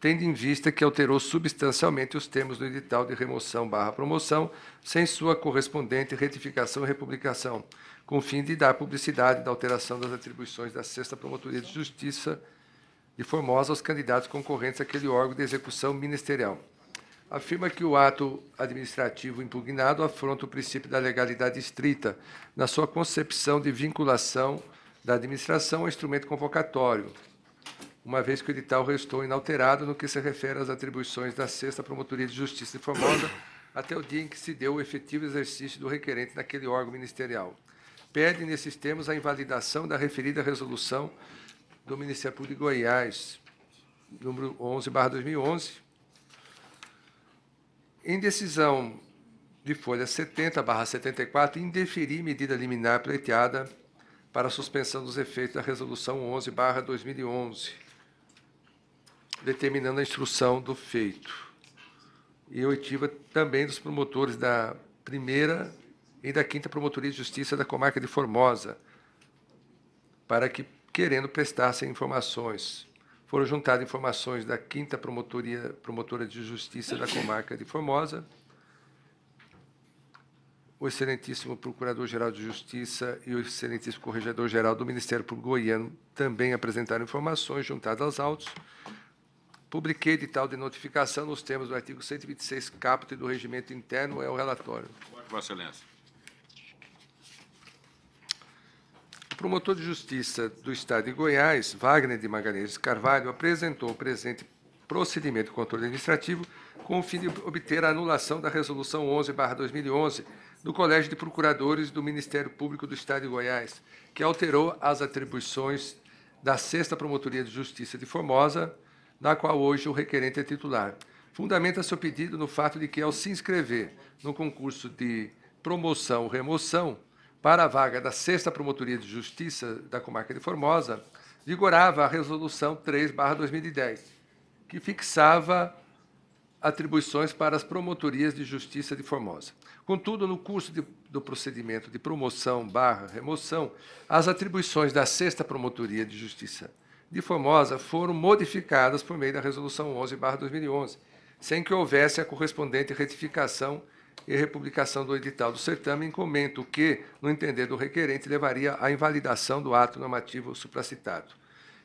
tendo em vista que alterou substancialmente os termos do edital de remoção barra promoção, sem sua correspondente retificação e republicação, com o fim de dar publicidade da alteração das atribuições da Sexta Promotoria de Justiça de Formosa aos candidatos concorrentes àquele órgão de execução ministerial. Afirma que o ato administrativo impugnado afronta o princípio da legalidade estrita na sua concepção de vinculação da administração ao instrumento convocatório, uma vez que o edital restou inalterado no que se refere às atribuições da Sexta Promotoria de Justiça de Formosa até o dia em que se deu o efetivo exercício do requerente naquele órgão ministerial. Pede, nesses termos, a invalidação da referida resolução do Ministério Público de Goiás, número 11, 2011. Em decisão de folha 70, 74, indeferir medida liminar pleiteada para suspensão dos efeitos da resolução 11, 2011 determinando a instrução do feito. E oitiva também dos promotores da primeira e da quinta Promotoria de Justiça da comarca de Formosa, para que, querendo prestassem informações, foram juntadas informações da quinta Promotoria, Promotora de Justiça da comarca de Formosa, o excelentíssimo Procurador-Geral de Justiça e o excelentíssimo Corregedor-Geral do Ministério Público Goiano também apresentaram informações juntadas aos autos, Publiquei edital de notificação nos termos do artigo 126, caput do regimento interno, é o relatório. Vossa Excelência. Promotor de justiça do Estado de Goiás, Wagner de Magalhães Carvalho, apresentou o presente procedimento de controle administrativo com o fim de obter a anulação da Resolução 11-2011 do Colégio de Procuradores do Ministério Público do Estado de Goiás, que alterou as atribuições da Sexta Promotoria de Justiça de Formosa, da qual hoje o requerente é titular. Fundamenta seu pedido no fato de que, ao se inscrever no concurso de promoção ou remoção para a vaga da Sexta Promotoria de Justiça da Comarca de Formosa, vigorava a Resolução 3-2010, que fixava atribuições para as promotorias de justiça de Formosa. Contudo, no curso de, do procedimento de promoção barra remoção, as atribuições da Sexta Promotoria de Justiça de Formosa foram modificadas por meio da Resolução 11/2011, sem que houvesse a correspondente retificação e republicação do edital do certame, em comento que, no entender do requerente, levaria à invalidação do ato normativo supracitado.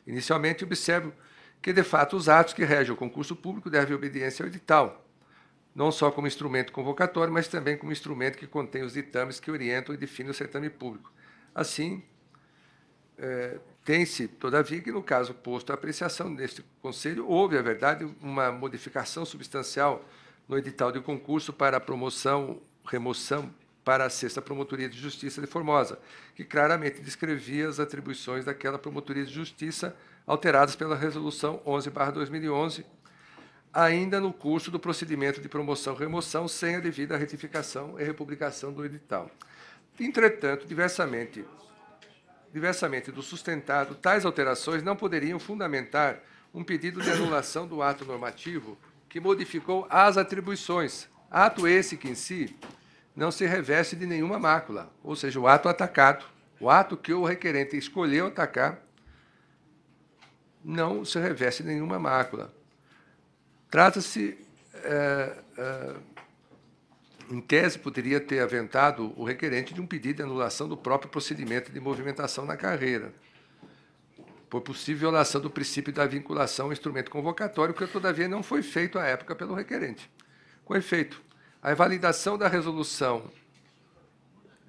Inicialmente, observo que, de fato, os atos que regem o concurso público devem obediência ao edital, não só como instrumento convocatório, mas também como instrumento que contém os ditames que orientam e definem o certame público. Assim, é, tem-se, todavia, que no caso posto à apreciação deste Conselho, houve, a verdade, uma modificação substancial no edital de concurso para a promoção, remoção para a Sexta Promotoria de Justiça de Formosa, que claramente descrevia as atribuições daquela Promotoria de Justiça alteradas pela Resolução 11/2011, ainda no curso do procedimento de promoção-remoção, sem a devida retificação e republicação do edital. Entretanto, diversamente diversamente do sustentado, tais alterações não poderiam fundamentar um pedido de anulação do ato normativo que modificou as atribuições. Ato esse que, em si, não se reveste de nenhuma mácula, ou seja, o ato atacado, o ato que o requerente escolheu atacar, não se reveste de nenhuma mácula. Trata-se, é, é, em tese, poderia ter aventado o requerente de um pedido de anulação do próprio procedimento de movimentação na carreira, por possível violação do princípio da vinculação ao instrumento convocatório, que, todavia, não foi feito à época pelo requerente. Com efeito, a invalidação da resolução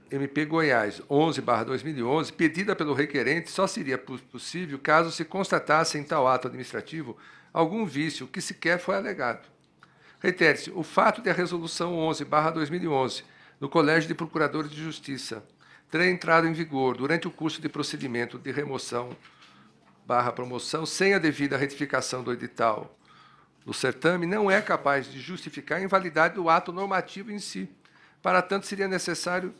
MP Goiás 11/2011, pedida pelo requerente, só seria possível caso se constatasse em tal ato administrativo algum vício que sequer foi alegado. Reitere-se, o fato de a resolução 11/2011 no Colégio de Procuradores de Justiça ter entrado em vigor durante o curso de procedimento de remoção barra promoção sem a devida retificação do edital do certame não é capaz de justificar a invalidade do ato normativo em si. Para tanto, seria necessário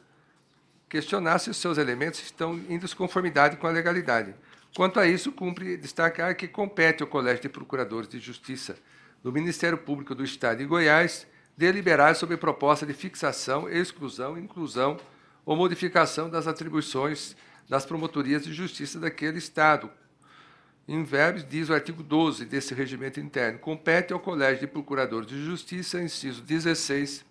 questionar se os seus elementos estão em desconformidade com a legalidade. Quanto a isso, cumpre destacar que compete ao Colégio de Procuradores de Justiça do Ministério Público do Estado de Goiás deliberar sobre proposta de fixação, exclusão, inclusão ou modificação das atribuições das promotorias de justiça daquele Estado, em verbos, diz o artigo 12 desse regimento interno, compete ao Colégio de Procuradores de Justiça, inciso 16,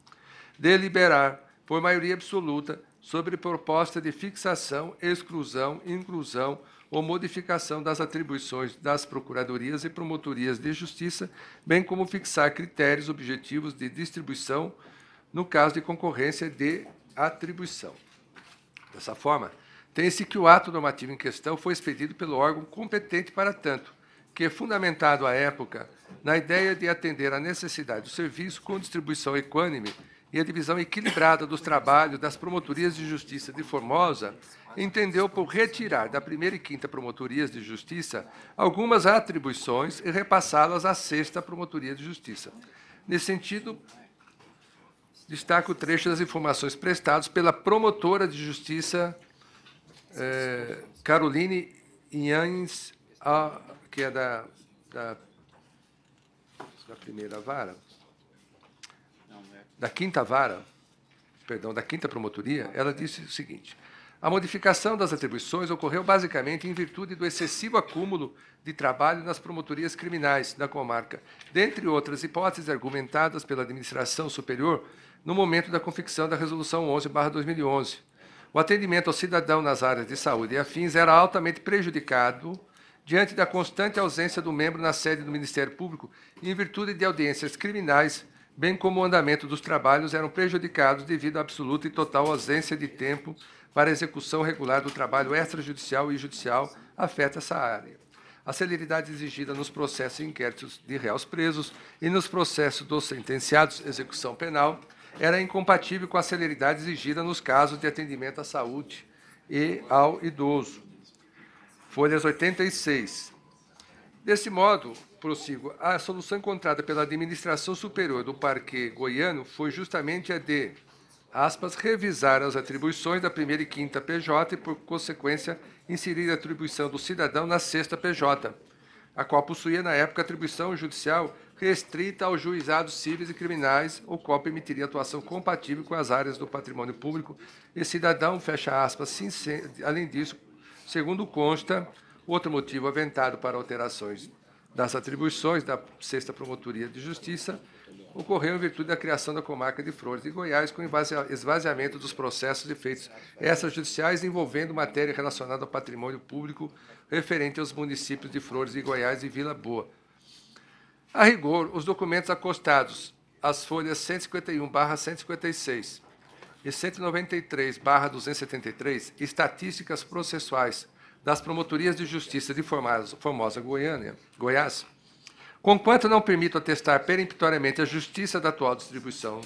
deliberar, por maioria absoluta, sobre proposta de fixação, exclusão, inclusão ou modificação das atribuições das procuradorias e promotorias de justiça, bem como fixar critérios objetivos de distribuição no caso de concorrência de atribuição. Dessa forma, tem-se que o ato normativo em questão foi expedido pelo órgão competente para tanto, que, fundamentado à época na ideia de atender à necessidade do serviço com distribuição equânime e a divisão equilibrada dos trabalhos das promotorias de justiça de Formosa, entendeu por retirar da primeira e quinta promotorias de justiça algumas atribuições e repassá-las à sexta promotoria de justiça. Nesse sentido, destaco o trecho das informações prestadas pela promotora de justiça é, Caroline Inhães, que é da, da, da primeira vara, da quinta vara, perdão, da quinta promotoria, ela disse o seguinte: a modificação das atribuições ocorreu basicamente em virtude do excessivo acúmulo de trabalho nas promotorias criminais da comarca, dentre outras hipóteses argumentadas pela administração superior no momento da confecção da resolução 11/2011 o atendimento ao cidadão nas áreas de saúde e afins era altamente prejudicado diante da constante ausência do membro na sede do Ministério Público em virtude de audiências criminais, bem como o andamento dos trabalhos eram prejudicados devido à absoluta e total ausência de tempo para a execução regular do trabalho extrajudicial e judicial afeta essa área. A celeridade exigida nos processos e inquéritos de réus presos e nos processos dos sentenciados execução penal era incompatível com a celeridade exigida nos casos de atendimento à saúde e ao idoso. Folhas 86. Desse modo, prossigo, a solução encontrada pela administração superior do Parque Goiano foi justamente a de, aspas, revisar as atribuições da primeira e quinta PJ e, por consequência, inserir a atribuição do cidadão na sexta PJ, a qual possuía, na época, atribuição judicial restrita aos juizados cíveis e criminais, o qual permitiria atuação compatível com as áreas do patrimônio público e cidadão, fecha aspas, sim, além disso, segundo consta, outro motivo aventado para alterações das atribuições da Sexta Promotoria de Justiça ocorreu em virtude da criação da comarca de Flores de Goiás, com esvaziamento dos processos e feitos extrajudiciais envolvendo matéria relacionada ao patrimônio público referente aos municípios de Flores de Goiás e Vila Boa, a rigor, os documentos acostados às folhas 151/156 e 193/273, estatísticas processuais das promotorias de justiça de Formosa, Goiânia, Goiás, conquanto não permito atestar peremptoriamente a justiça da atual distribuição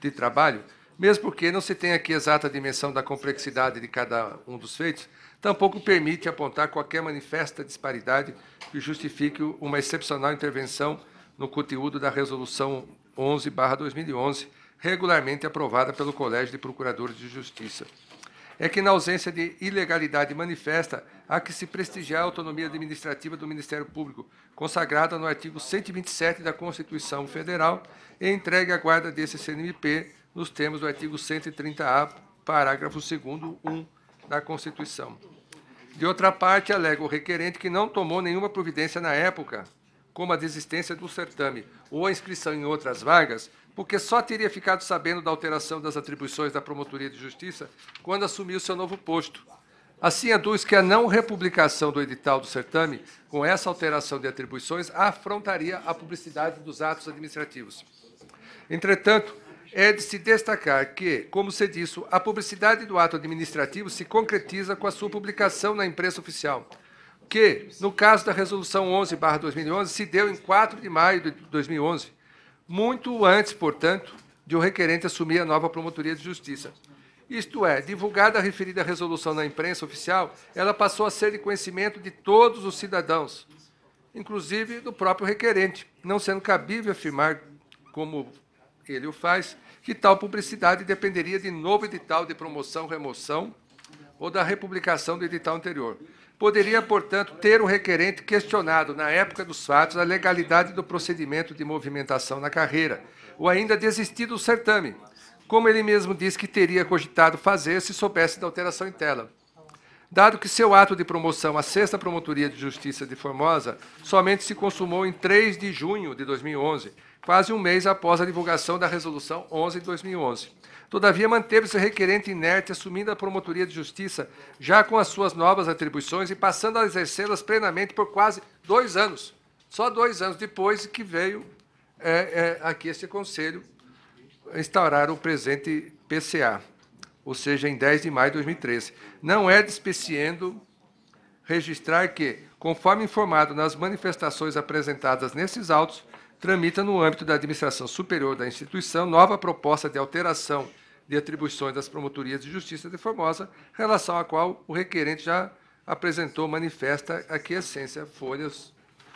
de trabalho, mesmo porque não se tem aqui exata dimensão da complexidade de cada um dos feitos, tampouco permite apontar qualquer manifesta disparidade que justifique uma excepcional intervenção no conteúdo da Resolução 11-2011, regularmente aprovada pelo Colégio de Procuradores de Justiça. é que, na ausência de ilegalidade manifesta, há que se prestigiar a autonomia administrativa do Ministério Público, consagrada no artigo 127 da Constituição Federal, e entregue à guarda desse CNMP nos termos do artigo 130-A, parágrafo 2º, 1 da Constituição. De outra parte, alega o requerente que não tomou nenhuma providência na época, como a desistência do certame ou a inscrição em outras vagas, porque só teria ficado sabendo da alteração das atribuições da Promotoria de Justiça quando assumiu seu novo posto. Assim, aduz que a não republicação do edital do certame, com essa alteração de atribuições, afrontaria a publicidade dos atos administrativos. Entretanto, é de se destacar que, como se disse, a publicidade do ato administrativo se concretiza com a sua publicação na imprensa oficial, que, no caso da Resolução 11-2011, se deu em 4 de maio de 2011, muito antes, portanto, de o requerente assumir a nova Promotoria de Justiça. Isto é, divulgada a referida resolução na imprensa oficial, ela passou a ser de conhecimento de todos os cidadãos, inclusive do próprio requerente, não sendo cabível afirmar, como ele o faz, que tal publicidade dependeria de novo edital de promoção, remoção ou da republicação do edital anterior. Poderia, portanto, ter o requerente questionado, na época dos fatos, a legalidade do procedimento de movimentação na carreira, ou ainda desistido do certame, como ele mesmo disse que teria cogitado fazer se soubesse da alteração em tela. Dado que seu ato de promoção à Sexta Promotoria de Justiça de Formosa somente se consumou em 3 de junho de 2011, quase um mês após a divulgação da Resolução 11 de 2011. Todavia, manteve-se requerente inerte, assumindo a Promotoria de Justiça, já com as suas novas atribuições e passando a exercê-las plenamente por quase dois anos. Só dois anos depois que veio é, é, aqui este Conselho instaurar o presente PCA, ou seja, em 10 de maio de 2013. Não é despeciendo registrar que, conforme informado nas manifestações apresentadas nesses autos, tramita no âmbito da administração superior da instituição nova proposta de alteração de atribuições das promotorias de justiça de Formosa, relação à qual o requerente já apresentou manifesta aqui essência, folhas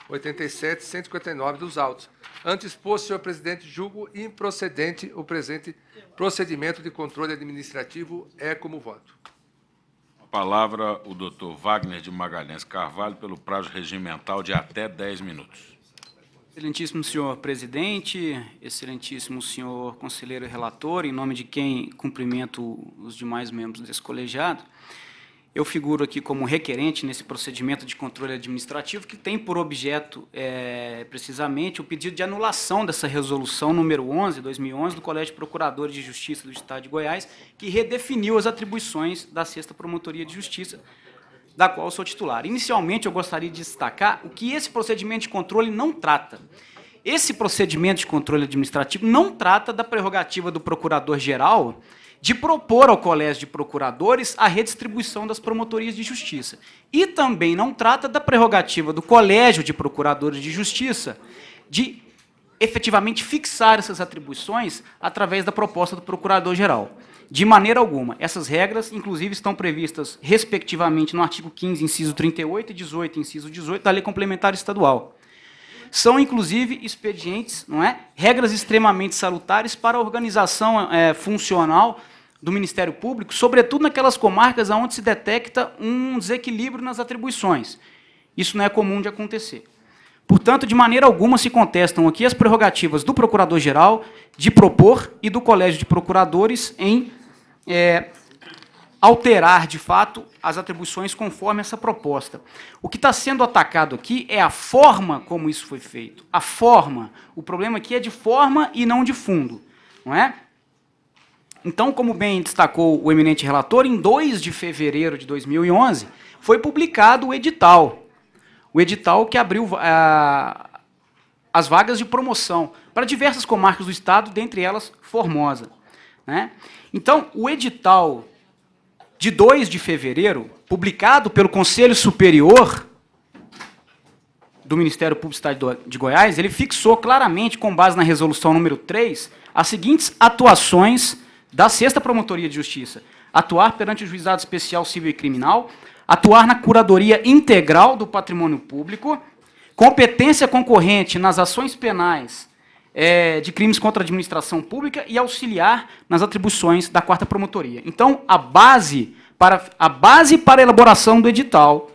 87 e 159 dos autos. Antes posto, senhor presidente, julgo improcedente o presente procedimento de controle administrativo. É como voto. A palavra o doutor Wagner de Magalhães Carvalho, pelo prazo regimental de até 10 minutos. Excelentíssimo senhor presidente, excelentíssimo senhor conselheiro relator, em nome de quem cumprimento os demais membros desse colegiado, eu figuro aqui como requerente nesse procedimento de controle administrativo que tem por objeto, é, precisamente, o pedido de anulação dessa resolução número 11, 2011, do Colégio de Procuradores de Justiça do Estado de Goiás, que redefiniu as atribuições da Sexta Promotoria de Justiça, da qual sou titular. Inicialmente, eu gostaria de destacar o que esse procedimento de controle não trata. Esse procedimento de controle administrativo não trata da prerrogativa do procurador-geral de propor ao Colégio de Procuradores a redistribuição das promotorias de justiça. E também não trata da prerrogativa do Colégio de Procuradores de Justiça de efetivamente fixar essas atribuições através da proposta do Procurador-Geral. De maneira alguma. Essas regras, inclusive, estão previstas, respectivamente, no artigo 15, inciso 38 e 18, inciso 18, da Lei Complementar Estadual. São, inclusive, expedientes, não é? regras extremamente salutares para a organização é, funcional do Ministério Público, sobretudo naquelas comarcas onde se detecta um desequilíbrio nas atribuições. Isso não é comum de acontecer. Portanto, de maneira alguma se contestam aqui as prerrogativas do Procurador-Geral de propor e do Colégio de Procuradores em é, alterar, de fato, as atribuições conforme essa proposta. O que está sendo atacado aqui é a forma como isso foi feito. A forma. O problema aqui é de forma e não de fundo. Não é? Então, como bem destacou o eminente relator, em 2 de fevereiro de 2011, foi publicado o edital. O edital que abriu ah, as vagas de promoção para diversas comarcas do Estado, dentre elas Formosa. Né? Então, o edital de 2 de fevereiro, publicado pelo Conselho Superior do Ministério Público do Estado de Goiás, ele fixou claramente, com base na resolução número 3, as seguintes atuações da Sexta Promotoria de Justiça. Atuar perante o Juizado Especial Civil e Criminal, atuar na curadoria integral do patrimônio público, competência concorrente nas ações penais é, de crimes contra a administração pública e auxiliar nas atribuições da quarta promotoria. Então, a base para a base para a elaboração do edital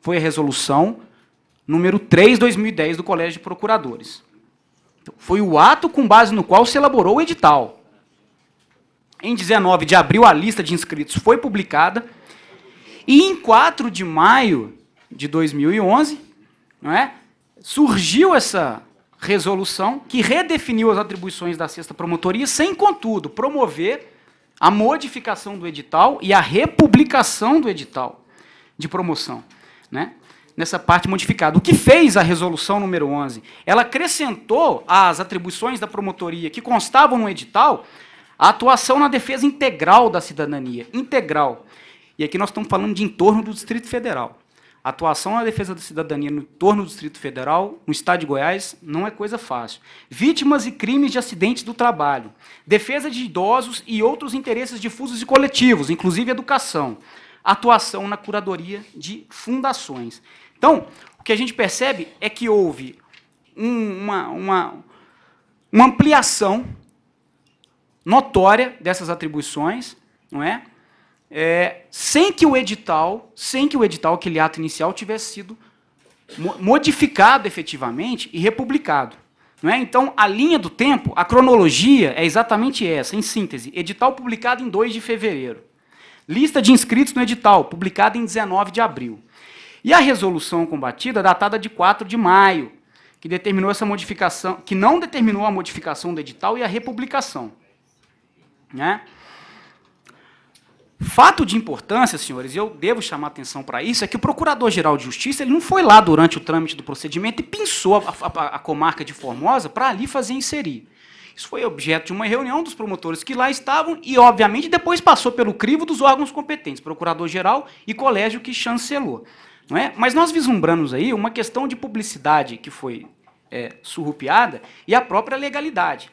foi a resolução número 3, 2010 do Colégio de Procuradores. Então, foi o ato com base no qual se elaborou o edital. Em 19 de abril, a lista de inscritos foi publicada e em 4 de maio de 2011, não é, surgiu essa resolução que redefiniu as atribuições da sexta promotoria, sem, contudo, promover a modificação do edital e a republicação do edital de promoção. Né? Nessa parte modificada. O que fez a resolução número 11? Ela acrescentou às atribuições da promotoria que constavam no edital a atuação na defesa integral da cidadania. Integral. E aqui nós estamos falando de entorno do Distrito Federal. A atuação na defesa da cidadania no entorno do Distrito Federal, no Estado de Goiás, não é coisa fácil. Vítimas e crimes de acidentes do trabalho, defesa de idosos e outros interesses difusos e coletivos, inclusive educação, atuação na curadoria de fundações. Então, o que a gente percebe é que houve um, uma, uma, uma ampliação notória dessas atribuições, não é? É, sem que o edital, sem que o edital, aquele ato inicial, tivesse sido modificado efetivamente e republicado. Não é? Então, a linha do tempo, a cronologia é exatamente essa, em síntese. Edital publicado em 2 de fevereiro. Lista de inscritos no edital, publicada em 19 de abril. E a resolução combatida, datada de 4 de maio, que determinou essa modificação, que não determinou a modificação do edital e a republicação. Né? Fato de importância, senhores, e eu devo chamar atenção para isso, é que o Procurador-Geral de Justiça ele não foi lá durante o trâmite do procedimento e pensou a, a, a comarca de Formosa para ali fazer inserir. Isso foi objeto de uma reunião dos promotores que lá estavam e, obviamente, depois passou pelo crivo dos órgãos competentes, Procurador-Geral e Colégio que chancelou. Não é? Mas nós vislumbramos aí uma questão de publicidade que foi é, surrupiada e a própria legalidade.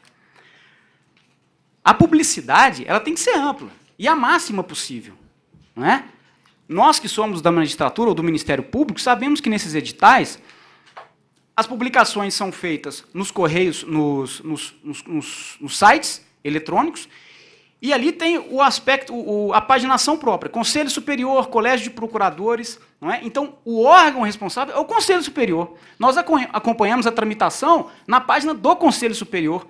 A publicidade ela tem que ser ampla e a máxima possível. Não é? Nós que somos da magistratura ou do Ministério Público sabemos que nesses editais as publicações são feitas nos correios, nos, nos, nos, nos sites eletrônicos, e ali tem o aspecto, o, a paginação própria, Conselho Superior, Colégio de Procuradores, não é? Então, o órgão responsável é o Conselho Superior. Nós acompanhamos a tramitação na página do Conselho Superior,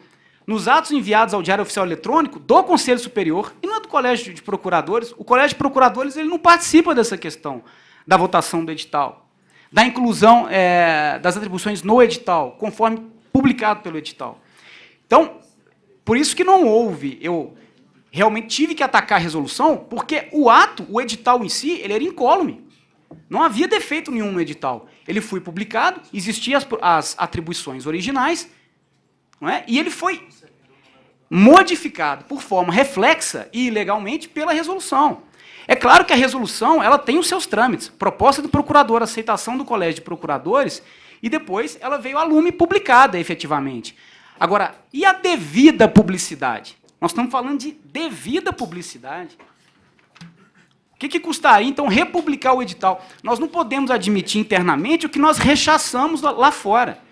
nos atos enviados ao Diário Oficial Eletrônico do Conselho Superior e não é do Colégio de Procuradores. O Colégio de Procuradores ele não participa dessa questão da votação do edital, da inclusão é, das atribuições no edital, conforme publicado pelo edital. Então, por isso que não houve, eu realmente tive que atacar a resolução, porque o ato, o edital em si, ele era incólume. Não havia defeito nenhum no edital. Ele foi publicado, existiam as, as atribuições originais, não é? E ele foi modificado por forma reflexa e ilegalmente pela resolução. É claro que a resolução ela tem os seus trâmites. Proposta do procurador, aceitação do colégio de procuradores, e depois ela veio a lume publicada efetivamente. Agora, e a devida publicidade? Nós estamos falando de devida publicidade. O que, que custaria, então, republicar o edital? Nós não podemos admitir internamente o que nós rechaçamos lá fora.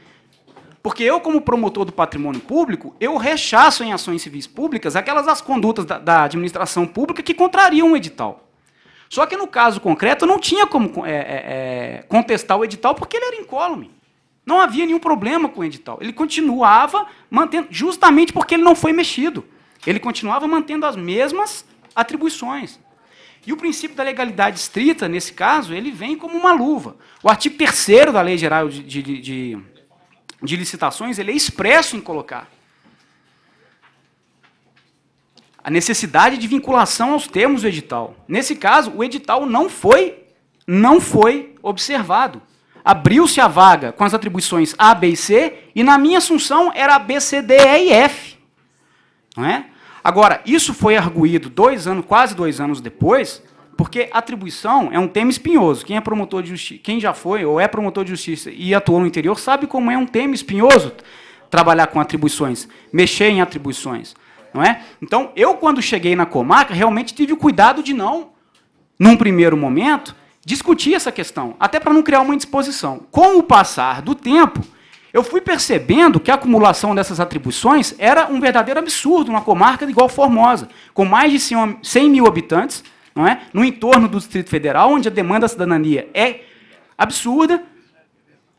Porque eu, como promotor do patrimônio público, eu rechaço em ações civis públicas aquelas as condutas da, da administração pública que contrariam o edital. Só que no caso concreto não tinha como é, é, é, contestar o edital porque ele era incólume. Não havia nenhum problema com o edital. Ele continuava mantendo, justamente porque ele não foi mexido. Ele continuava mantendo as mesmas atribuições. E o princípio da legalidade estrita, nesse caso, ele vem como uma luva. O artigo 3 da Lei Geral de, de, de de licitações, ele é expresso em colocar. A necessidade de vinculação aos termos do edital. Nesse caso, o edital não foi não foi observado. Abriu-se a vaga com as atribuições A, B e C, e na minha assunção era B, C, D, E e F. Não é? Agora, isso foi arguído dois anos, quase dois anos depois, porque atribuição é um tema espinhoso. Quem é promotor de justiça, quem já foi ou é promotor de justiça e atuou no interior sabe como é um tema espinhoso trabalhar com atribuições, mexer em atribuições, não é? Então, eu quando cheguei na comarca, realmente tive o cuidado de não num primeiro momento discutir essa questão, até para não criar uma indisposição. Com o passar do tempo, eu fui percebendo que a acumulação dessas atribuições era um verdadeiro absurdo numa comarca igual Formosa, com mais de 100 mil habitantes, não é? no entorno do Distrito Federal, onde a demanda da cidadania é absurda,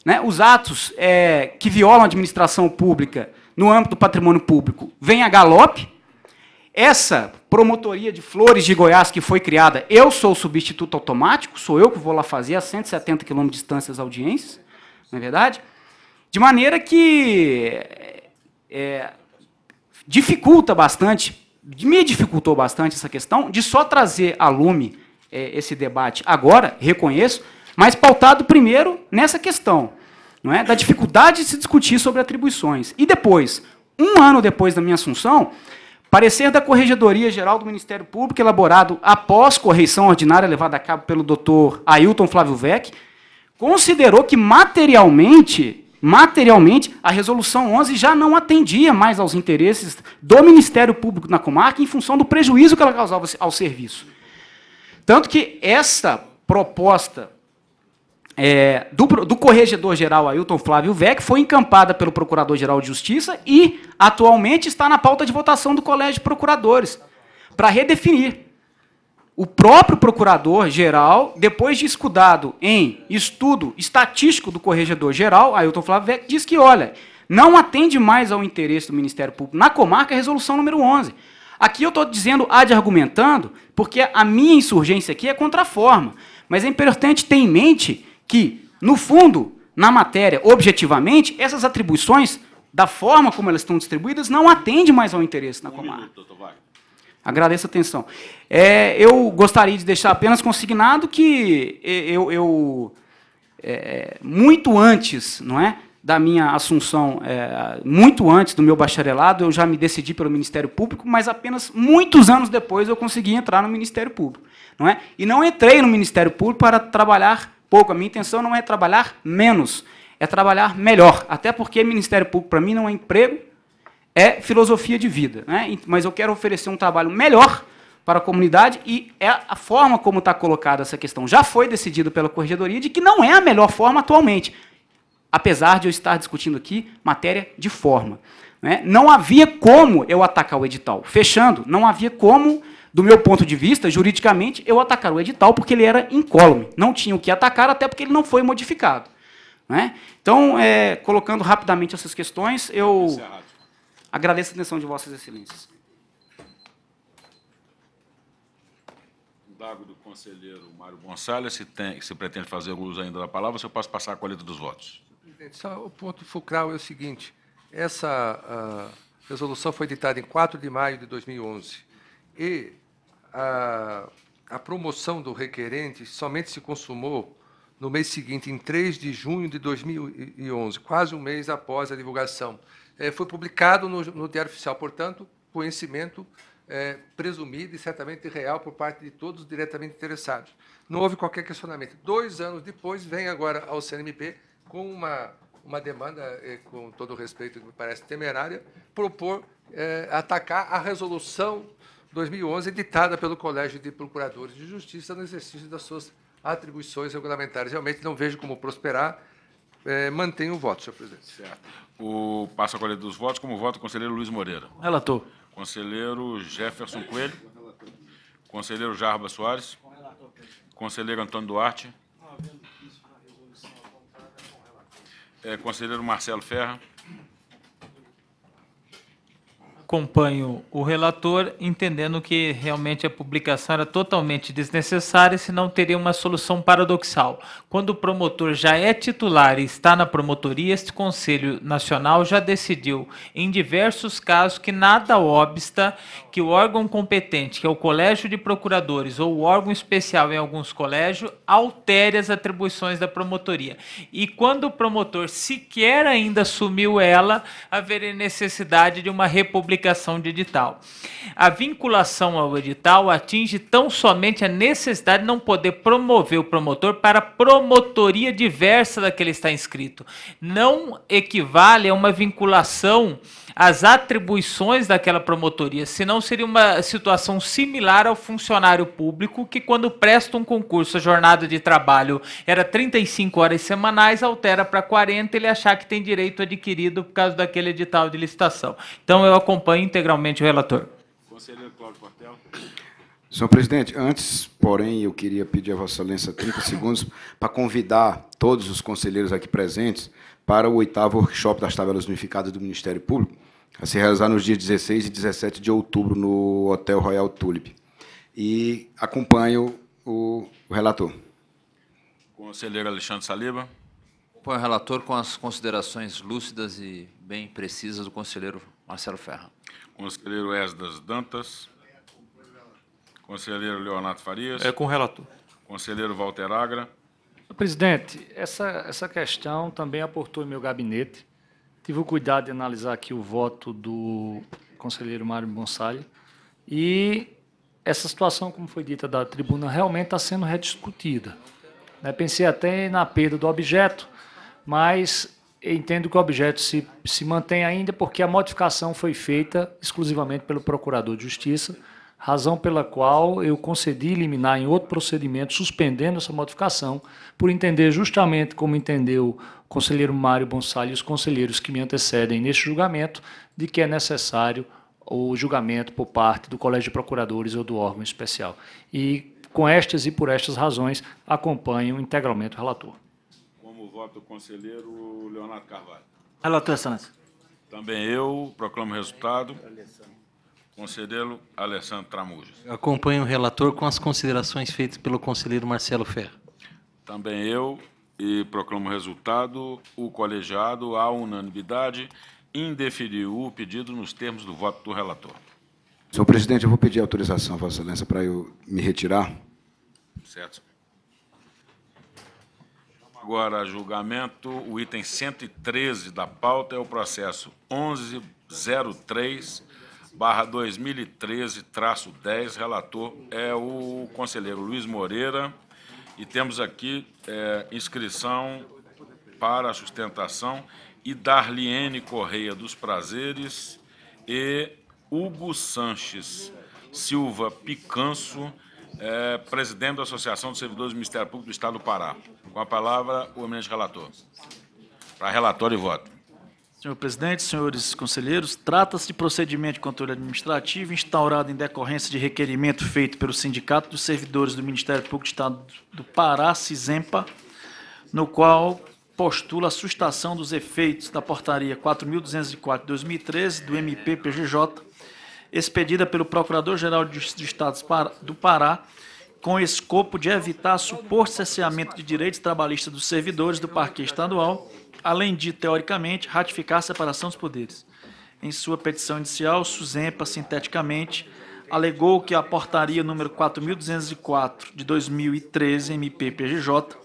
né? os atos é, que violam a administração pública no âmbito do patrimônio público vêm a galope. Essa promotoria de flores de Goiás que foi criada, eu sou o substituto automático, sou eu que vou lá fazer a 170 quilômetros de distância as audiências, não é verdade? De maneira que é, dificulta bastante, me dificultou bastante essa questão de só trazer a lume é, esse debate agora, reconheço, mas pautado primeiro nessa questão, não é, da dificuldade de se discutir sobre atribuições. E depois, um ano depois da minha assunção, parecer da Corregedoria Geral do Ministério Público, elaborado após correição ordinária levada a cabo pelo doutor Ailton Flávio Vec, considerou que materialmente, materialmente, a resolução 11 já não atendia mais aos interesses do Ministério Público na comarca em função do prejuízo que ela causava ao serviço. Tanto que essa proposta é, do, do corregedor-geral Ailton Flávio Vec foi encampada pelo Procurador-Geral de Justiça e, atualmente, está na pauta de votação do Colégio de Procuradores, para redefinir. O próprio Procurador-Geral, depois de escudado em estudo estatístico do Corregedor-Geral, Ailton Flávio diz que, olha, não atende mais ao interesse do Ministério Público na comarca a resolução número 11. Aqui eu estou dizendo ad argumentando, porque a minha insurgência aqui é contra a forma. Mas é importante ter em mente que, no fundo, na matéria, objetivamente, essas atribuições, da forma como elas estão distribuídas, não atendem mais ao interesse na um comarca. Minuto, Agradeço a atenção. É, eu gostaria de deixar apenas consignado que eu, eu é, muito antes, não é, da minha assunção, é, muito antes do meu bacharelado, eu já me decidi pelo Ministério Público, mas apenas muitos anos depois eu consegui entrar no Ministério Público, não é? E não entrei no Ministério Público para trabalhar pouco. A minha intenção não é trabalhar menos, é trabalhar melhor. Até porque Ministério Público, para mim, não é emprego, é filosofia de vida. Né? Mas eu quero oferecer um trabalho melhor para a comunidade e é a forma como está colocada essa questão. Já foi decidido pela Corregedoria de que não é a melhor forma atualmente, apesar de eu estar discutindo aqui matéria de forma. Né? Não havia como eu atacar o edital. Fechando, não havia como do meu ponto de vista, juridicamente, eu atacar o edital porque ele era incólume. Não tinha o que atacar, até porque ele não foi modificado. Né? Então, é, colocando rapidamente essas questões, eu Encerrado. Agradeço a atenção de Vossas Excelências. Dago do conselheiro Mário Gonçalves, se, tem, se pretende fazer uso ainda da palavra, se eu posso passar a colheita dos votos. Presidente, só o ponto fulcral é o seguinte: essa resolução foi editada em 4 de maio de 2011 e a, a promoção do requerente somente se consumou no mês seguinte, em 3 de junho de 2011, quase um mês após a divulgação. É, foi publicado no, no, Diário Oficial, portanto, conhecimento é, presumido e certamente real por parte de todos diretamente interessados. Não houve qualquer questionamento. Dois anos depois, vem agora ao CNMP com uma, uma demanda, é, com todo respeito que me parece temerária, propor é, atacar a resolução 2011, editada pelo Colégio de Procuradores de Justiça no exercício das suas atribuições regulamentares. Realmente não vejo como prosperar. É, mantenho o voto, senhor presidente. Certo. O, passo a colher dos votos, como voto o conselheiro Luiz Moreira. Relator. Conselheiro Jefferson Coelho. Conselheiro Jarba Soares. Conselheiro Antônio Duarte. É, conselheiro Marcelo Ferra acompanho o relator, entendendo que realmente a publicação era totalmente desnecessária, senão teria uma solução paradoxal. Quando o promotor já é titular e está na promotoria, este Conselho Nacional já decidiu, em diversos casos, que nada obsta que o órgão competente, que é o Colégio de Procuradores ou o órgão especial em alguns colégios, altere as atribuições da promotoria. E quando o promotor sequer ainda assumiu ela, haveria necessidade de uma republicação publicação de edital. A vinculação ao edital atinge tão somente a necessidade de não poder promover o promotor para promotoria diversa da que ele está inscrito. Não equivale a uma vinculação às atribuições daquela promotoria, senão seria uma situação similar ao funcionário público que quando presta um concurso, a jornada de trabalho era 35 horas semanais, altera para 40, ele achar que tem direito adquirido por causa daquele edital de licitação. Então eu acompanho acompanho integralmente o relator. Conselheiro Cláudio Portel. Senhor presidente, antes, porém, eu queria pedir a Vossa Excelência 30 segundos para convidar todos os conselheiros aqui presentes para o oitavo workshop das tabelas unificadas do Ministério Público, a se realizar nos dias 16 e 17 de outubro no Hotel Royal Tulip. E acompanho o, o relator. Conselheiro Alexandre Saliba. Acompanho o relator com as considerações lúcidas e bem precisas do conselheiro Marcelo Ferra. Conselheiro Esdras Dantas. Conselheiro Leonardo Farias. É com o relator. Conselheiro Walter Agra. Presidente, essa, essa questão também aportou em meu gabinete. Tive o cuidado de analisar aqui o voto do conselheiro Mário Gonçalves. E essa situação, como foi dita da tribuna, realmente está sendo rediscutida. Né, Pensei até na perda do objeto, mas entendo que o objeto se, se mantém ainda porque a modificação foi feita exclusivamente pelo Procurador de Justiça, razão pela qual eu concedi liminar em outro procedimento, suspendendo essa modificação, por entender justamente como entendeu o conselheiro Mário Gonçalves e os conselheiros que me antecedem neste julgamento, de que é necessário o julgamento por parte do Colégio de Procuradores ou do órgão especial. E, com estas e por estas razões, acompanho integralmente o relator. Como voto do conselheiro Leonardo Carvalho. Relator, Excelência. Também eu proclamo o resultado. Conselheiro Alessandro Tramujas. Acompanho o relator com as considerações feitas pelo conselheiro Marcelo Ferra. Também eu e proclamo o resultado. O colegiado, à unanimidade, indeferiu o pedido nos termos do voto do relator. Senhor presidente, eu vou pedir autorização, Vossa Excelência, para eu me retirar. Certo. Agora, julgamento, o item 113 da pauta é o processo 1103 barra 2013 traço 10, relator é o conselheiro Luiz Moreira, e temos aqui é, inscrição para a sustentação e Darliene Correia dos Prazeres e Hugo Sanches Silva Picanço, é, presidente da Associação dos Servidores do Ministério Público do Estado do Pará. Com a palavra, o eminente relator. Para relator e voto. Senhor presidente, senhores conselheiros, trata-se de procedimento de controle administrativo instaurado em decorrência de requerimento feito pelo Sindicato dos Servidores do Ministério Público do Estado do Pará, CISEMPA, no qual postula a sustação dos efeitos da portaria 4.204 de 2013 do MPPGJ, expedida pelo Procurador-Geral do Estado do Pará, com escopo de evitar suposto cerceamento de direitos trabalhistas dos servidores do Parque Estadual, além de, teoricamente, ratificar a separação dos poderes. Em sua petição inicial, Suzempa, sinteticamente, alegou que a portaria número 4.204 de 2013, MPPGJ,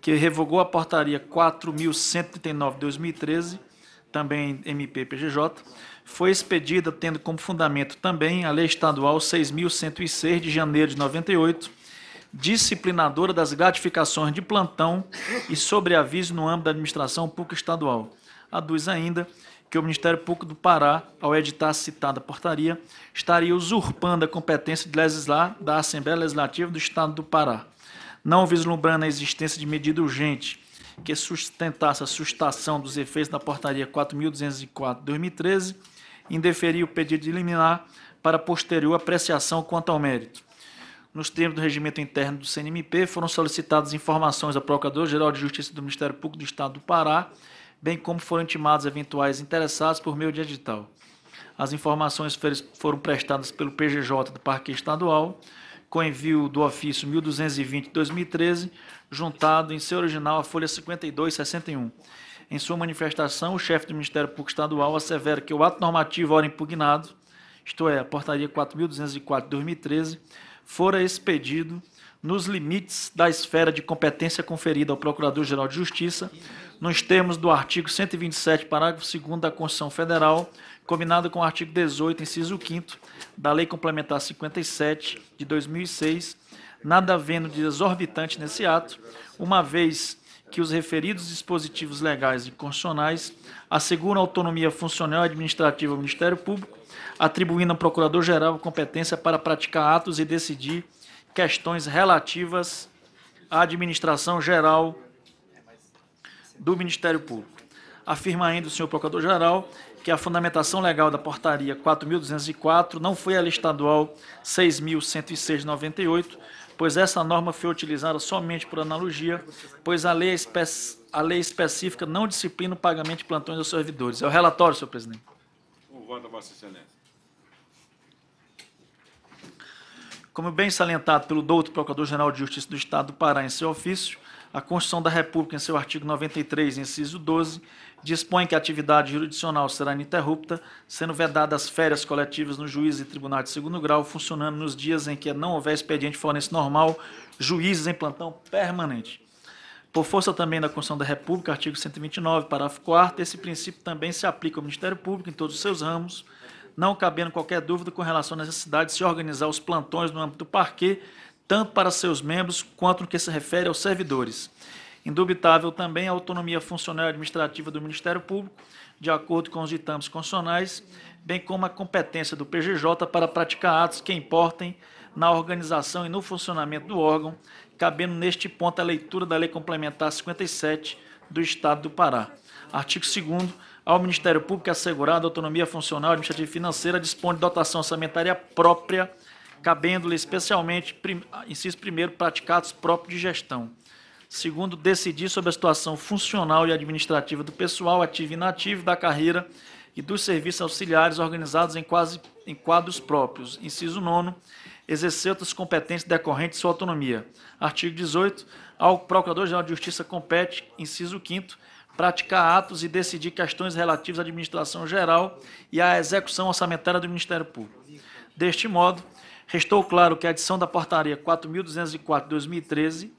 que revogou a portaria 4.139 de 2013, também MPPGJ, foi expedida tendo como fundamento também a Lei Estadual 6.106 de janeiro de 98, disciplinadora das gratificações de plantão e sobreaviso no âmbito da administração pública estadual. Aduz ainda que o Ministério Público do Pará, ao editar a citada portaria, estaria usurpando a competência de legislar da Assembleia Legislativa do Estado do Pará, não vislumbrando a existência de medida urgente que sustentasse a sustação dos efeitos da portaria 4.204 de 2013, indeferir o pedido de liminar para posterior apreciação quanto ao mérito nos termos do regimento interno do CNMP, foram solicitadas informações ao Procurador-Geral de Justiça do Ministério Público do Estado do Pará, bem como foram intimados eventuais interessados por meio de edital. As informações foram prestadas pelo PGJ do Parque Estadual, com envio do ofício 1220-2013, juntado em seu original à folha 5261. Em sua manifestação, o chefe do Ministério Público Estadual assevera que o ato normativo ora impugnado, isto é, a portaria 4.204-2013, fora expedido nos limites da esfera de competência conferida ao Procurador-Geral de Justiça, nos termos do artigo 127, parágrafo 2 da Constituição Federal, combinado com o artigo 18, inciso 5 da Lei Complementar 57 de 2006, nada havendo de exorbitante nesse ato, uma vez que os referidos dispositivos legais e constitucionais asseguram autonomia funcional e administrativa ao Ministério Público, atribuindo ao Procurador-Geral competência para praticar atos e decidir questões relativas à administração geral do Ministério Público. Afirma ainda o senhor Procurador-Geral que a fundamentação legal da portaria 4.204 não foi a lei estadual 6.106 de 98, pois essa norma foi utilizada somente por analogia, pois a lei, espe a lei específica não disciplina o pagamento de plantões aos servidores. É o relatório, senhor presidente. Voto, Vossa Excelência. Como bem salientado pelo douto Procurador-Geral de Justiça do Estado do Pará em seu ofício, a Constituição da República, em seu artigo 93, inciso 12, dispõe que a atividade jurisdicional será ininterrupta, sendo vedadas férias coletivas no juiz e tribunal de segundo grau, funcionando nos dias em que não houver expediente forense normal, juízes em plantão permanente. Por força também da Constituição da República, artigo 129, parágrafo 4 esse princípio também se aplica ao Ministério Público em todos os seus ramos, não cabendo qualquer dúvida com relação à necessidade de se organizar os plantões no âmbito do parquê, tanto para seus membros quanto no que se refere aos servidores. Indubitável também a autonomia funcional e administrativa do Ministério Público, de acordo com os ditames constitucionais, bem como a competência do PGJ para praticar atos que importem na organização e no funcionamento do órgão, cabendo neste ponto a leitura da Lei Complementar 57 do Estado do Pará. Artigo 2 ao Ministério Público é assegurada autonomia funcional, administrativa e financeira, dispõe de dotação orçamentária própria, cabendo-lhe especialmente, inciso primeiro, praticados próprios de gestão. Segundo, decidir sobre a situação funcional e administrativa do pessoal ativo e inativo da carreira e dos serviços auxiliares organizados em, quase, em quadros próprios. Inciso 9, exercer outras competências decorrentes de sua autonomia. Artigo 18, ao Procurador-Geral de Justiça compete, inciso 5 praticar atos e decidir questões relativas à administração geral e à execução orçamentária do Ministério Público. Deste modo, restou claro que a edição da portaria 4.204 de 2013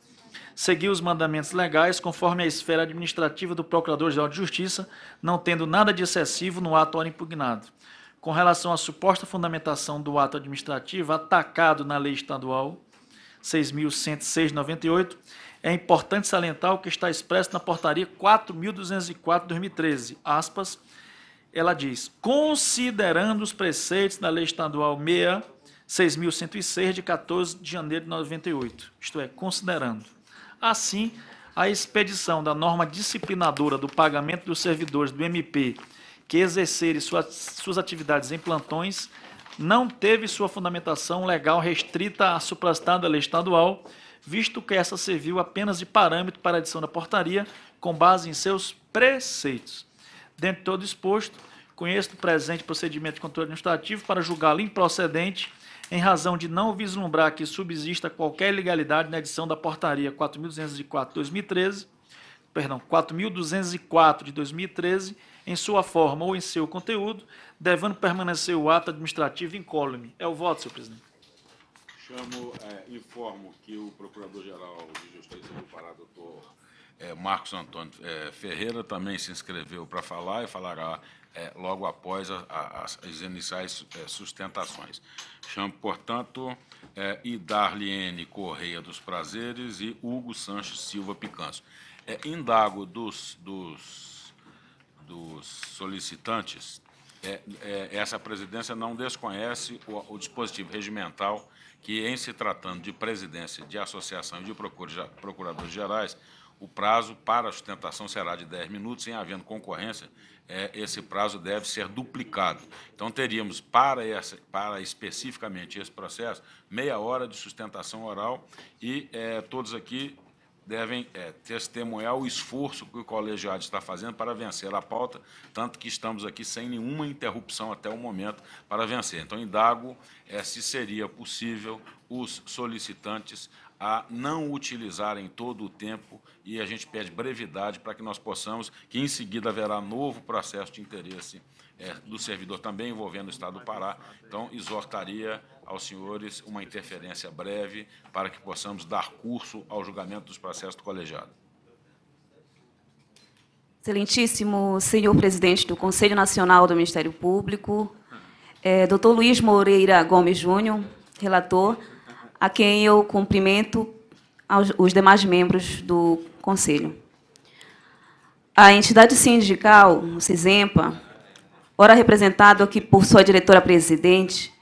seguir os mandamentos legais conforme a esfera administrativa do Procurador-Geral de Justiça, não tendo nada de excessivo no ato ora impugnado. Com relação à suposta fundamentação do ato administrativo atacado na Lei Estadual 6.106 de 98, é importante salientar o que está expresso na Portaria 4.204 de 2013, aspas, ela diz, considerando os preceitos da Lei Estadual 6.106 de 14 de janeiro de 98, isto é, considerando. Assim, a expedição da norma disciplinadora do pagamento dos servidores do MP que exercerem suas, suas atividades em plantões não teve sua fundamentação legal restrita à suprastada lei estadual, visto que essa serviu apenas de parâmetro para a edição da portaria, com base em seus preceitos. Dentro de todo exposto, conheço o presente procedimento de controle administrativo para julgá-lo improcedente em razão de não vislumbrar que subsista qualquer ilegalidade na edição da portaria 4.204 de 2013, perdão, 4.204 de 2013, em sua forma ou em seu conteúdo, devendo permanecer o ato administrativo incólume. É o voto, senhor presidente. Chamo, é, informo que o Procurador-Geral de Justiça do Pará, doutor é, Marcos Antônio é, Ferreira, também se inscreveu para falar e falará é, logo após a, a, as, iniciais é, sustentações. Chamo, portanto, é, Idarliene Correia dos Prazeres e Hugo Sanches Silva Picanço. É, indago dos, dos, dos solicitantes, é, é, essa presidência não desconhece o, o, dispositivo regimental que, em se tratando de presidência de associação e de procuradores gerais, o prazo para a sustentação será de 10 minutos, em havendo concorrência, é, esse prazo deve ser duplicado. Então, teríamos, para, essa, para especificamente esse processo, meia hora de sustentação oral e é, todos aqui devem é, testemunhar o esforço que o colegiado está fazendo para vencer a pauta, tanto que estamos aqui sem nenhuma interrupção até o momento para vencer. Então, indago é, se seria possível os solicitantes a não utilizarem todo o tempo e a gente pede brevidade para que nós possamos, que em seguida haverá novo processo de interesse é, do servidor também envolvendo o Estado do Pará. Então, exortaria aos senhores uma interferência breve para que possamos dar curso ao julgamento dos processos do colegiado. Excelentíssimo senhor presidente do Conselho Nacional do Ministério Público, é, doutor Luiz Moreira Gomes Júnior, relator, a quem eu cumprimento aos, os demais membros do Conselho. A entidade sindical, o CISEMPA, ora representado aqui por sua diretora-presidente,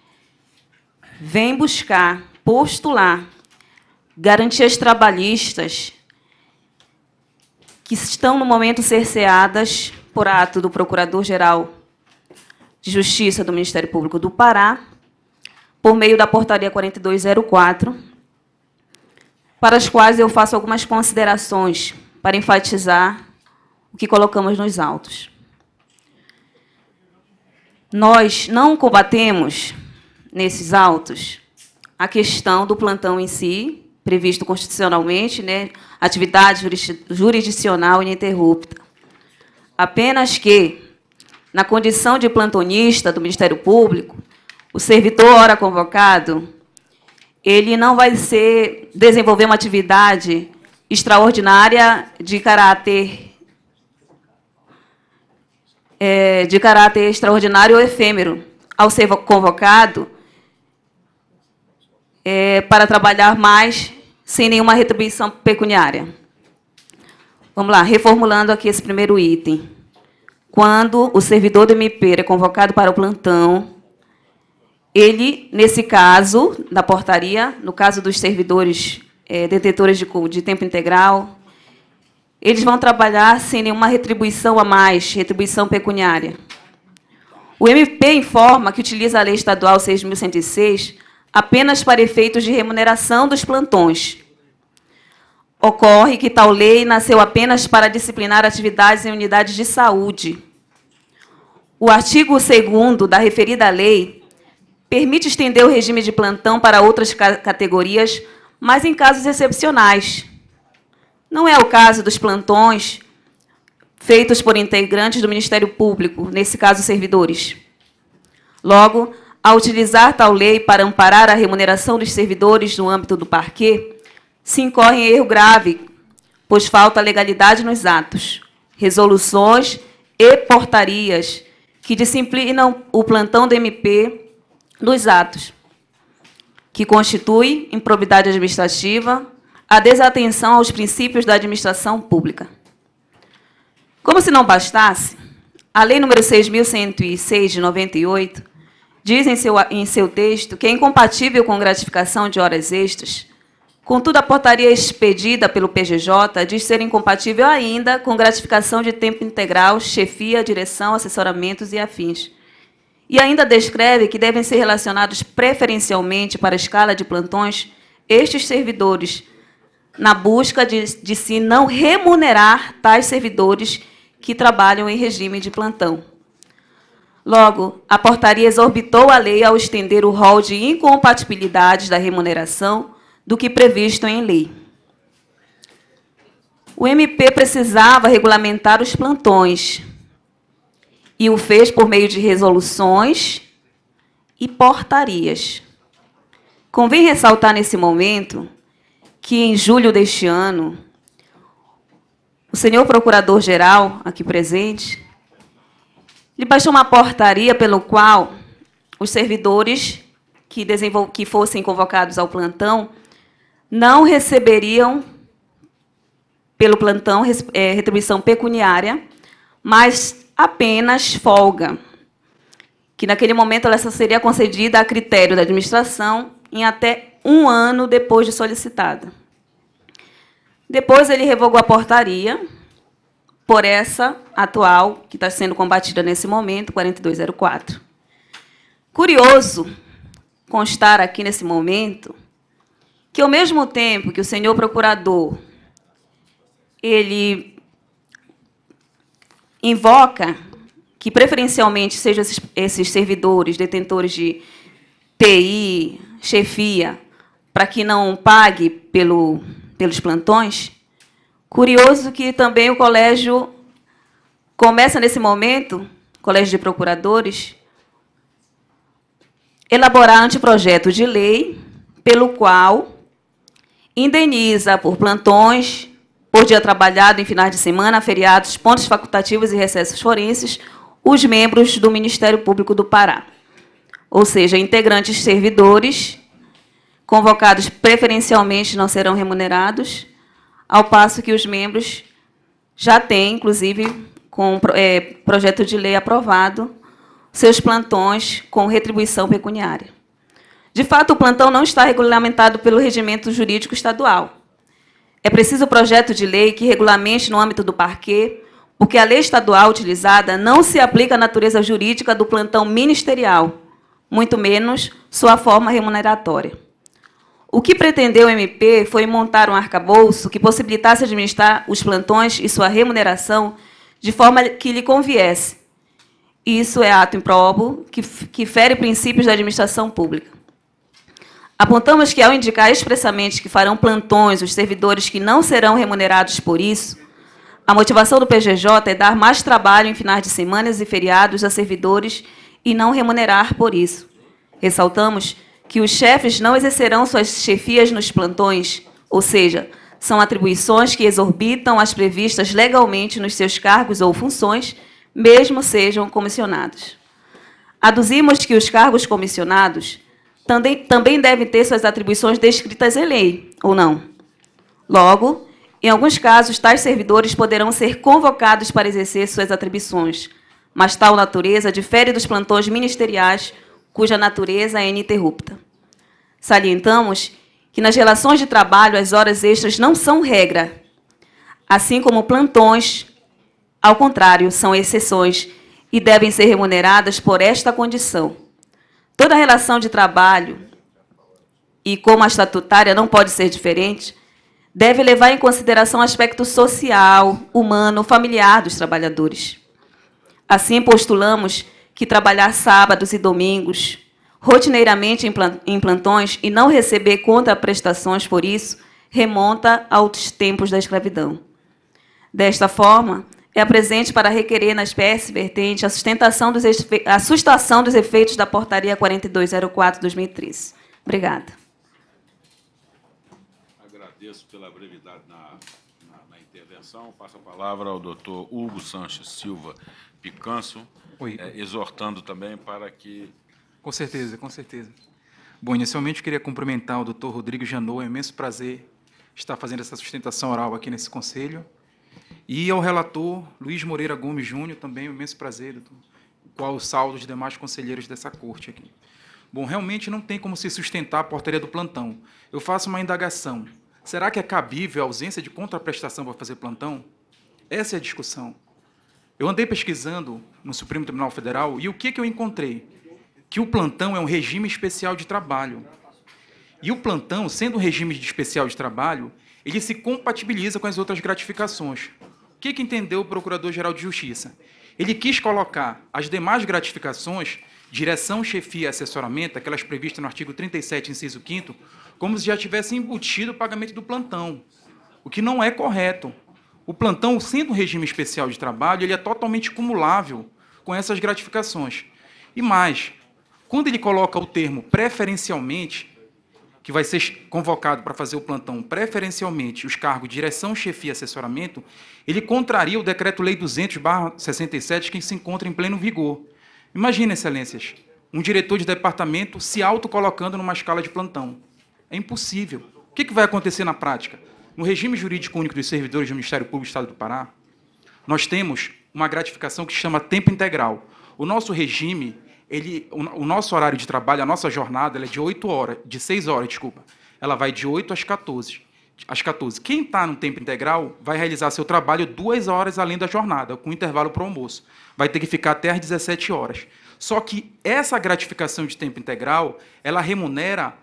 vem buscar, postular garantias trabalhistas que estão, no momento, cerceadas por ato do Procurador-Geral de Justiça do Ministério Público do Pará, por meio da Portaria 4204, para as quais eu faço algumas considerações para enfatizar o que colocamos nos autos. Nós não combatemos, nesses autos, a questão do plantão em si, previsto constitucionalmente, né, atividade jurisdicional ininterrupta. Apenas que, na condição de plantonista do Ministério Público, o servidor, ora convocado, ele não vai ser desenvolver uma atividade extraordinária de caráter é, de caráter extraordinário ou efêmero. Ao ser convocado, é, para trabalhar mais sem nenhuma retribuição pecuniária. Vamos lá, reformulando aqui esse primeiro item. Quando o servidor do MP é convocado para o plantão, ele, nesse caso, da portaria, no caso dos servidores é, detentores de, de tempo integral, eles vão trabalhar sem nenhuma retribuição a mais, retribuição pecuniária. O MP informa que utiliza a Lei Estadual 6.106 apenas para efeitos de remuneração dos plantões. Ocorre que tal lei nasceu apenas para disciplinar atividades em unidades de saúde. O artigo 2 da referida lei permite estender o regime de plantão para outras categorias, mas em casos excepcionais. Não é o caso dos plantões feitos por integrantes do Ministério Público, nesse caso, servidores. Logo, a utilizar tal lei para amparar a remuneração dos servidores no âmbito do parquê, se incorre em erro grave, pois falta legalidade nos atos, resoluções e portarias que disciplinam o plantão do MP nos atos, que constitui improbidade administrativa, a desatenção aos princípios da administração pública. Como se não bastasse, a Lei nº 6.106, de 98, diz em seu, em seu texto que é incompatível com gratificação de horas extras. Contudo, a portaria expedida pelo PGJ diz ser incompatível ainda com gratificação de tempo integral, chefia, direção, assessoramentos e afins. E ainda descreve que devem ser relacionados preferencialmente para a escala de plantões estes servidores, na busca de, de se não remunerar tais servidores que trabalham em regime de plantão. Logo, a portaria exorbitou a lei ao estender o rol de incompatibilidades da remuneração do que previsto em lei. O MP precisava regulamentar os plantões e o fez por meio de resoluções e portarias. Convém ressaltar nesse momento que, em julho deste ano, o senhor procurador-geral, aqui presente, ele baixou uma portaria pelo qual os servidores que, que fossem convocados ao plantão não receberiam, pelo plantão, é, retribuição pecuniária, mas apenas folga, que naquele momento ela só seria concedida a critério da administração em até um ano depois de solicitada. Depois ele revogou a portaria, por essa atual, que está sendo combatida nesse momento, 4204. Curioso constar aqui nesse momento que, ao mesmo tempo que o senhor procurador ele invoca que preferencialmente sejam esses, esses servidores detentores de TI, chefia, para que não pague pelo, pelos plantões, Curioso que também o colégio começa nesse momento, colégio de procuradores, elaborar anteprojeto de lei pelo qual indeniza por plantões, por dia trabalhado em finais de semana, feriados, pontos facultativos e recessos forenses, os membros do Ministério Público do Pará. Ou seja, integrantes servidores convocados preferencialmente não serão remunerados ao passo que os membros já têm, inclusive, com é, projeto de lei aprovado, seus plantões com retribuição pecuniária. De fato, o plantão não está regulamentado pelo regimento jurídico estadual. É preciso projeto de lei que regulamente, no âmbito do parquê, porque a lei estadual utilizada não se aplica à natureza jurídica do plantão ministerial, muito menos sua forma remuneratória. O que pretendeu o MP foi montar um arcabouço que possibilitasse administrar os plantões e sua remuneração de forma que lhe conviesse. Isso é ato improbo, que, que fere princípios da administração pública. Apontamos que, ao indicar expressamente que farão plantões os servidores que não serão remunerados por isso, a motivação do PGJ é dar mais trabalho em finais de semanas e feriados a servidores e não remunerar por isso. Ressaltamos que os chefes não exercerão suas chefias nos plantões, ou seja, são atribuições que exorbitam as previstas legalmente nos seus cargos ou funções, mesmo sejam comissionados. Aduzimos que os cargos comissionados também, também devem ter suas atribuições descritas em lei, ou não. Logo, em alguns casos, tais servidores poderão ser convocados para exercer suas atribuições, mas tal natureza difere dos plantões ministeriais cuja natureza é ininterrupta. Salientamos que nas relações de trabalho as horas extras não são regra, assim como plantões, ao contrário, são exceções e devem ser remuneradas por esta condição. Toda relação de trabalho, e como a estatutária não pode ser diferente, deve levar em consideração o aspecto social, humano, familiar dos trabalhadores. Assim, postulamos que trabalhar sábados e domingos, rotineiramente em plantões, e não receber contraprestações por isso, remonta aos tempos da escravidão. Desta forma, é presente para requerer na espécie vertente a sustentação dos a sustação dos efeitos da portaria 4204/2013. Obrigada. Agradeço pela brevidade na, na, na, intervenção. Passo a palavra ao doutor Hugo Sanches Silva Picanso, é, exortando também para que... Com certeza, com certeza. Bom, inicialmente queria cumprimentar o doutor Rodrigo Janot, é um imenso prazer estar fazendo essa sustentação oral aqui nesse conselho. E ao relator Luiz Moreira Gomes Júnior, também um imenso prazer, doutor, o qual saldo os demais conselheiros dessa corte aqui. Bom, realmente não tem como se sustentar a portaria do plantão. Eu faço uma indagação. Será que é cabível a ausência de contraprestação para fazer plantão? Essa é a discussão. Eu andei pesquisando no Supremo Tribunal Federal e o que, que eu encontrei? Que o plantão é um regime especial de trabalho. E o plantão, sendo um regime especial de trabalho, ele se compatibiliza com as outras gratificações. O que, que entendeu o Procurador-Geral de Justiça? Ele quis colocar as demais gratificações, direção, chefia e assessoramento, aquelas previstas no artigo 37, inciso 5 como se já tivesse embutido o pagamento do plantão, o que não é correto. O plantão, sendo um regime especial de trabalho, ele é totalmente cumulável com essas gratificações. E mais, quando ele coloca o termo preferencialmente, que vai ser convocado para fazer o plantão preferencialmente os cargos de direção, chefia e assessoramento, ele contraria o Decreto-Lei 200-67, que se encontra em pleno vigor. Imagine, excelências, um diretor de departamento se autocolocando numa escala de plantão. É impossível. O que vai acontecer na prática? No regime jurídico único dos servidores do Ministério Público do Estado do Pará, nós temos uma gratificação que se chama tempo integral. O nosso regime, ele, o, nosso horário de trabalho, a nossa jornada, é de 8 horas, de 6 horas, desculpa. Ela vai de 8 às 14. Às 14. Quem está no tempo integral vai realizar seu trabalho duas horas além da jornada, com intervalo para o almoço. Vai ter que ficar até às 17 horas. Só que essa gratificação de tempo integral, ela remunera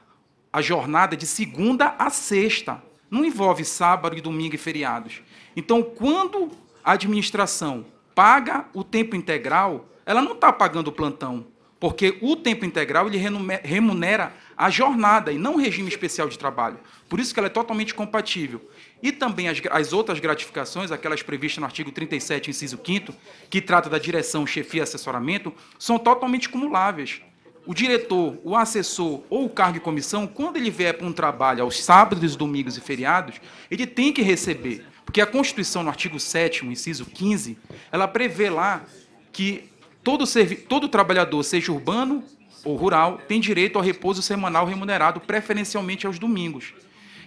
a jornada de segunda a sexta não envolve sábado e domingo e feriados. Então, quando a administração paga o tempo integral, ela não está pagando o plantão, porque o tempo integral ele remunera a jornada e não o regime especial de trabalho. Por isso que ela é totalmente compatível. E também as, as outras gratificações, aquelas previstas no artigo 37, inciso 5 que trata da direção, chefia e assessoramento, são totalmente cumuláveis o diretor, o assessor ou o cargo de comissão, quando ele vier para um trabalho aos sábados, domingos e feriados, ele tem que receber. Porque a Constituição, no artigo 7 inciso 15, ela prevê lá que todo, todo trabalhador, seja urbano ou rural, tem direito ao repouso semanal remunerado, preferencialmente aos domingos.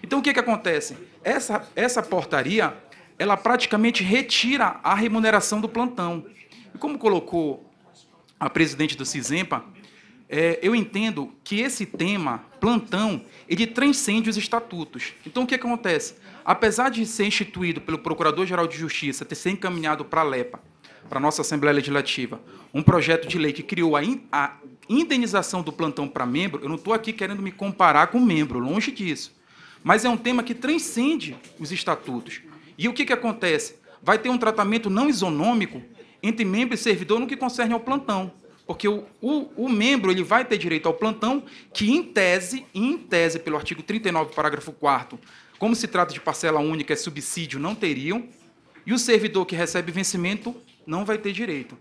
Então, o que, que acontece? Essa, essa portaria, ela praticamente retira a remuneração do plantão. E como colocou a presidente do CISEMPA, é, eu entendo que esse tema, plantão, ele transcende os estatutos. Então, o que acontece? Apesar de ser instituído pelo Procurador-Geral de Justiça, ter sido encaminhado para a LEPA, para a nossa Assembleia Legislativa, um projeto de lei que criou a, in, a indenização do plantão para membro, eu não estou aqui querendo me comparar com membro, longe disso. Mas é um tema que transcende os estatutos. E o que, que acontece? Vai ter um tratamento não isonômico entre membro e servidor no que concerne ao plantão. Porque o, o, o, membro ele vai ter direito ao plantão, que em tese, em tese, pelo artigo 39, parágrafo 4 como se trata de parcela única, é subsídio, não teriam, e o servidor que recebe vencimento não vai ter direito.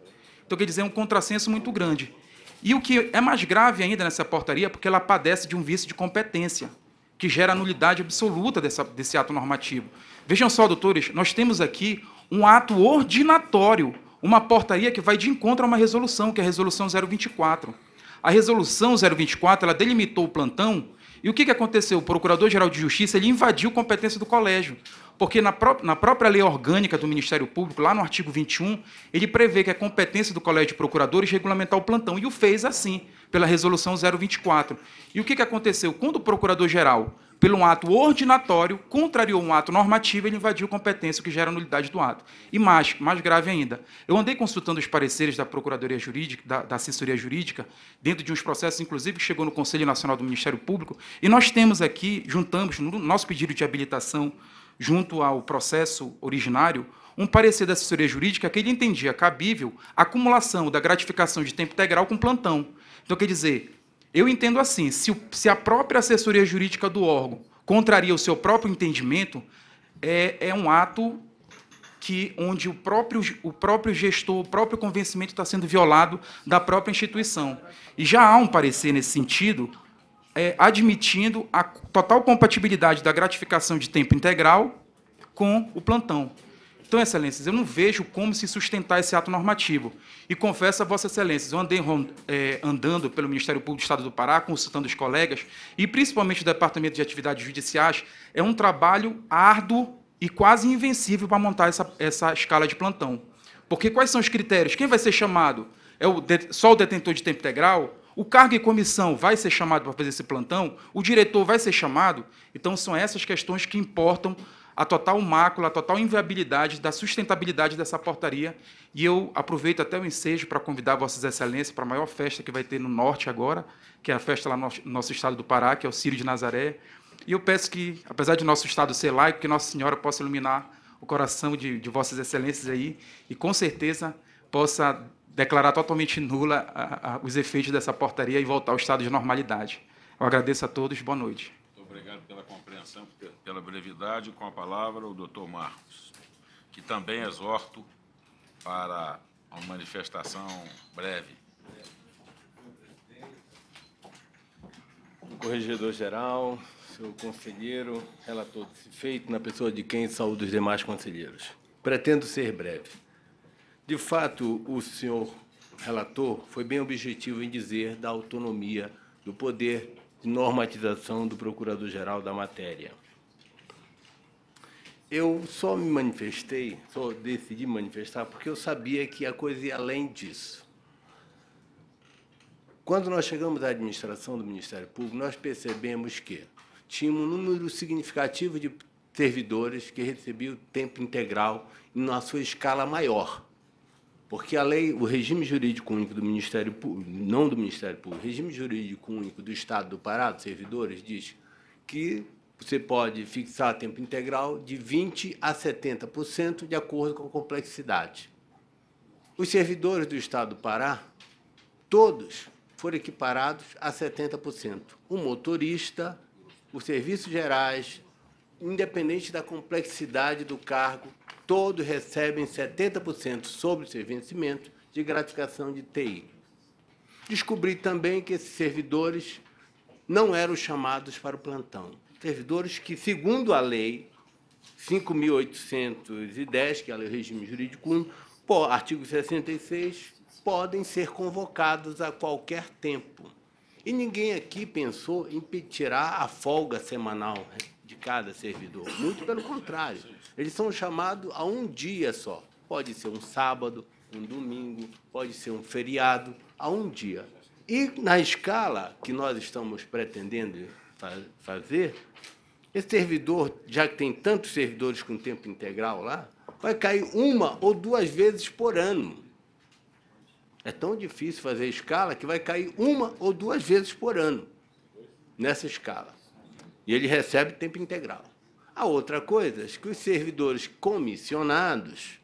Então, quer dizer, é um contrassenso muito grande. E o que é mais grave ainda nessa portaria, porque ela padece de um vício de competência, que gera nulidade absoluta dessa, desse ato normativo. Vejam só, doutores, nós temos aqui um ato ordinatório, uma portaria que vai de encontro a uma resolução, que é a resolução 024. A resolução 024, ela delimitou o plantão, e o que, que aconteceu? O Procurador-Geral de Justiça ele invadiu competência do colégio, porque na, pró na própria lei orgânica do Ministério Público, lá no artigo 21, ele prevê que é competência do Colégio de Procuradores regulamentar o plantão, e o fez assim, pela resolução 024. E o que, que aconteceu? Quando o Procurador-Geral pelo um ato ordinatório, contrariou um ato normativo, ele invadiu competência, o que gera nulidade do ato. E mais, mais grave ainda, eu andei consultando os pareceres da Procuradoria Jurídica, da, da Assessoria Jurídica, dentro de uns processos, inclusive, que chegou no Conselho Nacional do Ministério Público, e nós temos aqui, juntamos no nosso pedido de habilitação, junto ao processo originário, um parecer da assessoria jurídica que ele entendia cabível a acumulação da gratificação de tempo integral com plantão. Então, quer dizer, eu entendo assim: se, se a própria assessoria jurídica do órgão contraria o seu próprio entendimento, é, é um ato que onde o próprio, o próprio gestor, o próprio convencimento está sendo violado da própria instituição. E já há um parecer nesse sentido, é, admitindo a total compatibilidade da gratificação de tempo integral com o plantão. Então, Excelências, eu não vejo como se sustentar esse ato normativo. E confesso a Vossa Excelências, eu andei é, andando pelo Ministério Público do Estado do Pará, consultando os colegas, e principalmente o Departamento de Atividades Judiciais, é um trabalho árduo e quase invencível para montar essa, essa escala de plantão. Porque quais são os critérios? Quem vai ser chamado? É o só o detentor de tempo integral? O cargo e comissão vai ser chamado para fazer esse plantão? O diretor vai ser chamado? Então, são essas questões que importam a total mácula, a total inviabilidade da sustentabilidade dessa portaria. E eu aproveito até o ensejo para convidar Vossas Excelências para a maior festa que vai ter no Norte agora, que é a festa lá no nosso estado do Pará, que é o Círio de Nazaré. E eu peço que, apesar de nosso estado ser laico, que Nossa Senhora possa iluminar o coração de, de Vossas Excelências aí e, com certeza, possa declarar totalmente nula a, a, os efeitos dessa portaria e voltar ao estado de normalidade. Eu agradeço a todos. Boa noite. Pela brevidade, com a palavra o doutor Marcos, que também exorto para uma manifestação breve. Corregedor-geral, senhor conselheiro, relator desse feito, na pessoa de quem saúdo os demais conselheiros. Pretendo ser breve. De fato, o senhor relator foi bem objetivo em dizer da autonomia do poder de normatização do Procurador-Geral da matéria. Eu só me manifestei, só decidi manifestar, porque eu sabia que a coisa ia além disso. Quando nós chegamos à administração do Ministério Público, nós percebemos que tinha um número significativo de servidores que recebiam tempo integral na sua escala maior. Porque a lei, o regime jurídico único do Ministério Público, não do Ministério Público, o regime jurídico único do Estado do Pará, dos servidores, diz que você pode fixar tempo integral de 20% a 70%, de acordo com a complexidade. Os servidores do Estado do Pará, todos foram equiparados a 70%. O motorista, os serviços gerais, independente da complexidade do cargo, todos recebem 70% sobre o seu vencimento de gratificação de TI. Descobri também que esses servidores não eram chamados para o plantão servidores que, segundo a lei 5.810, que é lei regime jurídico único, artigo 66, podem ser convocados a qualquer tempo. E ninguém aqui pensou em tirar a folga semanal de cada servidor. Muito pelo contrário. Eles são chamados a um dia só. Pode ser um sábado, um domingo, pode ser um feriado, a um dia. E na escala que nós estamos pretendendo fa- fazer, esse servidor, já que tem tantos servidores com tempo integral lá, vai cair uma ou duas vezes por ano. É tão difícil fazer escala que vai cair uma ou duas vezes por ano nessa escala. E ele recebe tempo integral. A outra coisa é que os servidores comissionados,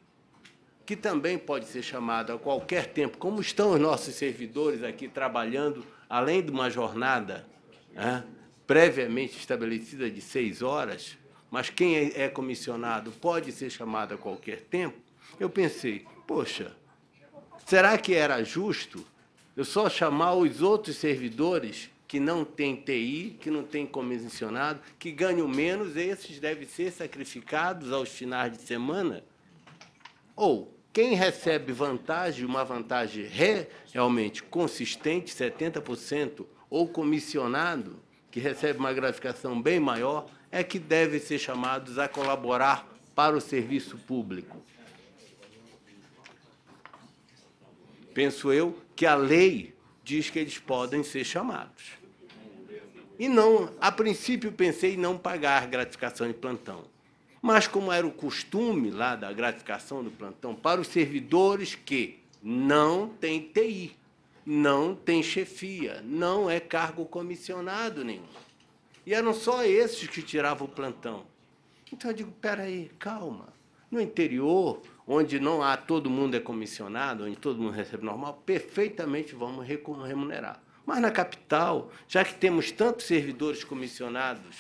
que também pode ser chamado a qualquer tempo, como estão os nossos servidores aqui trabalhando, além de uma jornada né, previamente estabelecida de seis horas, mas quem é é comissionado pode ser chamado a qualquer tempo, eu pensei, poxa, será que era justo eu só chamar os outros servidores que não têm TI, que não têm comissionado, que ganham menos, esses devem ser sacrificados aos finais de semana? Ou quem recebe vantagem, uma vantagem re- realmente consistente, 70%, ou comissionado, que recebe uma gratificação bem maior, é que devem ser chamados a colaborar para o serviço público. Penso eu que a lei diz que eles podem ser chamados. E não, a princípio pensei em não pagar gratificação de plantão. Mas como era o costume lá da gratificação do plantão para os servidores que não têm TI, não têm chefia, não é cargo comissionado nenhum. E eram só esses que tiravam o plantão. Então eu digo, peraí, calma. No interior, onde não há todo mundo é comissionado, onde todo mundo recebe normal, perfeitamente vamos remunerar. Mas na capital, já que temos tantos servidores comissionados,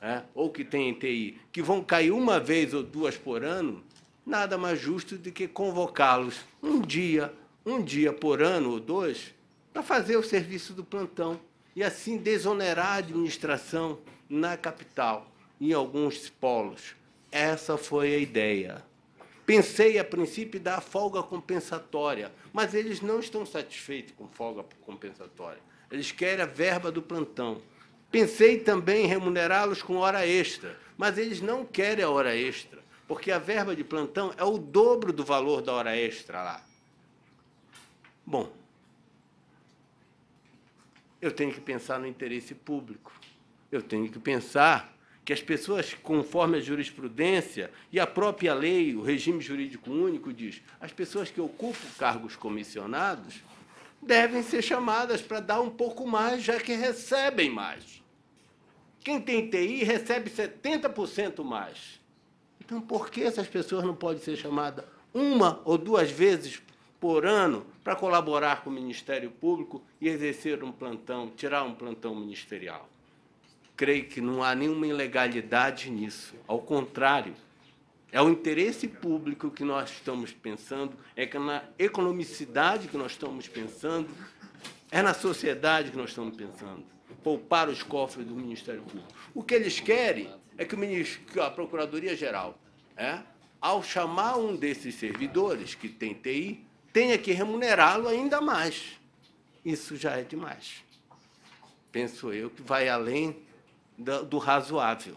né, ou que têm TI, que vão cair uma vez ou duas por ano, nada mais justo do que convocá-los um dia, um dia por ano ou dois, para fazer o serviço do plantão e assim desonerar a administração na capital, em alguns polos. Essa foi a ideia. Pensei, a princípio, dar folga compensatória, mas eles não estão satisfeitos com folga compensatória. Eles querem a verba do plantão. Pensei também em remunerá-los com hora extra, mas eles não querem a hora extra, porque a verba de plantão é o dobro do valor da hora extra lá. Bom, eu tenho que pensar no interesse público. Eu tenho que pensar que as pessoas, conforme a jurisprudência e a própria lei, o regime jurídico único diz, as pessoas que ocupam cargos comissionados devem ser chamadas para dar um pouco mais, já que recebem mais. Quem tem TI recebe 70% mais. Então, por que essas pessoas não podem ser chamadas uma ou duas vezes por ano para colaborar com o Ministério Público e exercer um plantão, tirar um plantão ministerial? Creio que não há nenhuma ilegalidade nisso. Ao contrário, é o interesse público que nós estamos pensando, é na economicidade que nós estamos pensando, é na sociedade que nós estamos pensando. Poupar os cofres do Ministério Público. O que eles querem é que, o a Procuradoria-Geral, é, ao chamar um desses servidores que tem TI, tenha que remunerá-lo ainda mais. Isso já é demais. Penso eu que vai além do razoável.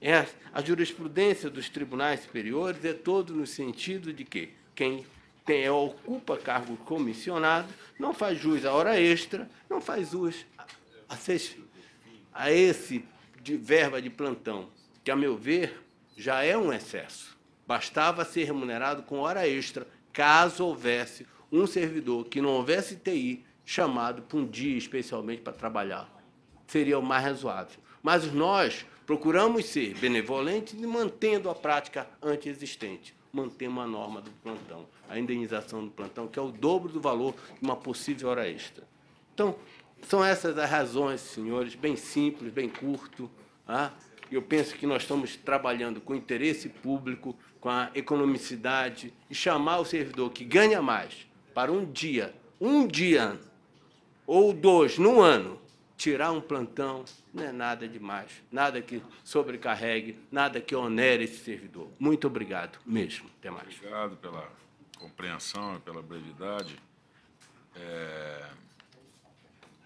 É, a jurisprudência dos tribunais superiores é todo no sentido de que quem tem, ocupa cargo comissionado não faz jus à hora extra, não faz jus a, a, a esse de verba de plantão, que, a meu ver, já é um excesso. Bastava ser remunerado com hora extra, caso houvesse um servidor que não houvesse TI chamado para um dia especialmente para trabalhar seria o mais razoável. Mas nós procuramos ser benevolentes mantendo a prática antiexistente. Mantemos a norma do plantão, a indenização do plantão, que é o dobro do valor de uma possível hora extra. Então, são essas as razões, senhores, bem simples, bem curto. Tá? Eu penso que nós estamos trabalhando com interesse público, com a economicidade, e chamar o servidor que ganha mais para um dia, um dia ou dois no ano, tirar um plantão não é nada demais, nada que sobrecarregue, nada que onere esse servidor. Muito obrigado mesmo. Até mais. Obrigado pela compreensão e pela brevidade. É,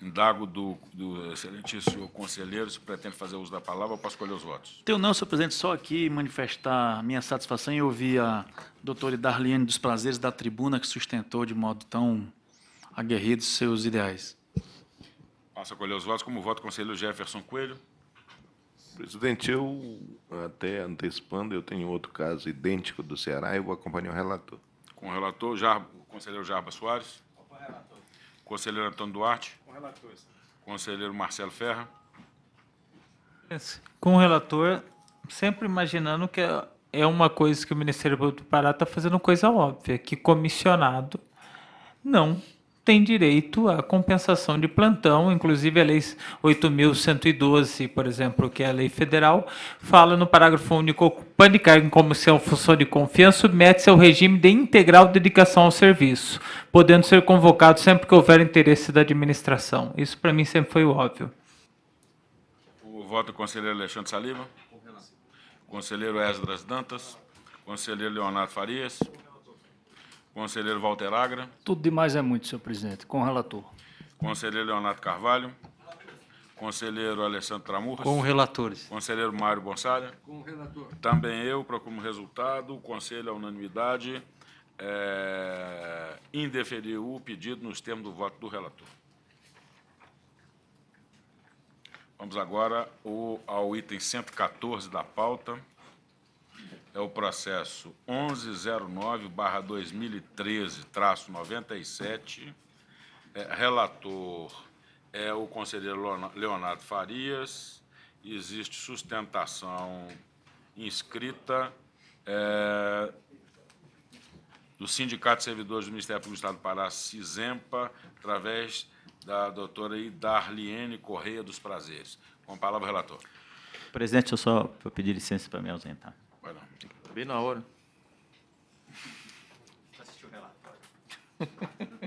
indago do, do excelente senhor conselheiro se pretende fazer uso da palavra para escolher os votos. Tenho não, senhor presidente, só aqui manifestar minha satisfação em ouvir a doutora Darlene dos Prazeres da tribuna, que sustentou de modo tão aguerridos seus ideais. Passa a colher os votos. Como voto, conselheiro Jefferson Coelho. Presidente, eu, até antecipando, eu tenho outro caso idêntico do Ceará e vou acompanhar o relator. Com o relator, Jar, conselheiro Jarba Soares. Conselheiro Antônio Duarte. Conselheiro Marcelo Ferra. Com o relator, sempre imaginando que é- é uma coisa que o Ministério Público do Pará está fazendo coisa óbvia, que comissionado não tem direito à compensação de plantão, inclusive a Lei 8.112, por exemplo, que é a lei federal, fala no parágrafo único, ocupante de cargo em comissão função de confiança, submete-se ao regime de integral dedicação ao serviço, podendo ser convocado sempre que houver interesse da administração. Isso, para mim, sempre foi óbvio. O voto do conselheiro Alexandre Saliba. Conselheiro Esdras Dantas. Conselheiro Leonardo Farias. Conselheiro Walter Agra. Tudo demais é muito, senhor presidente, com o relator. Conselheiro Leonardo Carvalho. Conselheiro Alessandro Tramurras. Com relatores. Conselheiro Mário Gonçalves. Com o relator. Também eu, procuro resultado, o conselho, a unanimidade, é, indeferiu o pedido nos termos do voto do relator. Vamos agora ao, ao item 114 da pauta. É o processo 1109-2013-97. É, relator é o conselheiro Leona- Leonardo Farias. Existe sustentação inscrita é, do Sindicato de Servidores do Ministério Público do Estado do Pará, CISEMPA, através da doutora Idarliene Correia dos Prazeres. Com a palavra, relator. Presidente, eu só vou pedir licença para me ausentar. Vai lá. Bem na hora.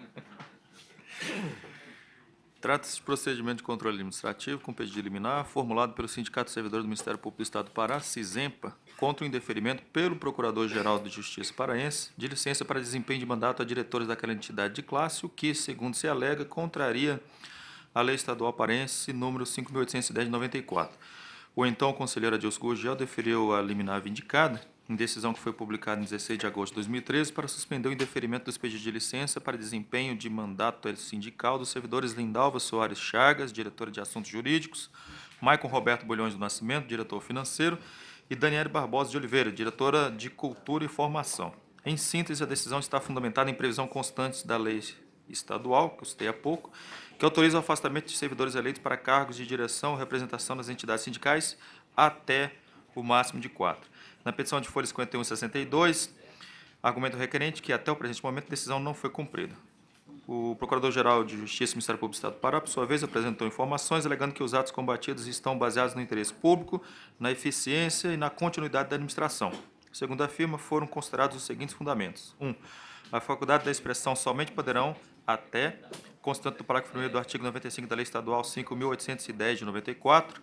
Trata-se de procedimento de controle administrativo com pedido liminar formulado pelo Sindicato de Servidores do Ministério Público do Estado do Pará, CISEMPA, contra o indeferimento pelo Procurador-Geral de Justiça paraense de licença para desempenho de mandato a diretores daquela entidade de classe, o que, segundo se alega, contraria a Lei Estadual Paraense número 5.810 de 94. O então conselheiro Adilson Gurgel deferiu a liminar vindicada, em decisão que foi publicada em 16 de agosto de 2013, para suspender o indeferimento dos pedidos de licença para desempenho de mandato sindical dos servidores Lindalva Soares Chagas, diretora de Assuntos Jurídicos, Maicon Roberto Bolhões do Nascimento, diretor financeiro, e Daniele Barbosa de Oliveira, diretora de Cultura e Formação. Em síntese, a decisão está fundamentada em previsão constante da lei estadual, que eu citei há pouco, que autoriza o afastamento de servidores eleitos para cargos de direção ou representação nas entidades sindicais até o máximo de quatro. Na petição de folha 51 e 62, argumenta o requerente que até o presente momento a decisão não foi cumprida. O Procurador-Geral de Justiça do Ministério Público do Estado do Pará, por sua vez, apresentou informações alegando que os atos combatidos estão baseados no interesse público, na eficiência e na continuidade da administração. Segundo afirma, foram considerados os seguintes fundamentos. Um, a faculdade da expressão somente poderão, até, constante do parágrafo 1 do artigo 95 da Lei Estadual 5.810 de 94,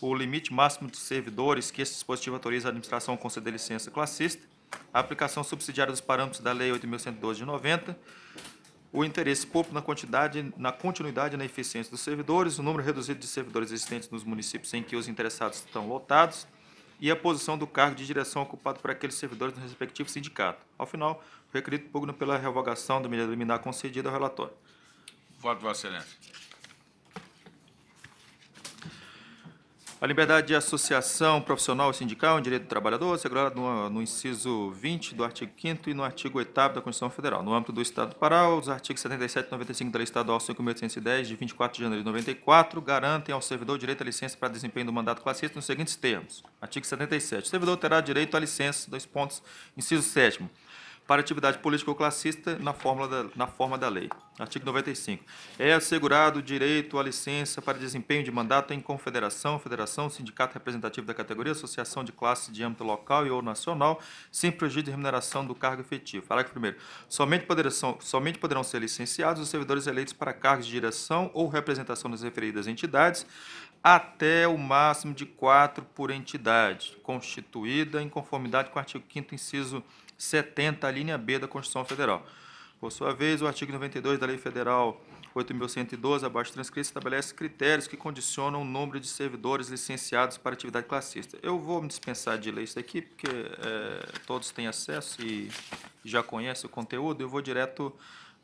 o limite máximo de servidores que esse dispositivo autoriza a administração a conceder licença classista, a aplicação subsidiária dos parâmetros da Lei 8.112 de 90, o interesse público na quantidade, na continuidade e na eficiência dos servidores, o número reduzido de servidores existentes nos municípios em que os interessados estão lotados e a posição do cargo de direção ocupado por aqueles servidores no respectivo sindicato. Ao final, o requerido pugna pela revogação da medida liminar concedida ao relatório. Voto, Vossa Excelência. A liberdade de associação profissional e sindical em direito do trabalhador, assegurada no, no inciso 20 do artigo 5º e no artigo 8 da Constituição Federal. No âmbito do Estado do Pará, os artigos 77 e 95 da Lei Estadual 5.810, de 24 de janeiro de 94, garantem ao servidor direito à licença para desempenho do mandato classista nos seguintes termos. Artigo 77. O servidor terá direito à licença, dois pontos, inciso 7 para atividade política ou classista na, fórmula da, na forma da lei. Artigo 95. É assegurado o direito à licença para desempenho de mandato em confederação, federação, sindicato representativo da categoria, associação de classe de âmbito local e ou nacional, sem prejuízo de remuneração do cargo efetivo. Parágrafo 1 somente poderão, somente poderão ser licenciados os servidores eleitos para cargos de direção ou representação das referidas entidades, até o máximo de quatro por entidade, constituída em conformidade com o artigo 5º, inciso 70, a linha B da Constituição Federal. Por sua vez, o artigo 92 da Lei Federal 8.112, abaixo transcrito, estabelece critérios que condicionam o número de servidores licenciados para atividade classista. Eu vou me dispensar de ler isso aqui, porque é, todos têm acesso e já conhecem o conteúdo, eu vou direto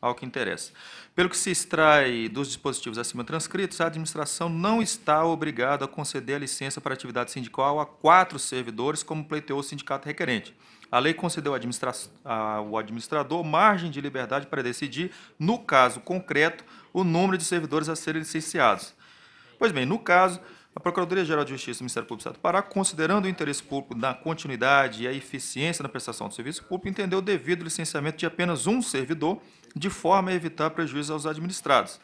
ao que interessa. Pelo que se extrai dos dispositivos acima transcritos, a administração não está obrigada a conceder a licença para atividade sindical a quatro servidores, como pleiteou o sindicato requerente. A lei concedeu ao administra ao administrador margem de liberdade para decidir, no caso concreto, o número de servidores a serem licenciados. Pois bem, no caso, a Procuradoria-Geral de Justiça do Ministério Público do Estado do Pará, considerando o interesse público na continuidade e a eficiência na prestação do serviço público, entendeu devido o licenciamento de apenas um servidor, de forma a evitar prejuízo aos administrados.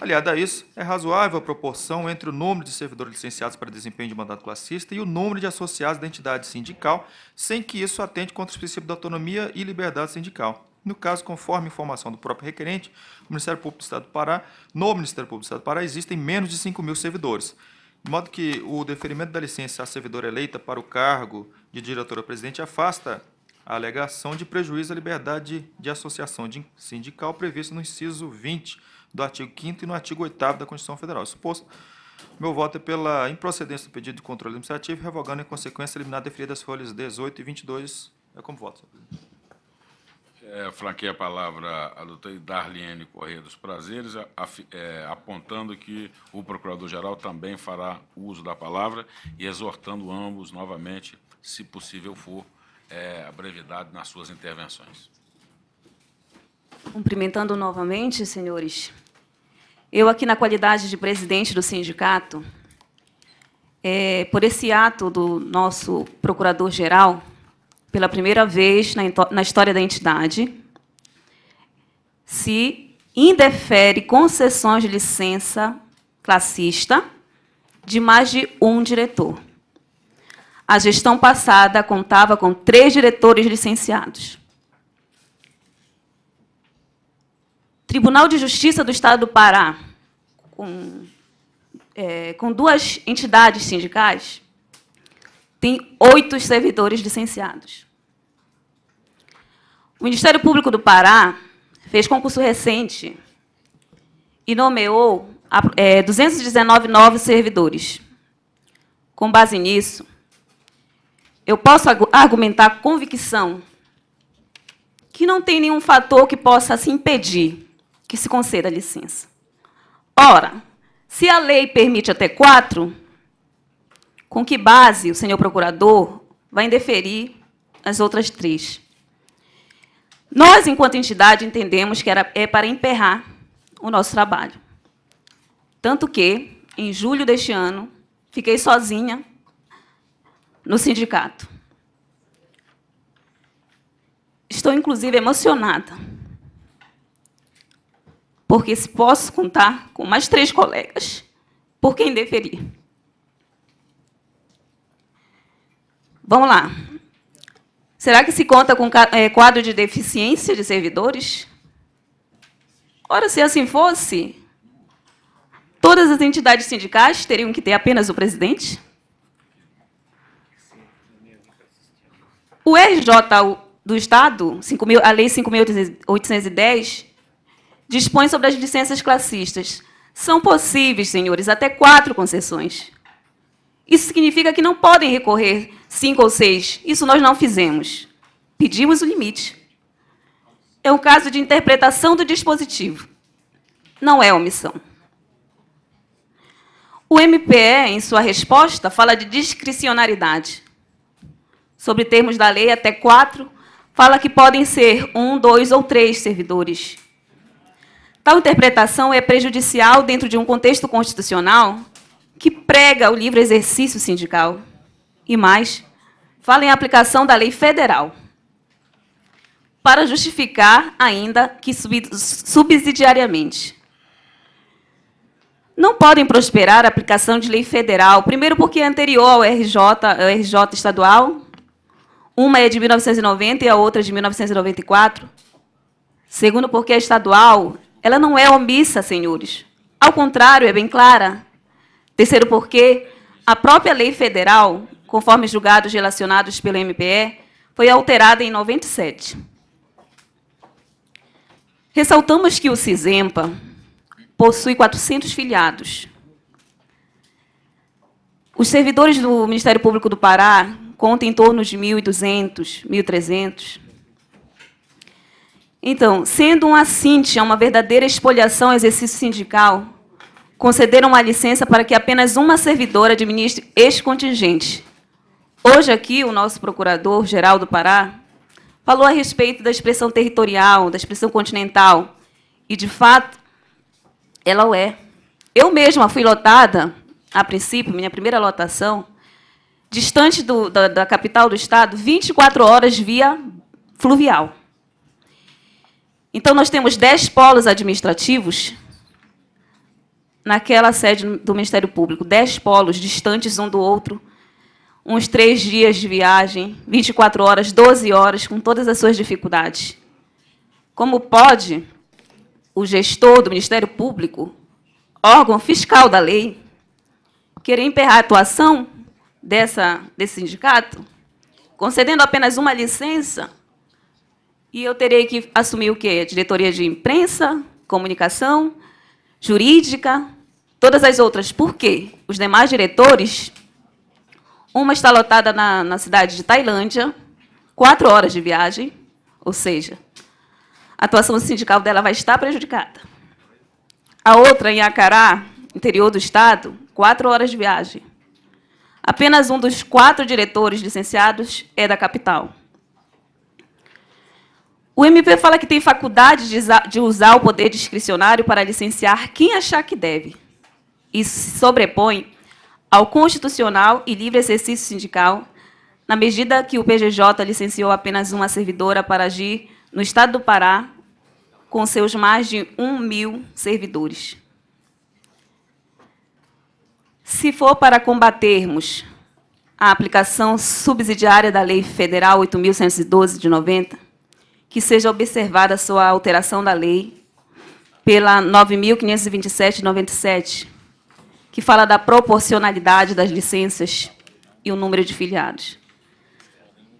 Aliado a isso, é razoável a proporção entre o número de servidores licenciados para desempenho de mandato classista e o número de associados da entidade sindical, sem que isso atente contra os princípios da autonomia e liberdade sindical. No caso, conforme informação do próprio requerente, o Ministério Público do Estado do Pará, no Ministério Público do Estado do Pará, existem menos de 5 mil servidores. De modo que o deferimento da licença à servidora eleita para o cargo de diretora-presidente afasta a alegação de prejuízo à liberdade de associação sindical prevista no inciso 20 do artigo 5 e no artigo 8 da Constituição Federal. Suposto, meu voto é pela improcedência do pedido de controle administrativo, revogando em consequência eliminar deferida as folhas 18 e 22. É como voto. senhor presidente. É, franqueia a palavra à doutora Darliene Corrêa dos Prazeres, é, apontando que o Procurador-Geral também fará uso da palavra e exortando ambos novamente, se possível for, é, a brevidade nas suas intervenções. Cumprimentando novamente, senhores, eu aqui na qualidade de presidente do sindicato, é, por esse ato do nosso procurador-geral, pela primeira vez na, na história da entidade, se indefere concessões de licença classista de mais de um diretor. A gestão passada contava com três diretores licenciados. Tribunal de Justiça do Estado do Pará, com, é, com duas entidades sindicais, tem oito servidores licenciados. O Ministério Público do Pará fez concurso recente e nomeou é, 219 novos servidores. Com base nisso, eu posso argumentar convicção que não tem nenhum fator que possa se impedir que se conceda licença. Ora, se a lei permite até quatro, com que base o senhor procurador vai indeferir as outras três? Nós, enquanto entidade, entendemos que era, é para emperrar o nosso trabalho. Tanto que, em julho deste ano, fiquei sozinha no sindicato. Estou, inclusive, emocionada, porque se posso contar com mais três colegas por quem deferir. Vamos lá. Será que se conta com eh, quadro de deficiência de servidores? Ora, se assim fosse, todas as entidades sindicais teriam que ter apenas o presidente? O RJ do Estado, 5.000 a Lei 5.810, dispõe sobre as licenças classistas. São possíveis, senhores, até quatro concessões. Isso significa que não podem recorrer cinco ou seis. Isso nós não fizemos. Pedimos o limite. É um caso de interpretação do dispositivo. Não é omissão. O MPE, em sua resposta, fala de discricionariedade. Sobre termos da lei, até quatro, fala que podem ser um, dois ou três servidores. Tal interpretação é prejudicial dentro de um contexto constitucional que prega o livre exercício sindical. E mais, fala em aplicação da lei federal. Para justificar, ainda que sub- subsidiariamente. Não podem prosperar a aplicação de lei federal, primeiro porque é anterior ao RJ, ao RJ estadual, uma é de 1990 e a outra de 1994. Segundo, porque a estadual, ela não é omissa, senhores. Ao contrário, é bem clara. Terceiro, porque a própria lei federal, conforme julgados relacionados pelo MPE, foi alterada em 97. Ressaltamos que o CISEMPA possui 400 filiados. Os servidores do Ministério Público do Pará contam em torno de 1.200, 1.300. Então, sendo um assinte a uma verdadeira expoliação ao exercício sindical, concederam uma licença para que apenas uma servidora administre este contingente. Hoje aqui, o nosso procurador-geral do Pará falou a respeito da expressão territorial, da expressão continental, e, de fato, ela o é. Eu mesma fui lotada, a princípio, minha primeira lotação, distante do, da, da capital do Estado, 24 horas via fluvial. Então, nós temos 10 polos administrativos naquela sede do Ministério Público, 10 polos distantes um do outro, uns três dias de viagem, 24 horas, 12 horas, com todas as suas dificuldades. Como pode o gestor do Ministério Público, órgão fiscal da lei, querer emperrar a atuação dessa, desse sindicato, concedendo apenas uma licença, e eu terei que assumir o quê? Diretoria de imprensa, comunicação, jurídica, todas as outras. Por quê? Os demais diretores, uma está lotada na, na cidade de Tailândia, quatro horas de viagem, ou seja, a atuação sindical dela vai estar prejudicada. A outra, em Acará, interior do Estado, quatro horas de viagem. Apenas um dos quatro diretores licenciados é da capital. O MP fala que tem faculdade de usar o poder discricionário para licenciar quem achar que deve. Isso se sobrepõe ao constitucional e livre exercício sindical, na medida que o PGJ licenciou apenas uma servidora para agir no Estado do Pará, com seus mais de um mil servidores. Se for para combatermos a aplicação subsidiária da Lei Federal 8.112 de 90, que seja observada a sua alteração da lei pela 9.527 de 97, que fala da proporcionalidade das licenças e o número de filiados.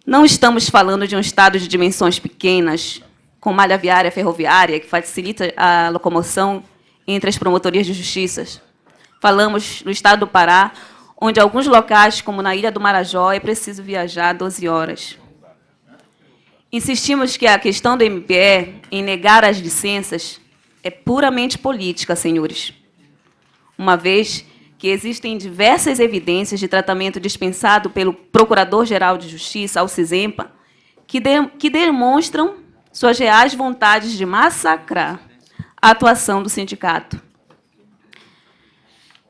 Não estamos falando de um estado de dimensões pequenas, com malha viária ferroviária, que facilita a locomoção entre as promotorias de justiça. Falamos no estado do Pará, onde alguns locais, como na Ilha do Marajó, é preciso viajar 12 horas. Insistimos que a questão do MPE em negar as licenças é puramente política, senhores uma vez que existem diversas evidências de tratamento dispensado pelo Procurador-Geral de Justiça, ao CISEMPA, que, de, que demonstram suas reais vontades de massacrar a atuação do sindicato.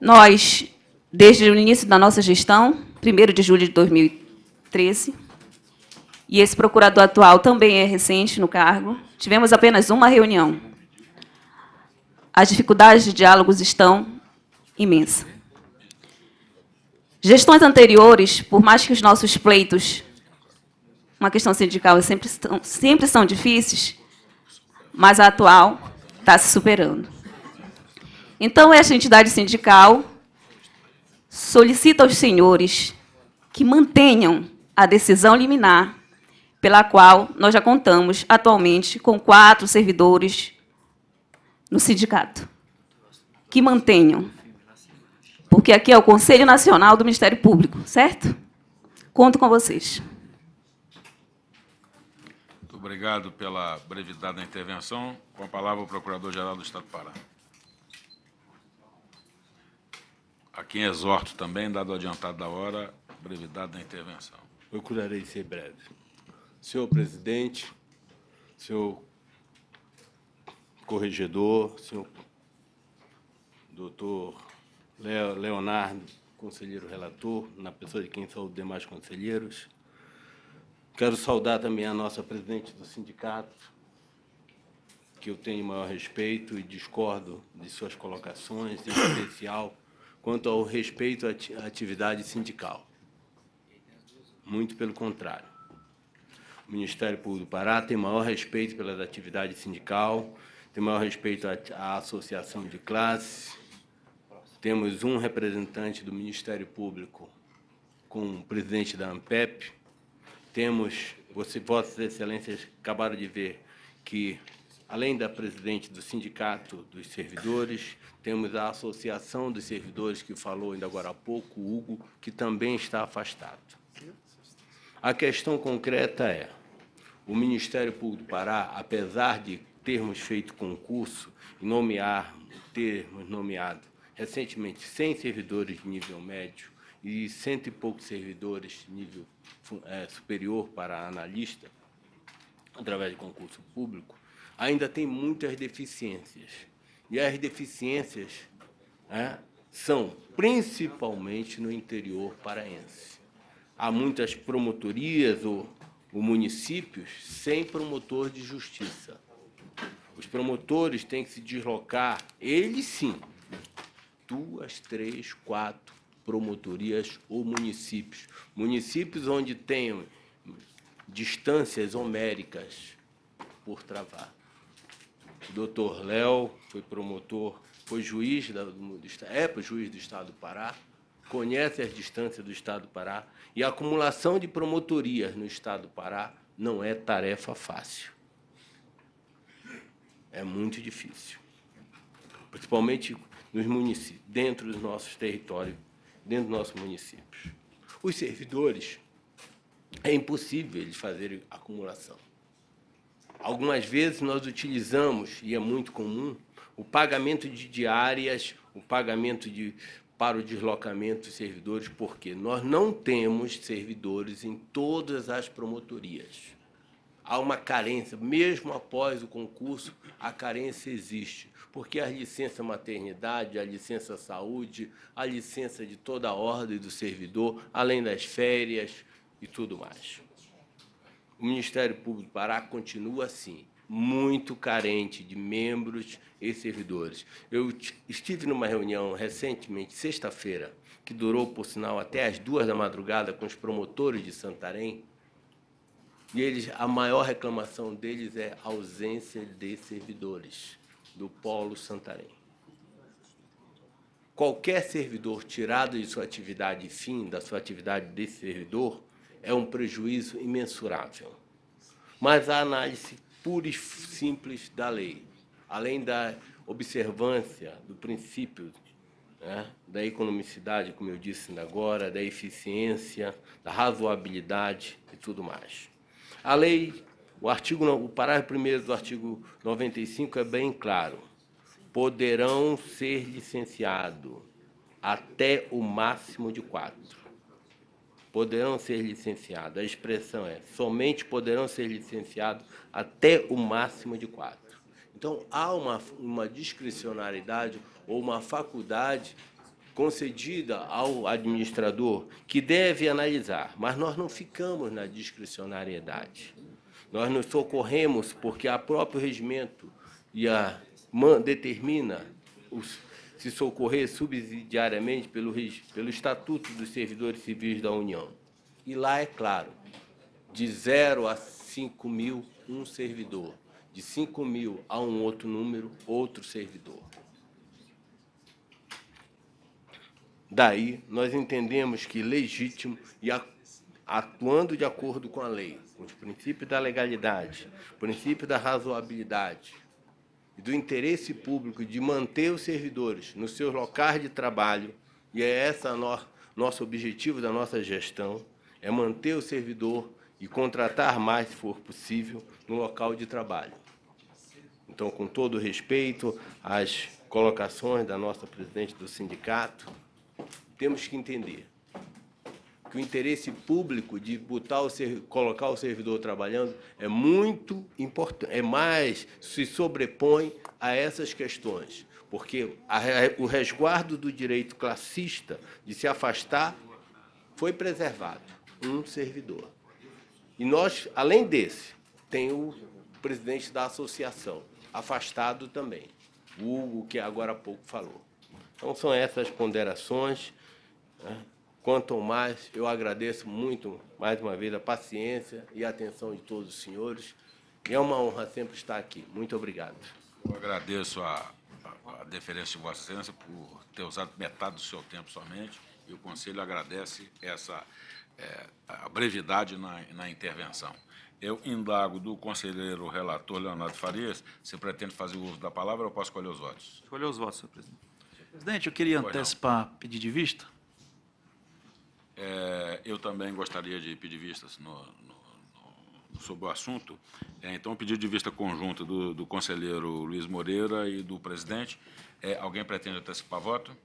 Nós, desde o início da nossa gestão, 1 de julho de 2013, e esse procurador atual também é recente no cargo, tivemos apenas uma reunião. As dificuldades de diálogos estão imensa. Gestões anteriores, por mais que os nossos pleitos, uma questão sindical, sempre, estão, sempre são difíceis, mas a atual está se superando. Então, esta entidade sindical solicita aos senhores que mantenham a decisão liminar, pela qual nós já contamos atualmente com quatro servidores no sindicato. Que mantenham porque aqui é o Conselho Nacional do Ministério Público, certo? Conto com vocês. Muito obrigado pela brevidade da intervenção. Com a palavra o Procurador-Geral do Estado do Pará. A quem exorto também, dado o adiantado da hora, brevidade da intervenção. Procurarei ser breve. Senhor presidente, senhor corregedor, senhor doutor Leonardo, conselheiro relator, na pessoa de quem são os demais conselheiros. Quero saudar também a nossa presidente do sindicato, que eu tenho maior respeito e discordo de suas colocações, em especial quanto ao respeito à atividade sindical. Muito pelo contrário. O Ministério Público do Pará tem maior respeito pela atividade sindical, tem maior respeito à associação de classes, temos um representante do Ministério Público com o presidente da ANPEP. Temos, você, Vossas Excelências acabaram de ver que, além da presidente do Sindicato dos Servidores, temos a Associação dos Servidores, que falou ainda agora há pouco, o Hugo, que também está afastado. A questão concreta é, o Ministério Público do Pará, apesar de termos feito concurso e nomear, termos nomeado recentemente 100 servidores de nível médio e cento e poucos servidores de nível eh, superior para analista, através de concurso público, ainda tem muitas deficiências. E as deficiências né, são principalmente no interior paraense. Há muitas promotorias ou, ou municípios sem promotor de justiça. Os promotores têm que se deslocar, eles sim, duas, três, quatro promotorias ou municípios. Municípios onde tem distâncias homéricas por travar. O doutor Léo foi promotor, foi juiz da, é juiz do Estado do Pará, conhece as distâncias do Estado do Pará, e a acumulação de promotorias no Estado do Pará não é tarefa fácil. É muito difícil. Principalmente nos municípios, dentro dos nossos territórios, dentro dos nossos municípios. Os servidores, é impossível eles fazerem acumulação. Algumas vezes nós utilizamos, e é muito comum, o pagamento de diárias, o pagamento de, para o deslocamento dos servidores, porque nós não temos servidores em todas as promotorias. Há uma carência, mesmo após o concurso, a carência existe, porque a licença maternidade, a licença saúde, a licença de toda a ordem do servidor, além das férias e tudo mais. O Ministério Público do Pará continua assim, muito carente de membros e servidores. Eu estive numa reunião recentemente, sexta-feira, que durou, por sinal, até as duas da madrugada com os promotores de Santarém, e eles, a maior reclamação deles é a ausência de servidores do Polo Santarém. Qualquer servidor tirado de sua atividade fim, da sua atividade de servidor, é um prejuízo imensurável. Mas a análise pura e simples da lei, além da observância do princípio né, da economicidade, como eu disse agora, da eficiência, da razoabilidade e tudo mais. A lei, o artigo, o parágrafo 1 do artigo 95 é bem claro. Poderão ser licenciados até o máximo de quatro poderão ser licenciados. A expressão é somente poderão ser licenciados até o máximo de quatro. Então, há uma, uma discricionariedade ou uma faculdade concedida ao administrador que deve analisar, mas nós não ficamos na discricionariedade. Nós nos socorremos porque a próprio regimento e a determina os, se socorrer subsidiariamente pelo, pelo Estatuto dos Servidores Civis da União. E lá é claro, de 0 a 5 mil, um servidor. De 5 mil a um outro número, outro servidor. Daí, nós entendemos que legítimo e atuando de acordo com a lei, com os princípios da legalidade, princípio da razoabilidade, e do interesse público de manter os servidores nos seus locais de trabalho, e é esse nosso objetivo da nossa gestão, é manter o servidor e contratar mais, se for possível, no local de trabalho. Então, com todo respeito às colocações da nossa presidente do sindicato, temos que entender que o interesse público de botar o colocar o servidor trabalhando é muito importante, é mais, se sobrepõe a essas questões, porque a, o resguardo do direito classista de se afastar foi preservado, um servidor. E nós, além desse, tem o presidente da associação, afastado também, o Hugo, que agora há pouco falou. Então, são essas ponderações. Né? Quanto mais, eu agradeço muito, mais uma vez, a paciência e a atenção de todos os senhores. E é uma honra sempre estar aqui. Muito obrigado. Eu agradeço a, a, a deferência de Vossa Excelência por ter usado metade do seu tempo somente, e o Conselho agradece essa é, a brevidade na, na intervenção. Eu indago do conselheiro relator Leonardo Farias se pretende fazer uso da palavra ou posso escolher os votos? Escolher os votos, senhor presidente. Presidente, eu queria antecipar pedido de vista. É, eu também gostaria de pedir vistas no, no, sobre o assunto. É, então, pedido de vista conjunta do, do conselheiro Luiz Moreira e do presidente. É, alguém pretende antecipar voto?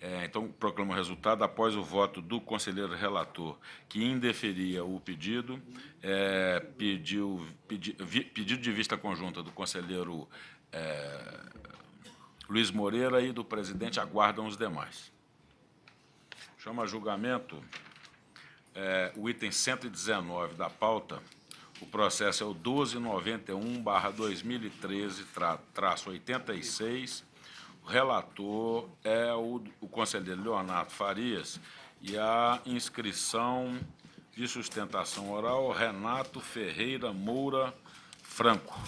É, então, proclamo o resultado após o voto do conselheiro relator, que indeferia o pedido, é, pediu, pedi, vi, pedido de vista conjunta do conselheiro é, Luiz Moreira e do presidente aguardam os demais. Chama a julgamento é, o item 119 da pauta, o processo é o 1291-2013, traço 86, o relator é o, o conselheiro Leonardo Farias e a inscrição de sustentação oral Renato Ferreira Moura Franco.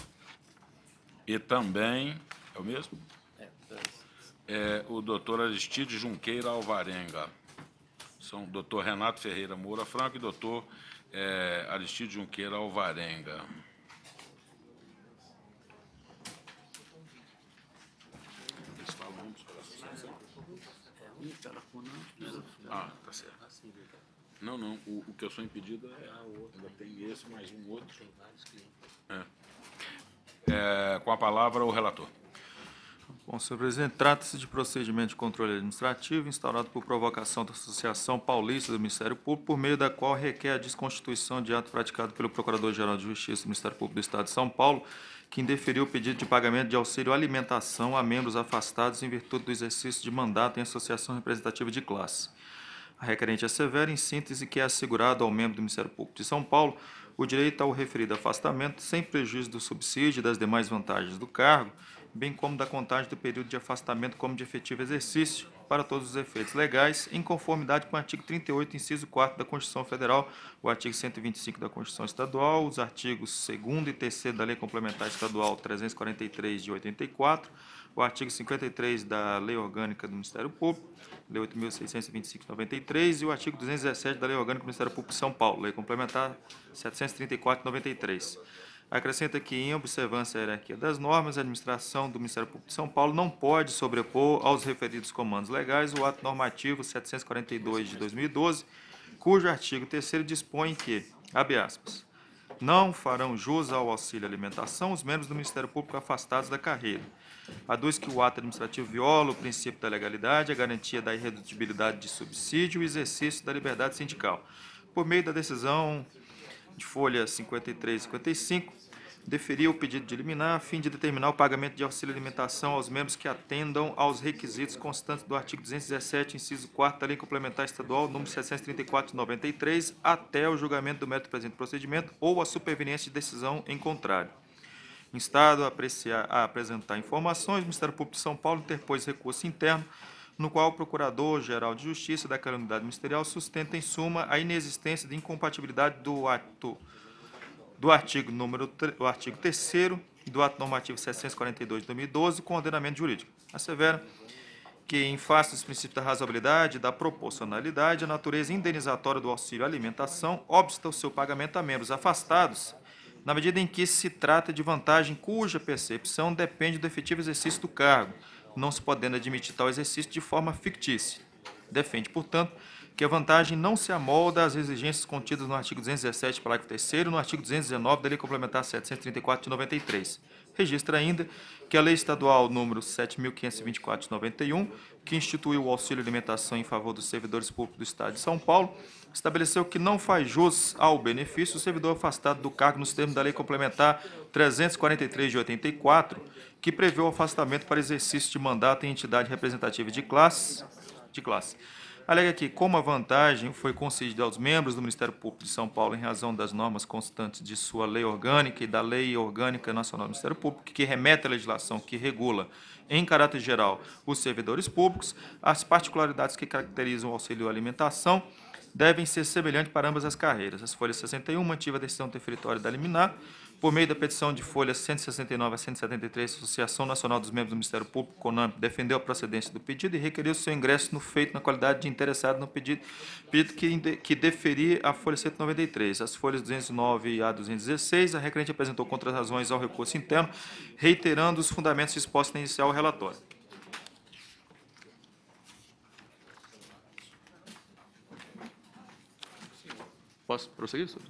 E também, é o mesmo? É, o doutor Aristide Junqueira Alvarenga. São doutor Renato Ferreira Moura Franco e doutor é, Aristide Junqueira Alvarenga. Ah, tá certo. Não, não. O, o que eu sou impedido é. Ainda tem esse, mais um outro. É. É, com a palavra, o relator. Bom, senhor presidente, trata-se de procedimento de controle administrativo instaurado por provocação da Associação Paulista do Ministério Público, por meio da qual requer a desconstituição de ato praticado pelo Procurador-Geral de Justiça do Ministério Público do Estado de São Paulo, que indeferiu o pedido de pagamento de auxílio alimentação a membros afastados em virtude do exercício de mandato em associação representativa de classe. A requerente assevera, em síntese, que é assegurado ao membro do Ministério Público de São Paulo o direito ao referido afastamento, sem prejuízo do subsídio e das demais vantagens do cargo, bem como da contagem do período de afastamento como de efetivo exercício, para todos os efeitos legais, em conformidade com o artigo 38, inciso 4 da Constituição Federal, o artigo 125 da Constituição Estadual, os artigos 2 e 3 da Lei Complementar Estadual 343 de 84, o artigo 53 da Lei Orgânica do Ministério Público, Lei 8.625 de 93, e o artigo 217 da Lei Orgânica do Ministério Público de São Paulo, Lei Complementar 734 de 93. Acrescenta que, em observância à hierarquia das normas, a administração do Ministério Público de São Paulo não pode sobrepor aos referidos comandos legais o ato normativo 742 de 2012, cujo artigo 3 dispõe que, abre aspas, não farão jus ao auxílio alimentação os membros do Ministério Público afastados da carreira. Aduz que o ato administrativo viola o princípio da legalidade, a garantia da irredutibilidade de subsídio e o exercício da liberdade sindical. Por meio da decisão de folha 53 e 55, deferir o pedido de liminar a fim de determinar o pagamento de auxílio alimentação aos membros que atendam aos requisitos constantes do artigo 217, inciso 4 da Lei Complementar Estadual número 734 de 93, até o julgamento do mérito do presente procedimento ou a superveniência de decisão em contrário. Instado a, apreciar, a apresentar informações, o Ministério Público de São Paulo interpôs recurso interno no qual o Procurador-Geral de Justiça daquela unidade ministerial sustenta, em suma, a inexistência de incompatibilidade do ato do artigo número do artigo 3 do ato normativo 742 de 2012 com ordenamento jurídico. Assevera que, em face dos princípios da razoabilidade e da proporcionalidade, a natureza indenizatória do auxílio alimentação obsta o seu pagamento a membros afastados, na medida em que se trata de vantagem cuja percepção depende do efetivo exercício do cargo, não se podendo admitir tal exercício de forma fictícia. Defende, portanto, que a vantagem não se amolda às exigências contidas no artigo 217, parágrafo 3 e no artigo 219 da Lei Complementar 734 de 93. Registra ainda que a Lei Estadual número 7.524 de 91, que instituiu o auxílio alimentação em favor dos servidores públicos do Estado de São Paulo, estabeleceu que não faz jus ao benefício o servidor afastado do cargo nos termos da Lei Complementar 343 de 84, que prevê o afastamento para exercício de mandato em entidade representativa de classe, de classe. Alega que, como a vantagem foi concedida aos membros do Ministério Público de São Paulo em razão das normas constantes de sua lei orgânica e da Lei Orgânica Nacional do Ministério Público, que remete à legislação que regula, em caráter geral, os servidores públicos, as particularidades que caracterizam o auxílio alimentação devem ser semelhantes para ambas as carreiras. As folhas 61 mantive a decisão territória da liminar, por meio da petição de folhas 169 a 173, a Associação Nacional dos Membros do Ministério Público, CONAMP, defendeu a procedência do pedido e requeriu seu ingresso no feito na qualidade de interessado no pedido, pedido que, que deferia a folha 193. As folhas 209 a 216, a requerente apresentou contra-razões ao recurso interno, reiterando os fundamentos expostos na inicial relatório. Posso prosseguir, senhor?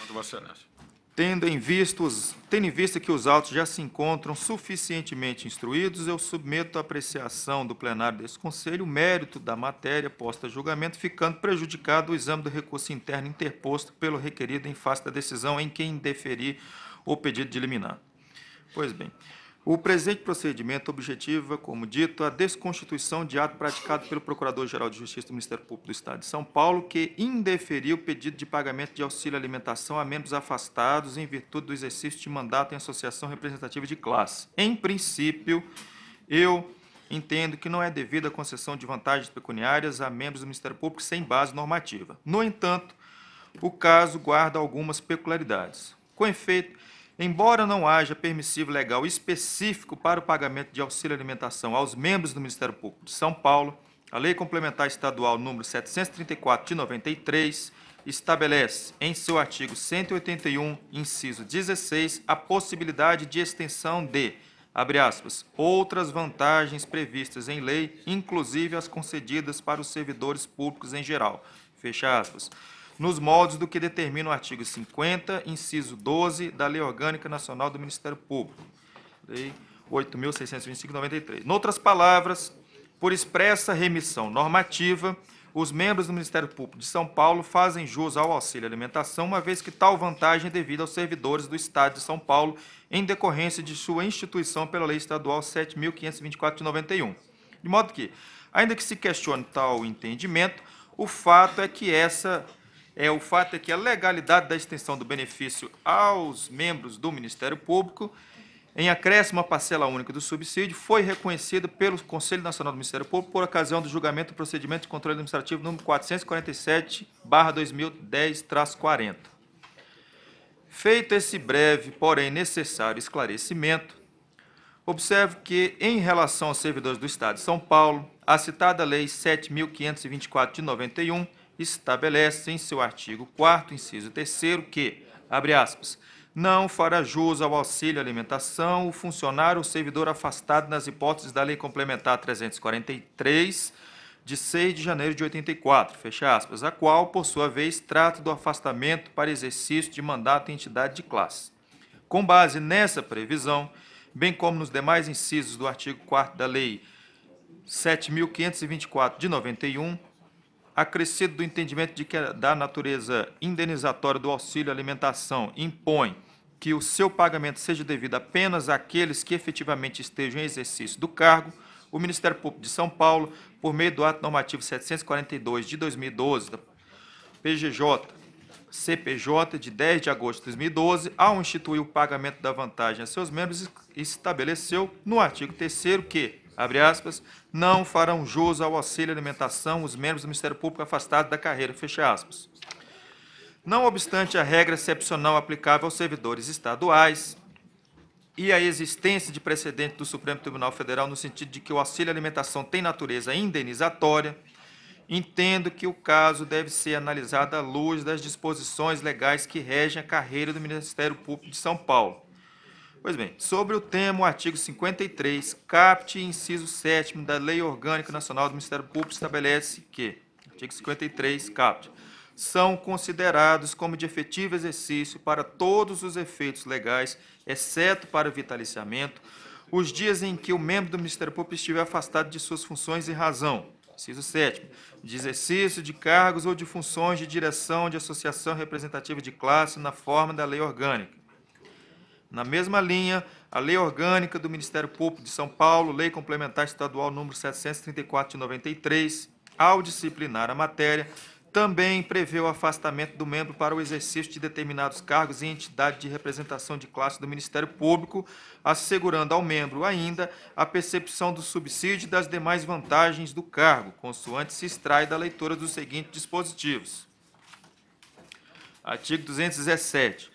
Pode, Vossa Excelência. Tendo em, vista os, tendo em vista que os autos já se encontram suficientemente instruídos, eu submeto à apreciação do plenário desse Conselho o mérito da matéria posta a julgamento, ficando prejudicado o exame do recurso interno interposto pelo requerido em face da decisão em quem indeferir o pedido de liminar. Pois bem, o presente procedimento objetiva, como dito, a desconstituição de ato praticado pelo Procurador-Geral de Justiça do Ministério Público do Estado de São Paulo, que indeferiu o pedido de pagamento de auxílio alimentação a membros afastados em virtude do exercício de mandato em associação representativa de classe. Em princípio, eu entendo que não é devida a concessão de vantagens pecuniárias a membros do Ministério Público sem base normativa. No entanto, o caso guarda algumas peculiaridades. Com efeito, Embora não haja permissivo legal específico para o pagamento de auxílio alimentação aos membros do Ministério Público de São Paulo, a Lei Complementar Estadual número 734 de 93 estabelece em seu artigo 181, inciso 16, a possibilidade de extensão de, abre aspas, outras vantagens previstas em lei, inclusive as concedidas para os servidores públicos em geral, fecha aspas nos moldes do que determina o artigo 50, inciso 12 da Lei Orgânica Nacional do Ministério Público, Lei 8.625-93. Noutras palavras, por expressa remissão normativa, os membros do Ministério Público de São Paulo fazem jus ao auxílio alimentação, uma vez que tal vantagem é devida aos servidores do Estado de São Paulo, em decorrência de sua instituição pela Lei Estadual 7.524 de 91. De modo que, ainda que se questione tal entendimento, o fato é que essa é o fato é que a legalidade da extensão do benefício aos membros do Ministério Público, em acréscimo à parcela única do subsídio, foi reconhecida pelo Conselho Nacional do Ministério Público por ocasião do julgamento do procedimento de controle administrativo número 447/2010-40. Feito esse breve, porém necessário esclarecimento, observo que, em relação aos servidores do Estado de São Paulo, a citada Lei 7.524 de 91 estabelece em seu artigo 4 inciso 3 que, abre aspas, não fará jus ao auxílio alimentação o funcionário ou servidor afastado nas hipóteses da Lei Complementar 343, de 6 de janeiro de 84, fecha aspas, a qual, por sua vez, trata do afastamento para exercício de mandato em entidade de classe. Com base nessa previsão, bem como nos demais incisos do artigo 4 da Lei 7.524 de 91, acrescido do entendimento de que da natureza indenizatória do auxílio alimentação impõe que o seu pagamento seja devido apenas àqueles que efetivamente estejam em exercício do cargo, o Ministério Público de São Paulo, por meio do ato normativo 742 de 2012, da PGJ, CPJ, de 10 de agosto de 2012, ao instituir o pagamento da vantagem a seus membros, estabeleceu no artigo 3 que abre aspas, não farão jus ao auxílio alimentação os membros do Ministério Público afastados da carreira, fecha aspas. Não obstante a regra excepcional aplicável aos servidores estaduais e a existência de precedente do Supremo Tribunal Federal no sentido de que o auxílio alimentação tem natureza indenizatória, entendo que o caso deve ser analisado à luz das disposições legais que regem a carreira do Ministério Público de São Paulo Pois bem, sobre o tema, o artigo 53, capte inciso 7 da Lei Orgânica Nacional do Ministério Público estabelece que, artigo 53, capte, são considerados como de efetivo exercício para todos os efeitos legais, exceto para o vitaliciamento, os dias em que o membro do Ministério Público estiver afastado de suas funções em razão, inciso 7 de exercício de cargos ou de funções de direção de associação representativa de classe na forma da lei orgânica. Na mesma linha, a Lei Orgânica do Ministério Público de São Paulo, Lei Complementar Estadual número 734 de 93, ao disciplinar a matéria, também prevê o afastamento do membro para o exercício de determinados cargos em entidade de representação de classe do Ministério Público, assegurando ao membro ainda a percepção do subsídio e das demais vantagens do cargo, consoante se extrai da leitura dos seguintes dispositivos. Artigo 217.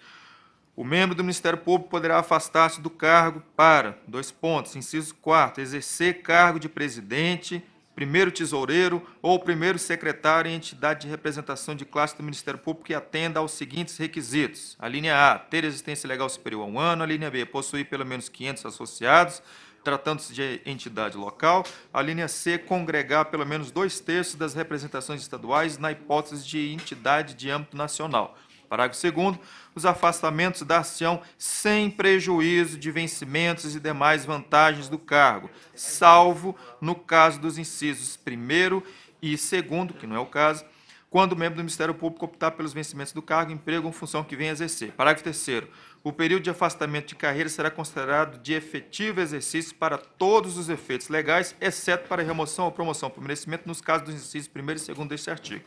O membro do Ministério Público poderá afastar-se do cargo para, dois pontos, inciso 4, exercer cargo de presidente, primeiro tesoureiro ou primeiro secretário em entidade de representação de classe do Ministério Público que atenda aos seguintes requisitos. A linha A, ter existência legal superior a um ano. A linha B, possuir pelo menos 500 associados, tratando-se de entidade local. A linha C, congregar pelo menos dois terços das representações estaduais na hipótese de entidade de âmbito nacional. Parágrafo 2 os afastamentos dar-se-ão sem prejuízo de vencimentos e demais vantagens do cargo, salvo no caso dos incisos 1 e 2 que não é o caso, quando o membro do Ministério Público optar pelos vencimentos do cargo, emprego ou função que venha a exercer. Parágrafo 3 o período de afastamento de carreira será considerado de efetivo exercício para todos os efeitos legais, exceto para remoção ou promoção por merecimento, nos casos dos incisos 1 e 2 deste artigo.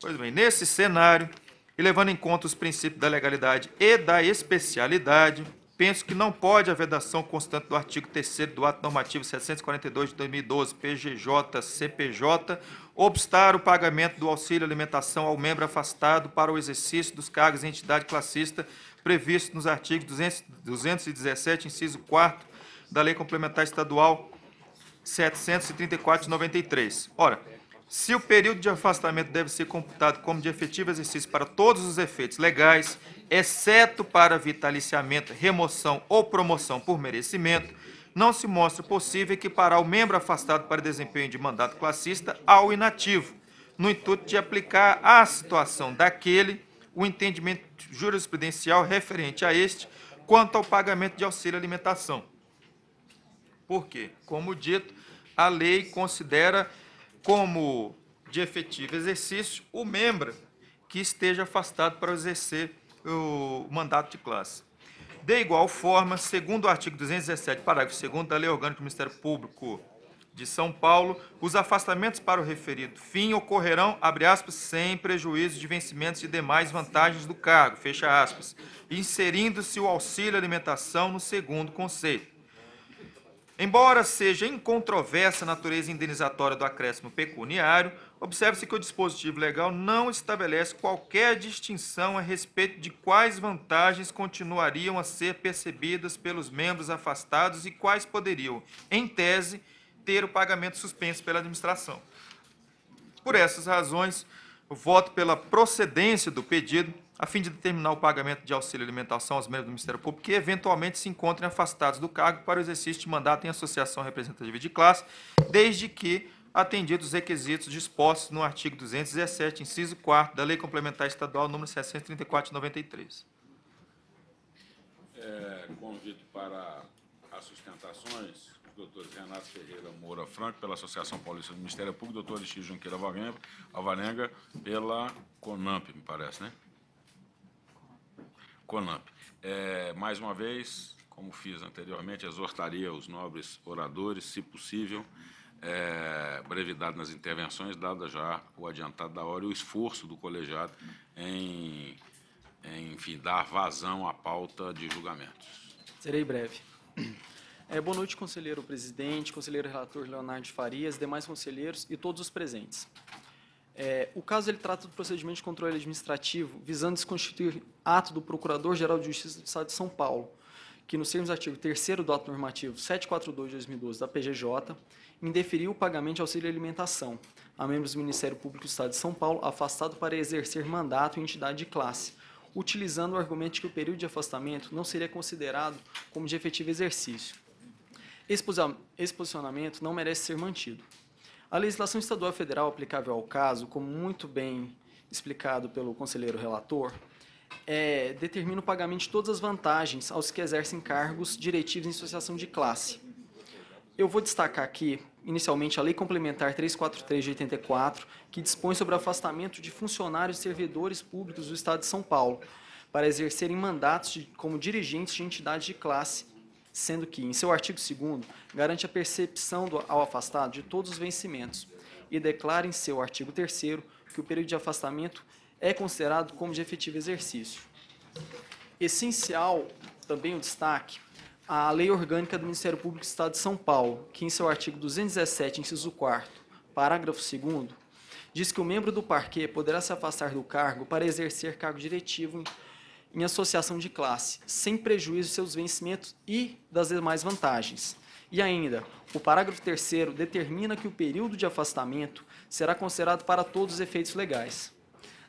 Pois bem, nesse cenário, e levando em conta os princípios da legalidade e da especialidade, penso que não pode a vedação constante do artigo 3 do Ato Normativo 742 de 2012, PGJ, CPJ, obstar o pagamento do auxílio alimentação ao membro afastado para o exercício dos cargos em entidade classista previsto nos artigos 200, 217, inciso 4 da Lei Complementar Estadual 734 de 93. Ora, se o período de afastamento deve ser computado como de efetivo exercício para todos os efeitos legais, exceto para vitaliciamento, remoção ou promoção por merecimento, não se mostra possível equiparar o membro afastado para desempenho de mandato classista ao inativo, no intuito de aplicar à situação daquele o entendimento jurisprudencial referente a este quanto ao pagamento de auxílio alimentação. Por quê? Como dito, a lei considera como de efetivo exercício o membro que esteja afastado para exercer o mandato de classe. De igual forma, segundo o artigo 217, parágrafo 2 da Lei Orgânica do Ministério Público de São Paulo, os afastamentos para o referido fim ocorrerão, abre aspas, sem prejuízo de vencimentos e demais vantagens do cargo, fecha aspas, inserindo-se o auxílio alimentação no segundo conceito. Embora seja incontroversa a natureza indenizatória do acréscimo pecuniário, observe-se que o dispositivo legal não estabelece qualquer distinção a respeito de quais vantagens continuariam a ser percebidas pelos membros afastados e quais poderiam, em tese, ter o pagamento suspenso pela administração. Por essas razões, voto pela procedência do pedido, a fim de determinar o pagamento de auxílio alimentação aos membros do Ministério Público que eventualmente se encontrem afastados do cargo para o exercício de mandato em associação representativa de classe, desde que atendidos os requisitos dispostos no artigo 217, inciso 4 da Lei Complementar Estadual número 634 de 93. É, convido para as sustentações doutores Renato Ferreira Moura Franco, pela Associação Paulista do Ministério Público, doutor Alexandre Junqueira Alvarenga, pela CONAMP, me parece, né? CONAMP. É, mais uma vez, como fiz anteriormente, exortaria os nobres oradores, se possível, é, brevidade nas intervenções, dada já o adiantado da hora e o esforço do colegiado em, em enfim, dar vazão à pauta de julgamentos. Serei breve. É, boa noite, conselheiro presidente, conselheiro relator Leonardo Farias, demais conselheiros e todos os presentes. É, o caso ele trata do procedimento de controle administrativo visando desconstituir ato do Procurador-Geral de Justiça do Estado de São Paulo, que, nos termos do artigo 3 do ato normativo 742 de 2012 da PGJ, indeferiu o pagamento de auxílio alimentação a membros do Ministério Público do Estado de São Paulo afastado para exercer mandato em entidade de classe, utilizando o argumento de que o período de afastamento não seria considerado como de efetivo exercício. Esse posicionamento não merece ser mantido. A legislação estadual federal aplicável ao caso, como muito bem explicado pelo conselheiro relator, é, determina o pagamento de todas as vantagens aos que exercem cargos diretivos em associação de classe. Eu vou destacar aqui, inicialmente, a Lei Complementar 343 de 84, que dispõe sobre o afastamento de funcionários e servidores públicos do Estado de São Paulo para exercerem mandatos de, como dirigentes de entidades de classe sendo que, em seu artigo 2 garante a percepção do, ao afastado de todos os vencimentos e declara em seu artigo 3 que o período de afastamento é considerado como de efetivo exercício. Essencial também o destaque a Lei Orgânica do Ministério Público do Estado de São Paulo, que em seu artigo 217, inciso 4 parágrafo 2 diz que o membro do parquê poderá se afastar do cargo para exercer cargo diretivo em associação de classe, sem prejuízo de seus vencimentos e das demais vantagens. E ainda, o parágrafo 3 determina que o período de afastamento será considerado para todos os efeitos legais.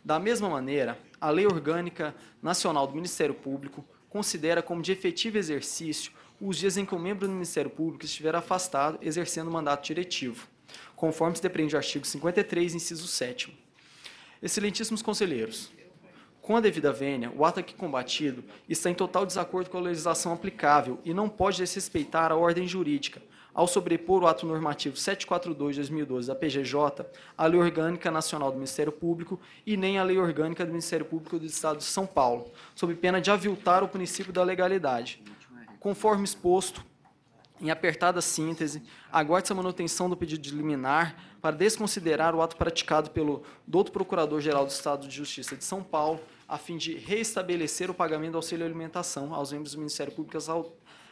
Da mesma maneira, a Lei Orgânica Nacional do Ministério Público considera como de efetivo exercício os dias em que o membro do Ministério Público estiver afastado exercendo mandato diretivo, conforme se depreende o artigo 53, inciso 7. Excelentíssimos conselheiros, Com a devida vênia, o ato aqui combatido está em total desacordo com a legislação aplicável e não pode desrespeitar a ordem jurídica, ao sobrepor o ato normativo 742-2012 da PGJ à Lei Orgânica Nacional do Ministério Público e nem à Lei Orgânica do Ministério Público do Estado de São Paulo, sob pena de aviltar o princípio da legalidade. Conforme exposto, em apertada síntese, aguarde-se a manutenção do pedido de liminar para desconsiderar o ato praticado pelo douto Procurador-Geral do Estado de Justiça de São Paulo, a fim de reestabelecer o pagamento do auxílio alimentação aos membros do Ministério Público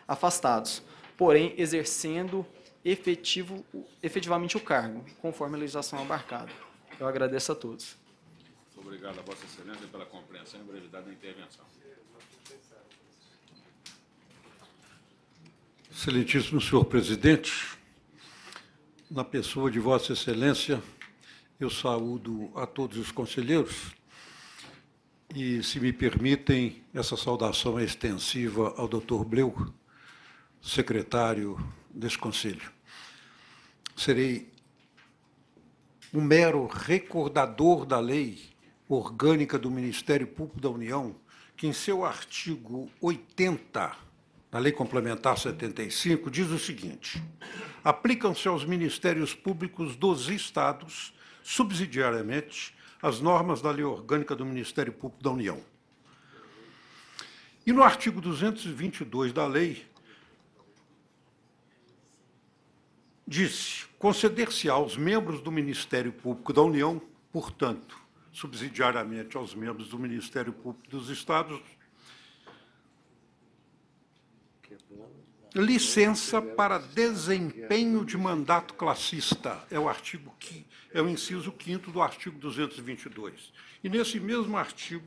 afastados, porém exercendo efetivo, efetivamente o cargo, conforme a legislação abarcada. Eu agradeço a todos. Muito obrigado a Vossa Excelência pela compreensão e brevidade da intervenção. Excelentíssimo senhor presidente, na pessoa de Vossa Excelência, eu saúdo a todos os conselheiros e, se me permitem, essa saudação é extensiva ao doutor Bleu, secretário desse conselho. Serei um mero recordador da lei orgânica do Ministério Público da União, que em seu artigo 80 na Lei Complementar 75, diz o seguinte: aplicam-se aos ministérios públicos dos estados, subsidiariamente, as normas da Lei Orgânica do Ministério Público da União. E no artigo 222 da lei, disse: conceder-se aos membros do Ministério Público da União, portanto, subsidiariamente aos membros do Ministério Público dos Estados, licença para desempenho de mandato classista. É o artigo é o inciso 5 do artigo 222. E nesse mesmo artigo,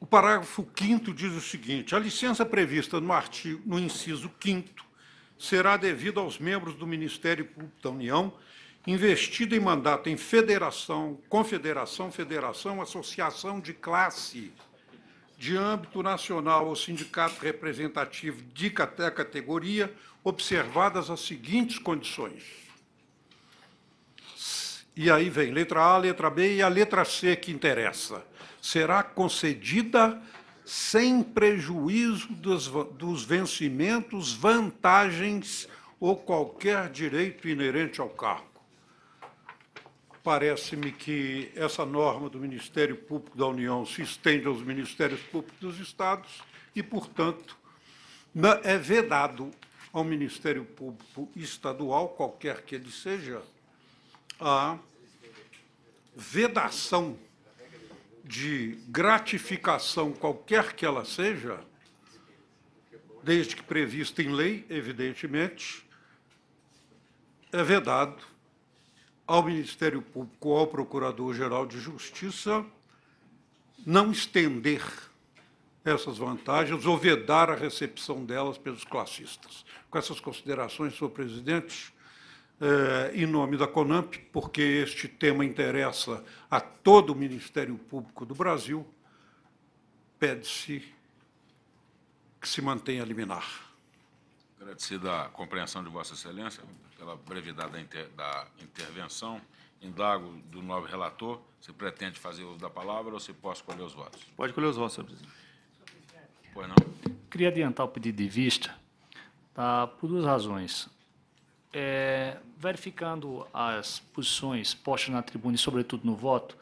o parágrafo 5 diz o seguinte: a licença prevista no artigo no inciso 5 será devida aos membros do Ministério Público da União investido em mandato em federação, confederação, federação, associação de classe de âmbito nacional ou sindicato representativo de categoria, observadas as seguintes condições. E aí vem letra A, letra B e a letra C que interessa. Será concedida sem prejuízo dos, dos vencimentos, vantagens ou qualquer direito inerente ao cargo. Parece-me que essa norma do Ministério Público da União se estende aos Ministérios Públicos dos Estados e, portanto, é vedado ao Ministério Público Estadual, qualquer que ele seja, a vedação de gratificação, qualquer que ela seja, desde que prevista em lei, evidentemente, é vedado ao Ministério Público, ao Procurador-Geral de Justiça, não estender essas vantagens ou vedar a recepção delas pelos classistas. Com essas considerações, senhor presidente, eh, em nome da CONAMP, porque este tema interessa a todo o Ministério Público do Brasil, pede-se que se mantenha liminar. Agradecida a compreensão de Vossa Excelência, pela brevidade da, inter, da intervenção, indago do novo relator se pretende fazer uso da palavra ou se posso escolher os votos. Pode escolher os votos, senhor presidente. Pois não. Queria adiantar o pedido de vista tá, por duas razões. É, verificando as posições postas na tribuna e, sobretudo, no voto,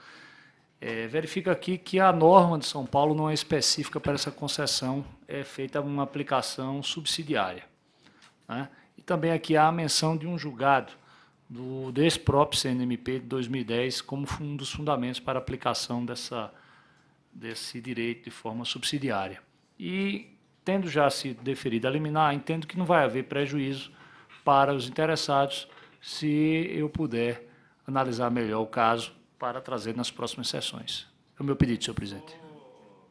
é, verifica aqui que a norma de São Paulo não é específica para essa concessão, é feita uma aplicação subsidiária. Né? E também aqui há a menção de um julgado do, desse próprio CNMP de 2010 como um dos fundamentos para a aplicação dessa, desse direito de forma subsidiária. E, tendo já sido deferida a liminar, entendo que não vai haver prejuízo para os interessados se eu puder analisar melhor o caso para trazer nas próximas sessões. É o meu pedido, senhor presidente.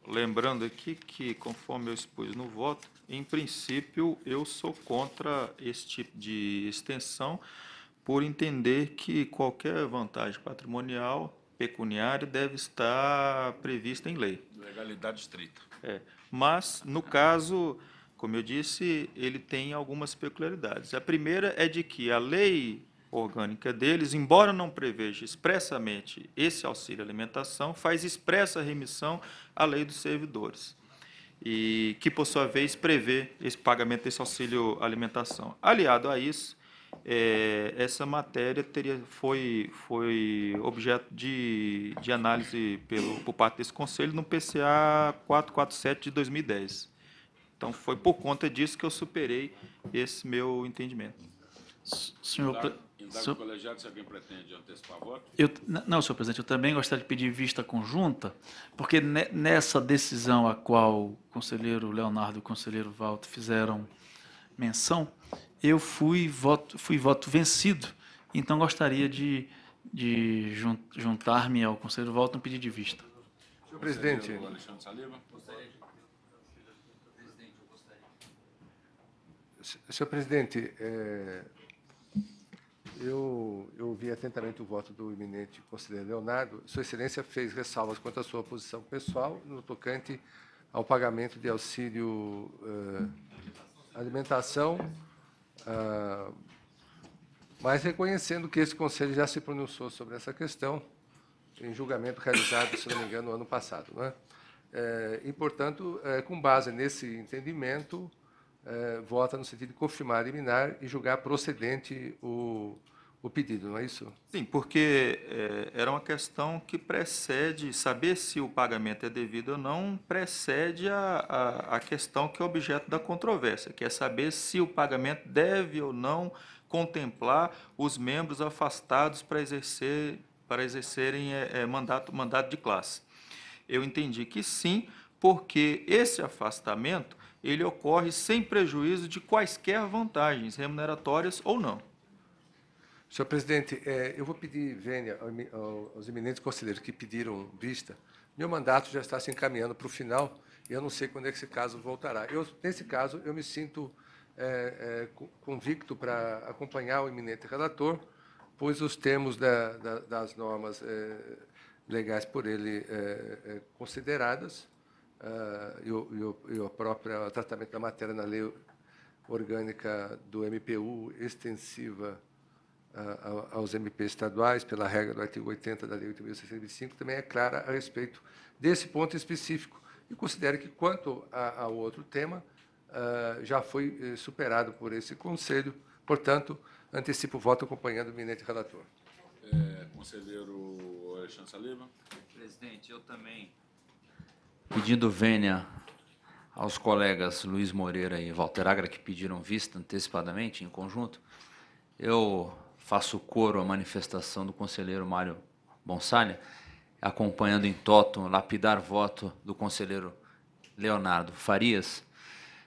Lembrando aqui que, conforme eu expus no voto, em princípio, eu sou contra esse tipo de extensão, por entender que qualquer vantagem patrimonial, pecuniária, deve estar prevista em lei. Legalidade estrita. É. Mas, no caso, como eu disse, ele tem algumas peculiaridades. A primeira é de que a lei orgânica deles, embora não preveja expressamente esse auxílio alimentação, faz expressa remissão à lei dos servidores, e que, por sua vez, prevê esse pagamento desse auxílio alimentação. Aliado a isso, é, essa matéria teria, foi, foi objeto de, de análise pelo, por parte desse Conselho no PCA 447 de 2010. Então, foi por conta disso que eu superei esse meu entendimento. Senhor, Indago senhor- colegiado se alguém pretende antecipar voto. Eu, não, senhor presidente, eu também gostaria de pedir vista conjunta, porque ne- nessa decisão a qual o conselheiro Leonardo e o conselheiro Walter fizeram menção, eu fui voto, fui voto vencido, então gostaria de, de jun- juntar-me ao conselheiro Walter no pedido de vista. Senhor presidente, Conselheiro Alexandre Saliba. Senhor presidente, é, eu, eu ouvi atentamente o voto do eminente conselheiro Leonardo. Sua Excelência fez ressalvas quanto à sua posição pessoal no tocante ao pagamento de auxílio eh, alimentação, ah, mas reconhecendo que esse conselho já se pronunciou sobre essa questão em julgamento realizado, se não me engano, no ano passado. Não é? E, portanto, eh, com base nesse entendimento, eh, vota no sentido de confirmar, eliminar e julgar procedente o, o pedido, não é isso? Sim, porque eh, era uma questão que precede, saber se o pagamento é devido ou não, precede a, a, a questão que é objeto da controvérsia, que é saber se o pagamento deve ou não contemplar os membros afastados para exercer para exercerem eh, eh, mandato, mandato de classe. Eu entendi que sim, porque esse afastamento ele ocorre sem prejuízo de quaisquer vantagens remuneratórias ou não. Senhor presidente, eh, eu vou pedir vênia aos eminentes conselheiros que pediram vista. Meu mandato já está se encaminhando para o final e eu não sei quando é que esse caso voltará. Eu, nesse caso, eu me sinto eh, co- convicto para acompanhar o eminente relator, pois os termos da- da- das normas legais por ele consideradas e, o, e o- e o próprio tratamento da matéria na lei orgânica do MPU extensiva a- a- aos MP estaduais, pela regra do artigo 80 da Lei 8.625, também é clara a respeito desse ponto específico. E considero que, quanto a- ao outro tema, ah, já foi eh, superado por esse Conselho, portanto, antecipo o voto acompanhando o eminente relator. É, conselheiro Alexandre Saliba. Presidente, eu também. Pedindo vênia aos colegas Luiz Moreira e Walter Agra, que pediram vista antecipadamente, em conjunto, eu faço coro à manifestação do conselheiro Mário Bonsalha, acompanhando em toto lapidar voto do conselheiro Leonardo Farias,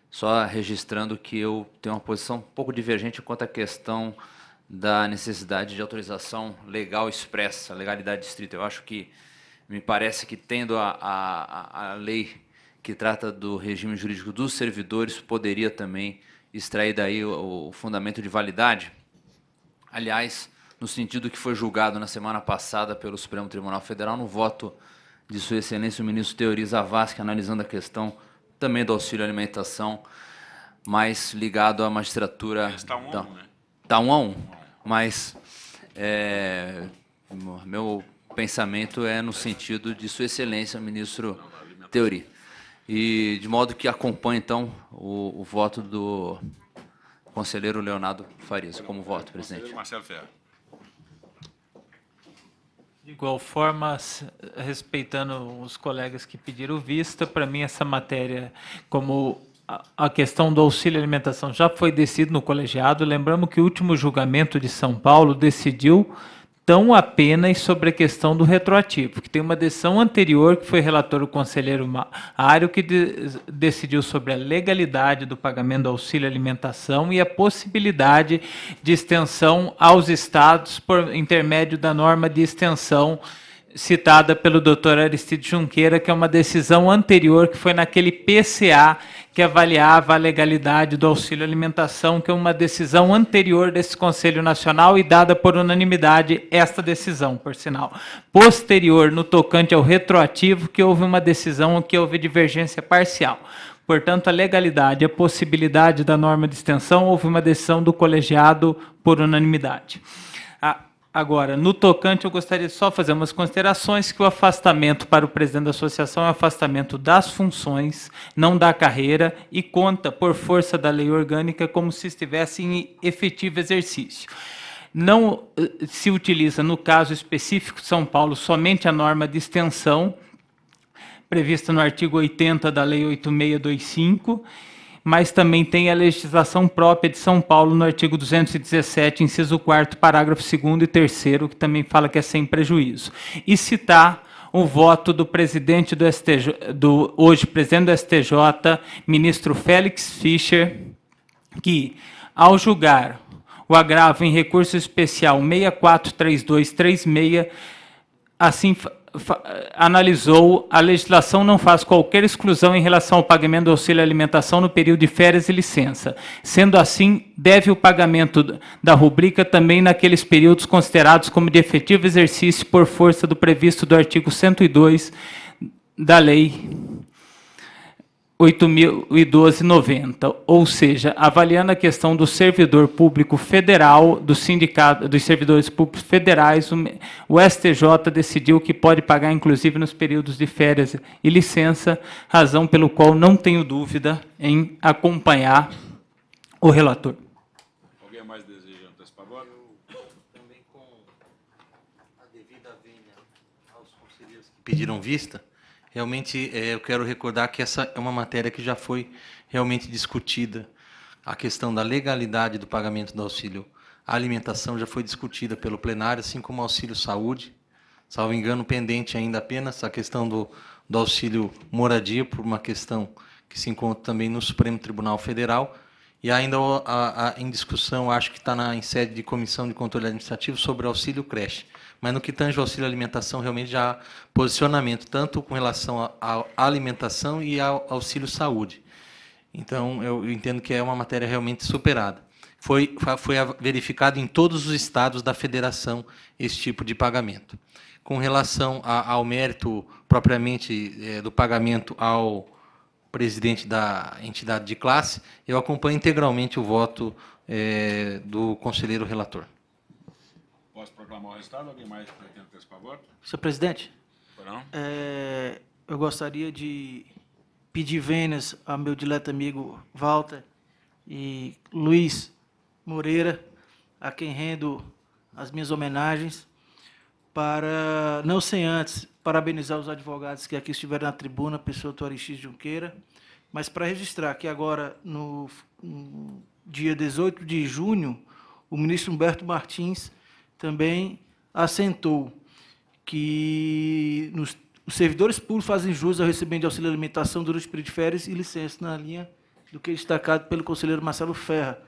só registrando que eu tenho uma posição um pouco divergente quanto à questão da necessidade de autorização legal expressa, legalidade estrita. Eu acho que, me parece que tendo a, a, a- lei que trata do regime jurídico dos servidores, poderia também extrair daí o, o fundamento de validade. Aliás, no sentido que foi julgado na semana passada pelo Supremo Tribunal Federal, no voto de Sua Excelência o ministro Teori Zavascki, analisando a questão também do auxílio alimentação, mais ligado à magistratura. Está um a um, né? Tá um a um, mas é, meu pensamento é no sentido de Sua Excelência, ministro Teori. E de modo que acompanhe, então, o, o voto do conselheiro Leonardo Farias, como voto, presidente. Marcelo Ferro. De igual forma, respeitando os colegas que pediram vista, para mim essa matéria, como a- a questão do auxílio alimentação já foi decidido no colegiado, lembramos que o último julgamento de São Paulo decidiu tão apenas sobre a questão do retroativo, que tem uma decisão anterior que foi relator o conselheiro Mário que de- decidiu sobre a legalidade do pagamento do auxílio alimentação e a possibilidade de extensão aos estados por intermédio da norma de extensão citada pelo doutor Aristide Junqueira, que é uma decisão anterior, que foi naquele PCA que avaliava a legalidade do auxílio alimentação, que é uma decisão anterior desse Conselho Nacional e dada por unanimidade esta decisão, por sinal. Posterior, no tocante ao retroativo, que houve uma decisão que houve divergência parcial. Portanto, a legalidade, a possibilidade da norma de extensão, houve uma decisão do colegiado por unanimidade. Agora, no tocante, eu gostaria de só fazer umas considerações que o afastamento para o presidente da associação é um afastamento das funções, não da carreira, e conta por força da lei orgânica como se estivesse em efetivo exercício. Não eh, se utiliza, no caso específico de São Paulo, somente a norma de extensão, prevista no artigo 80 da Lei 8625, mas também tem a legislação própria de São Paulo no artigo 217, inciso 4 parágrafo 2 e 3 que também fala que é sem prejuízo. E citar o voto do presidente do STJ, do hoje presidente do STJ, ministro Félix Fischer, que ao julgar o agravo em recurso especial 643236, assim analisou a legislação não faz qualquer exclusão em relação ao pagamento do auxílio alimentação no período de férias e licença. Sendo assim, deve o pagamento da rubrica também naqueles períodos considerados como de efetivo exercício por força do previsto do artigo 102 da Lei 8.012,90, ou seja, avaliando a questão do servidor público federal, do sindicato, dos servidores públicos federais, o STJ decidiu que pode pagar, inclusive, nos períodos de férias e licença, razão pelo qual não tenho dúvida em acompanhar o relator. Alguém mais deseja antecipar voto? Também com a devida vênia aos conselheiros que pediram vista, Realmente, é, eu quero recordar que essa é uma matéria que já foi realmente discutida. A questão da legalidade do pagamento do auxílio alimentação já foi discutida pelo plenário, assim como o auxílio saúde. Salvo engano, pendente ainda apenas a questão do, do auxílio moradia, por uma questão que se encontra também no Supremo Tribunal Federal. E ainda a, a, em discussão, acho que está em sede de comissão de controle administrativo, sobre auxílio creche. Mas no que tange ao auxílio alimentação, realmente já há posicionamento, tanto com relação à alimentação e ao auxílio saúde. Então, eu entendo que é uma matéria realmente superada. Foi, foi verificado em todos os estados da federação esse tipo de pagamento. Com relação a, ao mérito propriamente é, do pagamento ao presidente da entidade de classe, eu acompanho integralmente o voto é, do conselheiro relator. Proclamar o resultado? Alguém mais pretende antecipar voto? Senhor presidente, é, eu gostaria de pedir vênias ao meu dileto amigo Walter e Luiz Moreira, a quem rendo as minhas homenagens, para, não sem antes, parabenizar os advogados que aqui estiveram na tribuna, pessoa do Aristides Junqueira, mas para registrar que agora, no, no dia 18 de junho, o ministro Humberto Martins também assentou que nos, os servidores públicos fazem jus ao recebimento de auxílio alimentação durante o período de férias e licença, na linha do que é destacado pelo conselheiro Marcelo Ferra,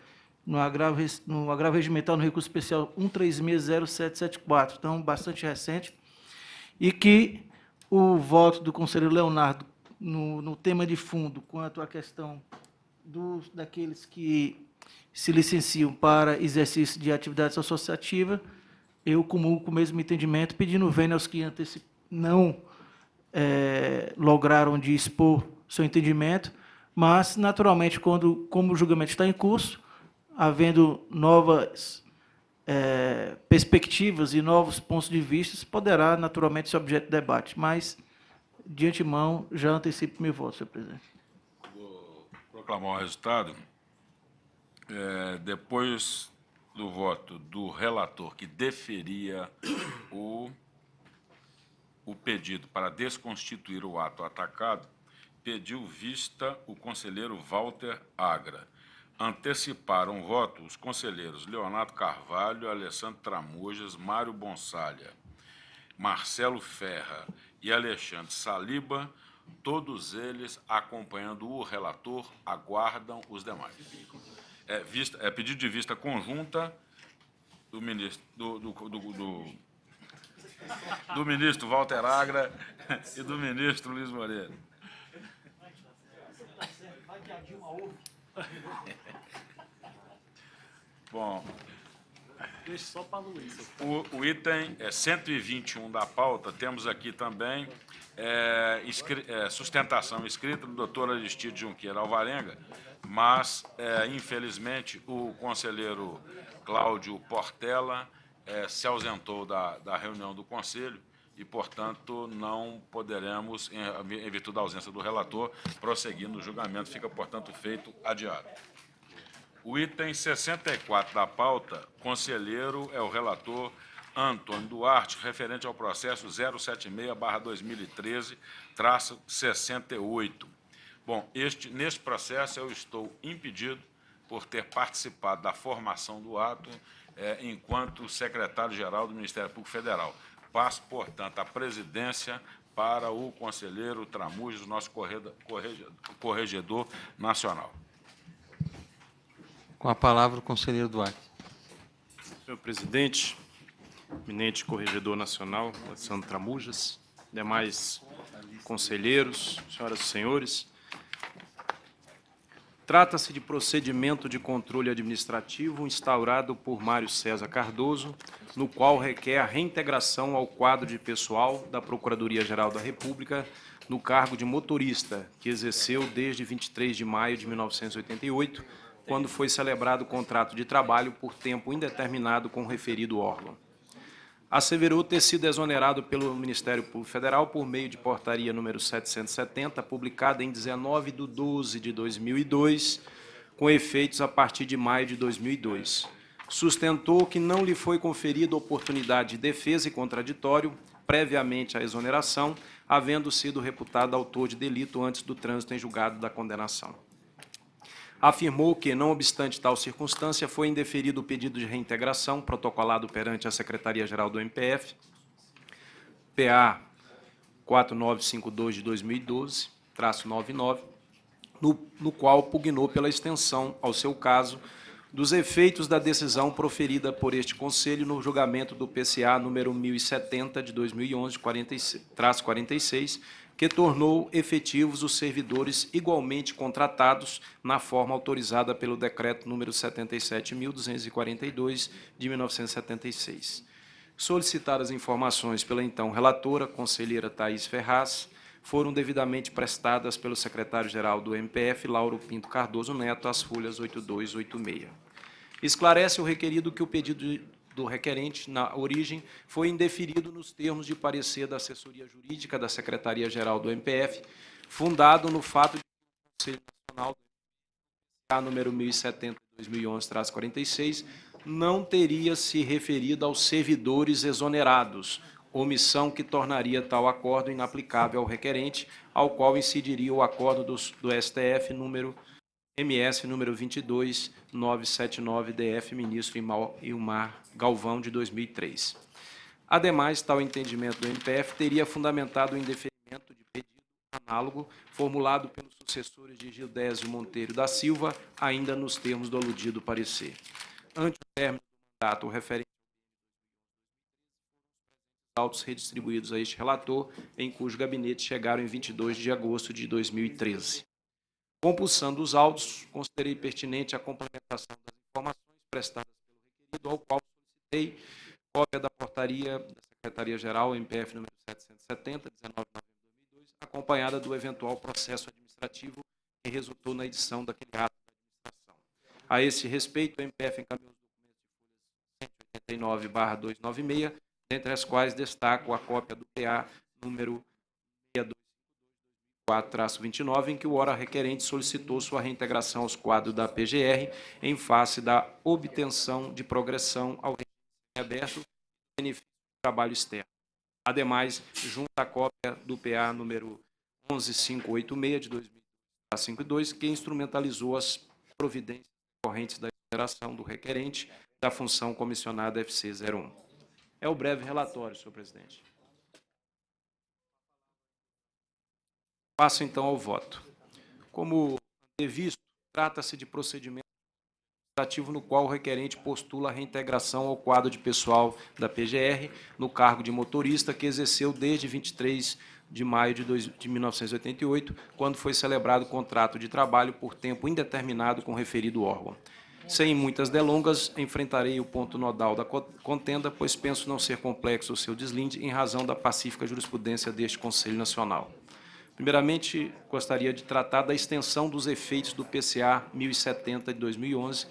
no agravo, no agravo regimental no recurso especial 1360774, então bastante recente, e que o voto do conselheiro Leonardo no, no tema de fundo quanto à questão dos, daqueles que se licenciam para exercício de atividades associativas eu comungo com o mesmo entendimento, pedindo vênia aos que não é, lograram de expor seu entendimento, mas, naturalmente, quando, como o julgamento está em curso, havendo novas é, perspectivas e novos pontos de vista, poderá, naturalmente, ser objeto de debate. Mas, de antemão, já antecipo meu voto, senhor presidente. Vou proclamar o resultado. É, depois do voto do relator que deferia o, o pedido para desconstituir o ato atacado, pediu vista o conselheiro Walter Agra. Anteciparam o voto os conselheiros Leonardo Carvalho, Alessandro Tramujas, Mário Bonsalha, Marcelo Ferra e Alexandre Saliba, todos eles acompanhando o relator, aguardam os demais é, vista, é pedido de vista conjunta do ministro, do, do, do, do, do ministro Walter Agra e do ministro Luiz Moreira. Bom, Deixa só para Luiz. o, o item é 121 da pauta, temos aqui também é, é, sustentação escrita do doutor Aristides Junqueira Alvarenga, mas, é, infelizmente, o conselheiro Cláudio Portela eh, se ausentou da, da reunião do Conselho e, portanto, não poderemos, em, em virtude da ausência do relator, prosseguir no julgamento. Fica, portanto, feito adiado. O item 64 da pauta, conselheiro é o relator Antônio Duarte, referente ao processo 076-2013, traço 68. Bom, este, neste processo eu estou impedido por ter participado da formação do ato eh, enquanto secretário-geral do Ministério Público Federal. Passo, portanto, a presidência para o conselheiro Tramujas, nosso correda- corregedor, corregedor nacional. Com a palavra, o conselheiro Duarte. Senhor presidente, eminente corregedor nacional, Alessandro Tramujas, demais conselheiros, senhoras e senhores, trata-se de procedimento de controle administrativo instaurado por Mário César Cardoso, no qual requer a reintegração ao quadro de pessoal da Procuradoria-Geral da República no cargo de motorista, que exerceu desde 23 de maio de 1988, quando foi celebrado o contrato de trabalho por tempo indeterminado com o referido órgão. Asseverou ter sido exonerado pelo Ministério Público Federal por meio de portaria número 770, publicada em 19 de 12 de 2002, com efeitos a partir de maio de 2002. Sustentou que não lhe foi conferida oportunidade de defesa e contraditório previamente à exoneração, havendo sido reputado autor de delito antes do trânsito em julgado da condenação afirmou que, não obstante tal circunstância, foi indeferido o pedido de reintegração protocolado perante a Secretaria-Geral do MPF, PA 4952 de 2012, traço 99, no, no qual pugnou pela extensão ao seu caso dos efeitos da decisão proferida por este Conselho no julgamento do PCA número 1070 de 2011, 46, traço 46, que tornou efetivos os servidores igualmente contratados na forma autorizada pelo Decreto número 77.242, de 1976. Solicitadas informações pela então relatora, conselheira Thais Ferraz, foram devidamente prestadas pelo secretário-geral do MPF, Lauro Pinto Cardoso Neto, às folhas 8286. Esclarece o requerido que o pedido de do requerente, na origem, foi indeferido nos termos de parecer da assessoria jurídica da Secretaria-Geral do MPF, fundado no fato de que o Conselho Nacional do número 1070-2011-46 não teria se referido aos servidores exonerados, omissão que tornaria tal acordo inaplicável ao requerente, ao qual incidiria o acordo dos- do STF número MS número 22979 DF, ministro Ilmar Galvão, de 2003. Ademais, tal entendimento do MPF teria fundamentado o indeferimento de pedido análogo formulado pelos sucessores de Gildésio Monteiro da Silva, ainda nos termos do aludido parecer. Ante o término do mandato, referente autos redistribuídos a este relator, em cujo gabinete chegaram em 22 de agosto de 2013. Compulsando os autos, considerei pertinente a complementação das informações prestadas pelo requerido, ao qual solicitei cópia da portaria da Secretaria-Geral, MPF número 770, 19 de novembro de 2002, acompanhada do eventual processo administrativo que resultou na edição daquele ato da administração. A esse respeito, o MPF encaminhou os documentos de folhas 189-296, dentre as quais destaco a cópia do PA número 62 4-29, em que o ora requerente solicitou sua reintegração aos quadros da PGR em face da obtenção de progressão ao aberto e benefício do trabalho externo. Ademais, junta a cópia do PA número 11586 de 2052, que instrumentalizou as providências correntes da exoneração do requerente da função comissionada FC 01. É o breve relatório, senhor presidente. Passo então ao voto. Como previsto, trata-se de procedimento administrativo no qual o requerente postula a reintegração ao quadro de pessoal da PGR no cargo de motorista que exerceu desde 23 de maio de, de 1988, quando foi celebrado o contrato de trabalho por tempo indeterminado com o referido órgão. Sem muitas delongas, enfrentarei o ponto nodal da co- contenda, pois penso não ser complexo o seu deslinde em razão da pacífica jurisprudência deste Conselho Nacional. Primeiramente, gostaria de tratar da extensão dos efeitos do PCA 1070 de 2011,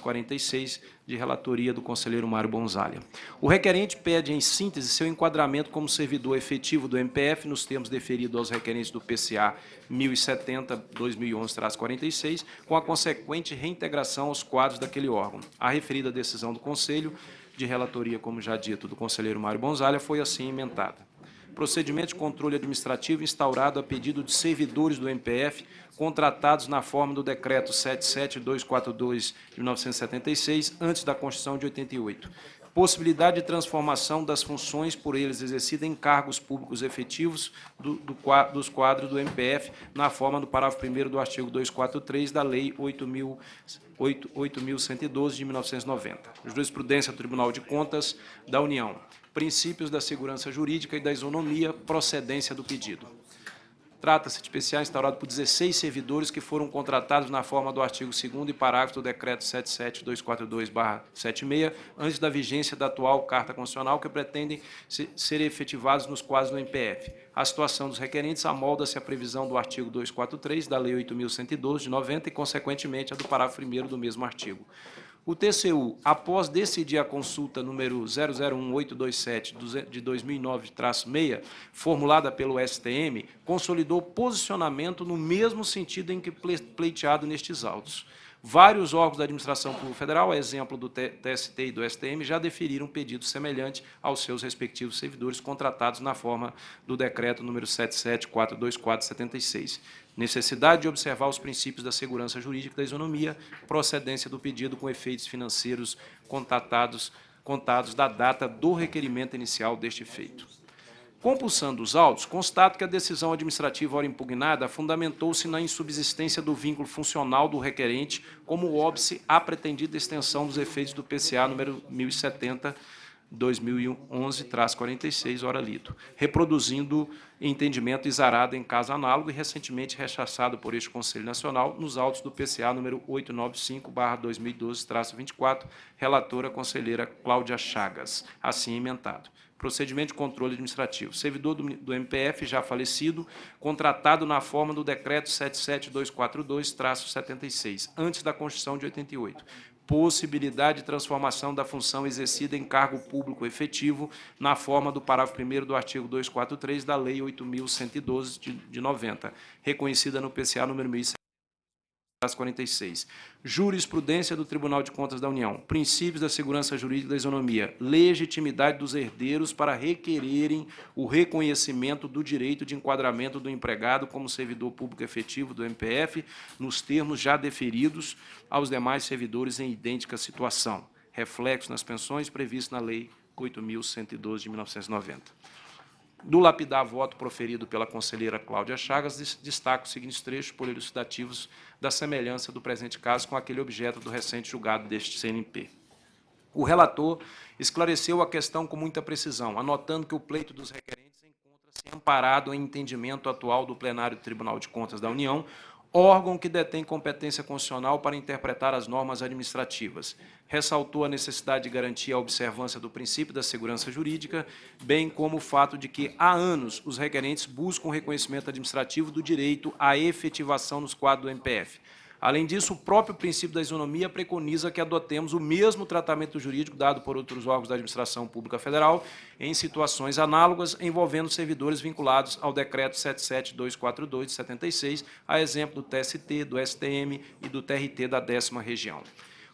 46, de relatoria do conselheiro Mário Bonzalha. O requerente pede, em síntese, seu enquadramento como servidor efetivo do MPF nos termos deferidos aos requerentes do PCA 1070-2011-46, com a consequente reintegração aos quadros daquele órgão. A referida decisão do Conselho, de relatoria, como já dito, do conselheiro Mário Bonzalha, foi assim emendada procedimento de controle administrativo instaurado a pedido de servidores do MPF contratados na forma do decreto 77242 de 1976, antes da Constituição de 88. Possibilidade de transformação das funções por eles exercidas em cargos públicos efetivos do, do, dos quadros do MPF, na forma do parágrafo 1 do artigo 243 da Lei 8.112 de 1990. Jurisprudência do Tribunal de Contas da União princípios da segurança jurídica e da isonomia, procedência do pedido. Trata-se de especial instaurado por 16 servidores que foram contratados na forma do artigo 2 e parágrafo do decreto 77242-76, antes da vigência da atual Carta Constitucional, que pretendem ser efetivados nos quadros do MPF. A situação dos requerentes amolda-se à previsão do artigo 243 da Lei 8.112 de 90 e, consequentemente, a do parágrafo 1 do mesmo artigo. O TCU, após decidir a consulta número 001827 de 2009-6, formulada pelo STM, consolidou posicionamento no mesmo sentido em que pleiteado nestes autos. Vários órgãos da administração federal, a exemplo do TST e do STM, já deferiram pedido semelhante aos seus respectivos servidores contratados na forma do decreto número 7742476 necessidade de observar os princípios da segurança jurídica da isonomia, procedência do pedido com efeitos financeiros contatados, contados da data do requerimento inicial deste feito. Compulsando os autos, constato que a decisão administrativa ora impugnada fundamentou-se na insubsistência do vínculo funcional do requerente como óbice à pretendida extensão dos efeitos do PCA número 1070 2011-46, hora lido, reproduzindo entendimento exarado em caso análogo e recentemente rechaçado por este Conselho Nacional nos autos do PCA número 895-2012-24, relatora conselheira Cláudia Chagas, assim emendado. Procedimento de controle administrativo. Servidor do, do MPF já falecido, contratado na forma do decreto 77242-76, antes da Constituição de 88 possibilidade de transformação da função exercida em cargo público efetivo na forma do parágrafo 1 do artigo 243 da Lei 8.112 de, de 90, reconhecida no PCA número 1700. 46. Jurisprudência do Tribunal de Contas da União. Princípios da segurança jurídica da isonomia. Legitimidade dos herdeiros para requererem o reconhecimento do direito de enquadramento do empregado como servidor público efetivo do MPF, nos termos já deferidos aos demais servidores em idêntica situação. Reflexo nas pensões previsto na Lei 8.112 de 1990. Do lapidar voto proferido pela conselheira Cláudia Chagas, destaco os seguintes trechos por elucidativos da semelhança do presente caso com aquele objeto do recente julgado deste CNP. O relator esclareceu a questão com muita precisão, anotando que o pleito dos requerentes encontra-se amparado em entendimento atual do plenário do Tribunal de Contas da União, órgão que detém competência constitucional para interpretar as normas administrativas. Ressaltou a necessidade de garantir a observância do princípio da segurança jurídica, bem como o fato de que, há anos, os requerentes buscam reconhecimento administrativo do direito à efetivação nos quadros do MPF. Além disso, o próprio princípio da isonomia preconiza que adotemos o mesmo tratamento jurídico dado por outros órgãos da administração pública federal em situações análogas envolvendo servidores vinculados ao decreto 77242 de 76, a exemplo do TST, do STM e do TRT da décima região.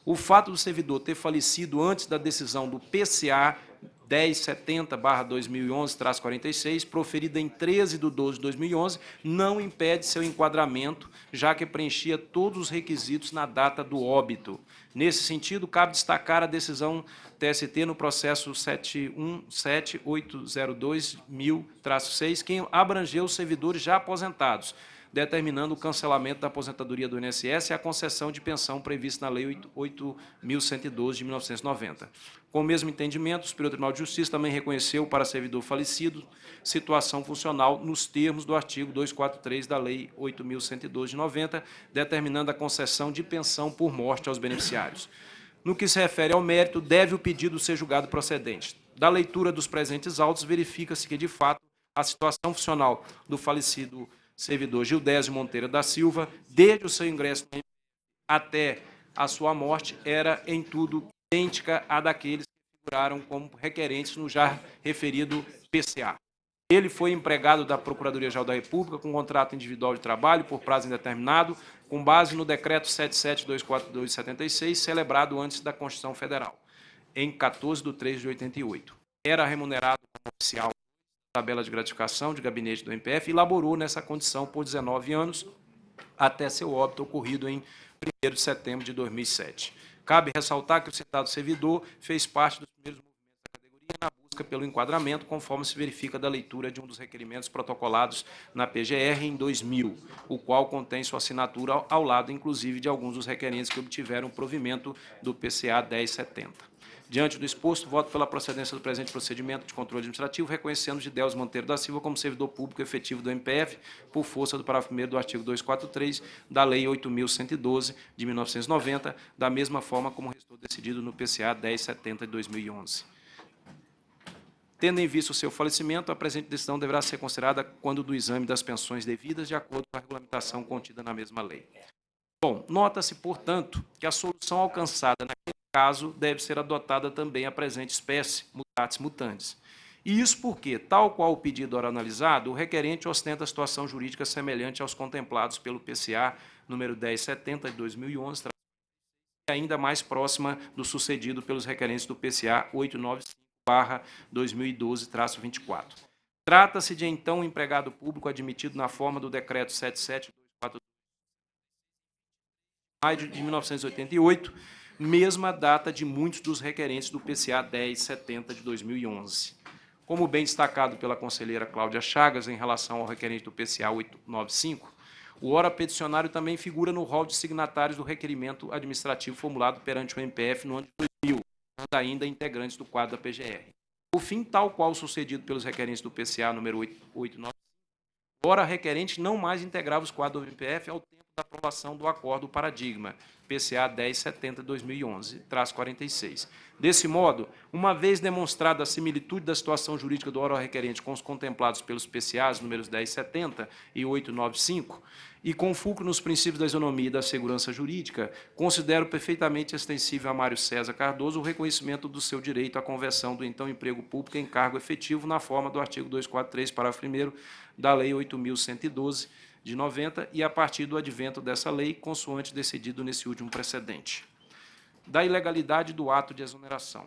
O fato do servidor ter falecido antes da decisão do PCA 1070-2011-46, proferida em 13 de 12 de 2011, não impede seu enquadramento, já que preenchia todos os requisitos na data do óbito. Nesse sentido, cabe destacar a decisão TST no processo 717802-1000-6, que abrangeu os servidores já aposentados, determinando o cancelamento da aposentadoria do INSS e a concessão de pensão prevista na Lei 8.112 de 1990. Com o mesmo entendimento, o Superior Tribunal de Justiça também reconheceu para servidor falecido situação funcional nos termos do artigo 243 da Lei 8.112 de 90, determinando a concessão de pensão por morte aos beneficiários. No que se refere ao mérito, deve o pedido ser julgado procedente. Da leitura dos presentes autos, verifica-se que, de fato, a situação funcional do falecido servidor Gildésio Monteiro da Silva, desde o seu ingresso até a sua morte era em tudo idêntica à daqueles que figuraram como requerentes no já referido PCA. Ele foi empregado da Procuradoria-Geral da República com contrato individual de trabalho por prazo indeterminado, com base no decreto 7724276, celebrado antes da Constituição Federal, em 14 de 3 de 88. Era remunerado como oficial tabela de gratificação de gabinete do MPF e laborou nessa condição por 19 anos, até seu óbito ocorrido em 1 de setembro de 2007. Cabe ressaltar que o citado servidor fez parte dos primeiros movimentos da categoria na busca pelo enquadramento, conforme se verifica da leitura de um dos requerimentos protocolados na PGR em 2000, o qual contém sua assinatura ao lado, inclusive, de alguns dos requerentes que obtiveram provimento do PCA 1070. Diante do exposto, voto pela procedência do presente procedimento de controle administrativo, reconhecendo Gideus Monteiro da Silva como servidor público efetivo do MPF, por força do parágrafo 1 do artigo 243 da Lei 8.112, de 1990, da mesma forma como restou decidido no PCA 1070 de 2011. Tendo em vista o seu falecimento, a presente decisão deverá ser considerada quando do exame das pensões devidas, de acordo com a regulamentação contida na mesma lei. Bom, nota-se, portanto, que a solução alcançada naquele caso deve ser adotada também a presente espécie, mutatis mutandis. E isso porque, tal qual o pedido ora analisado, o requerente ostenta situação jurídica semelhante aos contemplados pelo PCA número 1070 de 2011, e ainda mais próxima do sucedido pelos requerentes do PCA 895/2012-24. Trata-se de então um empregado público admitido na forma do decreto 7724 de maio de 1988, mesma data de muitos dos requerentes do PCA 1070 de 2011. Como bem destacado pela conselheira Cláudia Chagas em relação ao requerente do PCA 895, o ora peticionário também figura no rol de signatários do requerimento administrativo formulado perante o MPF no ano de 2000, quando ainda integrantes do quadro da PGR. Por fim, tal qual sucedido pelos requerentes do PCA número 895, o ora requerente não mais integrava os quadros do MPF ao tempo da aprovação do acordo paradigma, PCA 1070 2011, traz 46. Desse modo, uma vez demonstrada a similitude da situação jurídica do órgão requerente com os contemplados pelos PCAs números 1070 e 895, e com fulcro nos princípios da isonomia e da segurança jurídica, considero perfeitamente extensível a Mário César Cardoso o reconhecimento do seu direito à conversão do então emprego público em cargo efetivo na forma do artigo 243, parágrafo 1 da Lei 8.112, de 90 e a partir do advento dessa lei, consoante decidido nesse último precedente. Da ilegalidade do ato de exoneração.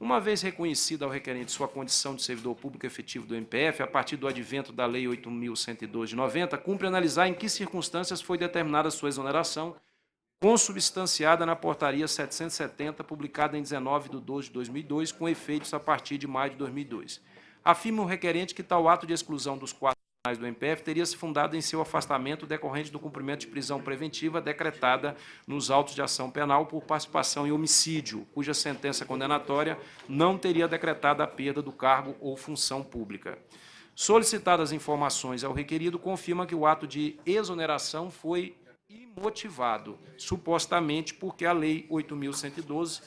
Uma vez reconhecida ao requerente sua condição de servidor público efetivo do MPF, a partir do advento da Lei 8.112 de 90, cumpre analisar em que circunstâncias foi determinada sua exoneração, consubstanciada na Portaria 770, publicada em 19 de 12 de 2002, com efeitos a partir de maio de 2002. Afirma o requerente que tal ato de exclusão dos quatro do MPF teria se fundado em seu afastamento decorrente do cumprimento de prisão preventiva decretada nos autos de ação penal por participação em homicídio, cuja sentença condenatória não teria decretado a perda do cargo ou função pública. Solicitadas informações ao requerido, confirma que o ato de exoneração foi imotivado, supostamente porque a Lei 8.112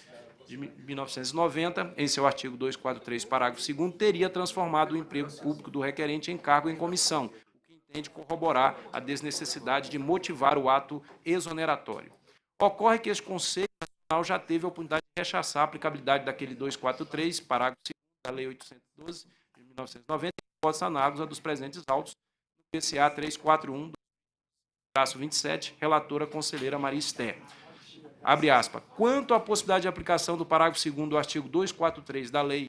de 1990, em seu artigo 243, parágrafo 2 teria transformado o emprego público do requerente em cargo em comissão, o que entende corroborar a desnecessidade de motivar o ato exoneratório. Ocorre que este Conselho Nacional já teve a oportunidade de rechaçar a aplicabilidade daquele 243, parágrafo 2 da Lei 812 de 1990, em hipóteses análogas a dos presentes autos do PCA 341, traço 27, relatora conselheira Maria Esté abre aspas, quanto à possibilidade de aplicação do parágrafo 2 do artigo 243 da lei,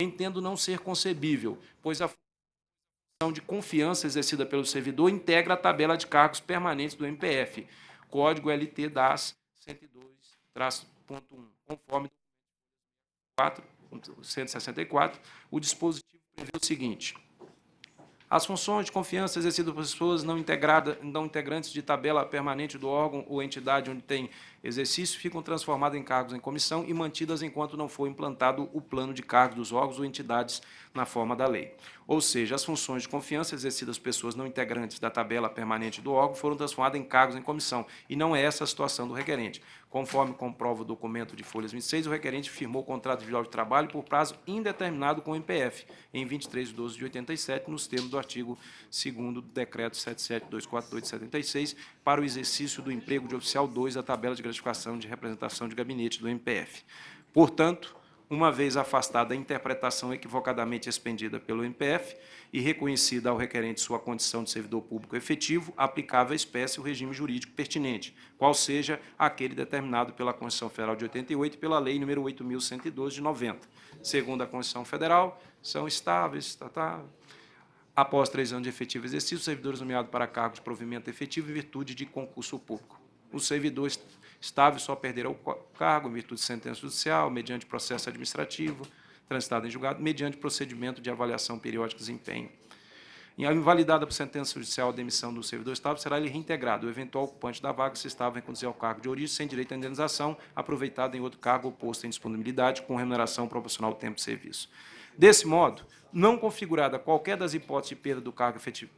entendo não ser concebível, pois a função de confiança exercida pelo servidor integra a tabela de cargos permanentes do MPF, Código LT das 102-1, conforme 4, 164, o dispositivo prevê o seguinte: as funções de confiança exercidas por pessoas não, não integrantes de tabela permanente do órgão ou entidade onde tem exercício ficam transformadas em cargos em comissão e mantidas enquanto não for implantado o plano de cargos dos órgãos ou entidades na forma da lei. Ou seja, as funções de confiança exercidas por pessoas não integrantes da tabela permanente do órgão foram transformadas em cargos em comissão, e não é essa a situação do requerente. Conforme comprova o documento de folhas 26, o requerente firmou o contrato de trabalho por prazo indeterminado com o MPF, em 23 de 12 de 87, nos termos do artigo 2 do Decreto 77242 de 76, para o exercício do emprego de oficial 2 da tabela de gratificação de representação de gabinete do MPF. Portanto, uma vez afastada a interpretação equivocadamente expendida pelo MPF e reconhecida ao requerente sua condição de servidor público efetivo, aplicável à espécie o regime jurídico pertinente, qual seja aquele determinado pela Constituição Federal de 88 e pela Lei nº 8.112 de 90. Segundo a Constituição Federal, são estáveis, tá, tá, após três anos de efetivo exercício, servidores nomeados para cargos de provimento efetivo em virtude de concurso público. Os servidores estáveis só perderão o cargo em virtude de sentença judicial, mediante processo administrativo, transitado em julgado, mediante procedimento de avaliação periódica de desempenho. Em invalidada por sentença judicial a demissão do servidor estável, será ele reintegrado. O eventual ocupante da vaga, se estava em conduzir ao cargo de origem, sem direito à indenização, aproveitado em outro cargo ou posto em disponibilidade, com remuneração proporcional ao tempo de serviço. Desse modo, não configurada qualquer das hipóteses de perda do cargo efetivo,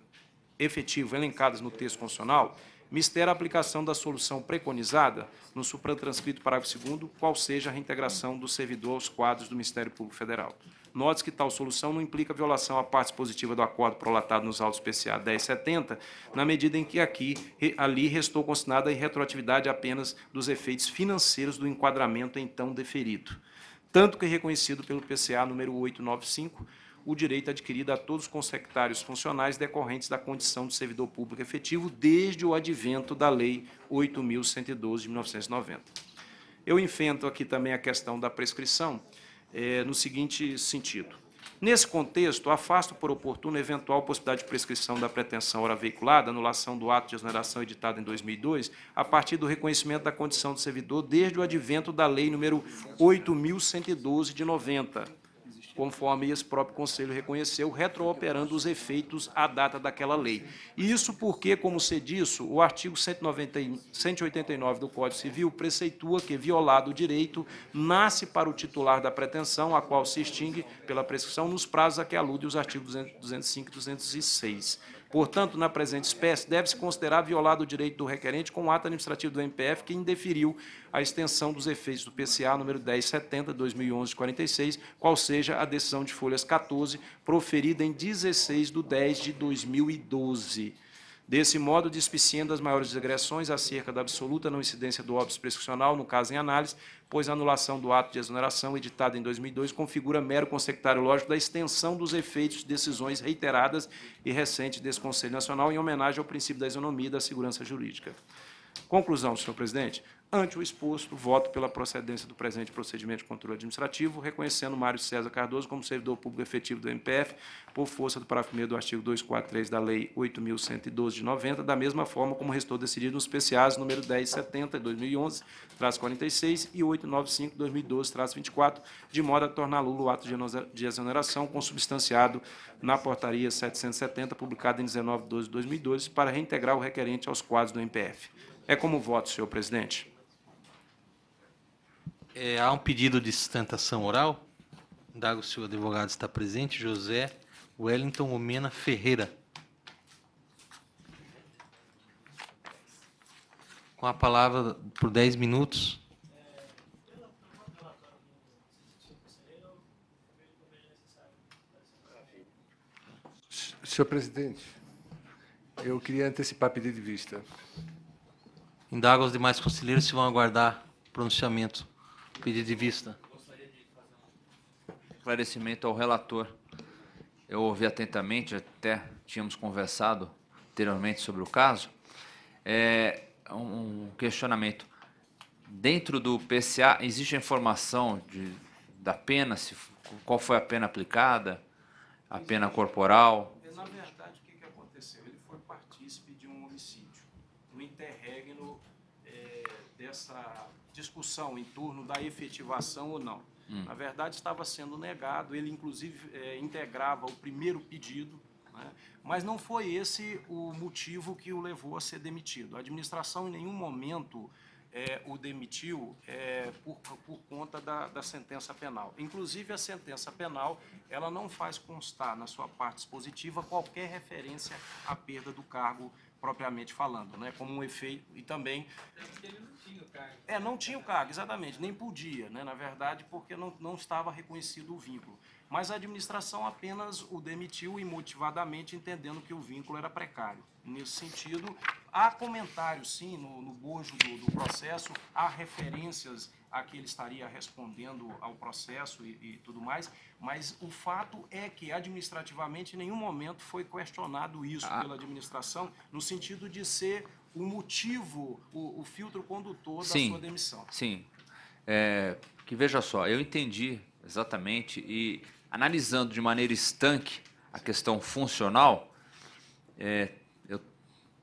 efetivo elencadas no texto constitucional, mistera a aplicação da solução preconizada no supratranscrito parágrafo 2 qual seja a reintegração do servidor aos quadros do Ministério Público Federal. Note que tal solução não implica violação à parte positiva do acordo prolatado nos autos PCA 1070, na medida em que aqui, ali restou consignada a retroatividade apenas dos efeitos financeiros do enquadramento então deferido. Tanto que reconhecido pelo PCA número 895, o direito adquirido a todos os consectários funcionais decorrentes da condição de servidor público efetivo desde o advento da Lei 8.112 de 1990. Eu enfrento aqui também a questão da prescrição eh, no seguinte sentido. Nesse contexto, afasto por oportuno eventual possibilidade de prescrição da pretensão ora veiculada, anulação do ato de exoneração editado em 2002, a partir do reconhecimento da condição de servidor desde o advento da Lei número 8.112 de 90, conforme esse próprio Conselho reconheceu, retrooperando os efeitos à data daquela lei. Isso porque, como se disso, o artigo 190, 189 do Código Civil preceitua que, violado o direito, nasce para o titular da pretensão, a qual se extingue pela prescrição nos prazos a que alude os artigos 205 e 206. Portanto, na presente espécie, deve-se considerar violado o direito do requerente com o ato administrativo do MPF que indeferiu a extensão dos efeitos do PCA número 1070, 2011, 46, qual seja a decisão de folhas 14, proferida em 16 de 10 de 2012. Desse modo, dispiciando as maiores digressões acerca da absoluta não incidência do óbito prescricional, no caso em análise, pois a anulação do ato de exoneração, editado em 2002, configura mero consectário lógico da extensão dos efeitos de decisões reiteradas e recentes desse Conselho Nacional, em homenagem ao princípio da isonomia e da segurança jurídica. Conclusão, senhor presidente. Ante o exposto, voto pela procedência do presente procedimento de controle administrativo, reconhecendo Mário César Cardoso como servidor público efetivo do MPF, por força do parágrafo 1 do artigo 243 da Lei 8.112 de 90, da mesma forma como restou decidido nos PCAs número 1070 de 2011, traço 46, e 895 de 2012, traço 24, de modo a tornar nulo o ato de exoneração consubstanciado na portaria 770, publicada em 19 de 12 de 2012, para reintegrar o requerente aos quadros do MPF. É como voto, senhor presidente. É, há um pedido de sustentação oral. Dago, o senhor advogado está presente. José Wellington Omena Ferreira. Com a palavra por 10 minutos. Senhor presidente, eu queria antecipar pedido de vista. Indago aos demais conselheiros se vão aguardar pronunciamento. Pedido de vista. Esclarecimento ao relator. Eu ouvi atentamente, até tínhamos conversado anteriormente sobre o caso. É um questionamento. Dentro do PCA, existe a informação de, da pena, se, qual foi a pena aplicada, a pena corporal? Na verdade, o que, aconteceu? Ele foi partícipe de um homicídio. No interregno é, dessa discussão em torno da efetivação ou não. Hum. Na verdade, estava sendo negado, ele inclusive é, integrava o primeiro pedido, né? mas não foi esse o motivo que o levou a ser demitido. A administração, em nenhum momento, é, o demitiu é, por, por conta da, da sentença penal. Inclusive, a sentença penal ela não faz constar na sua parte expositiva qualquer referência à perda do cargo propriamente falando, né? como um efeito, e também... É, não tinha o cargo, exatamente, nem podia, né? na verdade, porque não, não estava reconhecido o vínculo. Mas a administração apenas o demitiu imotivadamente, entendendo que o vínculo era precário. Nesse sentido, há comentários, sim, no, no bojo do, do processo, há referências a que ele estaria respondendo ao processo e, e, tudo mais, mas o fato é que, administrativamente, em nenhum momento foi questionado isso ah. pela administração, no sentido de ser o motivo, o, o filtro condutor sim, da sua demissão. Sim. É, que veja só, eu entendi exatamente e analisando de maneira estanque a questão funcional, é, eu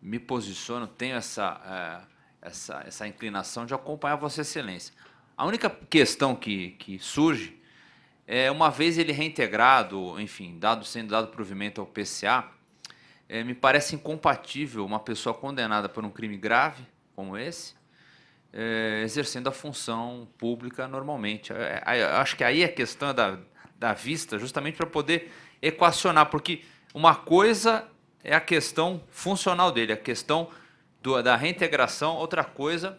me posiciono, tenho essa, é, essa, essa inclinação de acompanhar Vossa Excelência. A única questão que, que surge é, uma vez ele reintegrado, enfim, dado, sendo dado provimento ao PCA, é, me parece incompatível uma pessoa condenada por um crime grave como esse, é, exercendo a função pública normalmente. É, é, acho que aí a questão da, da vista, justamente para poder equacionar, porque uma coisa é a questão funcional dele, a questão do, da reintegração, outra coisa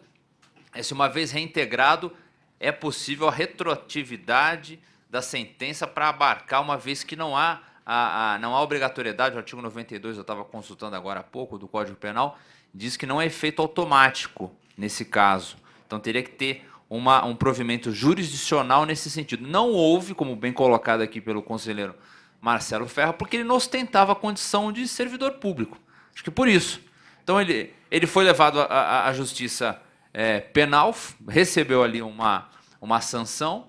é se uma vez reintegrado é possível a retroatividade da sentença para abarcar, uma vez que não há, a, a, não há obrigatoriedade, o artigo 92, eu estava consultando agora há pouco, do Código Penal, diz que não é efeito automático nesse caso. Então teria que ter uma, um provimento jurisdicional nesse sentido. Não houve, como bem colocado aqui pelo conselheiro Marcelo Ferro, porque ele não ostentava a condição de servidor público. Acho que por isso. Então ele, ele foi levado à justiça é, penal, recebeu ali uma, uma sanção,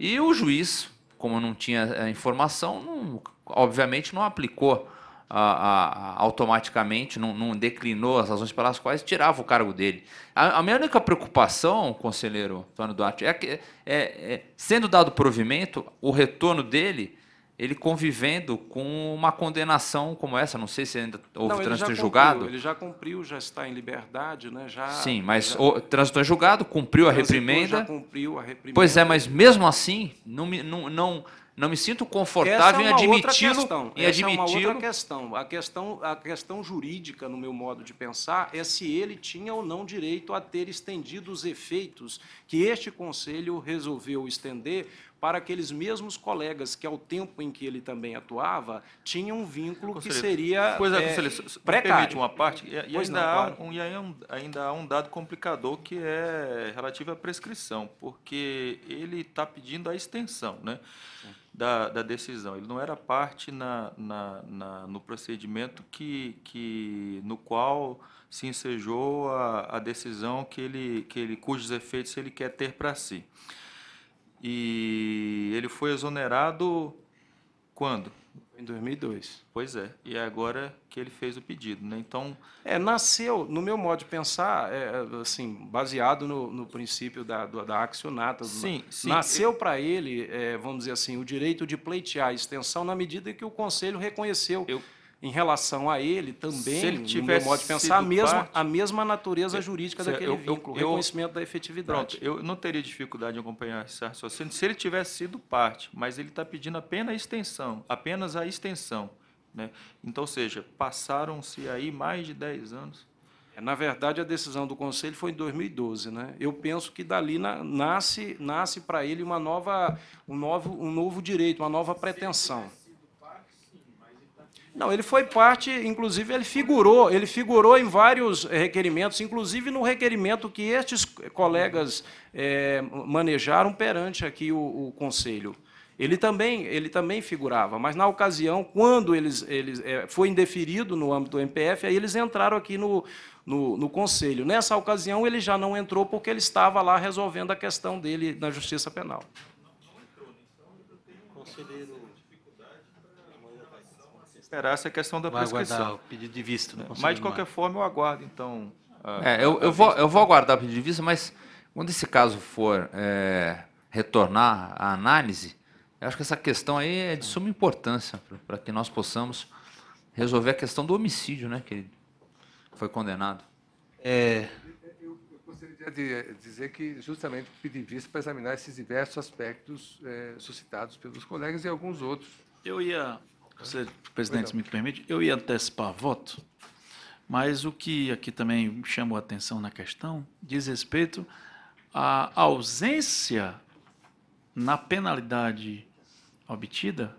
e o juiz, como não tinha é, informação, não, obviamente não aplicou a, a, a, automaticamente, não, não, declinou as razões pelas quais tirava o cargo dele. A, minha única preocupação, conselheiro Antônio Duarte, é que, é, é, sendo dado provimento, o retorno dele ele convivendo com uma condenação como essa, não sei se ainda houve não, trânsito em julgado. Ele já cumpriu, já está em liberdade, né? Já, Sim, mas já, o trânsito em julgado, cumpriu a reprimenda. Já cumpriu a reprimenda. Pois é, mas mesmo assim, não me, não, não, não me sinto confortável é em admiti-lo. Em admiti é uma outra questão. A, questão. a questão jurídica, no meu modo de pensar, é se ele tinha ou não direito a ter estendido os efeitos que este Conselho resolveu estender para aqueles mesmos colegas que, ao tempo em que ele também atuava, tinham um vínculo que seria pois é, é, conselheiro, precário. Permite uma parte? E, e ainda, não, há claro. um, e ainda há um dado complicador que é relativo à prescrição, porque ele está pedindo a extensão né, da, da decisão. Ele não era parte na, na, na, no procedimento que, que, no qual se ensejou a, a decisão que ele, que ele, cujos efeitos ele quer ter para si. E ele foi exonerado quando? Em 2002. Pois é. E é agora que ele fez o pedido, né? Então. É, nasceu, no meu modo de pensar, é, assim, baseado no, no princípio da, da accionata. Sim, sim. Nasceu para ele, é, vamos dizer assim, o direito de pleitear a extensão na medida em que o Conselho reconheceu. Eu, em relação a ele também, se ele no modo de pensar, a mesma, parte, a mesma natureza jurídica daquele eu, vínculo, eu, reconhecimento da efetividade. Pronto, eu não teria dificuldade em acompanhar esse raciocínio se ele tivesse sido parte, mas ele está pedindo apenas a extensão, apenas a extensão. Né? Então, ou seja, passaram-se aí mais de 10 anos. É, na verdade, a decisão do Conselho foi em 2012. Né? Eu penso que dali na, nasce, nasce para ele uma nova, um, novo, um novo direito, uma nova pretensão. Não, ele foi parte, inclusive ele figurou, ele figurou em vários requerimentos, inclusive no requerimento que estes colegas é, manejaram perante aqui o, o, conselho. Ele também, ele também figurava, mas na ocasião, quando eles, eles é, foi indeferido no âmbito do MPF, aí eles entraram aqui no, no, no conselho. Nessa ocasião, ele já não entrou porque ele estava lá resolvendo a questão dele na Justiça Penal. Conselheiro esperar essa questão da Vai prescrição. o pedido de vista. Né? Mas, de qualquer forma, eu aguardo, então... A, é, eu, eu, vou, eu vou aguardar o pedido de vista, mas quando esse caso for é, retornar à análise, eu acho que essa questão aí é de suma importância para que nós possamos resolver a questão do homicídio, né, que ele foi condenado. É... Eu, eu gostaria de dizer que justamente pedi vista para examinar esses diversos aspectos eh, suscitados pelos colegas e alguns outros. Eu ia, se o presidente não. me permite, eu ia antecipar voto, mas o que aqui também chamou a atenção na questão diz respeito à ausência na penalidade obtida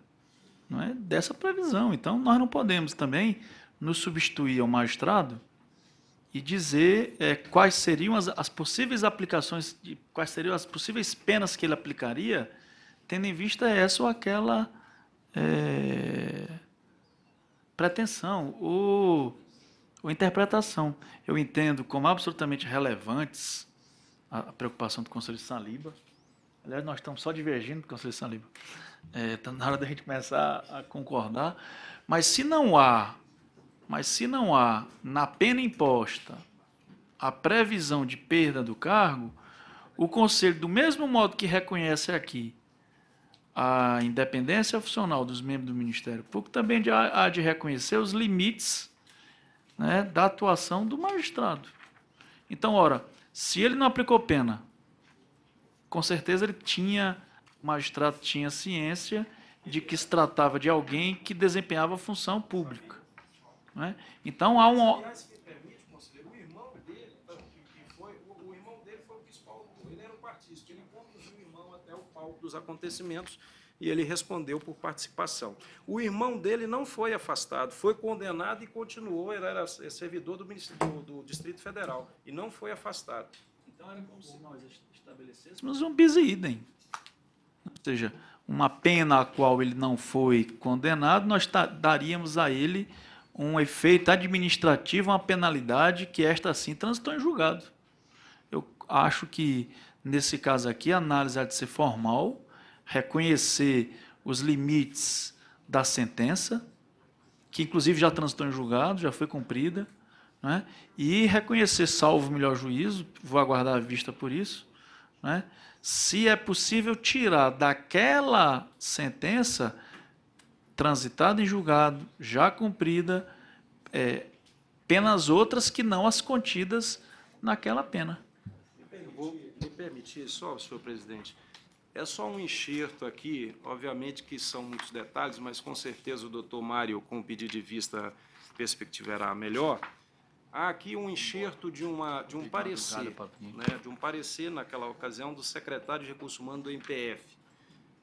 não é, dessa previsão. Então, nós não podemos também nos substituir ao magistrado e dizer eh, quais seriam as, as possíveis aplicações, de, quais seriam as possíveis penas que ele aplicaria, tendo em vista essa ou aquela eh, pretensão ou, ou interpretação. Eu entendo como absolutamente relevantes a, preocupação do Conselho de Saliba. Aliás, nós estamos só divergindo do Conselho de Saliba. Está na hora da gente começar a concordar. Mas se não há, mas se não há na pena imposta a previsão de perda do cargo, o Conselho, do mesmo modo que reconhece aqui a independência funcional dos membros do Ministério Público, também de- há de reconhecer os limites né, da atuação do magistrado. Então, ora, se ele não aplicou pena, com certeza ele tinha, o magistrado tinha ciência de que se tratava de alguém que desempenhava função pública. né? Então, há um... Aliás, me permite, conselheiro, o irmão dele, que foi, o, o irmão dele foi o que espalmou. Ele era um partista, ele conduziu o irmão até o palco dos acontecimentos e ele respondeu por participação. O irmão dele não foi afastado, foi condenado e continuou, ele era servidor do, Ministério, do, do Distrito Federal e não foi afastado. Então era como se nós estabelecêssemos um bis idem. Ou seja, uma pena a qual ele não foi condenado, nós daríamos a ele um efeito administrativo, uma penalidade que esta assim transitou em julgado. Eu acho que, nesse caso aqui, a análise há de ser formal, reconhecer os limites da sentença, que inclusive já transitou em julgado, já foi cumprida, né? e reconhecer, salvo melhor juízo, vou aguardar a vista por isso, né? se é possível tirar daquela sentença transitada em julgado, já cumprida, é, penas outras que não as contidas naquela pena. Eu vou me permitir só, senhor presidente. É só um enxerto aqui, obviamente que são muitos detalhes, mas com certeza o doutor Mário, com o pedido de vista, perspectivará melhor. Há aqui um enxerto de, uma, de um parecer, né, de um parecer, naquela ocasião, do secretário de Recursos Humanos do MPF,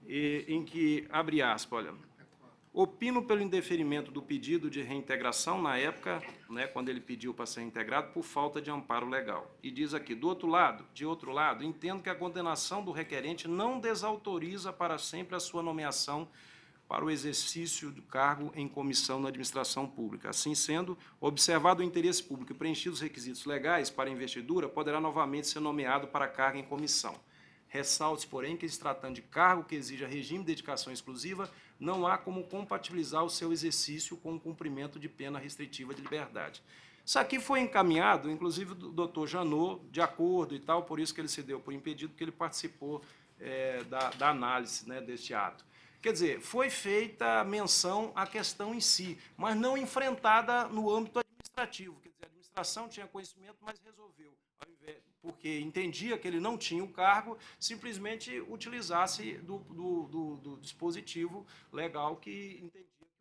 e, em que, abre aspas, olha, opino pelo indeferimento do pedido de reintegração na época, né, quando ele pediu para ser reintegrado, por falta de amparo legal. E diz aqui, do outro lado, de outro lado, entendo que a condenação do requerente não desautoriza para sempre a sua nomeação para o exercício do cargo em comissão na administração pública. Assim sendo, observado o interesse público e preenchidos os requisitos legais para a investidura, poderá novamente ser nomeado para cargo em comissão. Ressalte, porém, que, se tratando de cargo que exija regime de dedicação exclusiva, não há como compatibilizar o seu exercício com o cumprimento de pena restritiva de liberdade. Isso aqui foi encaminhado, inclusive, do doutor Janot, de acordo e tal, por isso que ele se deu por impedido, porque ele participou eh, da, da análise né, deste ato. Quer dizer, foi feita menção à questão em si, mas não enfrentada no âmbito administrativo. Quer dizer, a administração tinha conhecimento, mas resolveu, ao invés, porque entendia que ele não tinha o cargo, simplesmente utilizasse do, do, do, do dispositivo legal que entendia que o cargo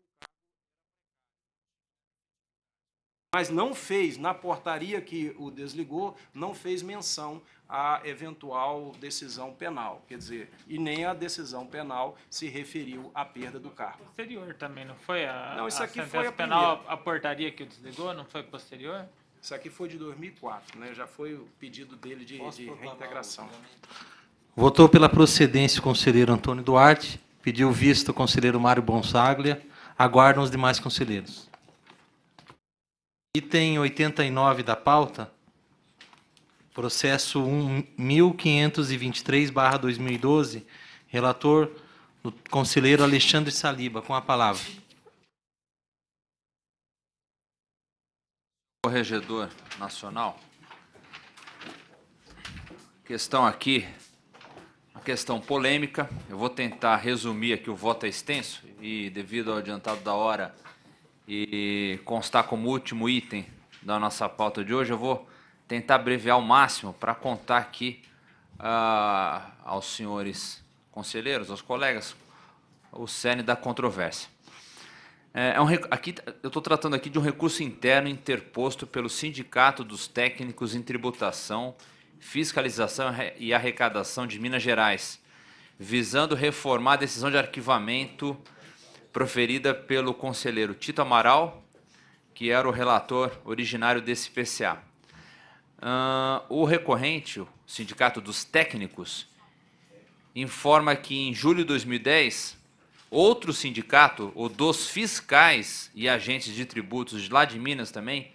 mas não fez, na portaria que o desligou, não fez menção à eventual decisão penal. Quer dizer, e nem a decisão penal se referiu à perda do cargo. Posterior também, não foi a, Não, isso a aqui foi a penal, primeira. a portaria que o desligou, não foi posterior? Isso aqui foi de 2004, né? já foi o pedido dele de, de reintegração. Votou pela procedência o conselheiro Antônio Duarte, pediu vista o conselheiro Mário Bonsaglia, aguardam os demais conselheiros. Item 89 da pauta, processo 1523-2012, relator o conselheiro Alexandre Saliba, com a palavra. Corregedor Nacional. Questão aqui, uma questão polêmica. Eu vou tentar resumir aqui, o voto é extenso e devido ao adiantado da hora e constar como último item da nossa pauta de hoje, eu vou tentar abreviar ao máximo para contar aqui ah, aos senhores conselheiros, aos colegas, o cerne da controvérsia. É, é um, aqui, eu estou tratando aqui de um recurso interno interposto pelo Sindicato dos Técnicos em Tributação, Fiscalização e Arrecadação de Minas Gerais, visando reformar a decisão de arquivamento proferida pelo conselheiro Tito Amaral, que era o relator originário desse PCA. Uh, o recorrente, o Sindicato dos Técnicos, informa que em julho de 2010, outro sindicato, o dos fiscais e agentes de tributos lá de Minas também,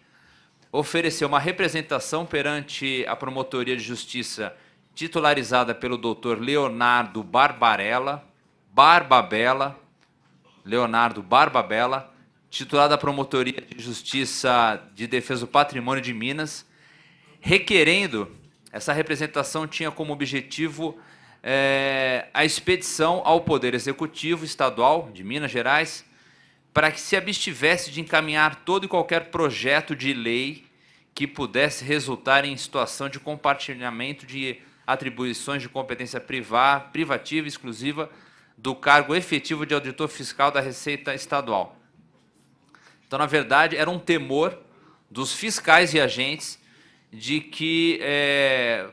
ofereceu uma representação perante a Promotoria de Justiça titularizada pelo doutor Leonardo Barbarella, Barbabella, Leonardo Barbabella, titulada da Promotoria de Justiça de Defesa do Patrimônio de Minas, requerendo, essa representação tinha como objetivo é, a expedição ao Poder Executivo Estadual de Minas Gerais para que se abstivesse de encaminhar todo e qualquer projeto de lei que pudesse resultar em situação de compartilhamento de atribuições de competência privada, privativa exclusiva do cargo efetivo de auditor fiscal da Receita Estadual. Então, na verdade, era um temor dos fiscais e agentes de que é,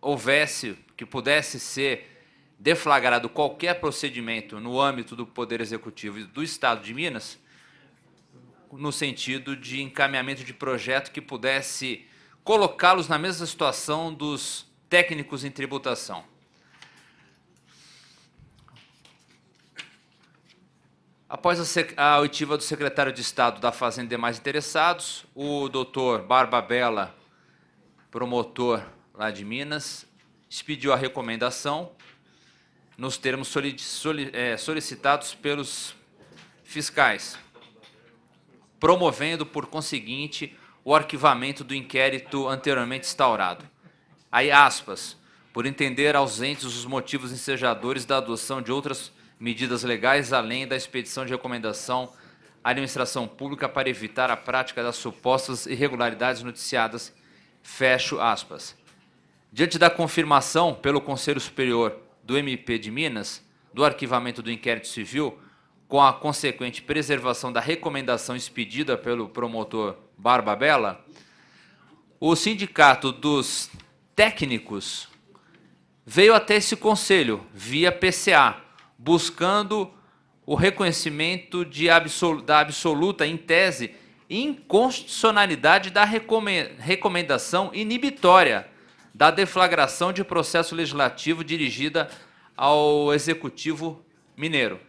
houvesse, que pudesse ser deflagrado qualquer procedimento no âmbito do Poder Executivo do Estado de Minas, no sentido de encaminhamento de projeto que pudesse colocá-los na mesma situação dos técnicos em tributação. Após a, oitiva do secretário de Estado da Fazenda e demais interessados, o doutor Barba Bela, promotor lá de Minas, expediu a recomendação nos termos é, solicitados pelos fiscais, promovendo, por conseguinte, o arquivamento do inquérito anteriormente instaurado. Aí, aspas, por entender ausentes os motivos ensejadores da adoção de outras medidas legais além da expedição de recomendação à administração pública para evitar a prática das supostas irregularidades noticiadas. Fecho aspas. Diante da confirmação pelo Conselho Superior do MP de Minas do arquivamento do inquérito civil, com a consequente preservação da recomendação expedida pelo promotor Barba Bela, o Sindicato dos Técnicos veio até esse conselho via PCA, buscando o reconhecimento absol, da absoluta, em tese, inconstitucionalidade da recomendação inibitória da deflagração de processo legislativo dirigida ao Executivo Mineiro.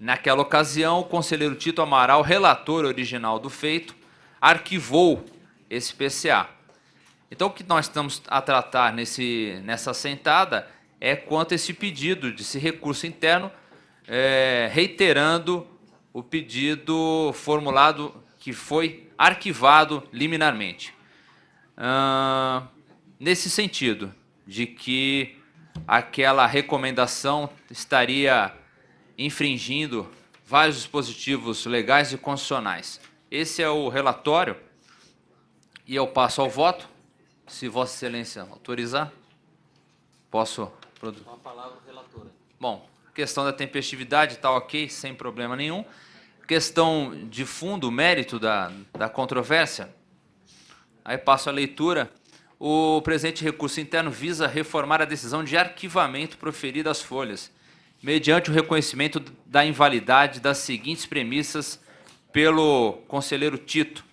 Naquela ocasião, o conselheiro Tito Amaral, relator original do feito, arquivou esse PCA. Então, o que nós estamos a tratar nesse, nessa sentada é quanto a esse pedido de esse recurso interno, é, reiterando o pedido formulado que foi arquivado liminarmente. Ah, nesse sentido, de que aquela recomendação estaria infringindo vários dispositivos legais e constitucionais. Esse é o relatório e eu passo ao voto, se Vossa Excelência autorizar. Posso Produto. Com a palavra, relatora. Bom, questão da tempestividade está ok, sem problema nenhum. Questão de fundo, mérito da, da controvérsia. Aí passo a leitura. O presente recurso interno visa reformar a decisão de arquivamento proferida às folhas, mediante o reconhecimento da invalidade das seguintes premissas pelo conselheiro Tito.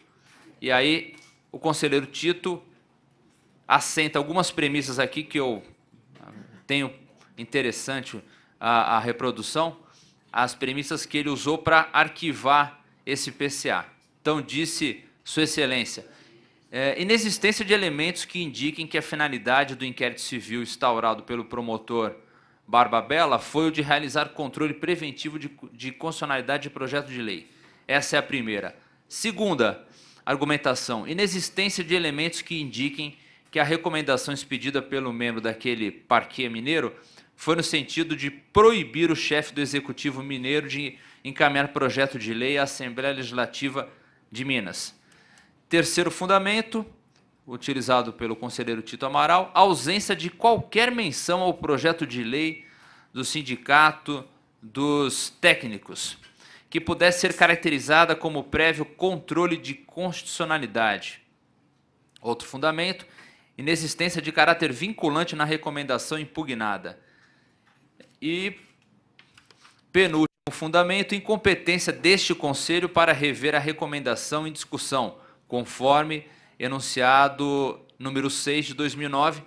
E aí, o conselheiro Tito assenta algumas premissas aqui que eu tenho interessante a, a reprodução, as premissas que ele usou para arquivar esse PCA. Então, disse Sua Excelência, é, inexistência de elementos que indiquem que a finalidade do inquérito civil instaurado pelo promotor Barbabella foi o de realizar controle preventivo de, de constitucionalidade de projeto de lei. Essa é a primeira. Segunda argumentação, inexistência de elementos que indiquem que a recomendação expedida pelo membro daquele parquê mineiro foi no sentido de proibir o chefe do executivo mineiro de encaminhar projeto de lei à Assembleia Legislativa de Minas. Terceiro fundamento, utilizado pelo conselheiro Tito Amaral, ausência de qualquer menção ao projeto de lei do sindicato dos técnicos, que pudesse ser caracterizada como prévio controle de constitucionalidade. Outro fundamento, inexistência de caráter vinculante na recomendação impugnada. E penúltimo fundamento, incompetência deste Conselho para rever a recomendação em discussão, conforme enunciado número 6 de 2009.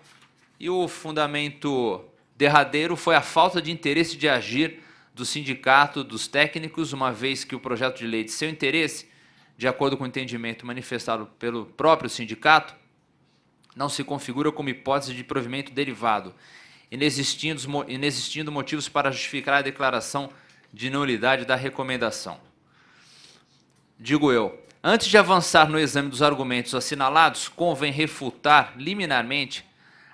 E o fundamento derradeiro foi a falta de interesse de agir do sindicato dos técnicos, uma vez que o projeto de lei de seu interesse, de acordo com o entendimento manifestado pelo próprio sindicato, não se configura como hipótese de provimento derivado, inexistindo, inexistindo motivos para justificar a declaração de nulidade da recomendação. Digo eu, antes de avançar no exame dos argumentos assinalados, convém refutar liminarmente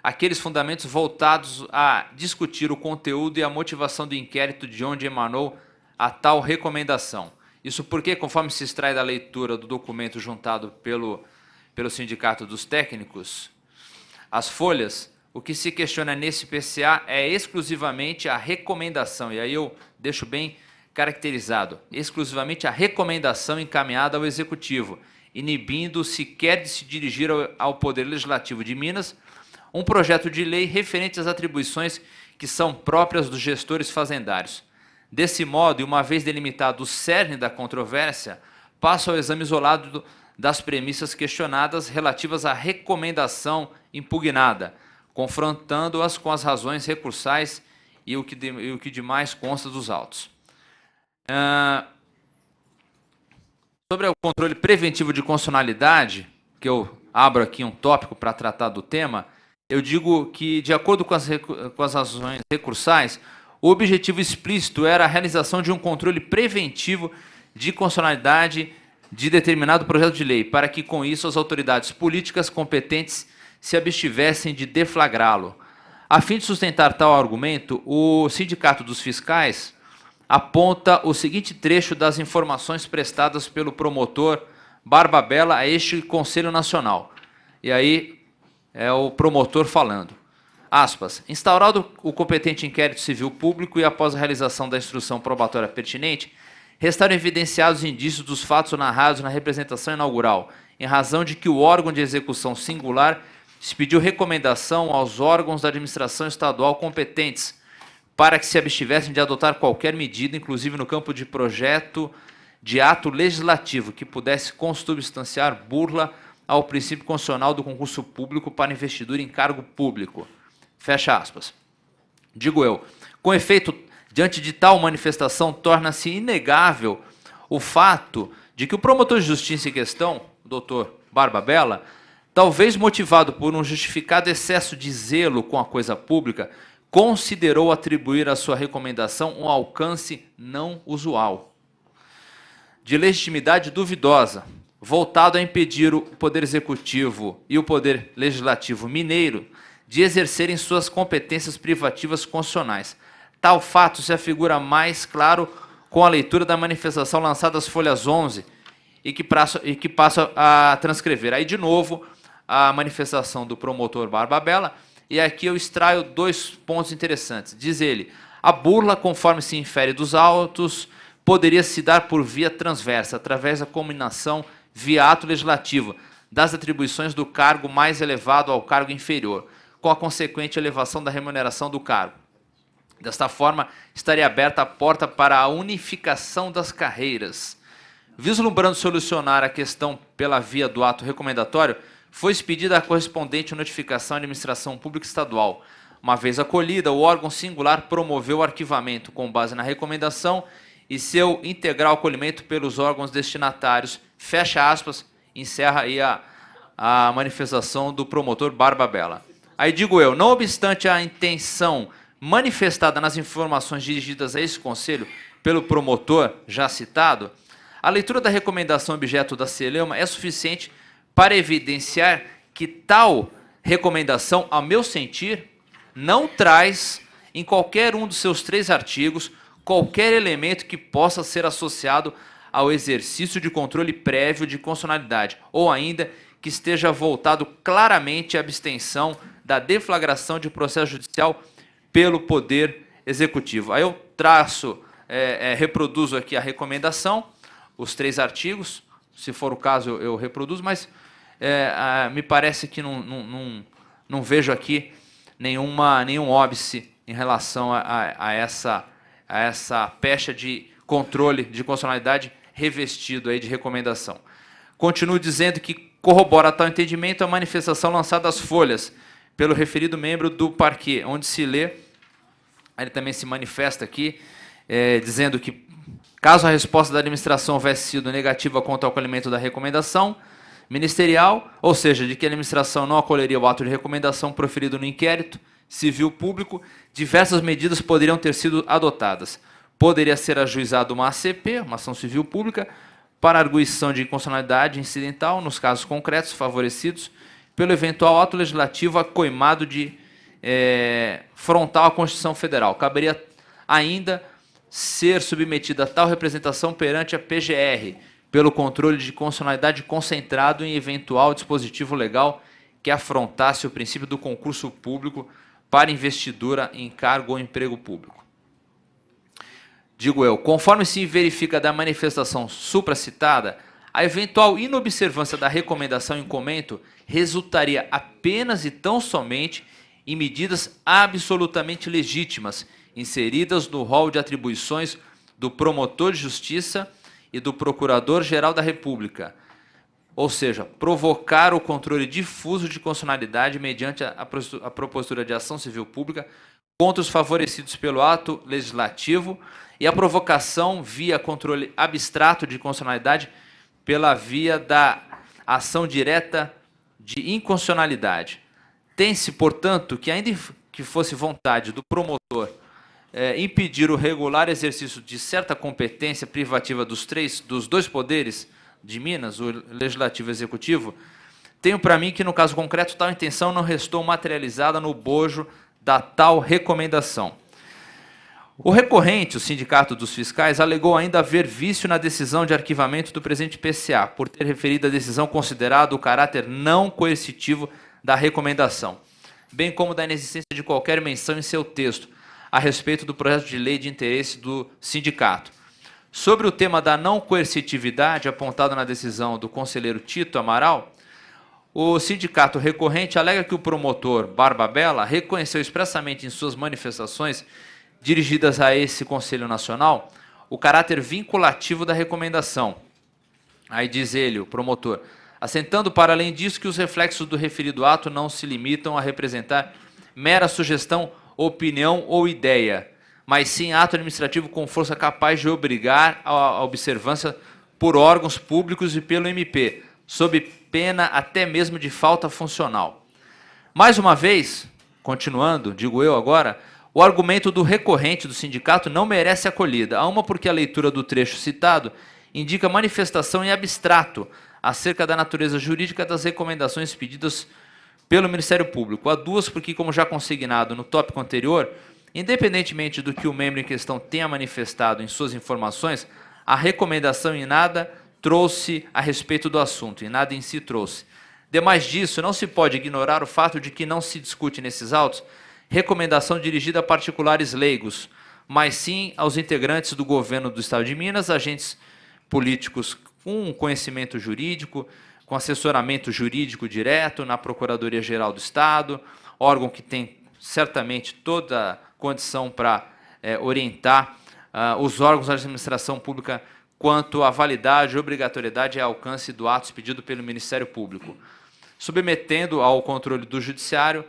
aqueles fundamentos voltados a discutir o conteúdo e a motivação do inquérito de onde emanou a tal recomendação. Isso porque, conforme se extrai da leitura do documento juntado pelo, pelo Sindicato dos Técnicos, as folhas, o que se questiona nesse PCA é exclusivamente a recomendação, e aí eu deixo bem caracterizado, exclusivamente a recomendação encaminhada ao Executivo, inibindo sequer de se dirigir ao, ao Poder Legislativo de Minas um projeto de lei referente às atribuições que são próprias dos gestores fazendários. Desse modo, e uma vez delimitado o cerne da controvérsia, passo ao exame isolado do, das premissas questionadas relativas à recomendação impugnada, confrontando-as com as razões recursais e o que, de, e o que demais consta dos autos. Uh, sobre o controle preventivo de constitucionalidade, que eu abro aqui um tópico para tratar do tema, eu digo que, de acordo com as, com as razões recursais, o objetivo explícito era a realização de um controle preventivo de constitucionalidade de determinado projeto de lei, para que, com isso, as autoridades políticas competentes se abstivessem de deflagrá-lo. A fim de sustentar tal argumento, o Sindicato dos Fiscais aponta o seguinte trecho das informações prestadas pelo promotor Barba Bela a este Conselho Nacional. E aí é o promotor falando. Aspas, instaurado o competente inquérito civil público e após a realização da instrução probatória pertinente, restaram evidenciados indícios dos fatos narrados na representação inaugural, em razão de que o órgão de execução singular expediu recomendação aos órgãos da administração estadual competentes para que se abstivessem de adotar qualquer medida, inclusive no campo de projeto de ato legislativo que pudesse consubstanciar burla ao princípio constitucional do concurso público para investidura em cargo público. Fecha aspas. Digo eu, com efeito, diante de tal manifestação, torna-se inegável o fato de que o promotor de justiça em questão, o doutor Barba Bela, talvez motivado por um justificado excesso de zelo com a coisa pública, considerou atribuir à sua recomendação um alcance não usual, de legitimidade duvidosa, voltado a impedir o Poder Executivo e o Poder Legislativo mineiro de exercerem suas competências privativas constitucionais. Tal fato se afigura mais claro com a leitura da manifestação lançada às folhas 11 e que, passa, e que passa a transcrever. Aí, de novo, a manifestação do promotor Barbabella, e aqui eu extraio dois pontos interessantes. Diz ele, a burla, conforme se infere dos autos, poderia se dar por via transversa, através da combinação via ato legislativo das atribuições do cargo mais elevado ao cargo inferior, com a consequente elevação da remuneração do cargo. Desta forma, estaria aberta a porta para a unificação das carreiras. Vislumbrando solucionar a questão pela via do ato recomendatório, foi expedida a correspondente notificação à administração pública estadual. Uma vez acolhida, o órgão singular promoveu o arquivamento com base na recomendação e seu integral acolhimento pelos órgãos destinatários. Fecha aspas, encerra aí a, a manifestação do promotor Barba Bela. Aí digo eu, não obstante a intenção manifestada nas informações dirigidas a esse conselho pelo promotor já citado, a leitura da recomendação objeto da Celeuma é suficiente para evidenciar que tal recomendação, a meu sentir, não traz em qualquer um dos seus três artigos qualquer elemento que possa ser associado ao exercício de controle prévio de constitucionalidade, ou ainda que esteja voltado claramente à abstenção da deflagração de processo judicial pelo Poder Executivo. Aí eu traço, é, é, reproduzo aqui a recomendação, os três artigos, se for o caso eu reproduzo, mas é, a, me parece que não, não, não, não, vejo aqui nenhuma, nenhum óbice em relação a, a, a, essa, a essa pecha de controle de constitucionalidade revestido aí de recomendação. Continuo dizendo que corrobora tal entendimento a manifestação lançada às folhas pelo referido membro do parquê, onde se lê, ele também se manifesta aqui, é, dizendo que, caso a resposta da administração houvesse sido negativa quanto ao acolhimento da recomendação ministerial, ou seja, de que a administração não acolheria o ato de recomendação proferido no inquérito civil público, diversas medidas poderiam ter sido adotadas. Poderia ser ajuizada uma ACP, uma ação civil pública, para arguição de inconstitucionalidade incidental nos casos concretos favorecidos pelo eventual ato legislativo acoimado de é, frontal à Constituição Federal. Caberia ainda ser submetida a tal representação perante a PGR, pelo controle de constitucionalidade concentrado em eventual dispositivo legal que afrontasse o princípio do concurso público para investidura em cargo ou emprego público. Digo eu, conforme se verifica da manifestação supracitada, a eventual inobservância da recomendação em comento resultaria apenas e tão somente em medidas absolutamente legítimas, inseridas no rol de atribuições do promotor de justiça e do Procurador-Geral da República, ou seja, provocar o controle difuso de constitucionalidade mediante a, a de ação civil pública contra os favorecidos pelo ato legislativo e a provocação via controle abstrato de constitucionalidade pela via da ação direta de inconstitucionalidade. Tem-se, portanto, que ainda que fosse vontade do promotor é, impedir o regular exercício de certa competência privativa dos três, dos dois poderes de Minas, o legislativo e o executivo, tenho para mim que no caso concreto tal intenção não restou materializada no bojo da tal recomendação. O recorrente, o Sindicato dos Fiscais, alegou ainda haver vício na decisão de arquivamento do presente PCA, por ter referido a decisão considerado o caráter não coercitivo da recomendação, bem como da inexistência de qualquer menção em seu texto a respeito do projeto de lei de interesse do sindicato. Sobre o tema da não coercitividade apontado na decisão do conselheiro Tito Amaral, o sindicato recorrente alega que o promotor Barbabella reconheceu expressamente em suas manifestações dirigidas a esse Conselho Nacional o caráter vinculativo da recomendação. Aí diz ele, o promotor, assentando para além disso que os reflexos do referido ato não se limitam a representar mera sugestão, opinião ou ideia, mas sim ato administrativo com força capaz de obrigar a observância por órgãos públicos e pelo MP, sob pena até mesmo de falta funcional. Mais uma vez, continuando, digo eu agora, o argumento do recorrente do sindicato não merece acolhida. A uma, porque a leitura do trecho citado indica manifestação em abstrato acerca da natureza jurídica das recomendações pedidas pelo Ministério Público. A duas, porque, como já consignado no tópico anterior, independentemente do que o membro em questão tenha manifestado em suas informações, a recomendação em nada trouxe a respeito do assunto, em nada em si trouxe. Demais disso, não se pode ignorar o fato de que não se discute nesses autos recomendação dirigida a particulares leigos, mas sim aos integrantes do governo do Estado de Minas, agentes políticos com conhecimento jurídico, com assessoramento jurídico direto na Procuradoria-Geral do Estado, órgão que tem certamente toda condição para é, orientar uh, os órgãos da administração pública quanto à validade, obrigatoriedade e alcance do ato expedido pelo Ministério Público, submetendo ao controle do Judiciário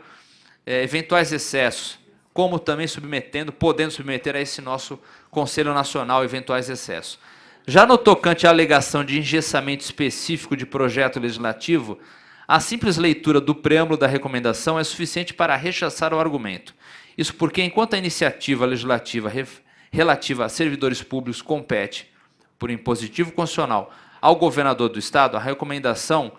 é, eventuais excessos, como também submetendo, podendo submeter a esse nosso Conselho Nacional eventuais excessos. Já no tocante à alegação de engessamento específico de projeto legislativo, a simples leitura do preâmbulo da recomendação é suficiente para rechaçar o argumento. Isso porque, enquanto a iniciativa legislativa relativa a servidores públicos compete, por impositivo constitucional, ao governador do Estado, a recomendação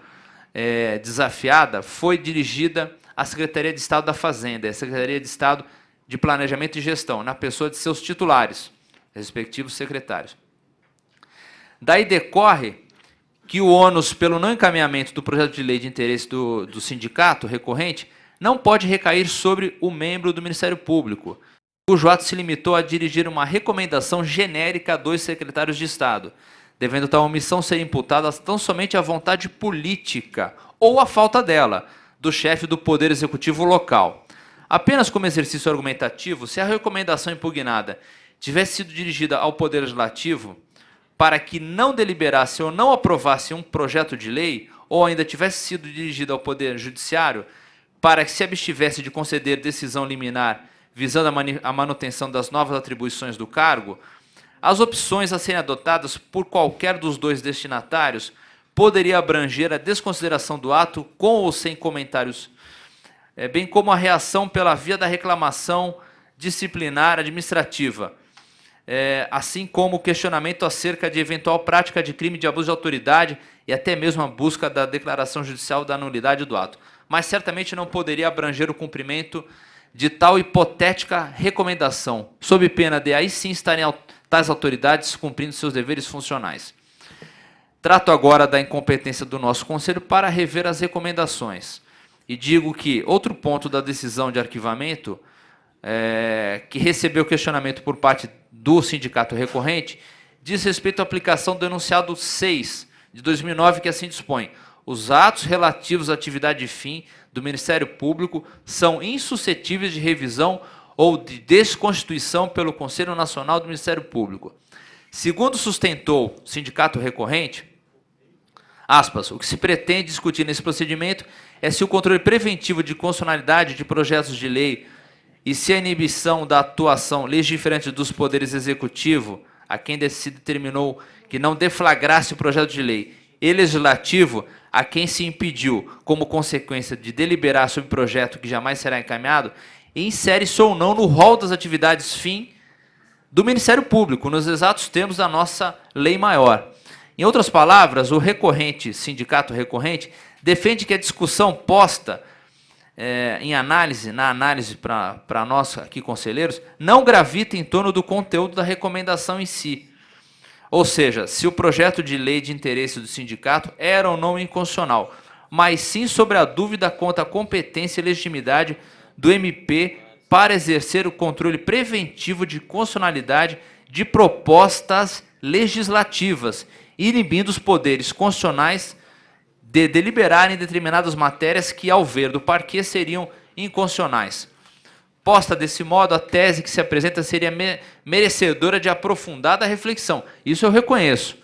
é, desafiada foi dirigida a Secretaria de Estado da Fazenda e a Secretaria de Estado de Planejamento e Gestão, na pessoa de seus titulares, respectivos secretários. Daí decorre que o ônus pelo não encaminhamento do projeto de lei de interesse do, do sindicato recorrente não pode recair sobre o membro do Ministério Público, cujo ato se limitou a dirigir uma recomendação genérica a dois secretários de Estado, devendo tal omissão ser imputada tão somente à vontade política ou à falta dela do chefe do Poder Executivo local. Apenas como exercício argumentativo, se a recomendação impugnada tivesse sido dirigida ao Poder Legislativo para que não deliberasse ou não aprovasse um projeto de lei, ou ainda tivesse sido dirigida ao Poder Judiciário para que se abstivesse de conceder decisão liminar visando a manutenção das novas atribuições do cargo, as opções a serem adotadas por qualquer dos dois destinatários poderia abranger a desconsideração do ato com ou sem comentários, é, bem como a reação pela via da reclamação disciplinar administrativa, é, assim como o questionamento acerca de eventual prática de crime de abuso de autoridade e até mesmo a busca da declaração judicial da nulidade do ato. Mas certamente não poderia abranger o cumprimento de tal hipotética recomendação, sob pena de aí sim estarem tais autoridades cumprindo seus deveres funcionais. Trato agora da incompetência do nosso Conselho para rever as recomendações. E digo que outro ponto da decisão de arquivamento, é, que recebeu questionamento por parte do sindicato recorrente, diz respeito à aplicação do enunciado 6 de 2009, que assim dispõe: os atos relativos à atividade de fim do Ministério Público são insuscetíveis de revisão ou de desconstituição pelo Conselho Nacional do Ministério Público. Segundo sustentou o sindicato recorrente, aspas, o que se pretende discutir nesse procedimento é se o controle preventivo de constitucionalidade de projetos de lei e se a inibição da atuação legiferante dos poderes executivo, a quem se determinou que não deflagrasse o projeto de lei, e legislativo, a quem se impediu, como consequência de deliberar sobre projeto que jamais será encaminhado, insere-se ou não no rol das atividades fim do Ministério Público, nos exatos termos da nossa lei maior. Em outras palavras, o recorrente, sindicato recorrente, defende que a discussão posta é, em análise, na análise para nós aqui conselheiros, não gravita em torno do conteúdo da recomendação em si, ou seja, se o projeto de lei de interesse do sindicato era ou não inconstitucional, mas sim sobre a dúvida quanto à competência e legitimidade do MP para exercer o controle preventivo de constitucionalidade de propostas legislativas, inibindo os poderes constitucionais de deliberarem determinadas matérias que, ao ver do parquê, seriam inconstitucionais. Posta desse modo, a tese que se apresenta seria me merecedora de aprofundada reflexão. Isso eu reconheço.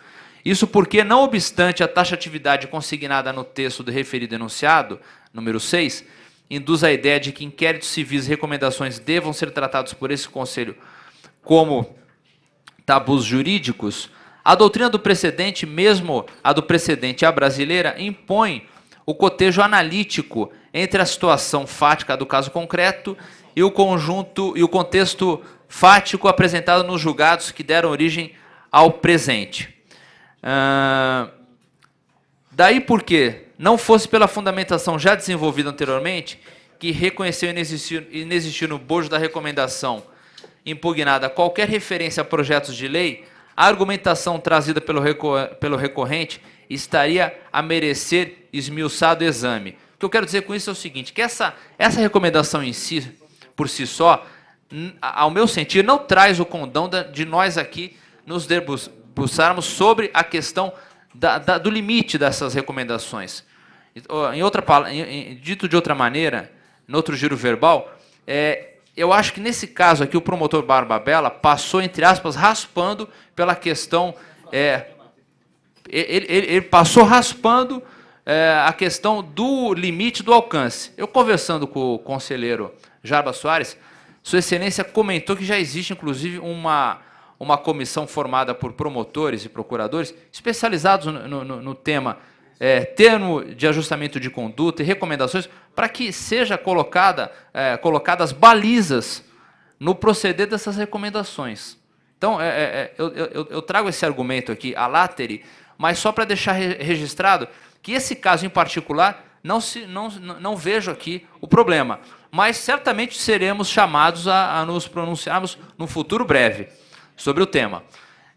Isso porque, não obstante a taxatividade consignada no texto do referido enunciado, número 6, induz a ideia de que inquéritos civis e recomendações devam ser tratados por esse Conselho como tabus jurídicos, a doutrina do precedente, mesmo a do precedente a brasileira, impõe o cotejo analítico entre a situação fática do caso concreto e o conjunto e o contexto fático apresentado nos julgados que deram origem ao presente. Daí porque não fosse pela fundamentação já desenvolvida anteriormente, que reconheceu inexistir, inexistir no bojo da recomendação impugnada qualquer referência a projetos de lei, a argumentação trazida pelo, pelo recorrente estaria a merecer esmiuçado exame. O que eu quero dizer com isso é o seguinte, que essa, essa recomendação em si, por si só, ao meu sentir, não traz o condão de nós aqui nos debruçarmos sobre a questão da, da, do limite dessas recomendações. Em outra, dito de outra maneira, no outro giro verbal, é, eu acho que nesse caso aqui o promotor Barbabella passou, entre aspas, raspando pela questão. É, ele, ele, ele passou raspando é, a questão do limite do alcance. Eu conversando com o conselheiro Jarba Soares, Sua Excelência comentou que já existe, inclusive, uma, uma comissão formada por promotores e procuradores especializados no, no, no tema é, termo de ajustamento de conduta e recomendações para que seja colocada, é, colocadas balizas no proceder dessas recomendações. Então, é, é, é eu, eu, eu, trago esse argumento aqui, a láteri, mas só para deixar re registrado que esse caso em particular, não, se, não, não vejo aqui o problema mas certamente seremos chamados a, a nos pronunciarmos no futuro breve sobre o tema.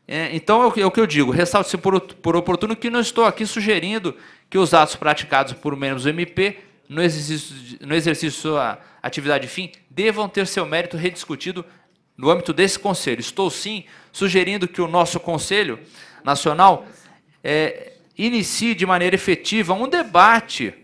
É, então, é o, que, é eu digo, ressalte-se por, por oportuno que não estou aqui sugerindo que os atos praticados por membros do MP, no exercício, no exercício de sua atividade fim, devam ter seu mérito rediscutido no âmbito desse Conselho. Estou, sim, sugerindo que o nosso Conselho Nacional é, inicie de maneira efetiva um debate.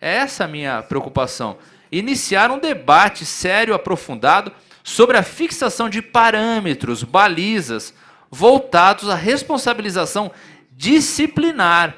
É essa a minha preocupação. Iniciar um debate sério, aprofundado, sobre a fixação de parâmetros, balizas, voltados à responsabilização disciplinar,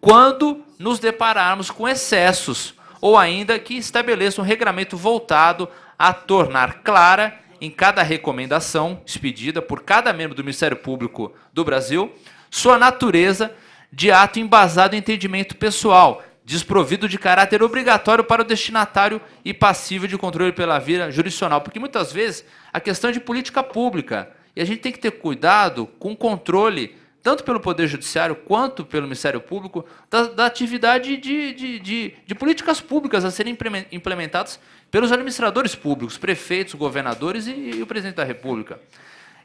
quando nos depararmos com excessos, ou ainda que estabeleça um regramento voltado a tornar clara em cada recomendação expedida por cada membro do Ministério Público do Brasil sua natureza de ato embasado em entendimento pessoal, desprovido de caráter obrigatório para o destinatário e passível de controle pela via jurisdicional. Porque muitas vezes a questão é de política pública. E a gente tem que ter cuidado com o controle, tanto pelo Poder Judiciário quanto pelo Ministério Público, da, da atividade de, de, de, de políticas públicas a serem implemen- implementadas pelos administradores públicos, prefeitos, governadores e, e o presidente da República.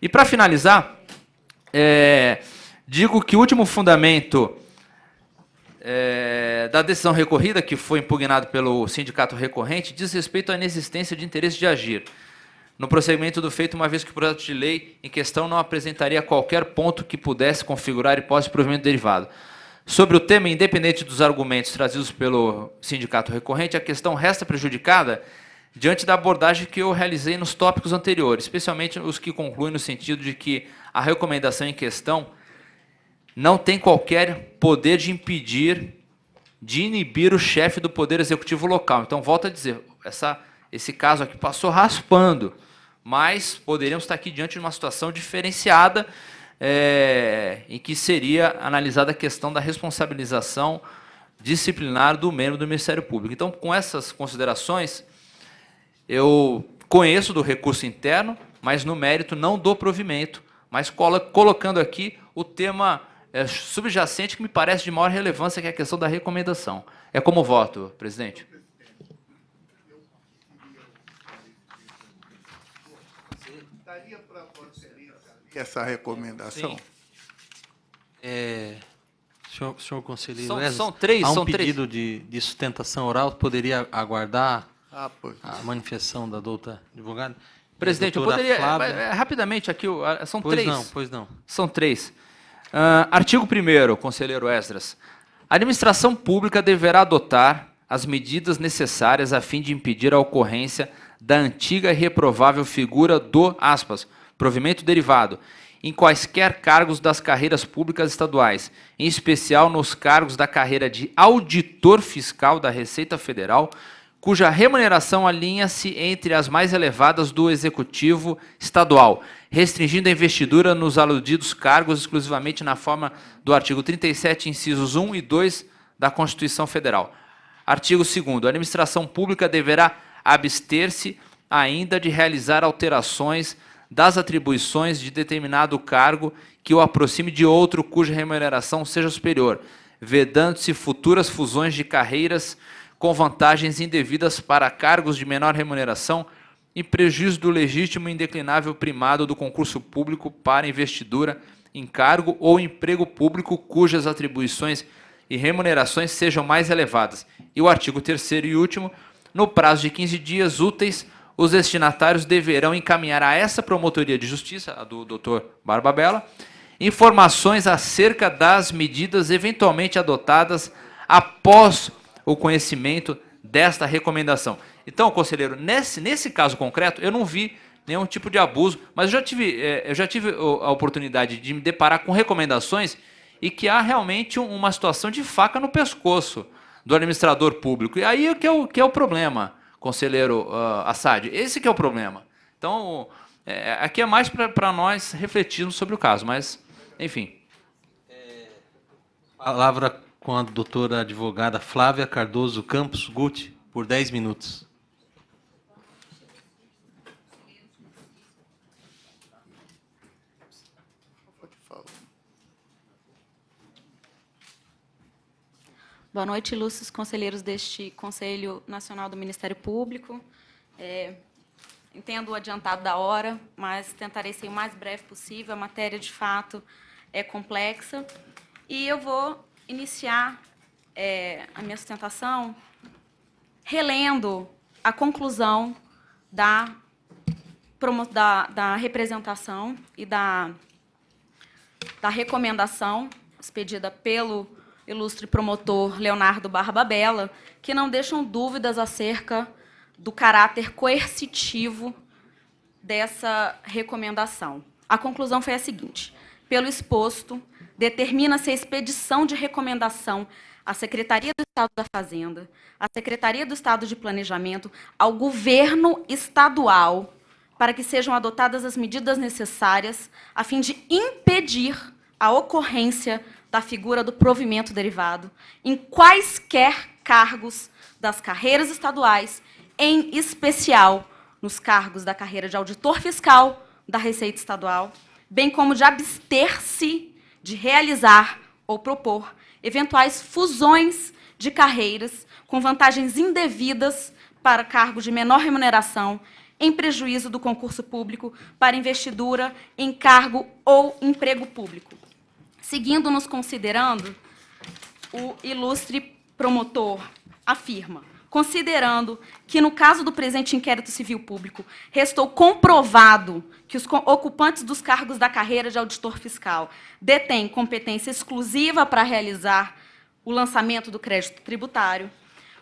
E para finalizar, é, digo que o último fundamento é, da decisão recorrida, que foi impugnado pelo sindicato recorrente, diz respeito à inexistência de interesse de agir no procedimento do feito, uma vez que o projeto de lei em questão não apresentaria qualquer ponto que pudesse configurar hipótese de provimento derivado. Sobre o tema, independente dos argumentos trazidos pelo sindicato recorrente, a questão resta prejudicada diante da abordagem que eu realizei nos tópicos anteriores, especialmente os que concluem no sentido de que a recomendação em questão não tem qualquer poder de impedir, de inibir o chefe do Poder Executivo local. Então, volto a dizer, essa, esse caso aqui passou raspando, mas poderíamos estar aqui diante de uma situação diferenciada, é, em que seria analisada a questão da responsabilização disciplinar do membro do Ministério Público. Então, com essas considerações, eu conheço do recurso interno, mas no mérito não dou provimento, mas colo- colocando aqui o tema é, subjacente que me parece de maior relevância, que é a questão da recomendação. É como voto, presidente. Essa recomendação? Sim. É, senhor, senhor conselheiro, São- são três, há um são três. pedido de, de sustentação oral, poderia aguardar Ah, pois. a manifestação da doutora advogada? Presidente, eu Doutora poderia. Flávia. é, é, rapidamente aqui, são Pois três. não, pois não. São três. Ah, artigo 1, conselheiro Esdras. A administração pública deverá adotar as medidas necessárias a fim de impedir a ocorrência da antiga e reprovável figura do, aspas, provimento derivado, em quaisquer cargos das carreiras públicas estaduais, em especial nos cargos da carreira de auditor fiscal da Receita Federal, cuja remuneração alinha-se entre as mais elevadas do Executivo Estadual, restringindo a investidura nos aludidos cargos exclusivamente na forma do artigo 37, incisos 1 e 2 da Constituição Federal. Artigo 2 A administração pública deverá abster-se ainda de realizar alterações das atribuições de determinado cargo que o aproxime de outro cuja remuneração seja superior, vedando-se futuras fusões de carreiras com vantagens indevidas para cargos de menor remuneração em prejuízo do legítimo e indeclinável primado do concurso público para investidura em cargo ou emprego público cujas atribuições e remunerações sejam mais elevadas. E o artigo 3 e último, no prazo de 15 dias úteis, os destinatários deverão encaminhar a essa promotoria de justiça, a do Dr. Barbabella, informações acerca das medidas eventualmente adotadas após o conhecimento desta recomendação. Então, conselheiro, nesse, nesse caso concreto, eu não vi nenhum tipo de abuso, mas eu já tive, eu já tive a oportunidade de me deparar com recomendações e que há realmente um- uma situação de faca no pescoço do administrador público. E aí é que é o, que é o problema, conselheiro ah, Assad. Esse que é o problema. Então, eh, aqui é mais para nós refletirmos sobre o caso, mas, enfim. Palavra com a doutora advogada Flávia Cardoso Campos Guti, por 10 minutos. Boa noite, ilustres conselheiros deste Conselho Nacional do Ministério Público. É, entendo o adiantado da hora, mas tentarei ser o mais breve possível. A matéria, de fato, é complexa. E eu vou iniciar é, a minha sustentação relendo a conclusão da, da, da representação e da, da recomendação expedida pelo ilustre promotor Leonardo Barba Bela, que não deixam dúvidas acerca do caráter coercitivo dessa recomendação. A conclusão foi a seguinte: pelo exposto, determina-se a expedição de recomendação à Secretaria do Estado da Fazenda, à Secretaria do Estado de Planejamento, ao governo estadual, para que sejam adotadas as medidas necessárias a fim de impedir a ocorrência da figura do provimento derivado em quaisquer cargos das carreiras estaduais em especial nos cargos da carreira de auditor fiscal da Receita Estadual, bem como de abster-se de realizar ou propor eventuais fusões de carreiras com vantagens indevidas para cargos de menor remuneração, em prejuízo do concurso público para investidura em cargo ou emprego público. Seguindo nos considerando, o ilustre promotor afirma considerando que, no caso do presente inquérito civil público, restou comprovado que os ocupantes dos cargos da carreira de auditor fiscal detêm competência exclusiva para realizar o lançamento do crédito tributário,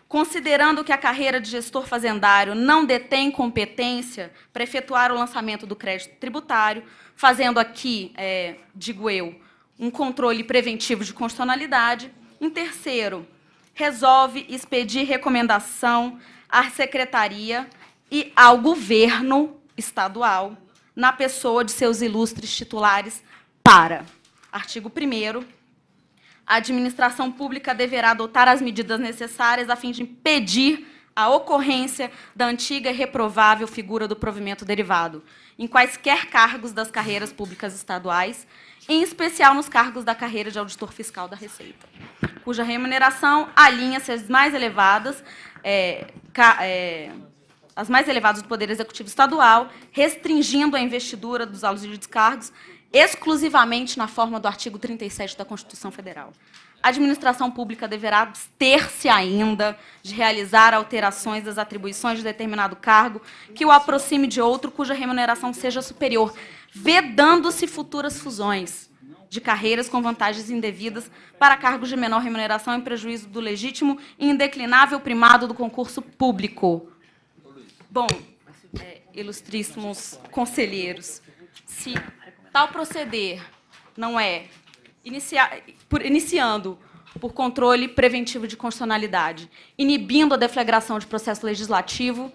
considerando que a carreira de gestor fazendário não detém competência para efetuar o lançamento do crédito tributário, fazendo aqui, é, digo eu, um controle preventivo de constitucionalidade. Em terceiro, resolve expedir recomendação à secretaria e ao governo estadual, na pessoa de seus ilustres titulares, para. Artigo 1 a administração pública deverá adotar as medidas necessárias a fim de impedir a ocorrência da antiga e reprovável figura do provimento derivado, em quaisquer cargos das carreiras públicas estaduais, em especial nos cargos da carreira de auditor fiscal da Receita, cuja remuneração alinha-se às mais elevadas, é, é, as mais elevadas do Poder Executivo Estadual, restringindo a investidura dos autos de descargos exclusivamente na forma do artigo 37 da Constituição Federal. A administração pública deverá abster-se ainda de realizar alterações das atribuições de determinado cargo que o aproxime de outro cuja remuneração seja superior, vedando-se futuras fusões de carreiras com vantagens indevidas para cargos de menor remuneração em prejuízo do legítimo e indeclinável primado do concurso público. Bom, é, ilustríssimos conselheiros, se tal proceder não é inicia, por, iniciando por controle preventivo de constitucionalidade, inibindo a deflagração de processo legislativo,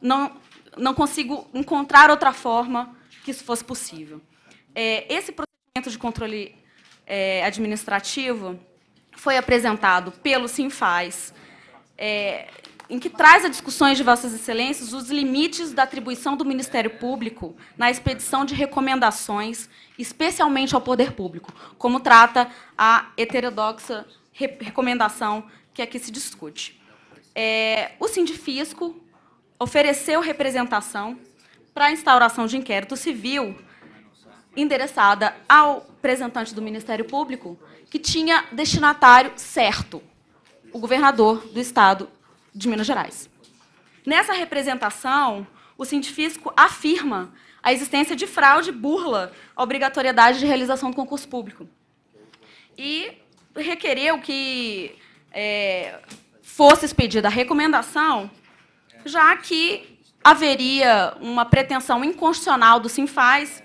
não, não consigo encontrar outra forma que isso fosse possível. É, esse procedimento de controle é, administrativo foi apresentado pelo Sinfaz, é, em que traz a discussões de Vossas Excelências os limites da atribuição do Ministério Público na expedição de recomendações, especialmente ao poder público, como trata a heterodoxa re recomendação que aqui se discute. É, o Sindifisco ofereceu representação para a instauração de inquérito civil endereçada ao representante do Ministério Público, que tinha destinatário certo, o governador do Estado de Minas Gerais. Nessa representação, o científico afirma a existência de fraude burla à obrigatoriedade de realização do concurso público. E requereu que é, fosse expedida a recomendação, já que haveria uma pretensão inconstitucional do Sinfaz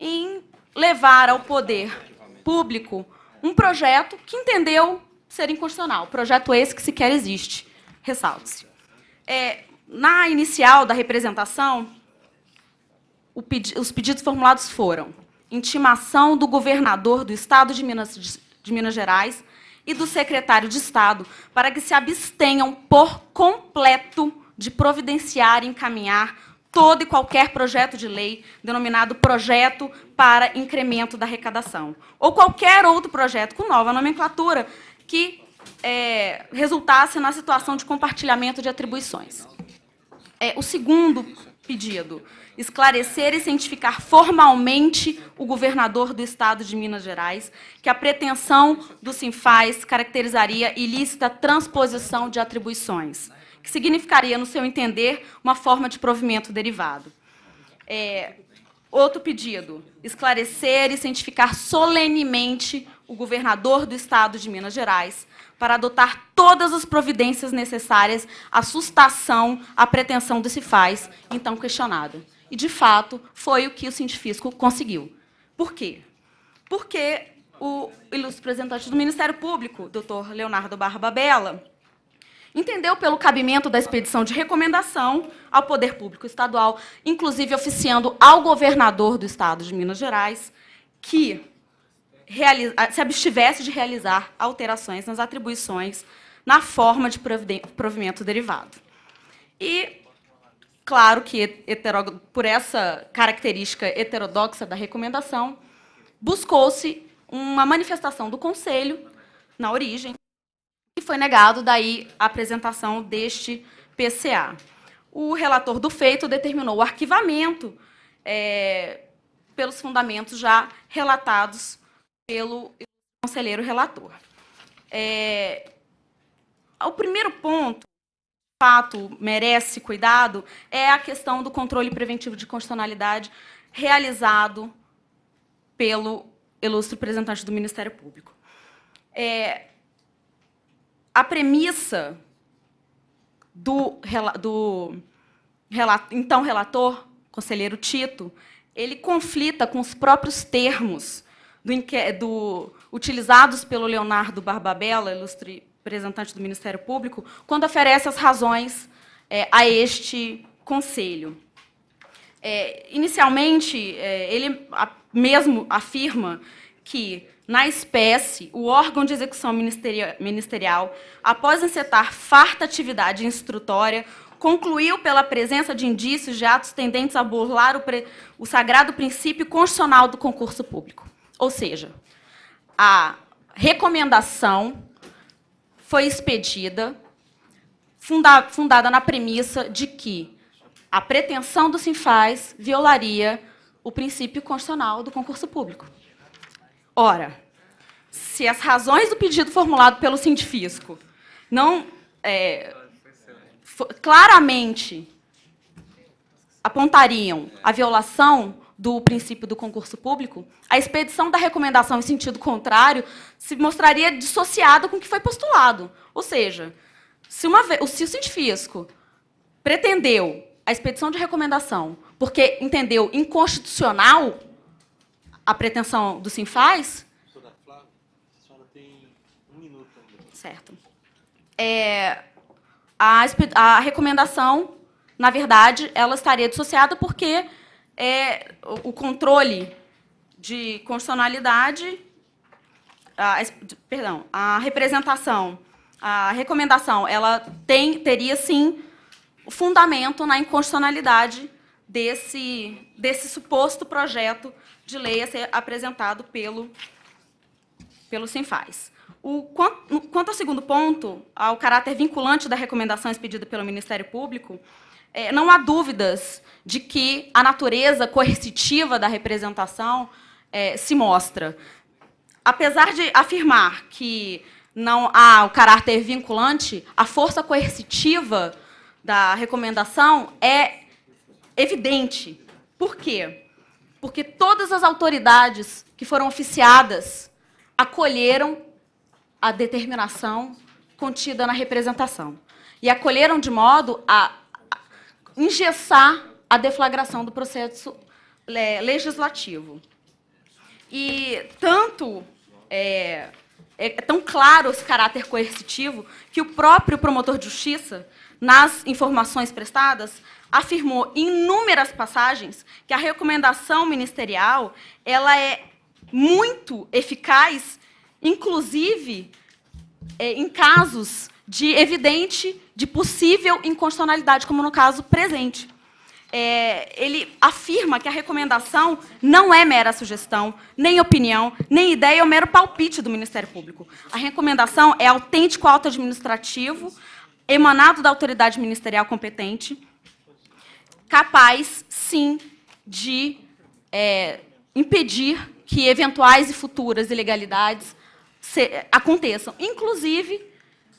em levar ao poder público um projeto que entendeu ser inconstitucional, projeto esse que sequer existe, ressalte-se. É, na inicial da representação, pedi os pedidos formulados foram intimação do governador do Estado de Minas, de Minas Gerais e do secretário de Estado para que se abstenham por completo de providenciar e encaminhar todo e qualquer projeto de lei denominado projeto para incremento da arrecadação, ou qualquer outro projeto com nova nomenclatura que é, resultasse na situação de compartilhamento de atribuições. É, o segundo pedido, esclarecer e cientificar formalmente o governador do Estado de Minas Gerais que a pretensão do Sinfaz caracterizaria ilícita transposição de atribuições, que significaria, no seu entender, uma forma de provimento derivado. É, outro pedido, esclarecer e cientificar solenemente o governador do Estado de Minas Gerais para adotar todas as providências necessárias à sustação à pretensão do Cifaz, então questionada. E, de fato, foi o que o científico conseguiu. Por quê? Porque o ilustre representante do Ministério Público, doutor Leonardo Barba Bela, entendeu pelo cabimento da expedição de recomendação ao Poder Público Estadual, inclusive oficiando ao governador do Estado de Minas Gerais, que se abstivesse de realizar alterações nas atribuições na forma de provimento derivado. E, claro que, por essa característica heterodoxa da recomendação, buscou-se uma manifestação do Conselho, na origem, e foi negado daí a apresentação deste PCA. O relator do feito determinou o arquivamento é, pelos fundamentos já relatados pelo conselheiro relator. É, o primeiro ponto, de fato, merece cuidado, é a questão do controle preventivo de constitucionalidade realizado pelo ilustre representante do Ministério Público. É, a premissa do, do então relator, conselheiro Tito, ele conflita com os próprios termos do, do, utilizados pelo Leonardo Barbabella, ilustre representante do Ministério Público, quando oferece as razões é, a este conselho. É, inicialmente, é, ele mesmo afirma que na espécie, o órgão de execução ministerial, após encetar farta atividade instrutória, concluiu pela presença de indícios de atos tendentes a burlar o, o sagrado princípio constitucional do concurso público. Ou seja, a recomendação foi expedida funda fundada na premissa de que a pretensão do Sinfaz violaria o princípio constitucional do concurso público. Ora, se as razões do pedido formulado pelo científico não é, claramente apontariam a violação do princípio do concurso público, a expedição da recomendação em sentido contrário se mostraria dissociada com o que foi postulado. Ou seja, se, uma, se o científico pretendeu a expedição de recomendação porque entendeu inconstitucional a pretensão do Sinfaz... Certo. É, a, a recomendação, na verdade, ela estaria dissociada porque é o controle de constitucionalidade, a, perdão, a representação, a recomendação, ela tem, teria sim o fundamento na inconstitucionalidade desse, desse suposto projeto de lei a ser apresentado pelo, pelo Sinfaz. O, quanto, quanto ao segundo ponto, ao caráter vinculante da recomendação expedida pelo Ministério Público, é, não há dúvidas de que a natureza coercitiva da representação é, se mostra. Apesar de afirmar que não há o caráter vinculante, a força coercitiva da recomendação é evidente. Por quê? Porque todas as autoridades que foram oficiadas acolheram a determinação contida na representação. E acolheram de modo a engessar a deflagração do processo é, legislativo. E tanto é, é tão claro esse caráter coercitivo que o próprio promotor de justiça, nas informações prestadas, afirmou em inúmeras passagens que a recomendação ministerial ela é muito eficaz, inclusive é, em casos de evidente, de possível inconstitucionalidade, como no caso presente. É, ele afirma que a recomendação não é mera sugestão, nem opinião, nem ideia ou mero palpite do Ministério Público. A recomendação é autêntico auto administrativo, emanado da autoridade ministerial competente, capaz, sim, de é, impedir que eventuais e futuras ilegalidades se- aconteçam, inclusive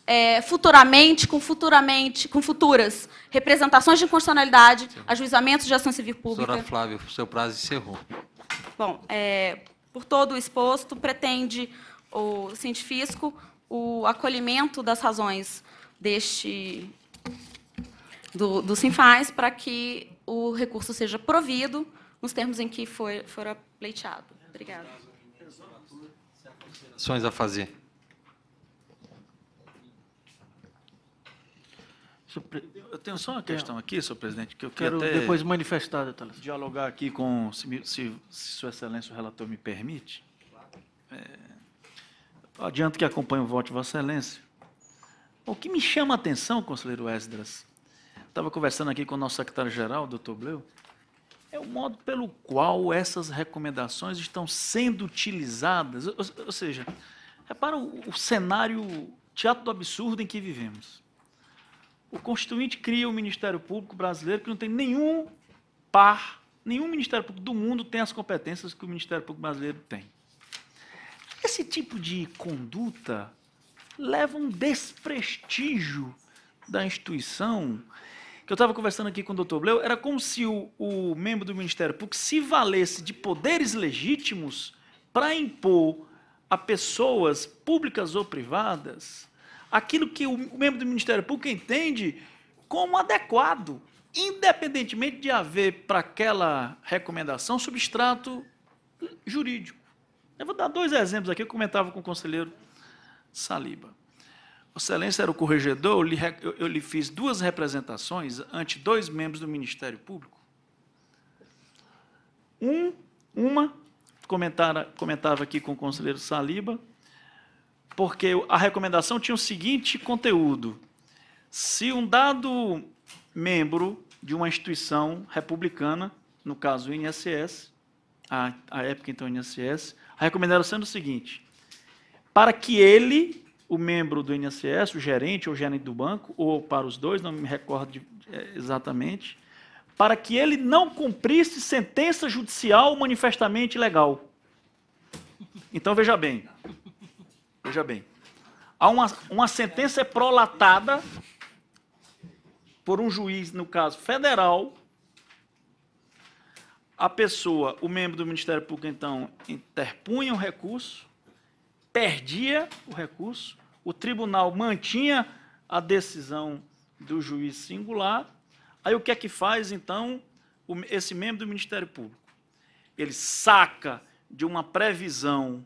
é, futuramente, com futuramente, com futuras representações de inconstitucionalidade, ajuizamentos de ação civil pública. Doutora Flávia, o seu prazo encerrou. Bom, é, por todo o exposto, pretende o científico o acolhimento das razões deste do, do Sinfaz para que o recurso seja provido nos termos em que foi, fora pleiteado. Obrigada. Ações a fazer. Senhor pre- Eu tenho só uma questão aqui, senhor presidente, que eu Quero quero depois manifestar, doutor. dialogar aqui com, se, se, se Sua Excelência o relator me permite. É, adianto que acompanho o voto de Vossa Excelência. O que me chama a atenção, conselheiro Esdras, estava conversando aqui com o nosso secretário-geral, doutor Bleu, é o modo pelo qual essas recomendações estão sendo utilizadas. Ou, ou seja, repara o, o cenário teatro do absurdo em que vivemos. O Constituinte cria o Ministério Público brasileiro que não tem nenhum par, nenhum Ministério Público do mundo tem as competências que o Ministério Público brasileiro tem. Esse tipo de conduta leva um desprestígio da instituição. Que eu estava conversando aqui com o doutor Bleu, era como se o, o membro do Ministério Público se valesse de poderes legítimos para impor a pessoas públicas ou privadas aquilo que o membro do Ministério Público entende como adequado, independentemente de haver para aquela recomendação substrato jurídico. Eu vou dar dois exemplos aqui, eu comentava com o conselheiro Saliba. Excelência era o corregedor, eu lhe, eu- eu lhe fiz duas representações ante dois membros do Ministério Público. Um, uma, comentara, comentava aqui com o conselheiro Saliba, porque a recomendação tinha o seguinte conteúdo: se um dado membro de uma instituição republicana, no caso o INSS, a, a época então o INSS, a recomendação sendo o seguinte: para que ele, o membro do INSS, o gerente ou gerente do banco, ou para os dois, não me recordo eh, exatamente, para que ele não cumprisse sentença judicial manifestamente ilegal. Então veja bem, veja bem, há uma, uma sentença prolatada por um juiz, no caso federal, a pessoa, o membro do Ministério Público, então, interpunha o recurso, perdia o recurso, o tribunal mantinha a decisão do juiz singular. Aí o que é que faz, então, esse membro do Ministério Público? Ele saca de uma previsão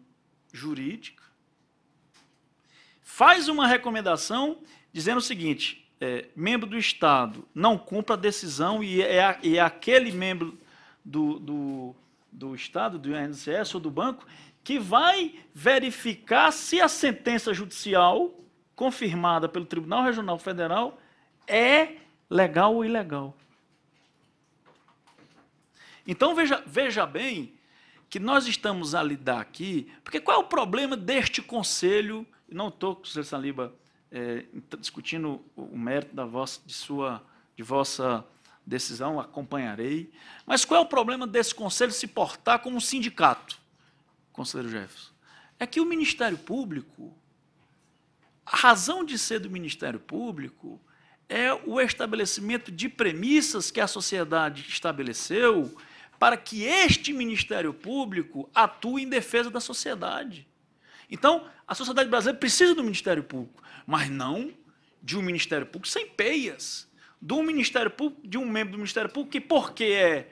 jurídica, faz uma recomendação dizendo o seguinte: é, membro do Estado não cumpre a decisão e é, a- e é aquele membro do, do, do Estado, do INSS ou do banco, que vai verificar se a sentença judicial confirmada pelo Tribunal Regional Federal é legal ou ilegal. Então, veja, veja bem que nós estamos a lidar aqui, porque qual é o problema deste conselho? Não estou, conselheiro Saliba, eh, discutindo o o mérito da vossa, de, sua, de vossa decisão, acompanharei. Mas qual é o problema desse conselho se portar como um sindicato, conselheiro Jefferson? É que o Ministério Público, a razão de ser do Ministério Público é o estabelecimento de premissas que a sociedade estabeleceu para que este Ministério Público atue em defesa da sociedade. Então, a sociedade brasileira precisa do Ministério Público, mas não de um Ministério Público sem peias, de um Ministério Público, de um membro do Ministério Público que, porque é,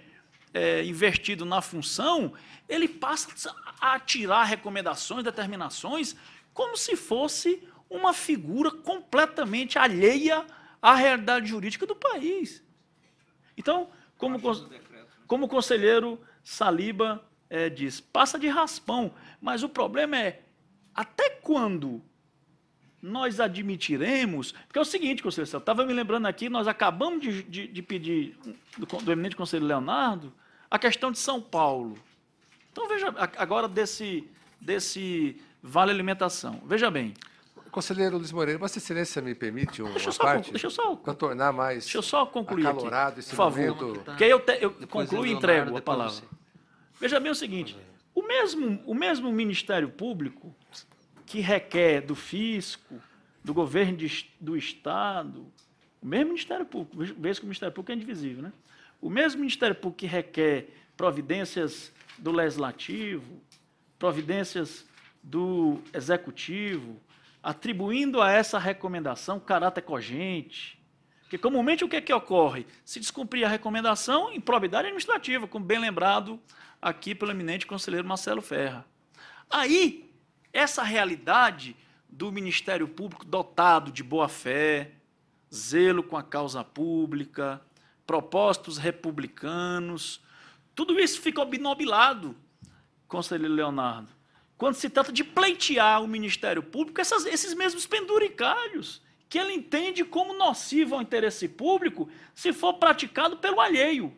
é investido na função, ele passa a tirar recomendações, determinações, como se fosse uma figura completamente alheia à realidade jurídica do país. Então, como, cons- como o conselheiro Saliba eh, diz, passa de raspão, mas o problema é até quando nós admitiremos. Porque é o seguinte, conselheiro, eu estava me lembrando aqui, nós acabamos de, de- de pedir do, do eminente conselheiro Leonardo a questão de São Paulo. Então, veja, agora desse, desse vale alimentação. Veja bem. Conselheiro Luiz Moreira, Vossa Excelência me permite uma Deixa eu só parte? deixa eu só- Para tornar mais Deixa eu só concluir aqui, acalorado esse por favor. momento. Porque aí eu, te- eu concluo e entrego a palavra. Veja bem o seguinte, o mesmo, o mesmo Ministério Público que requer do fisco, do governo de do Estado, o mesmo Ministério Público, veja que o Ministério Público é indivisível, né? O mesmo Ministério Público que requer providências do Legislativo, providências do Executivo, atribuindo a essa recomendação caráter cogente. Porque, comumente, o que, é que ocorre? Se descumprir a recomendação, improbidade administrativa, como bem lembrado aqui pelo eminente conselheiro Marcelo Ferra. Aí, essa realidade do Ministério Público dotado de boa-fé, zelo com a causa pública, propósitos republicanos, tudo isso fica obnobilado, conselheiro Leonardo, quando se trata de pleitear o Ministério Público, essas- esses mesmos penduricalhos, que ele entende como nocivo ao interesse público se for praticado pelo alheio.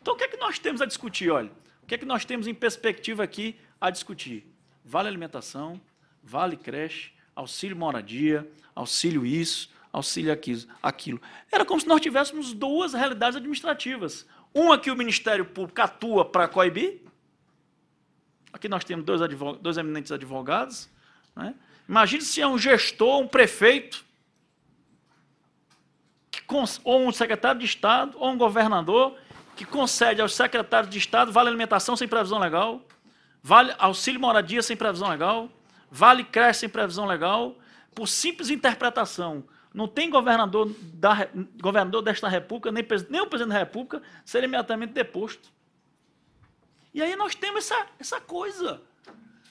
Então, o que é que nós temos a discutir? Olha, o que é que nós temos em perspectiva aqui a discutir? Vale alimentação, vale creche, auxílio moradia, auxílio isso, auxílio aquilo. Era como se nós tivéssemos duas realidades administrativas. Uma que o Ministério Público atua para coibir, Aqui nós temos dois, advo- dois eminentes advogados. Né? Imagine se é um gestor, um prefeito, ou um secretário de Estado, ou um governador, que concede aos secretários de Estado vale alimentação sem previsão legal, vale auxílio moradia sem previsão legal, vale creche sem previsão legal, por simples interpretação. Não tem governador, da, governador desta República, nem, nem o presidente da República, ser imediatamente deposto. E aí nós temos essa, essa coisa,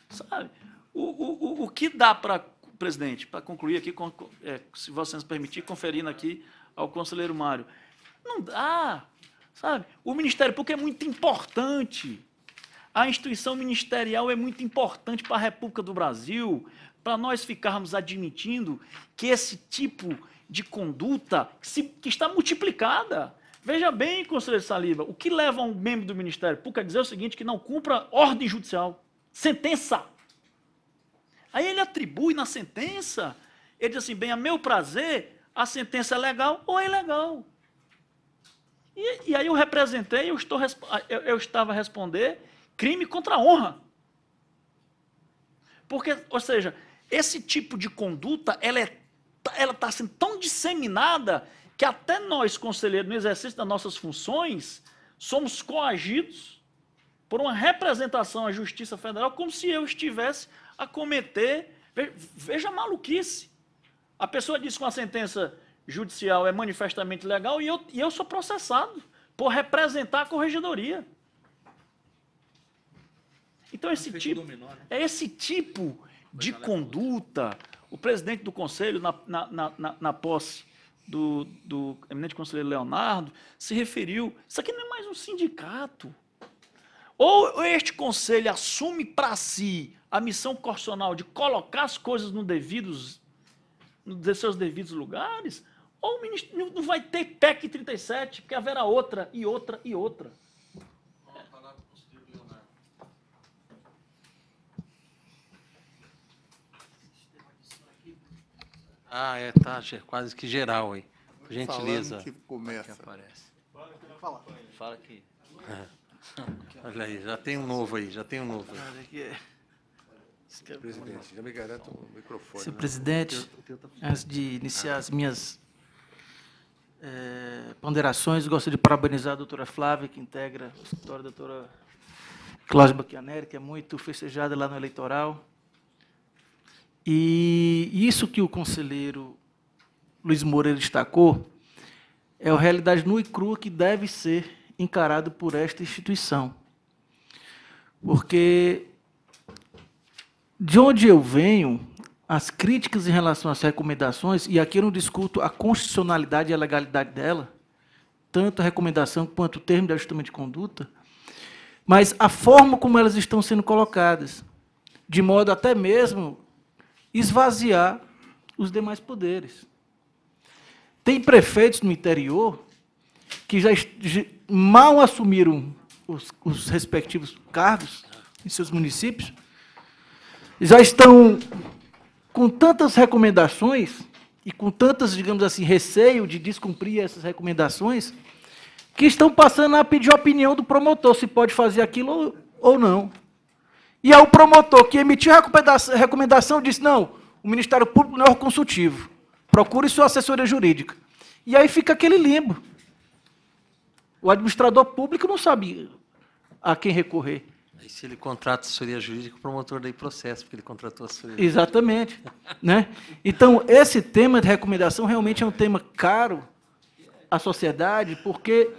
sabe? O, o, o- que dá para, presidente, para concluir aqui, com- é, se você nos permitir, conferindo aqui ao conselheiro Mário, não dá, sabe? O Ministério Público é muito importante. A instituição ministerial é muito importante para a República do Brasil, para nós ficarmos admitindo que esse tipo de conduta se- que está multiplicada. Veja bem, conselheiro Saliba, o que leva um membro do Ministério Público a dizer o seguinte, que não cumpra ordem judicial, sentença. Aí ele atribui na sentença, ele diz assim, bem, a meu prazer, a sentença é legal ou é ilegal. E, e aí eu representei, eu, estou, eu, eu estava a responder crime contra a honra. Porque, ou seja, esse tipo de conduta, ela é ela está sendo tão disseminada que até nós, conselheiros, no exercício das nossas funções, somos coagidos por uma representação à Justiça Federal como se eu estivesse a cometer. ve- Veja a maluquice. A pessoa diz que uma sentença judicial é manifestamente legal e eu, e eu sou processado por representar a corregedoria. Então, esse tipo, é esse tipo de conduta. O presidente do conselho, na, na, na, na- na posse do, do eminente conselheiro Leonardo, se referiu. Isso aqui não é mais um sindicato. Ou este conselho assume para si a missão constitucional de colocar as coisas no devidos, nos seus devidos lugares, ou o ministro, não vai ter PEC 37, porque haverá outra, e outra, e outra. Ah, é, tá, quase que geral aí. Por gentileza. Falando que começa. Que aparece. Fala. Fala aqui. Olha aí, já tem um novo aí, já tem um novo. aí. Presidente, já me garanto um microfone. Senhor né? presidente, antes de iniciar as minhas eh, ponderações, gostaria de parabenizar a doutora Flávia, que integra o escritório da doutora Cláudia Bacchianeri, que é muito festejada lá no eleitoral. E isso que o conselheiro Luiz Moreira destacou é a realidade nua e crua que deve ser encarado por esta instituição. Porque de onde eu venho, as críticas em relação às recomendações, e aqui eu não discuto a constitucionalidade e a legalidade dela, tanto a recomendação quanto o termo de ajustamento de conduta, mas a forma como elas estão sendo colocadas, de modo até mesmo esvaziar os demais poderes. Tem prefeitos no interior que já mal assumiram os, os respectivos cargos em seus municípios, já estão com tantas recomendações e com tantas, digamos assim, receio de descumprir essas recomendações, que estão passando a pedir opinião do promotor se pode fazer aquilo ou, não. E aí o promotor que emitiu a recomendação, disse: não, o Ministério Público não é consultivo. Procure sua assessoria jurídica. E aí fica aquele limbo. O administrador público não sabe a quem recorrer. Aí, se ele contrata assessoria jurídica, o promotor daí processo, porque ele contratou assessoria Exatamente. né? Então, esse tema de recomendação realmente é um tema caro à sociedade, porque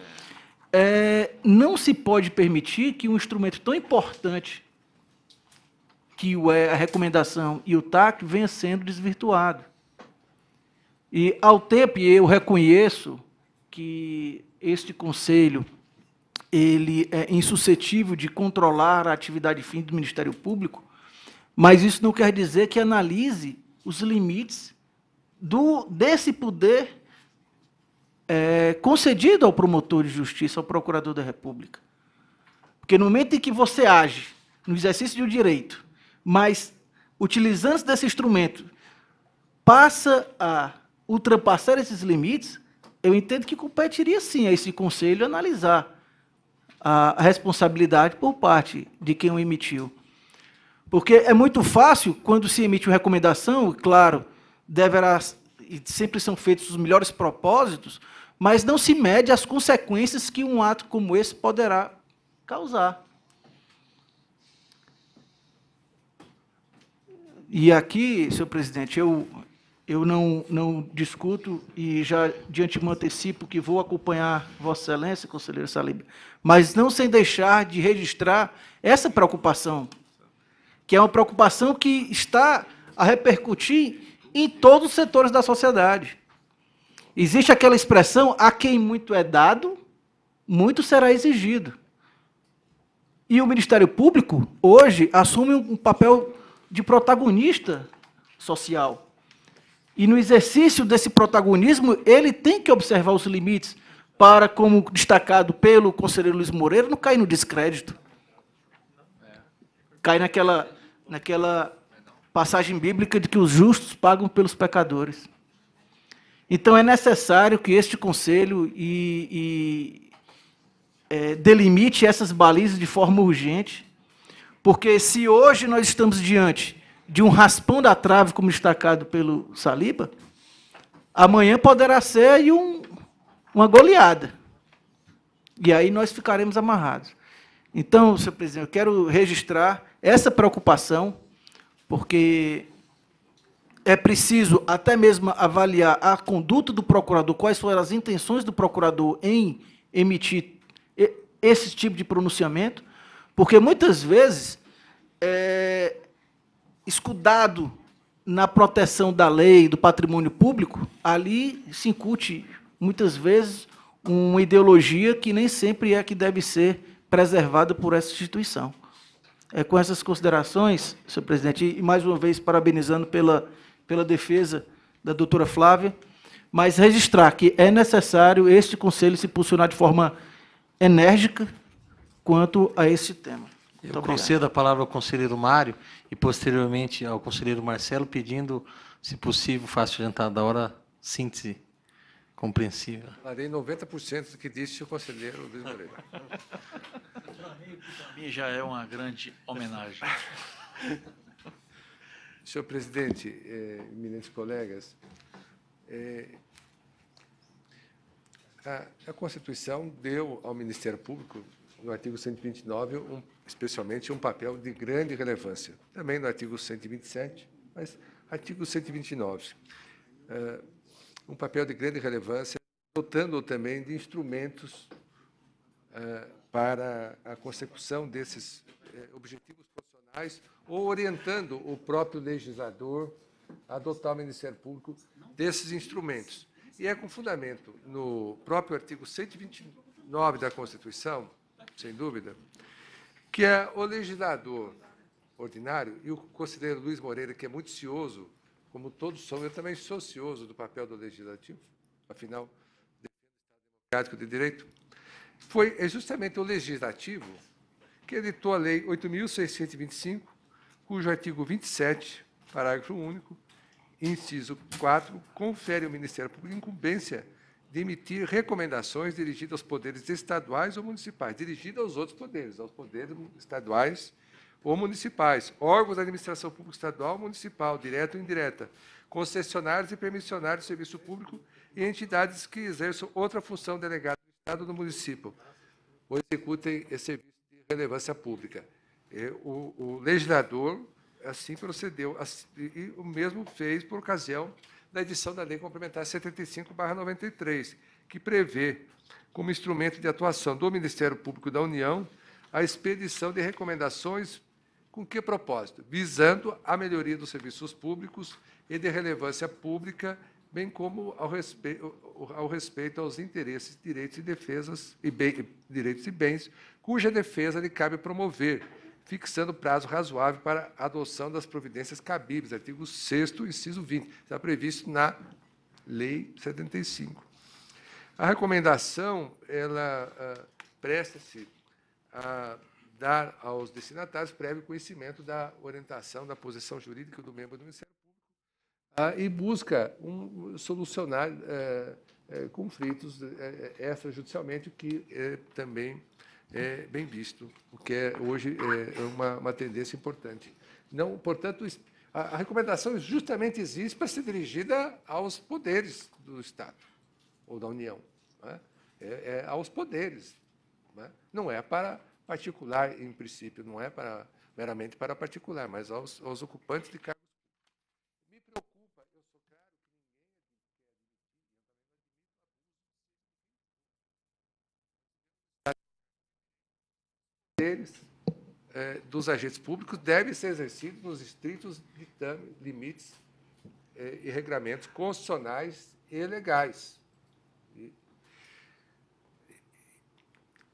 é, não se pode permitir que um instrumento tão importante que é a recomendação e o TAC venha sendo desvirtuado. E, ao tempo, eu reconheço que este conselho ele é insuscetível de controlar a atividade fim do Ministério Público, mas isso não quer dizer que analise os limites do, desse poder é, concedido ao promotor de justiça, ao procurador da República. Porque no momento em que você age no exercício de um direito, mas utilizando desse instrumento, passa a ultrapassar esses limites, eu entendo que competiria sim a esse conselho analisar a responsabilidade por parte de quem o emitiu. Porque é muito fácil, quando se emite uma recomendação, claro, deverá, e sempre são feitos os melhores propósitos, mas não se mede as consequências que um ato como esse poderá causar. E aqui, senhor presidente, eu, eu não, não discuto e já de antemão antecipo que vou acompanhar Vossa Excelência, conselheiro Saliba, mas não sem deixar de registrar essa preocupação, que é uma preocupação que está a repercutir em todos os setores da sociedade. Existe aquela expressão: a quem muito é dado, muito será exigido. E o Ministério Público, hoje, assume um papel de protagonista social. E no exercício desse protagonismo, ele tem que observar os limites para, como destacado pelo conselheiro Luiz Moreira, não cair no descrédito. Cai naquela, naquela passagem bíblica de que os justos pagam pelos pecadores. Então é necessário que este conselho e, e é, delimite essas balizas de forma urgente, porque se hoje nós estamos diante de um raspão da trave, como destacado pelo Saliba, amanhã poderá ser um, uma goleada. E aí nós ficaremos amarrados. Então, senhor presidente, eu quero registrar essa preocupação, porque é preciso até mesmo avaliar a conduta do procurador, quais foram as intenções do procurador em emitir esse tipo de pronunciamento, porque muitas vezes, é, escudado na proteção da lei, do patrimônio público, ali se incute, muitas vezes, uma ideologia que nem sempre é a que deve ser preservada por essa instituição. É com essas considerações, senhor presidente, e mais uma vez parabenizando pela pela defesa da doutora Flávia, mas registrar que é necessário este Conselho se posicionar de forma enérgica quanto a esse tema. Muito Eu concedo a palavra ao conselheiro Mário e, posteriormente, ao conselheiro Marcelo, pedindo, se possível, fácil adiantado da hora, síntese compreensível. Farei 90% do que disse o conselheiro Luiz Moreira. Para mim já é uma grande homenagem. Senhor presidente, eh, eminentes colegas, eh, a, a, Constituição deu ao Ministério Público, no artigo 129, um, especialmente um papel de grande relevância. Também no artigo 127, mas artigo 129. Eh, um papel de grande relevância, dotando também de instrumentos eh, para a consecução desses eh, objetivos profissionais ou orientando o próprio legislador a adotar o Ministério Público desses instrumentos. E é com fundamento no próprio artigo 129 da Constituição, sem dúvida, que é o legislador ordinário e o conselheiro Luiz Moreira, que é muito cioso, como todos são, eu também sou cioso do papel do legislativo, afinal, Democrático de Direito, foi é justamente o legislativo que editou a Lei 8.625, cujo artigo 27, parágrafo único, inciso 4, confere ao Ministério Público incumbência de emitir recomendações dirigidas aos poderes estaduais ou municipais, dirigidas aos outros poderes, aos poderes estaduais ou municipais, órgãos da administração pública estadual ou municipal, direta ou indireta, concessionários e permissionários de serviço público e entidades que exerçam outra função delegada do Estado ou do município, ou executem esse serviço de relevância pública. O, o legislador assim procedeu, assim, e o mesmo fez por ocasião da edição da Lei Complementar 75/93, que prevê como instrumento de atuação do Ministério Público da União a expedição de recomendações com que propósito? Visando a melhoria dos serviços públicos e de relevância pública, bem como ao respeito, ao respeito aos interesses, direitos e defesas e bem, direitos e bens, cuja defesa lhe cabe promover, fixando prazo razoável para a adoção das providências cabíveis, artigo 6 inciso 20, está previsto na Lei 75. A recomendação, ela uh, presta-se a dar aos destinatários prévio conhecimento da orientação da posição jurídica do membro do Ministério Público uh, e busca um, solucionar uh, conflitos extrajudicialmente, que também é bem visto, o que é, hoje é uma, uma tendência importante. Não, portanto, a, a recomendação justamente existe para ser dirigida aos poderes do Estado ou da União, é? É, é? aos poderes, não é? não é para particular, em princípio, não é para meramente para particular, mas aos, aos ocupantes de cargos deles, é, dos agentes públicos deve ser exercido nos estritos ditame, limites é, e regramentos constitucionais e legais. E,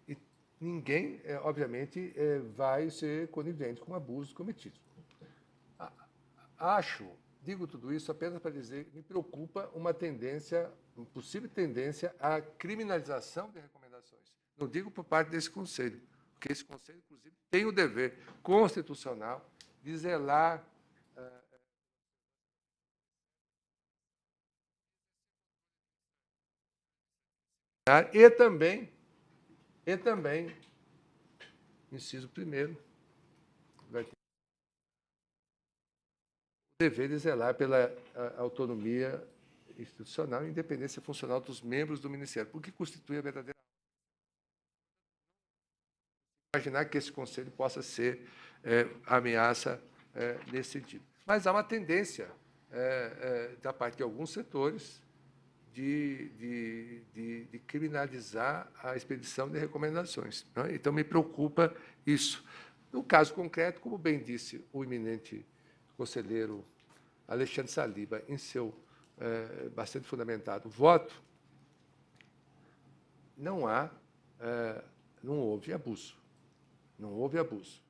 e ninguém, é, obviamente, vai ser conivente com abusos cometidos. Acho, digo tudo isso apenas para dizer me preocupa uma tendência, uma possível tendência à criminalização de recomendações. Não digo por parte desse Conselho, porque esse Conselho, inclusive, tem o dever constitucional de zelar uh, e também, e também, inciso primeiro, vai ter o dever de zelar pela autonomia institucional e independência funcional dos membros do Ministério, porque constitui a verdadeira imaginar que esse conselho possa ser é, ameaça é, nesse sentido. Mas há uma tendência é, é da parte de alguns setores de, de, de, de criminalizar a expedição de recomendações. Né? Então, me preocupa isso. No caso concreto, como bem disse o eminente conselheiro Alexandre Saliba, em seu é, bastante fundamentado voto, não há, é, não houve abuso. Não houve abuso.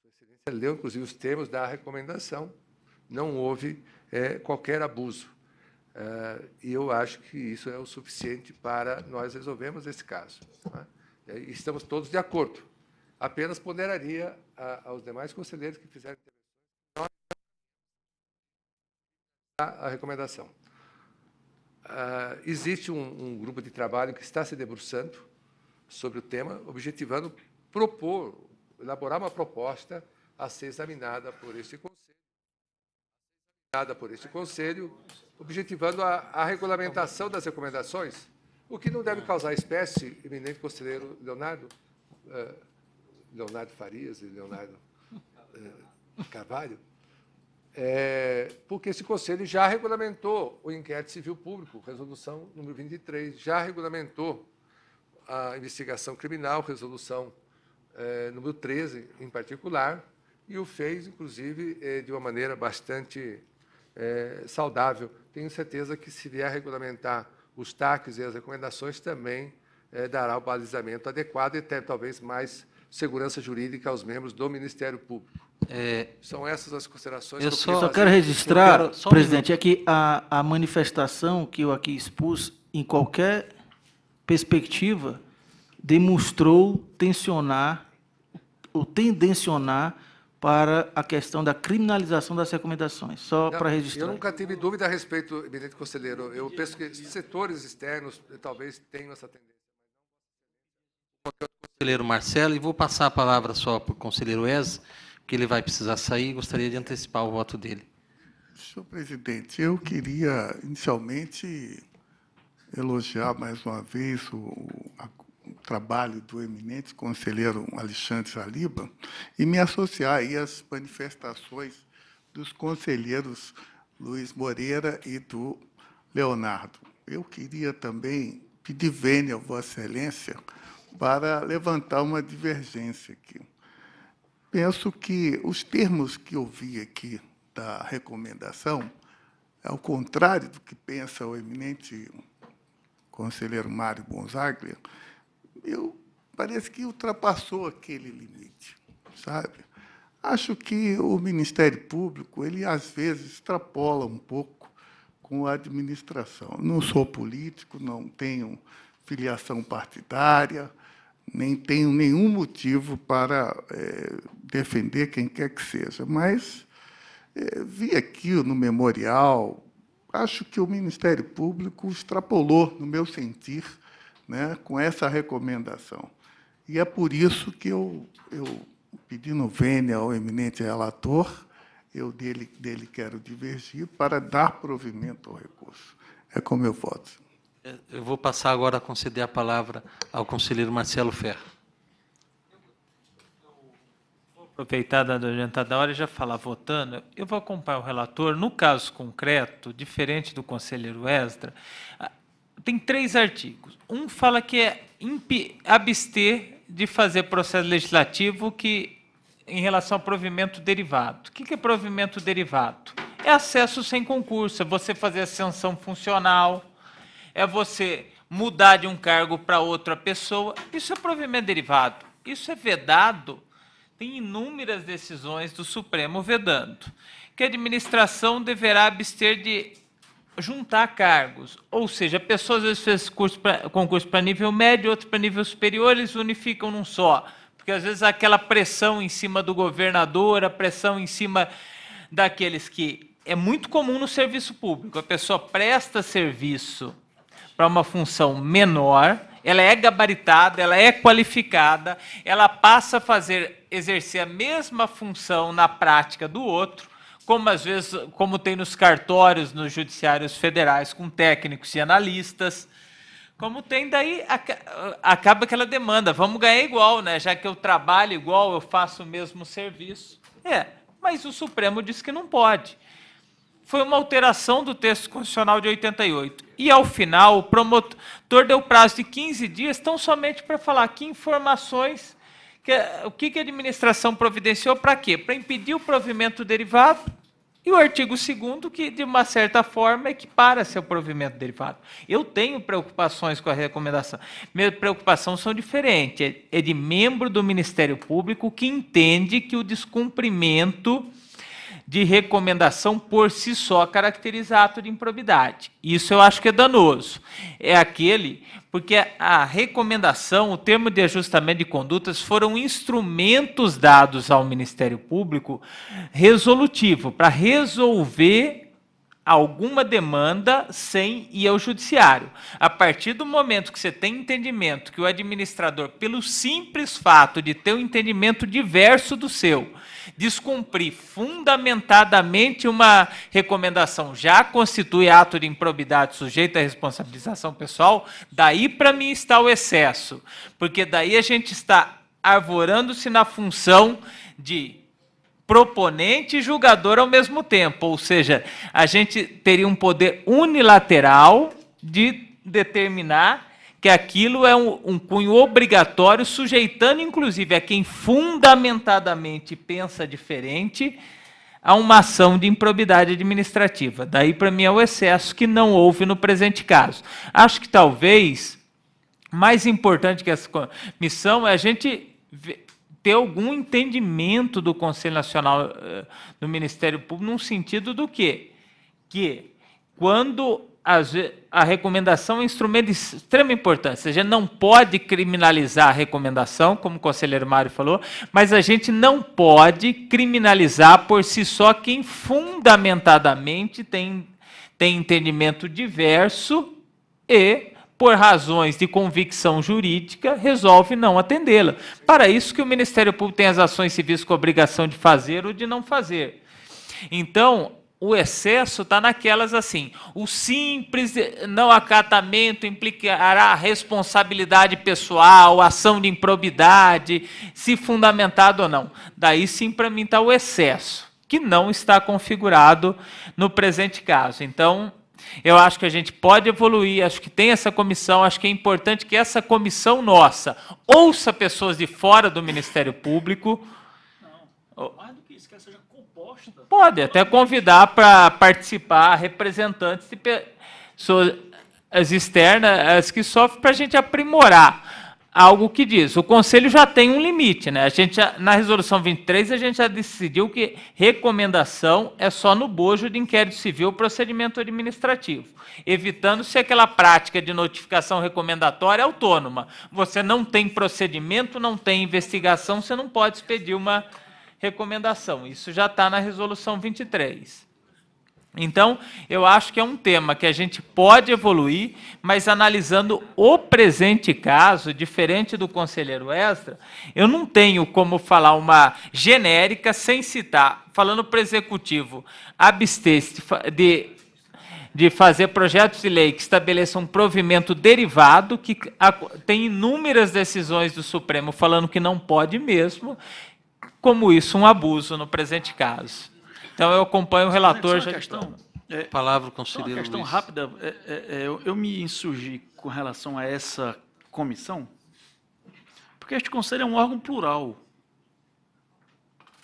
Sua Excelência leu, inclusive, os termos da recomendação. Não houve é, qualquer abuso. É, e eu acho que isso é o suficiente para nós resolvermos esse caso. É? Estamos todos de acordo. Apenas ponderaria a, aos demais conselheiros que fizeram a recomendação. Uh, existe um, um, grupo de trabalho que está se debruçando sobre o tema, objetivando propor, elaborar uma proposta a ser examinada por este Conselho, examinada por este Conselho, objetivando a, a regulamentação das recomendações, o que não deve causar espécie, eminente conselheiro Leonardo, eh, Leonardo Farias e Leonardo eh, Carvalho, é, porque esse Conselho já regulamentou o inquérito civil público, resolução número 23, já regulamentou a investigação criminal, resolução é, número 13 em particular, e o fez, inclusive, é, de uma maneira bastante é, saudável. Tenho certeza que, se vier a regulamentar os taques e as recomendações, também é, dará o balizamento adequado e ter, talvez, mais segurança jurídica aos membros do Ministério Público. É, São essas as considerações eu que eu só, só quero registrar, quero, só presidente, um é que a, a manifestação que eu aqui expus, em qualquer perspectiva, demonstrou tensionar ou tendencionar para a questão da criminalização das recomendações, só Não, para registrar. Eu nunca tive dúvida a respeito, eminente conselheiro. Eu penso que setores externos eh, talvez tenham essa tendência. Conselheiro Marcelo, e vou passar a palavra só para o conselheiro Ez, porque ele vai precisar sair e gostaria de antecipar o voto dele. Senhor presidente, eu queria inicialmente elogiar mais uma vez o, a- trabalho do eminente conselheiro Alexandre Saliba e me associar aí às manifestações dos conselheiros Luiz Moreira e do Leonardo. Eu queria também pedir vênia a Vossa Excelência para levantar uma divergência aqui. Penso que os termos que eu vi aqui da recomendação, ao contrário do que pensa o eminente conselheiro Mário Gonzaglia, eu parece que ultrapassou aquele limite, sabe? Acho que o Ministério Público, ele às vezes extrapola um pouco com a administração. Não sou político, não tenho filiação partidária, nem tenho nenhum motivo para eh, defender quem quer que seja, mas eh, vi aqui no memorial, acho que o Ministério Público extrapolou, no meu sentir, né, com essa recomendação. E é por isso que eu, eu pedindo vênia ao eminente relator, eu dele, dele quero divergir para dar provimento ao recurso. É como eu voto. Eu vou passar agora a conceder a palavra ao conselheiro Marcelo Ferro. aproveitar da adiantada da hora e já falar votando, eu vou acompanhar o relator. No caso concreto, diferente do conselheiro Esdra, tem três artigos. Um fala que é abster de fazer processo legislativo que em relação ao provimento derivado. O que é provimento derivado? É acesso sem concurso, é você fazer ascensão funcional, é você mudar de um cargo para outra pessoa. Isso é provimento derivado. Isso é vedado. Tem inúmeras decisões do Supremo vedando que a administração deverá abster de juntar cargos, ou seja, pessoas às vezes fez curso pra, concurso para nível médio, outro para nível superior, eles unificam num só, porque às vezes aquela pressão em cima do governador, a pressão em cima daqueles que é muito comum no serviço público, a pessoa presta serviço para uma função menor, ela é gabaritada, ela é qualificada, ela passa a fazer exercer a mesma função na prática do outro, como às vezes, como tem nos cartórios, nos judiciários federais, com técnicos e analistas, como tem daí aca- acaba aquela demanda, vamos ganhar igual, né? Já que eu trabalho igual, eu faço o mesmo serviço. É, mas o Supremo diz que não pode foi uma alteração do texto constitucional de 88. E, ao final, o promotor deu prazo de 15 dias, tão somente para falar que informações, que, o que, que a administração providenciou para quê? Para impedir o provimento derivado e o artigo 2 que, de uma certa forma, equipara seu provimento derivado. Eu tenho preocupações com a recomendação. Minhas preocupações são diferentes. É- É de membro do Ministério Público que entende que o descumprimento de recomendação por si só caracteriza ato de improbidade. Isso eu acho que é danoso. É aquele, porque a recomendação, o termo de ajustamento de condutas foram instrumentos dados ao Ministério Público resolutivo para resolver alguma demanda sem ir ao judiciário. A partir do momento que você tem entendimento que o administrador, pelo simples fato de ter um entendimento diverso do seu, descumprir fundamentadamente uma recomendação. Já constitui ato de improbidade sujeito à responsabilização pessoal, daí para mim está o excesso, porque daí a gente está arvorando-se na função de proponente e julgador ao mesmo tempo, ou seja, a gente teria um poder unilateral de determinar que aquilo é um, um cunho obrigatório, sujeitando inclusive a quem fundamentadamente pensa diferente a uma ação de improbidade administrativa. Daí, para mim, é o excesso que não houve no presente caso. Acho que talvez mais importante que essa missão é a gente ter algum entendimento do Conselho Nacional eh, do Ministério Público, num sentido do quê? Que quando a recomendação é um instrumento de extrema importância. A gente não pode criminalizar a recomendação, como o conselheiro Mário falou, mas a gente não pode criminalizar por si só quem fundamentadamente tem, tem entendimento diverso e, por razões de convicção jurídica, resolve não atendê-la. Para isso que o Ministério Público tem as ações civis com obrigação de fazer ou de não fazer. Então, o excesso está naquelas assim. O simples não acatamento implicará responsabilidade pessoal, ação de improbidade, se fundamentado ou não. Daí sim, para mim, está o excesso, que não está configurado no presente caso. Então, eu acho que a gente pode evoluir, acho que tem essa comissão, acho que é importante que essa comissão nossa ouça pessoas de fora do Ministério Público. Mais do que isso, que ela seja composta. Pode até convidar para participar representantes de pessoas externas, as que sofrem, para a gente aprimorar algo que diz. O Conselho já tem um limite, né? A gente já- na resolução 23 a gente já decidiu que recomendação é só no bojo de inquérito civil, procedimento administrativo, evitando-se aquela prática de notificação recomendatória autônoma. Você não tem procedimento, não tem investigação, você não pode expedir uma recomendação. Isso já está na resolução 23. Então, eu acho que é um tema que a gente pode evoluir, mas analisando o presente caso, diferente do conselheiro Extra, eu não tenho como falar uma genérica sem citar, falando para o executivo, abster-se de de, fazer projetos de lei que estabeleçam um provimento derivado, que tem inúmeras decisões do Supremo falando que não pode mesmo, como isso um abuso no presente caso. Então, eu acompanho o relator. Já- questão, é, Palavra, conselheiro uma questão Luiz. rápida. é, é, é, eu, eu me insurgi com relação a essa comissão, porque este conselho é um órgão plural,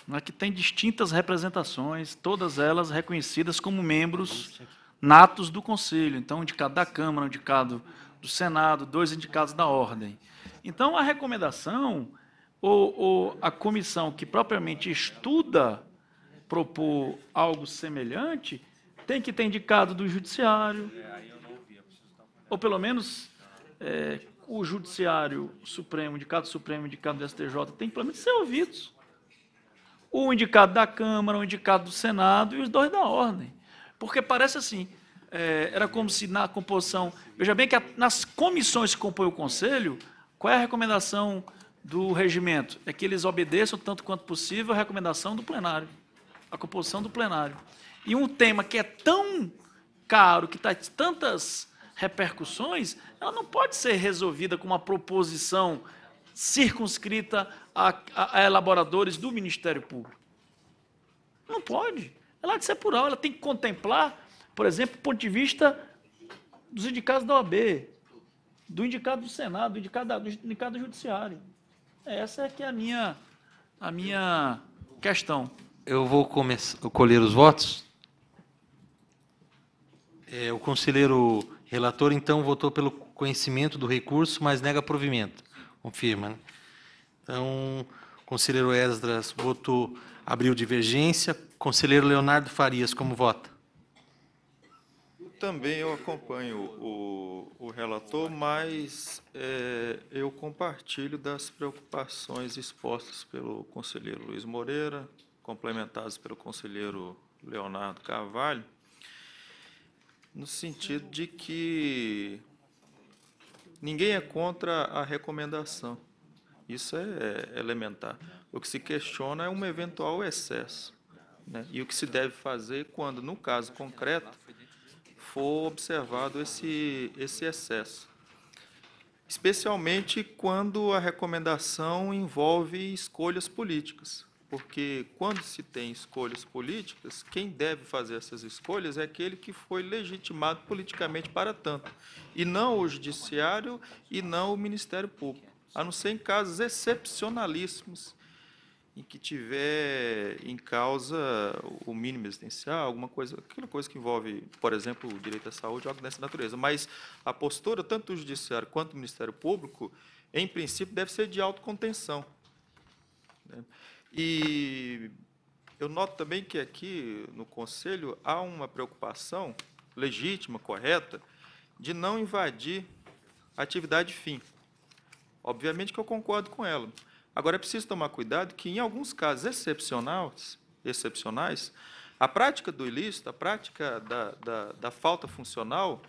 né, que tem distintas representações, todas elas reconhecidas como membros natos do conselho. Então, um indicado da Câmara, um indicado do Senado, dois indicados da ordem. Então, a recomendação, ou, ou a comissão que propriamente estuda propor algo semelhante, tem que ter indicado do judiciário, ou pelo menos é, o judiciário supremo, indicado supremo, indicado do STJ, tem que pelo menos ser ouvidos. O indicado da Câmara, o indicado do Senado e os dois da ordem. Porque parece assim, é, era como se na composição... Veja bem que a- nas comissões que compõem o Conselho, qual é a recomendação do regimento? É que eles obedeçam, tanto quanto possível, a recomendação do plenário, a composição do plenário. E um tema que é tão caro, que traz tantas repercussões, ela não pode ser resolvida com uma proposição circunscrita a, a- a elaboradores do Ministério Público. Não pode. Ela há de ser plural, ela tem que contemplar, por exemplo, o ponto de vista dos indicados da OAB, do indicado do Senado, do indicado, do indicado do Judiciário. Essa é que é a minha, a minha questão. Eu vou começar, colher os votos. É, o conselheiro relator, então, votou pelo conhecimento do recurso, mas nega provimento. Confirma, né? Então, o conselheiro Esdras votou, abriu divergência. Conselheiro Leonardo Farias, como vota? Também eu acompanho o, o relator, mas é, eu compartilho das preocupações expostas pelo conselheiro Luiz Moreira, complementadas pelo conselheiro Leonardo Carvalho, no sentido de que ninguém é contra a recomendação. Isso é elementar. O que se questiona é um eventual excesso. né? E o que se deve fazer quando, no caso concreto, for observado esse, esse excesso. Especialmente quando a recomendação envolve escolhas políticas. Porque quando se tem escolhas políticas, quem deve fazer essas escolhas é aquele que foi legitimado politicamente para tanto, e não o judiciário e não o Ministério Público, a não ser em casos excepcionalíssimos em que tiver em causa o mínimo existencial, alguma coisa, aquela coisa que envolve, por exemplo, o direito à saúde, algo dessa natureza. Mas a postura, tanto do Judiciário quanto do Ministério Público, em princípio, deve ser de autocontenção. né? E eu noto também que aqui no Conselho há uma preocupação legítima, correta, de não invadir a atividade fim. Obviamente que eu concordo com ela. Agora, é preciso tomar cuidado que, em alguns casos excepcionais, excepcionais a prática do ilícito, a prática da, da, da falta funcional,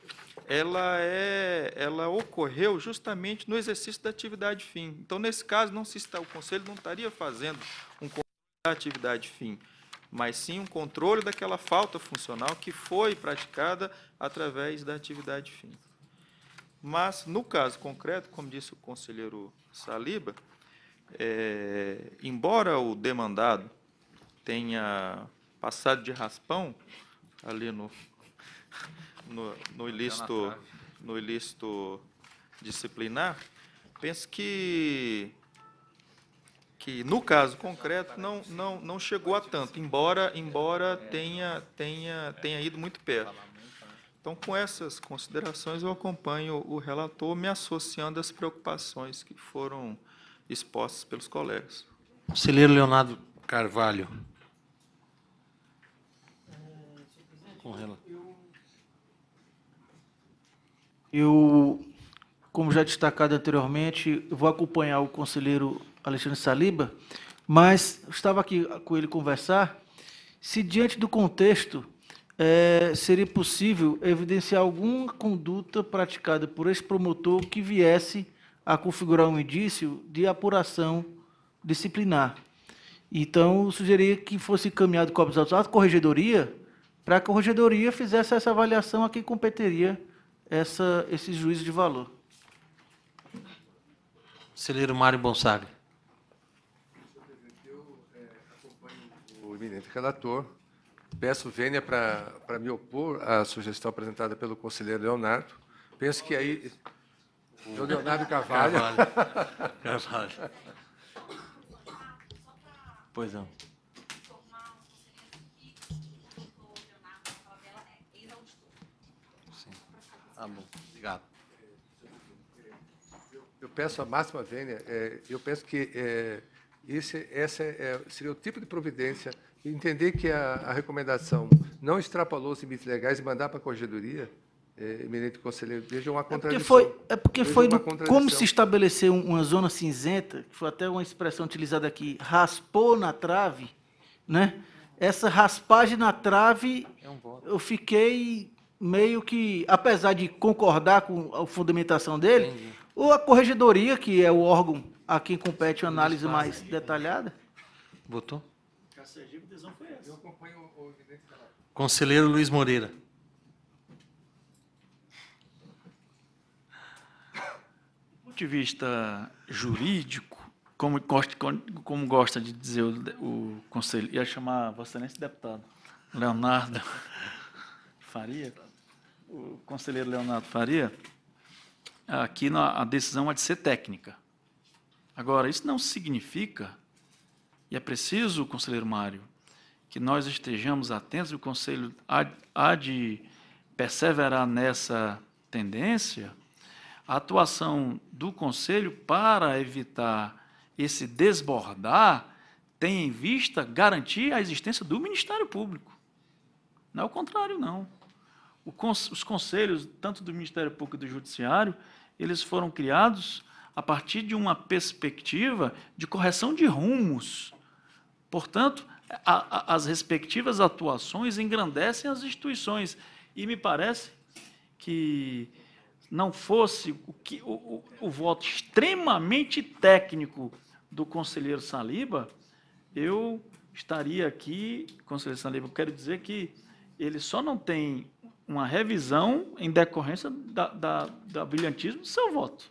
ela, é, ela ocorreu justamente no exercício da atividade fim. Então, nesse caso, não se está, o Conselho não estaria fazendo um controle da atividade fim, mas sim um controle daquela falta funcional que foi praticada através da atividade fim. Mas, no caso concreto, como disse o conselheiro Saliba, é, embora o demandado tenha passado de raspão ali no, no, no ilícito, no ilícito disciplinar, penso que que no caso concreto não, não, não chegou a tanto, embora embora tenha tenha tenha ido muito perto. Então, com essas considerações, eu acompanho o relator, me associando às preocupações que foram expostas pelos colegas. Conselheiro Leonardo Carvalho. Com ela. Eu, como já destacado anteriormente, vou acompanhar o conselheiro Alexandre Saliba, mas estava aqui com ele conversar se diante do contexto é, seria possível evidenciar alguma conduta praticada por esse promotor que viesse a configurar um indício de apuração disciplinar. Então, eu sugeria que fosse encaminhado cópias autos à corregedoria, para a corregedoria fizesse essa avaliação a quem competeria essa, esse juízo de valor. Conselheiro Mário Bonsagli. O eminente relator Peço vênia para me opor à sugestão apresentada pelo conselheiro Leonardo. Penso que aí. O Leonardo Carvalho. Carvalho. Carvalho. Pois não. Sim. Ah, bom. Obrigado. Eu peço a máxima vênia. É, eu penso que é, esse essa é, seria o tipo de providência entender que a, a, recomendação não extrapolou os limites legais e mandar para a corregedoria, é, eminente conselheiro, veja uma contradição. É porque foi, é porque foi do, como se estabeleceu uma zona cinzenta, que foi até uma expressão utilizada aqui, raspou na trave, né? Essa raspagem na trave, é um eu fiquei meio que, apesar de concordar com a fundamentação dele, Entendi. ou a corregedoria, que é o órgão a quem compete a análise mais detalhada. Votou? Conselheiro Luiz Moreira. Do ponto de vista jurídico, como gosta, como gosta de dizer o, o conselho, ia chamar Vossa Excelência deputado Leonardo Faria, o conselheiro Leonardo Faria, aqui na, a decisão há de ser técnica. Agora, isso não significa, e é preciso, conselheiro Mário, que nós estejamos atentos, e o Conselho há, há de perseverar nessa tendência, a atuação do Conselho para evitar esse desbordar tem em vista garantir a existência do Ministério Público. Não é o contrário, não. Os conselhos, tanto do Ministério Público e do Judiciário, eles foram criados a partir de uma perspectiva de correção de rumos. Portanto, a, a, as respectivas atuações engrandecem as instituições. E me parece que não fosse o, que, o, o, o voto extremamente técnico do conselheiro Saliba, eu estaria aqui, conselheiro Saliba, eu quero dizer que ele só não tem uma revisão em decorrência da, da, da brilhantismo do seu voto.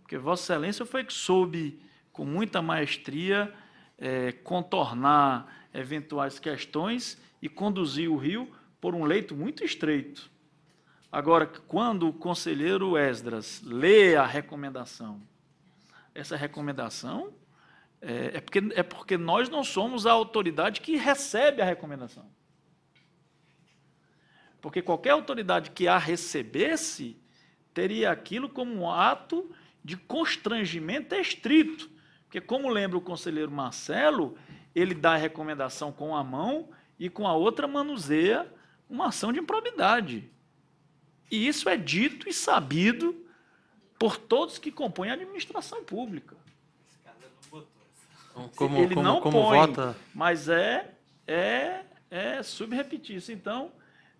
Porque Vossa Excelência foi que soube, com muita maestria, é, contornar eventuais questões e conduzir o rio por um leito muito estreito. Agora, quando o conselheiro Esdras lê a recomendação, essa recomendação é, é, porque, é porque nós não somos a autoridade que recebe a recomendação. Porque qualquer autoridade que a recebesse teria aquilo como um ato de constrangimento estrito. Porque, como lembra o conselheiro Marcelo, ele dá a recomendação com a mão e com a outra manuseia uma ação de improbidade. E isso é dito e sabido por todos que compõem a administração pública. Como, Ele como, não como põe, vota, mas é, é, é subrepetício. Então,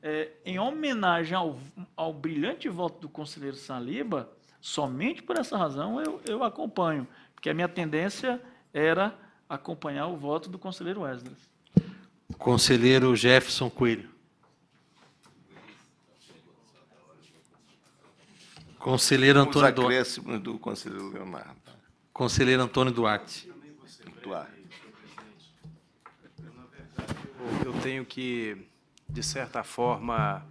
é, em homenagem ao, ao brilhante voto do conselheiro Saliba, somente por essa razão eu, eu acompanho, porque a minha tendência era acompanhar o voto do conselheiro Esdras. conselheiro Jefferson Coelho. Conselheiro Os Antônio Duarte. acréscimos do conselheiro Leonardo. Conselheiro Antônio Duarte. Duarte. Eu tenho que, de certa forma,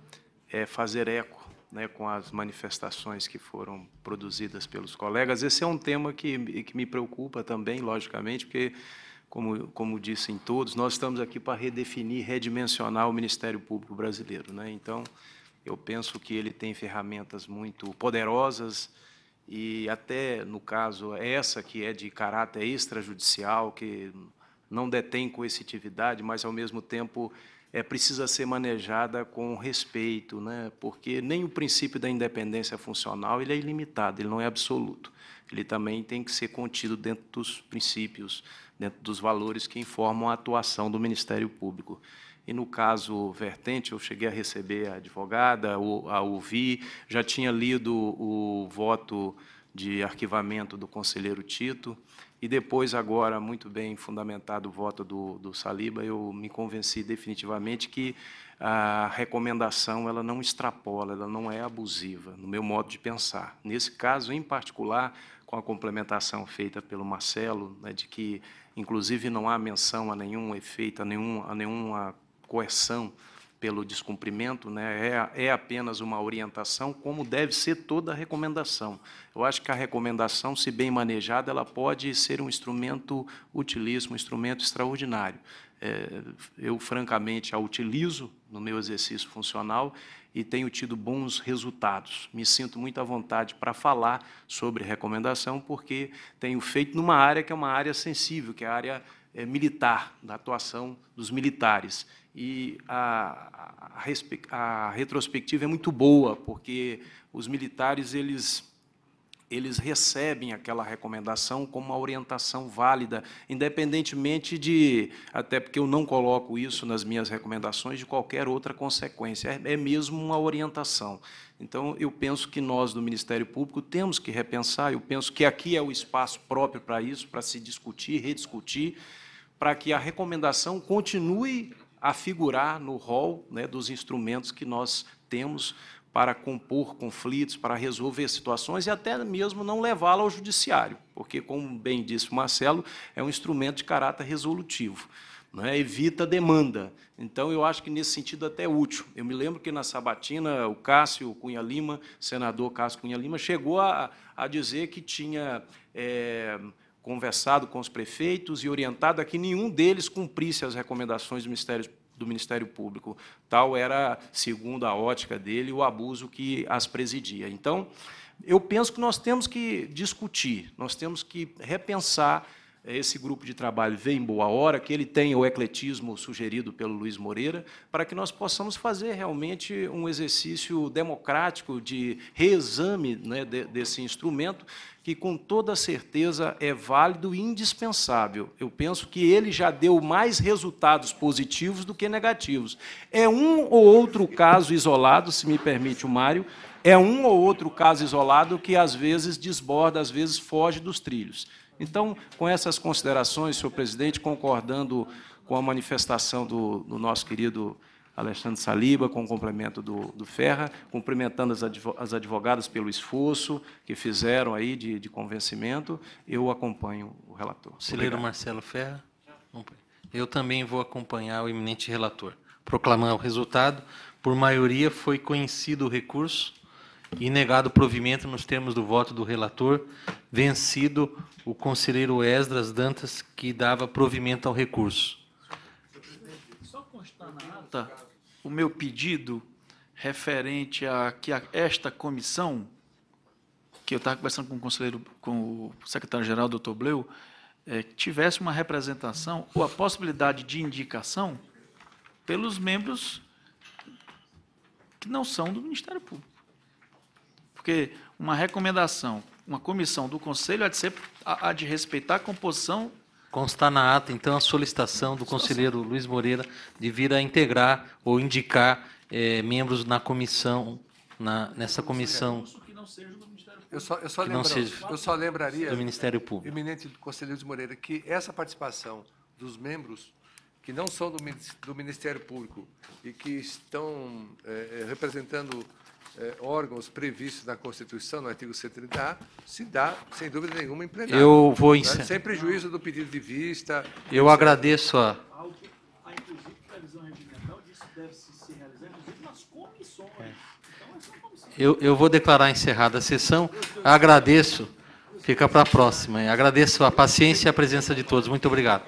eh, fazer eco né, com as manifestações que foram produzidas pelos colegas. Esse é um tema que, que me preocupa também, logicamente, porque, como, como disse em todos, nós estamos aqui para redefinir, redimensionar o Ministério Público brasileiro. Né? Então, eu penso que ele tem ferramentas muito poderosas e até, no caso, essa que é de caráter extrajudicial, que não detém coercitividade, mas, ao mesmo tempo, é, precisa ser manejada com respeito, né? porque nem o princípio da independência funcional ele é ilimitado, ele não é absoluto. Ele também tem que ser contido dentro dos princípios, dentro dos valores que informam a atuação do Ministério Público. E no caso vertente, eu cheguei a receber a advogada, a ouvir, já tinha lido o voto de arquivamento do conselheiro Tito, e depois, agora, muito bem fundamentado o voto do, do Saliba, eu me convenci definitivamente que a recomendação ela não extrapola, ela não é abusiva, no meu modo de pensar. Nesse caso, em particular, com a complementação feita pelo Marcelo, né, de que, inclusive, não há menção a nenhum efeito, a, nenhum, a nenhuma coerção pelo descumprimento, né, é, é apenas uma orientação, como deve ser toda a recomendação. Eu acho que a recomendação, se bem manejada, ela pode ser um instrumento utilíssimo, um instrumento extraordinário. É, eu, francamente, a utilizo no meu exercício funcional e tenho tido bons resultados. Me sinto muito à vontade para falar sobre recomendação, porque tenho feito numa área que é uma área sensível, que é a área eh, militar, da atuação dos militares. E a, a, a retrospectiva é muito boa, porque os militares eles eles recebem aquela recomendação como uma orientação válida, independentemente de, até porque eu não coloco isso nas minhas recomendações, de qualquer outra consequência. É, é mesmo uma orientação. Então, eu penso que nós, do Ministério Público, temos que repensar, eu penso que aqui é o espaço próprio para isso, para se discutir, rediscutir, para que a recomendação continue a figurar no rol né, dos instrumentos que nós temos para compor conflitos, para resolver situações e até mesmo não levá-la ao judiciário, porque, como bem disse o Marcelo, é um instrumento de caráter resolutivo, né, evita demanda. Então, eu acho que, nesse sentido, até é útil. Eu me lembro que, na Sabatina, o Cássio Cunha Lima, senador Cássio Cunha Lima, chegou a, a dizer que tinha... eh, conversado com os prefeitos e orientado a que nenhum deles cumprisse as recomendações do Ministério, do Ministério Público. Tal era, segundo a ótica dele, o abuso que as presidia. Então, eu penso que nós temos que discutir, nós temos que repensar esse grupo de trabalho veio em boa hora, que ele tenha o ecletismo sugerido pelo Luiz Moreira, para que nós possamos fazer realmente um exercício democrático de reexame né, de- desse instrumento, que com toda certeza é válido e indispensável. Eu penso que ele já deu mais resultados positivos do que negativos. É um ou outro caso isolado, se me permite o Mário, é um ou outro caso isolado que às vezes desborda, às vezes foge dos trilhos. Então, com essas considerações, senhor presidente, concordando com a manifestação do, do nosso querido Alexandre Saliba, com o complemento do, do Ferra, cumprimentando as, advo- as advogadas pelo esforço que fizeram aí de, de convencimento, eu acompanho o relator. Conselheiro. Marcelo Ferra. Eu também vou acompanhar o eminente relator. Proclamar o resultado. Por maioria, foi conhecido o recurso e negado o provimento nos termos do voto do relator, vencido o conselheiro Esdras Dantas, que dava provimento ao recurso. Só constar na ata o meu pedido referente a que a- esta comissão, que eu estava conversando com o conselheiro, com o secretário-geral, doutor Bleu, eh, tivesse uma representação ou a possibilidade de indicação pelos membros que não são do Ministério Público. Porque uma recomendação, uma comissão do Conselho há de, ser, há de respeitar a composição. Constar na ata, então, a solicitação do conselheiro Luiz Moreira de vir a integrar ou indicar eh, membros na comissão, na, nessa comissão. Eu só, eu só, lembra- seja eu só lembraria, do Ministério Público. eminente conselheiro de Moreira, que essa participação dos membros que não são do, do Ministério Público e que estão eh, representando eh, órgãos previstos na Constituição, no artigo 130A, se dá, sem dúvida nenhuma, em plenário. Eu vou Né? encer- Sem prejuízo do pedido de vista. Eu etc. agradeço a, Há, inclusive, previsão regimental disso deve se, se realizar, inclusive, nas comissões. Então, é comissão. Eu, eu vou declarar encerrada a sessão. Agradeço. Fica para a próxima. Agradeço a paciência e a presença de todos. Muito obrigado.